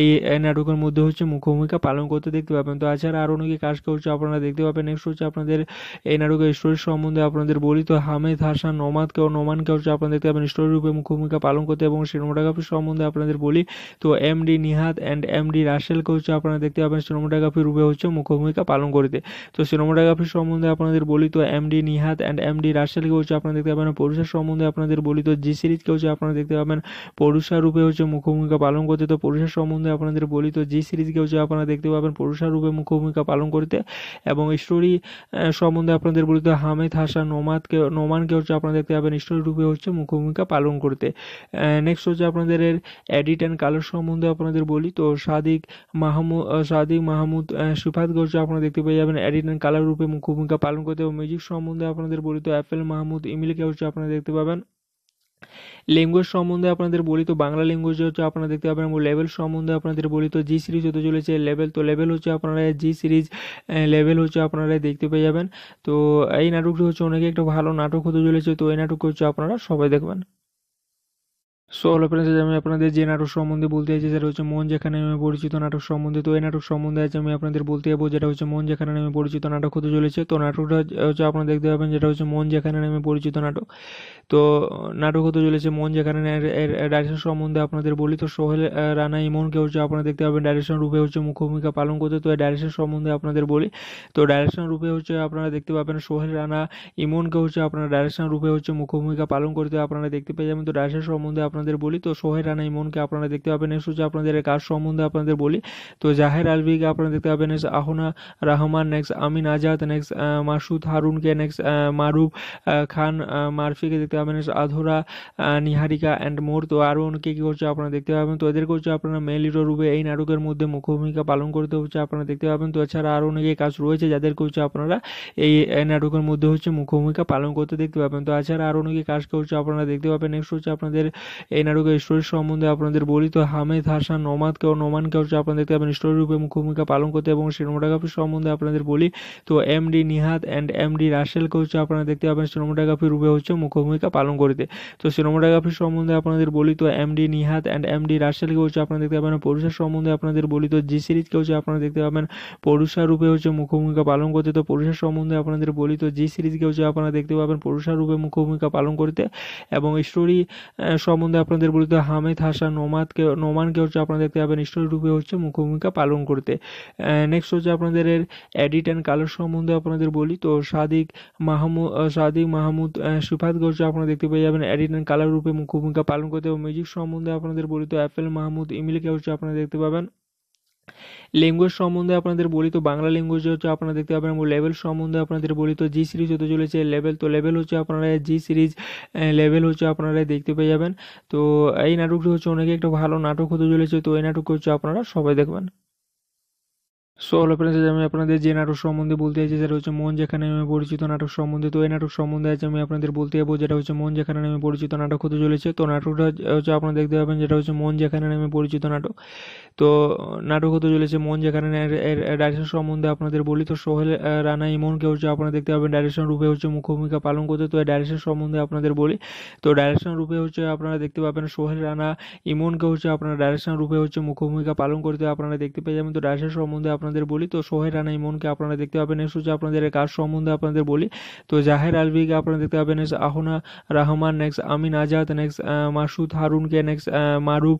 এই নাটকের মধ্যে হচ্ছে মুখ্য ভূমিকা পালন করতে দেখতে পাবেন। তো এছাড়া আরও অনেকে কাজকে হচ্ছে আপনারা দেখতে পাবেন। নেক্সট হচ্ছে আপনাদের এই নাটকের স্টোরি সম্বন্ধে আপনাদের বলি, তো হামেদ, হাসান, নোমাদকে ও নোমানকে হচ্ছে আপনারা দেখতে পাবেন স্টোরি রূপে মুখ্য ভূমিকা পালন করতে এবং সিনেমাটোগ্রাফি সম্বন্ধে আপনাদের বলি, তো M D Nihat and M D রাসেলকে হচ্ছে আপনারা দেখতে পাবেন সিনেমাটোগ্রাফি রূপে হচ্ছে মুখ্য ভূমিকা পালন করতে। তো সিনেমাটোগ্রাফি সম্বন্ধে আপনাদের বলি, তো M D Nihat and M D রাসেলকে হচ্ছে আপনারা দেখতে পাবেন, পরুষার সম্বন্ধে আপনাদের বলি, তো জি সিরিজকে হচ্ছে আপনারা দেখতে পাবেন পরুষা রূপে হচ্ছে মুখ্য ভূমিকা পালন করতে। তো পরুষার সম্বন্ধে আপনাদের বলি, তো জি সিরিজকে হচ্ছে আপনারা দেখতে পাবেন পরুষা রূপে মুখ্য ভূমিকা পালন করতে এবং স্টোরি সম্বন্ধে আপনাদের বিরুদ্ধে হামেদ, হাসান নোমাদকে নোমানকে হচ্ছে আপনারা দেখতে পাবেন রূপে হচ্ছে মুখ্য ভূমিকা পালন করতে। নেক্সট হচ্ছে আপনাদের এডিট অ্যান্ড কালার সম্বন্ধে আপনাদের বলি। তো সাদিক মাহমুদ সাদিক মাহমুদ সিফাতকে হচ্ছে আপনারা দেখতে পেয়ে যাবেন এডিট অ্যান্ড কালার রূপে মুখ্য ভূমিকা পালন করতে এবং মিউজিক সম্বন্ধে আপনাদের বলি তো অ্যাপেল মাহমুদ ইমিলকে হচ্ছে আপনারা দেখতে পাবেন। ল্যাঙ্গুয়েজ সম্বন্ধে আপনাদের বলি তো, বাংলা ল্যাঙ্গুয়েজ হচ্ছে আপনারা দেখতে পাবেন লেভেল সম্বন্ধে আপনাদের বলি তো জি সিরিজ হতে চলেছে লেভেল তো লেভেল হচ্ছে আপনারা জি সিরিজ লেভেল হচ্ছে আপনারা দেখতে পেয়ে যাবেন। তো এই নাটকটি হচ্ছে অনেকে একটা ভালো নাটক হতে চলেছে, তো এই নাটক হচ্ছে আপনারা সবাই দেখবেন। সো হলো ফ্রেন্ডস আমি আপনাদের যে নাটক সম্বন্ধে বলতে চাইছি, সেটা হচ্ছে মন যেখানে আমি পরিচিত নাটক সম্বন্ধে। তো এই নাটক সম্বন্ধে আছে আমি আপনাদের বলতে যাব, যেটা হচ্ছে মন যেখানে আমি পরিচিত নাটক হতে চলেছে। তো নাটকটা হচ্ছে আপনারা দেখতে পাবেন, যেটা হচ্ছে মন যেখানে আমি পরিচিত নাটক। তো নাটক হতে চলেছে মন যেখানে ডাইরেকশন সম্বন্ধে আপনাদের বলি। তো সোহেল রানা ইমনকে হচ্ছে আপনারা দেখতে পাবেন ডাইরেকশন রূপে হচ্ছে মুখ্য ভূমিকা পালন করতে। তো ডাইরেকশন সম্বন্ধে আপনাদের বলি। তো ডাইরেকশন রূপে হচ্ছে আপনারা দেখতে পাবেন সোহেল, রানা ইমনকে হচ্ছে আপনারা ডাইরেকশন রূপে হচ্ছে মুখ্য ভূমিকা পালন করতে আপনারা দেখতে পেয়ে যাবেন। তো ডাইরেকশন সম্বন্ধে আপনাদের বলি। তো সোহেল, রানা ইমনকে আপনারা দেখতে পাবেন। নেক্সট হচ্ছে আপনাদের কাজ সম্বন্ধে আপনাদের বলি। তো জাহের আলভিকে আপনারা দেখতে পাবেন। Next Ahona Rahman next Amin Azad next Masud হারুনকে next Maruf Khan মারফিকে দেখতে পাবেন আধুরা নিহারিকা অ্যান্ড মোর। তো আরও অনেকে কী করছে আপনারা দেখতে পাবেন। তো এদেরকে হচ্ছে আপনারা মেল হিরো রূপে এই নাটকের মধ্যে মুখ্য ভূমিকা পালন করতে হচ্ছে আপনারা দেখতে পাবেন। তো এছাড়া আরও অনেকে কাজ রয়েছে যাদেরকে হচ্ছে আপনারা এই নাটকের মধ্যে হচ্ছে মুখ্য ভূমিকা পালন করতে দেখতে পাবেন। তো এছাড়া আরও অনেকে কাজকে হচ্ছে আপনারা দেখতে পাবেন। নেক্সট হচ্ছে আপনাদের এই নাটকের স্টোরি সম্বন্ধে আপনাদের বলি। তো হামেদ, হাসান নোমাদকে ও নোমানকে হচ্ছে আপনারা দেখতে পাবেন স্টোরি রূপে মুখ্য ভূমিকা পালন করতে এবং সিনেমাটোগ্রাফি সম্বন্ধে আপনাদের বলি। তো M D Nihat and M D রাসেলকে হচ্ছে আপনারা দেখতে পাবেন। সিনেমাটোগ্রাফি রূপে হচ্ছে মুখ্য ভূমিকা পালন করিতে। তো সিনেমাটোগ্রাফি সম্বন্ধে আপনাদের বলি তো M D Nihat and M D রাসেলকে হচ্ছে আপনারা দেখতে পাবেন। পরুষার সম্বন্ধে আপনাদের বলি তো জি সিরিজকে হচ্ছে আপনারা দেখতে পাবেন। পরুষা রূপে হচ্ছে মুখ্য ভূমিকা পালন করতে। তো পরুষার সম্বন্ধে আপনাদের বলি তো জি সিরিজকে হচ্ছে আপনারা দেখতে পাবেন। পরুষা রূপে মুখ্য ভূমিকা পালন করতে এবং স্টোরি সম্বন্ধে আপনাদের বলি তো হামেদ হাসান নোমাদকে নোমানকে হচ্ছে আপনারা দেখতে পাবেন। স্টোরি রূপে হচ্ছে মুখ্য ভূমিকা পালন করতে। নেক্সট হচ্ছে আপনাদের এডিট অ্যান্ড কালার সম্বন্ধে আপনাদের বলি তো সাদিক মাহমুদ সাদিক মাহমুদ সিফাতকে হচ্ছে আপনারা দেখতে পেয়ে যাবেন এডিট অ্যান্ড কালার রূপে মুখ্য ভূমিকা পালন করতে এবং মিউজিক সম্বন্ধে আপনাদের বলি তো অ্যাপেল মাহমুদ ইমিলকে হচ্ছে আপনারা দেখতে পাবেন। ল্যাঙ্গুয়েজ সম্বন্ধে আপনাদের বলি তো বাংলা ল্যাঙ্গুয়েজ হচ্ছে আপনারা দেখতে পাবেন এবং লেভেল সম্বন্ধে আপনাদের বলি তো জি সিরিজ হতে চলেছে। লেভেল তো লেভেল হচ্ছে আপনারা জি সিরিজ লেভেল হচ্ছে আপনারা দেখতে পেয়ে যাবেন। তো এই নাটকটি হচ্ছে অনেকে একটা ভালো নাটক হতে চলেছে। তো এই নাটক হচ্ছে আপনারা সবাই দেখবেন। সো হলো ফ্রেন্ডস আমি আপনাদের যে নাটক সম্বন্ধে বলতে চাইছি, সেটা হচ্ছে মন যেখানে আমি পরিচিত নাটক সম্বন্ধে। তো এই নাটক সম্বন্ধে আছে আমি আপনাদের বলতে যাব, যেটা হচ্ছে মন যেখানে আমি পরিচিত নাটক হতে চলেছে। তো নাটকটা হচ্ছে আপনারা দেখতে পাবেন, যেটা হচ্ছে মন যেখানে আমি পরিচিত নাটক। তো নাটক হতে চলেছে মন যেখানে ডাইরেকশন সম্বন্ধে আপনাদের বলি। তো সোহেল রানা ইমনকে হচ্ছে আপনারা দেখতে পাবেন ডাইরেকশন রূপে হচ্ছে মুখ্য ভূমিকা পালন করতে। তো ডাইরেকশন সম্বন্ধে আপনাদের বলি। তো ডাইরেকশন রূপে হচ্ছে আপনারা দেখতে পাবেন, সোহেল, রানা ইমনকে হচ্ছে আপনারা ডাইরেকশন রূপে হচ্ছে মুখ্য ভূমিকা পালন করতে আপনারা দেখতে পেয়ে যাবেন। তো ডাইরেকশন সম্বন্ধে আপনাদের আপনাদের বলি, তো সোহের রানা ইমনকে আপনারা দেখতে পাবেন নেক্সট হচ্ছে আপনাদের কাজ সম্বন্ধে আপনাদের বলি। তো জাহের আলভিকে আপনারা দেখতে পাবেন আহনা রহমান নেক্সট আমিন আজাদ নেক্সট মাসুদ হারুনকে নেক্সট মারুফ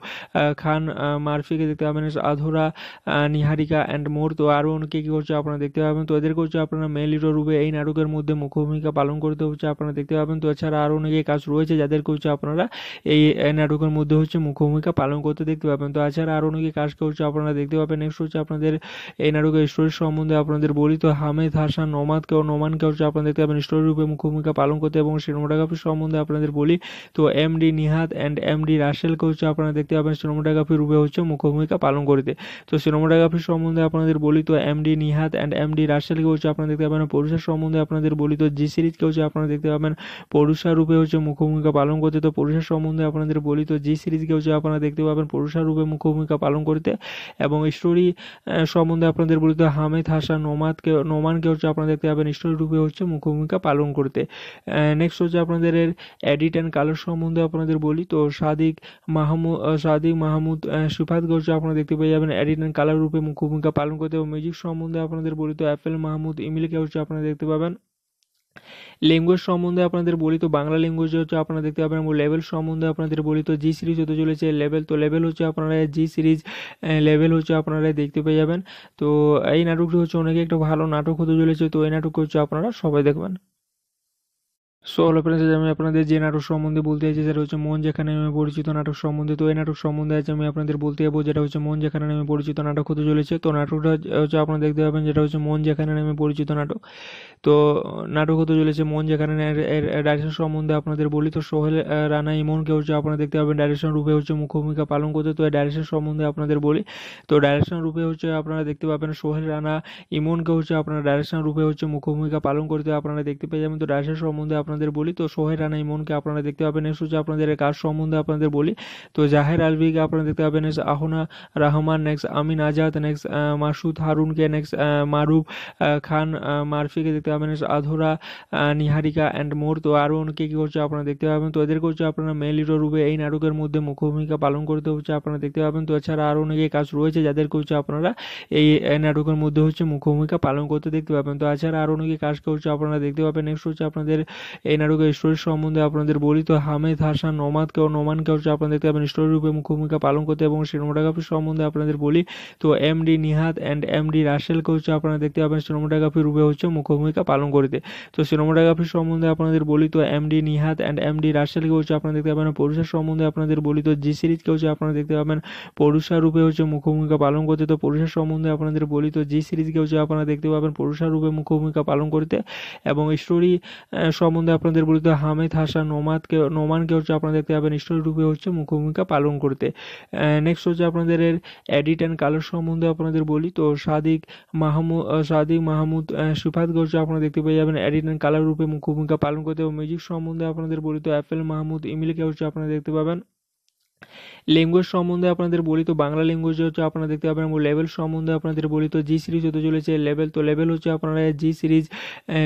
খান মারফিকে দেখতে পাবেন নেক্সট আধুরা নিহারিকা অ্যান্ড মোর তো আরও অনেকে কী করছে আপনারা দেখতে পাবেন, তো এদেরকে হচ্ছে আপনারা মেল হিরো রূপে এই নাটকের মধ্যে মুখ্য ভূমিকা পালন করতে হচ্ছে আপনারা দেখতে পাবেন। তো এছাড়া আরও অনেকে কাজ রয়েছে যাদেরকে হচ্ছে আপনারা এই নাটকের মধ্যে হচ্ছে মুখ্য ভূমিকা পালন করতে দেখতে পাবেন। তো এছাড়া আরও অনেকে কাজকে হচ্ছে আপনারা দেখতে পাবেন নেক্সট হচ্ছে আপনাদের এই নাটকের স্টোরি সম্বন্ধে আপনাদের বলি তো হামেদ, হাসান, নোমাদকে ও নোমানকে হচ্ছে আপনারা দেখতে পাবেন। স্টোরি রূপে মুখ্য ভূমিকা পালন করতে এবং সিনেমাটোগ্রাফি সম্বন্ধে আপনাদের বলি, তো M D Nihat and M D রাসেলকে হচ্ছে আপনারা দেখতে পাবেন। সিনেমাটোগ্রাফি রূপে হচ্ছে মুখ্য ভূমিকা পালন করতে। তো সিনেমাটোগ্রাফি সম্বন্ধে আপনাদের বলি, তো M D Nihat and M D রাসেলকে হচ্ছে আপনারা দেখতে পাবেন। পরিষদ সম্বন্ধে আপনাদের বলি, তো জি সিরিজকে হচ্ছে আপনারা দেখতে পাবেন। পরুষা রূপে হচ্ছে মুখ্য ভূমিকা পালন করতে, তো পরুষা সম্বন্ধে আপনাদের বলি, তো জি সিরিজকে হচ্ছে আপনারা দেখতে পাবেন। পরুষা রূপে মুখ্য ভূমিকা পালন করতে এবং স্টোরি সম্বন্ধে আপনাদের বলি তো হামেদ হাসান নোমাদকে, নোমানকে হচ্ছে আপনারা দেখতে পাবেন রূপে হচ্ছে মুখ্য ভূমিকা পালন করতে। নেক্সট হচ্ছে আপনাদের এডিট অ্যান্ড কালার সম্বন্ধে আপনাদের বলি। তো সাদিক মাহমুদ সাদিক মাহমুদ সুফাতকে হচ্ছে আপনারা দেখতে পেয়ে যাবেন এডিট অ্যান্ড কালার রূপে মুখ্য ভূমিকা পালন করতে এবং মিউজিক সম্বন্ধে আপনাদের বলি তো অ্যাপেল মাহমুদ ইমিলকে হচ্ছে আপনারা দেখতে পাবেন। ল্যাঙ্গুয়েজ সম্বন্ধে আপনাদের বলি তো বাংলা ল্যাঙ্গুয়েজ হচ্ছে আপনারা দেখতে পাবেন এবং লেভেল সম্বন্ধে আপনাদের বলি তো জি সিরিজ হতে চলেছে লেভেল তো লেভেল হচ্ছে আপনারা জি সিরিজ লেভেল হচ্ছে আপনারা দেখতে পেয়ে যাবেন। তো এই নাটকটি হচ্ছে অনেকে একটা ভালো নাটক হতে চলেছে। তো এই নাটক হচ্ছে আপনারা সবাই দেখবেন। সো হলো ফ্রেন্ডস আমি আপনাদের যে নাটক সম্বন্ধে বলতে চাইছি, সেটা হচ্ছে মন যেখানে আমি পরিচিত নাটক সম্বন্ধে। তো এই নাটক সম্বন্ধে আছে আমি আপনাদের বলতে যাব, যেটা হচ্ছে মন যেখানে আমি পরিচিত নাটক হতে চলেছে। তো নাটকটা হচ্ছে আপনারা দেখতে পাবেন, যেটা হচ্ছে মন যেখানে আমি পরিচিত নাটক। তো নাটক হতে চলেছে মন যেখানে ডাইরেকশন সম্বন্ধে আপনাদের বলি। তো সোহেল রানা ইমনকে হচ্ছে আপনারা দেখতে পাবেন ডাইরেকশন রূপে হচ্ছে মুখ্য ভূমিকা পালন করতে। তো এই ডাইরেকশন সম্বন্ধে আপনাদের বলি। তো ডাইরেকশন রূপে হচ্ছে আপনারা দেখতে পাবেন, সোহেল, রানা ইমনকে হচ্ছে আপনারা ডাইরেকশন রূপে হচ্ছে মুখ্য ভূমিকা পালন করতে আপনারা দেখতে পেয়ে যাবেন। তো ডাইরেকশন সম্বন্ধে আপনাদের বলি, তো সোহেল রানা ইমনকে আপনারা দেখতে পাবেন। হচ্ছে আপনাদের কাজ সম্বন্ধে আপনাদের বলি, তো জাহের আলভিকে আপনারা দেখতে পাবেন next Ahona Rahman next Amin Azad next Masud হারুনকে next Maruf Khan মারফিকে দেখতে পাবেন নেক্সট আধুরা নিহারিকা অ্যান্ড মোর, তো আরও অনেকে কী করছে আপনারা দেখতে পাবেন। তো এদেরকে হচ্ছে আপনারা মেল হিরো রূপে এই নাটকের মধ্যে মুখ্য ভূমিকা পালন করতে হচ্ছে আপনারা দেখতে পাবেন। তো এছাড়া আরও অনেকে কাজ রয়েছে যাদেরকে হচ্ছে আপনারা, এই নাটকের মধ্যে হচ্ছে মুখ্য ভূমিকা পালন করতে দেখতে পাবেন। তো এছাড়া আরও অনেকে কাজ করছে আপনারা দেখতে পাবেন। নেক্সট হচ্ছে আপনাদের এই নাটকের স্টোরি সম্বন্ধে আপনাদের বলি তো হামেদ, হাসান, নোমাদকে ও নোমানকে হচ্ছে আপনারা দেখতে পাবেন স্টোরি রূপে মুখ্য ভূমিকা পালন করতে এবং সিনেমাটোগ্রাফি সম্বন্ধে আপনাদের বলি তো M D Nihat and M D রাসেলকে হচ্ছে আপনারা দেখতে পাবেন সিনেমাটোগ্রাফি রূপে হচ্ছে মুখ্য ভূমিকা পালন করতে। তো সিনেমাটোগ্রাফি সম্বন্ধে আপনাদের বলি তো M D Nihat and M D রাসেলকে হচ্ছে আপনারা দেখতে পাবেন পরুষা সম্বন্ধে আপনাদের বলি তো জি সিরিজকে হচ্ছে আপনারা দেখতে পাবেন পরুষা রূপে হচ্ছে মুখ্য ভূমিকা পালন করতে। তো পরুষা সম্বন্ধে আপনাদের বলি তো জি সিরিজকে হচ্ছে আপনারা দেখতে পাবেন পরুষা রূপে মুখ্য ভূমিকা পালন করতে এবং স্টোরি সম্বন্ধে আপনাদের বলিত হামিদ, হাসান, নোমাদকে নোমানকে হচ্ছে আপনারা দেখতে পাবেন রূপে হচ্ছে মুখ্য ভূমিকা পালন করতে। নেক্সট হচ্ছে আপনাদের এডিট অ্যান্ড কালার সম্বন্ধে আপনাদের বলি। তো সাদিক মাহমুদ সাদিক মাহমুদ সিফাতকে হচ্ছে আপনারা দেখতে পেয়ে যাবেন এডিট অ্যান্ড কালার রূপে মুখ্য ভূমিকা পালন করতে এবং মিউজিক সম্বন্ধে আপনাদের বলি তো অ্যাপেল মাহমুদ ইমিলকে হচ্ছে আপনারা দেখতে পাবেন। ল্যাঙ্গুয়েজ সম্বন্ধে আপনাদের বলি তো, বাংলা ল্যাঙ্গুয়েজ হচ্ছে আপনারা দেখতে পাবেন লেভেল সম্বন্ধে আপনাদের বলি তো জি সিরিজ হতে চলেছে লেভেল তো লেভেল হচ্ছে আপনারা জি সিরিজ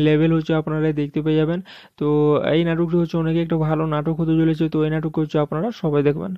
লেভেল হচ্ছে আপনারা দেখতে পেয়ে যাবেন। তো এই নাটকটি হচ্ছে অনেকে একটা ভালো নাটক হতে চলেছে, তো এই নাটক হচ্ছে আপনারা সবাই দেখবেন।